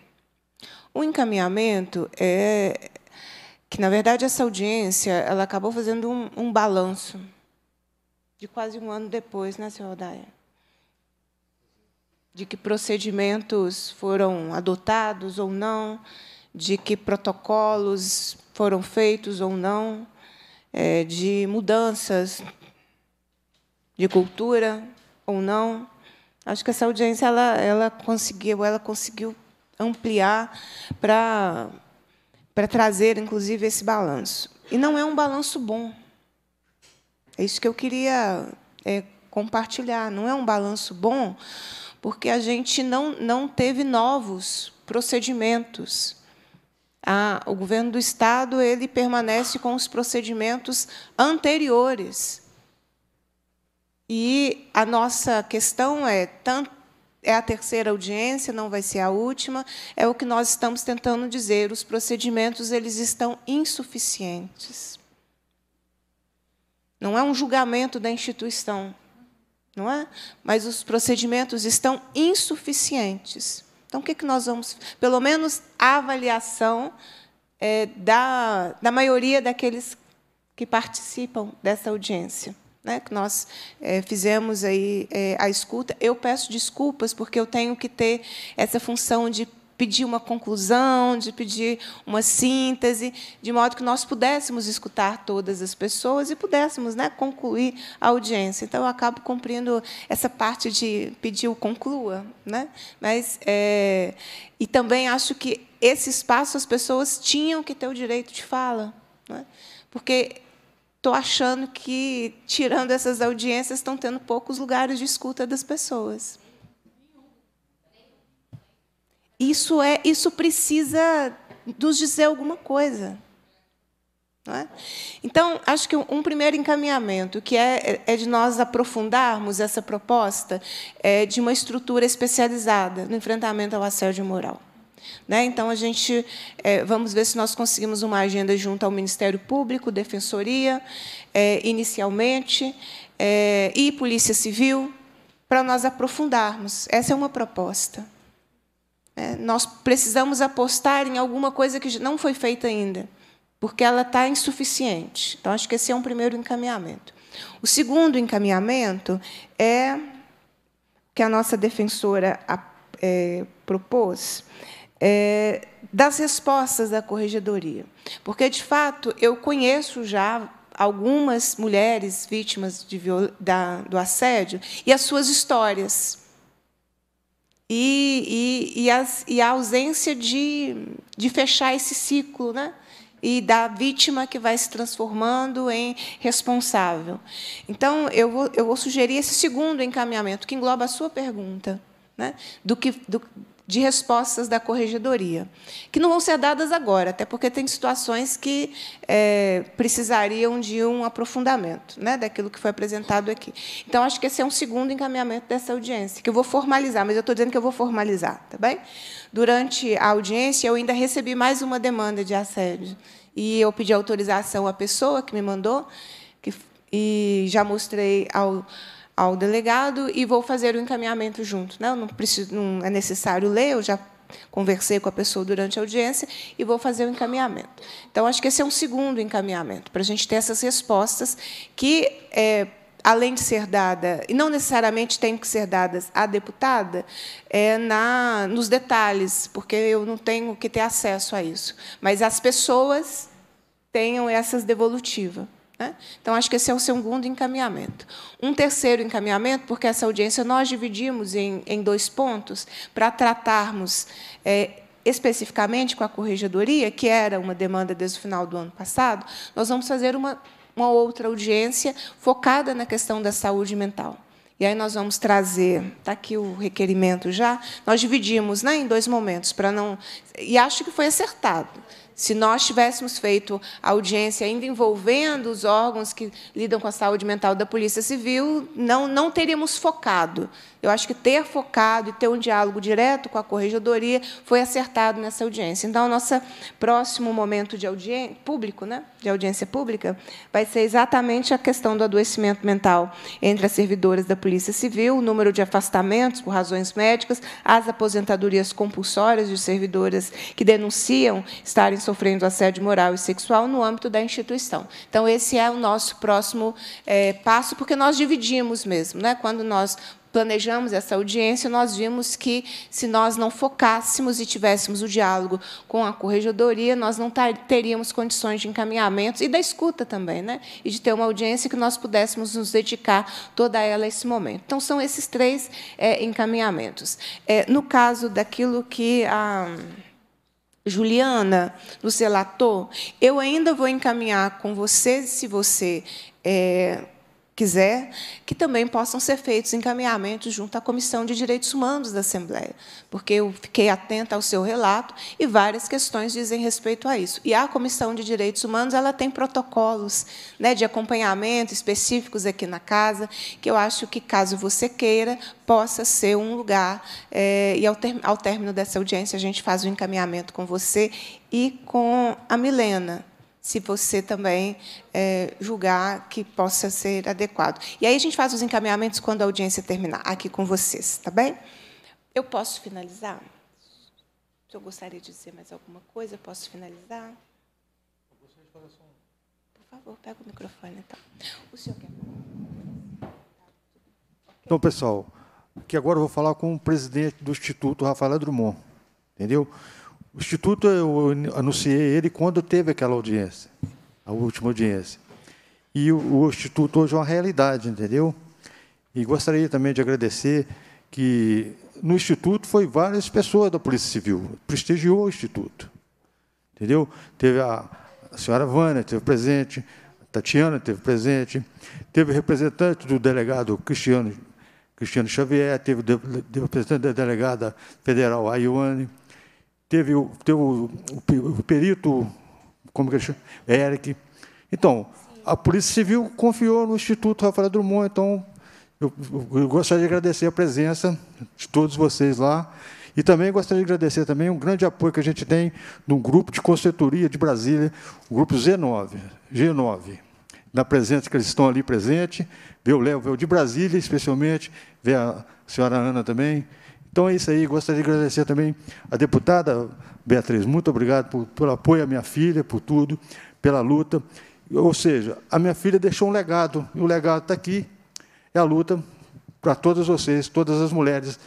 O encaminhamento é que, na verdade, essa audiência ela acabou fazendo um, um balanço de quase um ano depois, né, senhora Odaia? De que procedimentos foram adotados ou não, de que protocolos foram feitos ou não, é, de mudanças de cultura ou não. Acho que essa audiência ela, ela conseguiu, ela conseguiu ampliar para para trazer, inclusive, esse balanço. E não é um balanço bom. É isso que eu queria é, compartilhar. Não é um balanço bom, porque a gente não, não teve novos procedimentos. Ah, o governo do Estado ele permanece com os procedimentos anteriores. E a nossa questão é é a terceira audiência, não vai ser a última. É o que nós estamos tentando dizer. Os procedimentos eles estão insuficientes. Não é um julgamento da instituição, não é? Mas os procedimentos estão insuficientes. Então, o que, que nós vamos. Pelo menos a avaliação é, da, da maioria daqueles que participam dessa audiência né, que nós é, fizemos aí é, a escuta. Eu peço desculpas porque eu tenho que ter essa função de pedir uma conclusão, de pedir uma síntese, de modo que nós pudéssemos escutar todas as pessoas e pudéssemos né, concluir a audiência. Então, eu acabo cumprindo essa parte de pedir o conclua. Né? Mas, é, e também acho que esse espaço as pessoas tinham que ter o direito de fala. Né? Porque estou achando que, tirando essas audiências, estão tendo poucos lugares de escuta das pessoas. Isso é, isso precisa nos dizer alguma coisa. É? Então, acho que um primeiro encaminhamento, que é, é de nós aprofundarmos essa proposta é de uma estrutura especializada no enfrentamento ao assédio moral. Né? Então, a gente é, vamos ver se nós conseguimos uma agenda junto ao Ministério Público, Defensoria, é, inicialmente, é, e Polícia Civil, para nós aprofundarmos. Essa é uma proposta. É, nós precisamos apostar em alguma coisa que não foi feita ainda porque ela está insuficiente. Então, acho que esse é um primeiro encaminhamento. O segundo encaminhamento é que a nossa defensora é, propôs é, das respostas da corregedoria. Porque, de fato, eu conheço já algumas mulheres vítimas da, do assédio e as suas histórias. E, e, e, as, e a ausência de, de fechar esse ciclo, né? e da vítima que vai se transformando em responsável. Então, eu vou, eu vou sugerir esse segundo encaminhamento, que engloba a sua pergunta, né, do que, do, de respostas da corregedoria, que não vão ser dadas agora, até porque tem situações que é, precisariam de um aprofundamento né, daquilo que foi apresentado aqui. Então, acho que esse é um segundo encaminhamento dessa audiência, que eu vou formalizar, mas eu estou dizendo que eu vou formalizar, tá bem? Durante a audiência, eu ainda recebi mais uma demanda de assédio. E eu pedi autorização à pessoa que me mandou, que, e já mostrei ao, ao delegado, e vou fazer o encaminhamento junto. Não, não, preciso, não é necessário ler, eu já conversei com a pessoa durante a audiência e vou fazer o encaminhamento. Então, acho que esse é um segundo encaminhamento, para a gente ter essas respostas que é, além de ser dada, e não necessariamente tem que ser dadas à deputada, é na, nos detalhes, porque eu não tenho que ter acesso a isso. Mas as pessoas tenham essas devolutivas. Né? Então, acho que esse é o segundo encaminhamento. Um terceiro encaminhamento, porque essa audiência nós dividimos em, em dois pontos, para tratarmos é, especificamente com a corregedoria, que era uma demanda desde o final do ano passado, nós vamos fazer uma uma outra audiência focada na questão da saúde mental. E aí nós vamos trazer, está aqui o requerimento já, nós dividimos né, em dois momentos, para não. E acho que foi acertado. Se nós tivéssemos feito audiência ainda envolvendo os órgãos que lidam com a saúde mental da Polícia Civil, não, não teríamos focado. Eu acho que ter focado e ter um diálogo direto com a corregedoria foi acertado nessa audiência. Então, o nosso próximo momento de audiência público, né, de audiência pública, vai ser exatamente a questão do adoecimento mental entre as servidoras da Polícia Civil, o número de afastamentos por razões médicas, as aposentadorias compulsórias de servidoras que denunciam estarem sofrendo assédio moral e sexual no âmbito da instituição. Então, esse é o nosso próximo é, passo, porque nós dividimos mesmo. Né? Quando nós planejamos essa audiência, nós vimos que, se nós não focássemos e tivéssemos o diálogo com a corregedoria, nós não teríamos condições de encaminhamento e da escuta também, né? e de ter uma audiência que nós pudéssemos nos dedicar toda ela a esse momento. Então, são esses três é, encaminhamentos. É, no caso daquilo que a Juliana nos relatou, eu ainda vou encaminhar com você, se você é, quiser, que também possam ser feitos encaminhamentos junto à Comissão de Direitos Humanos da Assembleia, porque eu fiquei atenta ao seu relato e várias questões dizem respeito a isso. E a Comissão de Direitos Humanos ela tem protocolos né, de acompanhamento específicos aqui na casa, que eu acho que, caso você queira, possa ser um lugar, é, e ao, ter, ao término dessa audiência, a gente faz o um encaminhamento com você e com a Milena, se você também é, julgar que possa ser adequado. E aí a gente faz os encaminhamentos quando a audiência terminar, aqui com vocês, tá bem? Eu posso finalizar? Se eu gostaria de dizer mais alguma coisa, eu posso finalizar? Por favor, pega o microfone, então. O senhor quer... Então, pessoal, que agora eu vou falar com o presidente do Instituto, Rafael Drummond, entendeu? O Instituto, eu anunciei ele quando teve aquela audiência, a última audiência. E o, o Instituto hoje é uma realidade, entendeu? E gostaria também de agradecer que no Instituto foi várias pessoas da Polícia Civil, prestigiou o Instituto. Entendeu? Teve a, a senhora Vânia, teve presente, a Tatiana teve presente, teve representante do delegado Cristiano, Cristiano Xavier, teve o representante da delegada federal Ayuane, teve, o, teve o, o, o perito, como que ele chama? Eric, Então, a Polícia Civil confiou no Instituto Rafael Drummond, então eu, eu gostaria de agradecer a presença de todos vocês lá. E também gostaria de agradecer também um grande apoio que a gente tem no grupo de consultoria de Brasília, o grupo Z9, G9. Na presença que eles estão ali presente, vê o Léo, o de Brasília, especialmente, vê a senhora Ana também. Então é isso aí, gostaria de agradecer também a deputada Beatriz, muito obrigado por, pelo apoio à minha filha, por tudo, pela luta. Ou seja, a minha filha deixou um legado, e o legado está aqui, é a luta para todas vocês, todas as mulheres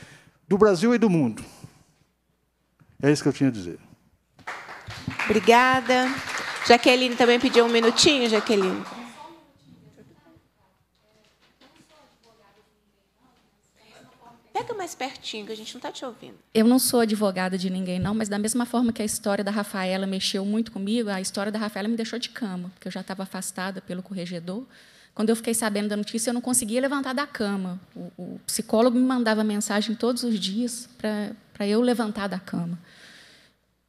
do Brasil e do mundo. É isso que eu tinha a dizer. Obrigada. Jaqueline também pediu um minutinho, Jaqueline. Pega mais pertinho, que a gente não está te ouvindo. Eu não sou advogada de ninguém, não, mas da mesma forma que a história da Rafaela mexeu muito comigo, a história da Rafaela me deixou de cama, porque eu já estava afastada pelo corregedor. Quando eu fiquei sabendo da notícia, eu não conseguia levantar da cama. O, o psicólogo me mandava mensagem todos os dias para eu levantar da cama.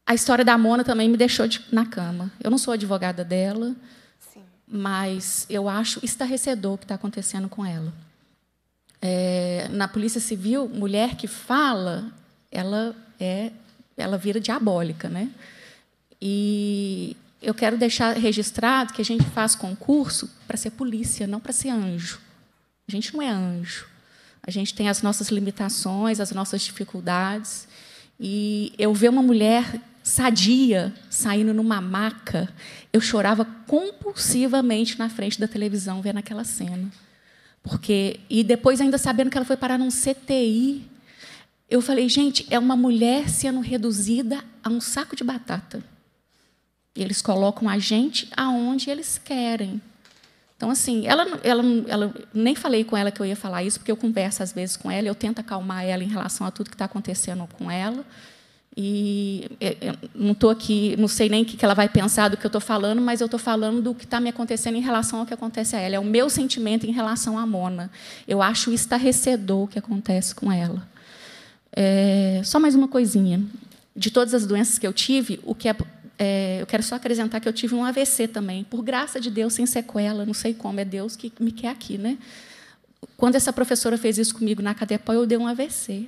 A história da Mona também me deixou de, na cama. Eu não sou advogada dela, Sim. mas eu acho estarrecedor o que está acontecendo com ela. É, na Polícia Civil, mulher que fala, ela é, ela vira diabólica, né? E eu quero deixar registrado que a gente faz concurso para ser polícia, não para ser anjo. A gente não é anjo. A gente tem as nossas limitações, as nossas dificuldades. E eu ver uma mulher sadia saindo numa maca, eu chorava compulsivamente na frente da televisão vendo aquela cena. Porque e depois ainda sabendo que ela foi parar num CTI, eu falei, gente, é uma mulher sendo reduzida a um saco de batata. E eles colocam a gente aonde eles querem. Então, assim, ela, ela, ela, nem falei com ela que eu ia falar isso, porque eu converso às vezes com ela, eu tento acalmar ela em relação a tudo que está acontecendo com ela. E eu não estou aqui, não sei nem o que ela vai pensar do que eu estou falando, mas eu estou falando do que está me acontecendo em relação ao que acontece a ela. É o meu sentimento em relação à Mona. Eu acho estarrecedor o que acontece com ela. É, só mais uma coisinha. De todas as doenças que eu tive, o que é é, eu quero só acrescentar que eu tive um AVC também, por graça de Deus, sem sequela, não sei como, é Deus que me quer aqui. Né? Quando essa professora fez isso comigo na Cadepol, eu dei um AVC.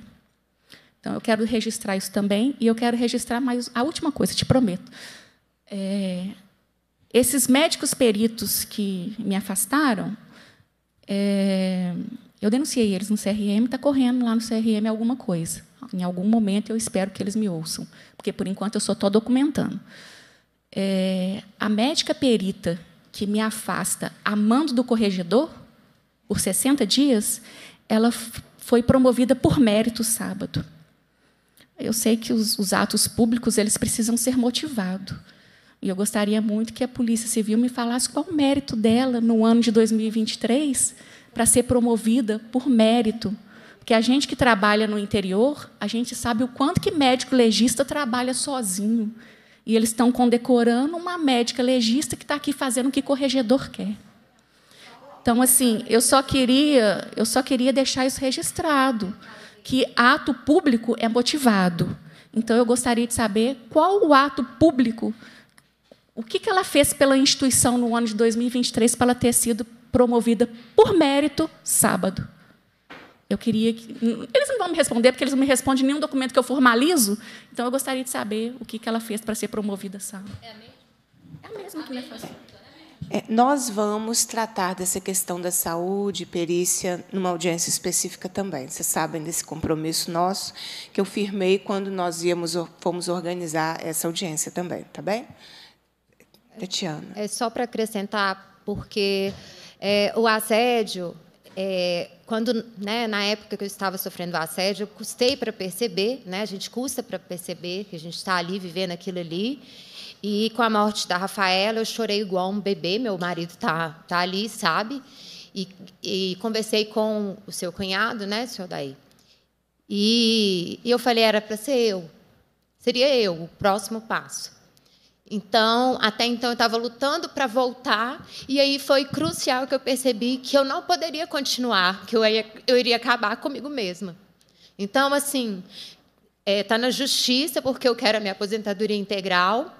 Então, eu quero registrar isso também, e eu quero registrar mais a última coisa, te prometo. É, esses médicos peritos que me afastaram, é, eu denunciei eles no CRM, está correndo lá no CRM alguma coisa. Em algum momento eu espero que eles me ouçam, porque por enquanto eu só estou documentando. É, a médica perita que me afasta a mando do corregedor por 60 dias, ela foi promovida por mérito sábado. Eu sei que os, os atos públicos eles precisam ser motivados. E eu gostaria muito que a Polícia Civil me falasse qual o mérito dela no ano de 2023 para ser promovida por mérito. Porque a gente que trabalha no interior, a gente sabe o quanto que médico legista trabalha sozinho. E eles estão condecorando uma médica legista que está aqui fazendo o que corregedor quer. Então, assim, eu só queria, eu só queria deixar isso registrado, que ato público é motivado. Então, eu gostaria de saber qual o ato público, o que ela fez pela instituição no ano de 2023 para ela ter sido promovida por mérito sábado. Eu queria que. Eles não vão me responder, porque eles não me respondem nenhum documento que eu formalizo. Então, eu gostaria de saber o que ela fez para ser promovida sábado. É a mesma? É a mesma que me faz. É, nós vamos tratar dessa questão da saúde, perícia, numa audiência específica também. Vocês sabem desse compromisso nosso que eu firmei quando nós íamos, fomos organizar essa audiência também, tá bem? Tatiana. É só para acrescentar, porque é, o assédio, é, quando, né, na época que eu estava sofrendo assédio, eu custei para perceber, né, a gente custa para perceber que a gente está ali vivendo aquilo ali. E com a morte da Rafaela, eu chorei igual um bebê. Meu marido está tá ali, sabe? E, e, conversei com o seu cunhado, né, senhor Daí? E, e eu falei, era para ser eu. Seria eu, o próximo passo. Então, até então eu estava lutando para voltar, e aí foi crucial que eu percebi que eu não poderia continuar, que eu, ia, eu iria acabar comigo mesma. Então, assim, está é, tá na justiça, porque eu quero a minha aposentadoria integral.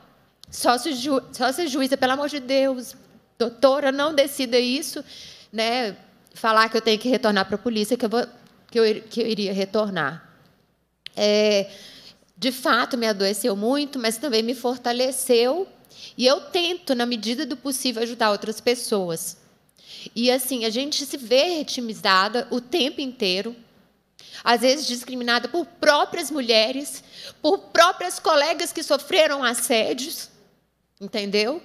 Só se, ju, só se juíza, pelo amor de Deus, doutora, não decida isso, né? falar que eu tenho que retornar para a polícia, que eu, vou, que eu, que eu iria retornar. É, de fato, me adoeceu muito, mas também me fortaleceu. E eu tento, na medida do possível, ajudar outras pessoas. E assim, a gente se vê retimizada o tempo inteiro, às vezes discriminada por próprias mulheres, por próprias colegas que sofreram assédios, entendeu?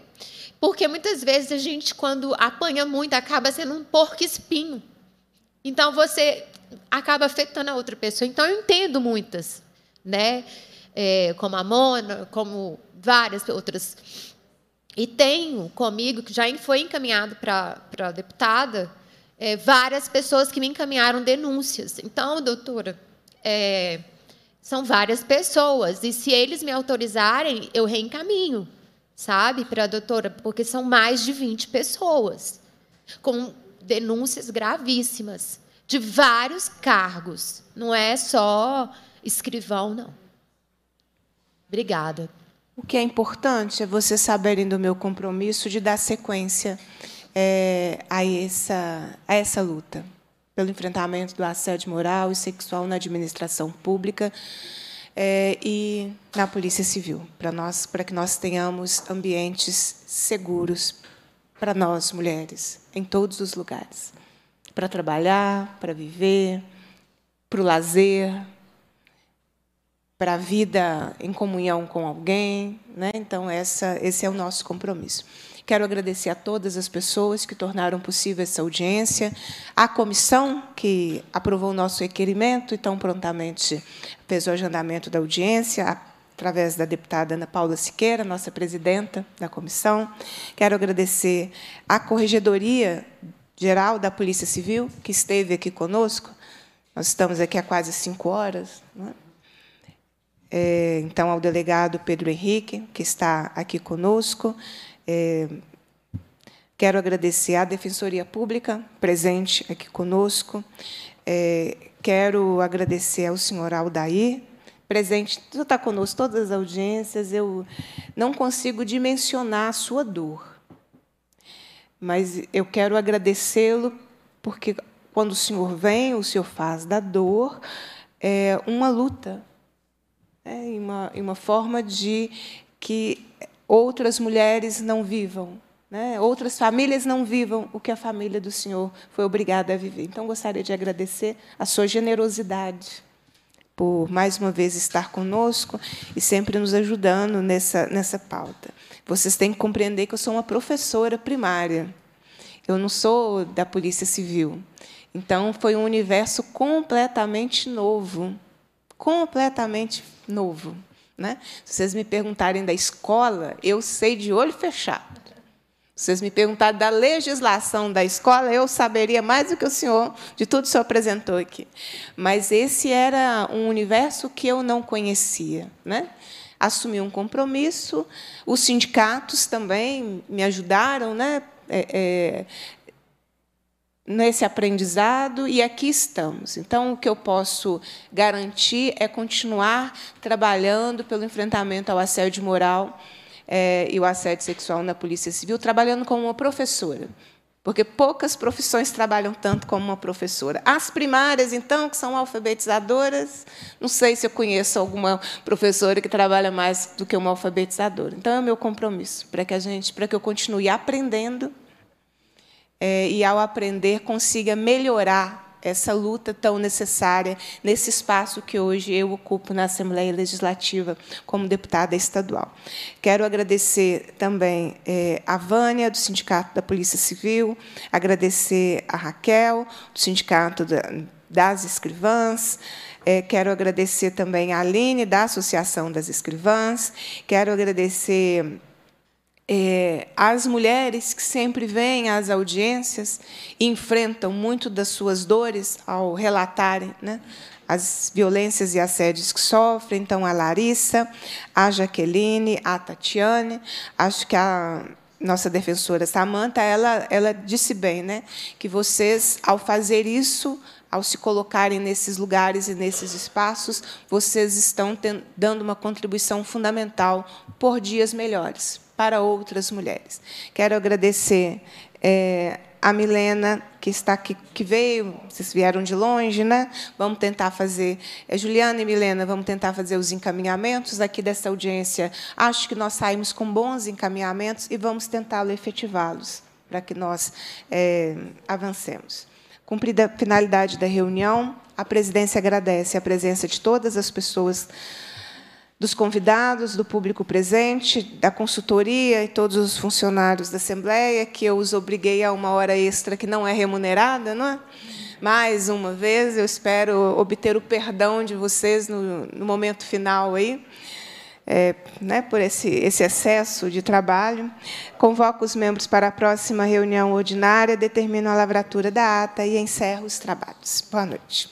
Porque muitas vezes a gente, quando apanha muito, acaba sendo um porco espinho. Então você acaba afetando a outra pessoa. Então eu entendo muitas, né? É, como a Mona, como várias outras. E tenho comigo, que já foi encaminhado para a deputada, é, várias pessoas que me encaminharam denúncias. Então, doutora, é, são várias pessoas. E se eles me autorizarem, eu reencaminho sabe, para a doutora, porque são mais de 20 pessoas com denúncias gravíssimas de vários cargos. Não é só escrivão, não. Obrigada. O que é importante é vocês saberem do meu compromisso de dar sequência é, a, essa, a essa luta pelo enfrentamento do assédio moral e sexual na administração pública é, e na Polícia Civil, para nós, para que nós tenhamos ambientes seguros para nós mulheres em todos os lugares, para trabalhar, para viver, para o lazer, para a vida em comunhão com alguém, né? Então essa, esse é o nosso compromisso. Quero agradecer a todas as pessoas que tornaram possível essa audiência, à comissão que aprovou o nosso requerimento e tão prontamente fez o agendamento da audiência, através da deputada Ana Paula Siqueira, nossa presidenta da comissão. Quero agradecer à Corregedoria Geral da Polícia Civil, que esteve aqui conosco. Nós estamos aqui há quase cinco horas. É? É, então, ao delegado Pedro Henrique, que está aqui conosco, é, quero agradecer à Defensoria Pública, presente aqui conosco. É, quero agradecer ao senhor Aldair, presente, está conosco todas as audiências. Eu não consigo dimensionar a sua dor, mas eu quero agradecê-lo porque quando o senhor vem, o senhor faz da dor é, uma luta, é, uma, uma forma de que outras mulheres não vivam, né? outras famílias não vivam o que a família do Senhor foi obrigada a viver. Então, gostaria de agradecer a sua generosidade por mais uma vez estar conosco e sempre nos ajudando nessa, nessa pauta. Vocês têm que compreender que eu sou uma professora primária. Eu não sou da Polícia Civil. Então, foi um universo completamente novo completamente novo. Né? Se vocês me perguntarem da escola, eu sei de olho fechado. Se vocês me perguntarem da legislação da escola, eu saberia mais do que o senhor, de tudo que o senhor apresentou aqui. Mas esse era um universo que eu não conhecia. Né? Assumi um compromisso, os sindicatos também me ajudaram, né? É, é, nesse aprendizado e aqui estamos. Então, o que eu posso garantir é continuar trabalhando pelo enfrentamento ao assédio moral é, e o assédio sexual na Polícia Civil, trabalhando como uma professora. Porque poucas profissões trabalham tanto como uma professora. As primárias, então, que são alfabetizadoras, não sei se eu conheço alguma professora que trabalha mais do que uma alfabetizadora. Então, é o meu compromisso para que a gente, para que eu continue aprendendo é, e, ao aprender, consiga melhorar essa luta tão necessária nesse espaço que hoje eu ocupo na Assembleia Legislativa como deputada estadual. Quero agradecer também é, a Vânia, do Sindicato da Polícia Civil, agradecer a Raquel, do Sindicato das Escrivãs, é, quero agradecer também a Aline, da Associação das Escrivãs, quero agradecer é, as mulheres que sempre vêm às audiências enfrentam muito das suas dores ao relatarem né, as violências e assédios que sofrem. Então, a Larissa, a Jaqueline, a Tatiane, acho que a nossa defensora Samanta, ela, ela disse bem, né, que vocês, ao fazer isso, ao se colocarem nesses lugares e nesses espaços, vocês estão dando uma contribuição fundamental por dias melhores para outras mulheres. Quero agradecer é, a Milena, que está aqui, que veio, vocês vieram de longe, né? Vamos tentar fazer. É, Juliana e Milena, vamos tentar fazer os encaminhamentos aqui dessa audiência. Acho que nós saímos com bons encaminhamentos e vamos tentar efetivá-los para que nós é, avancemos. Cumprida a finalidade da reunião, a presidência agradece a presença de todas as pessoas dos convidados, do público presente, da consultoria e todos os funcionários da Assembleia, que eu os obriguei a uma hora extra que não é remunerada, não é? Mais uma vez, eu espero obter o perdão de vocês no, no momento final aí, é, né, por esse, esse excesso de trabalho. Convoco os membros para a próxima reunião ordinária, determino a lavratura da ata e encerro os trabalhos. Boa noite.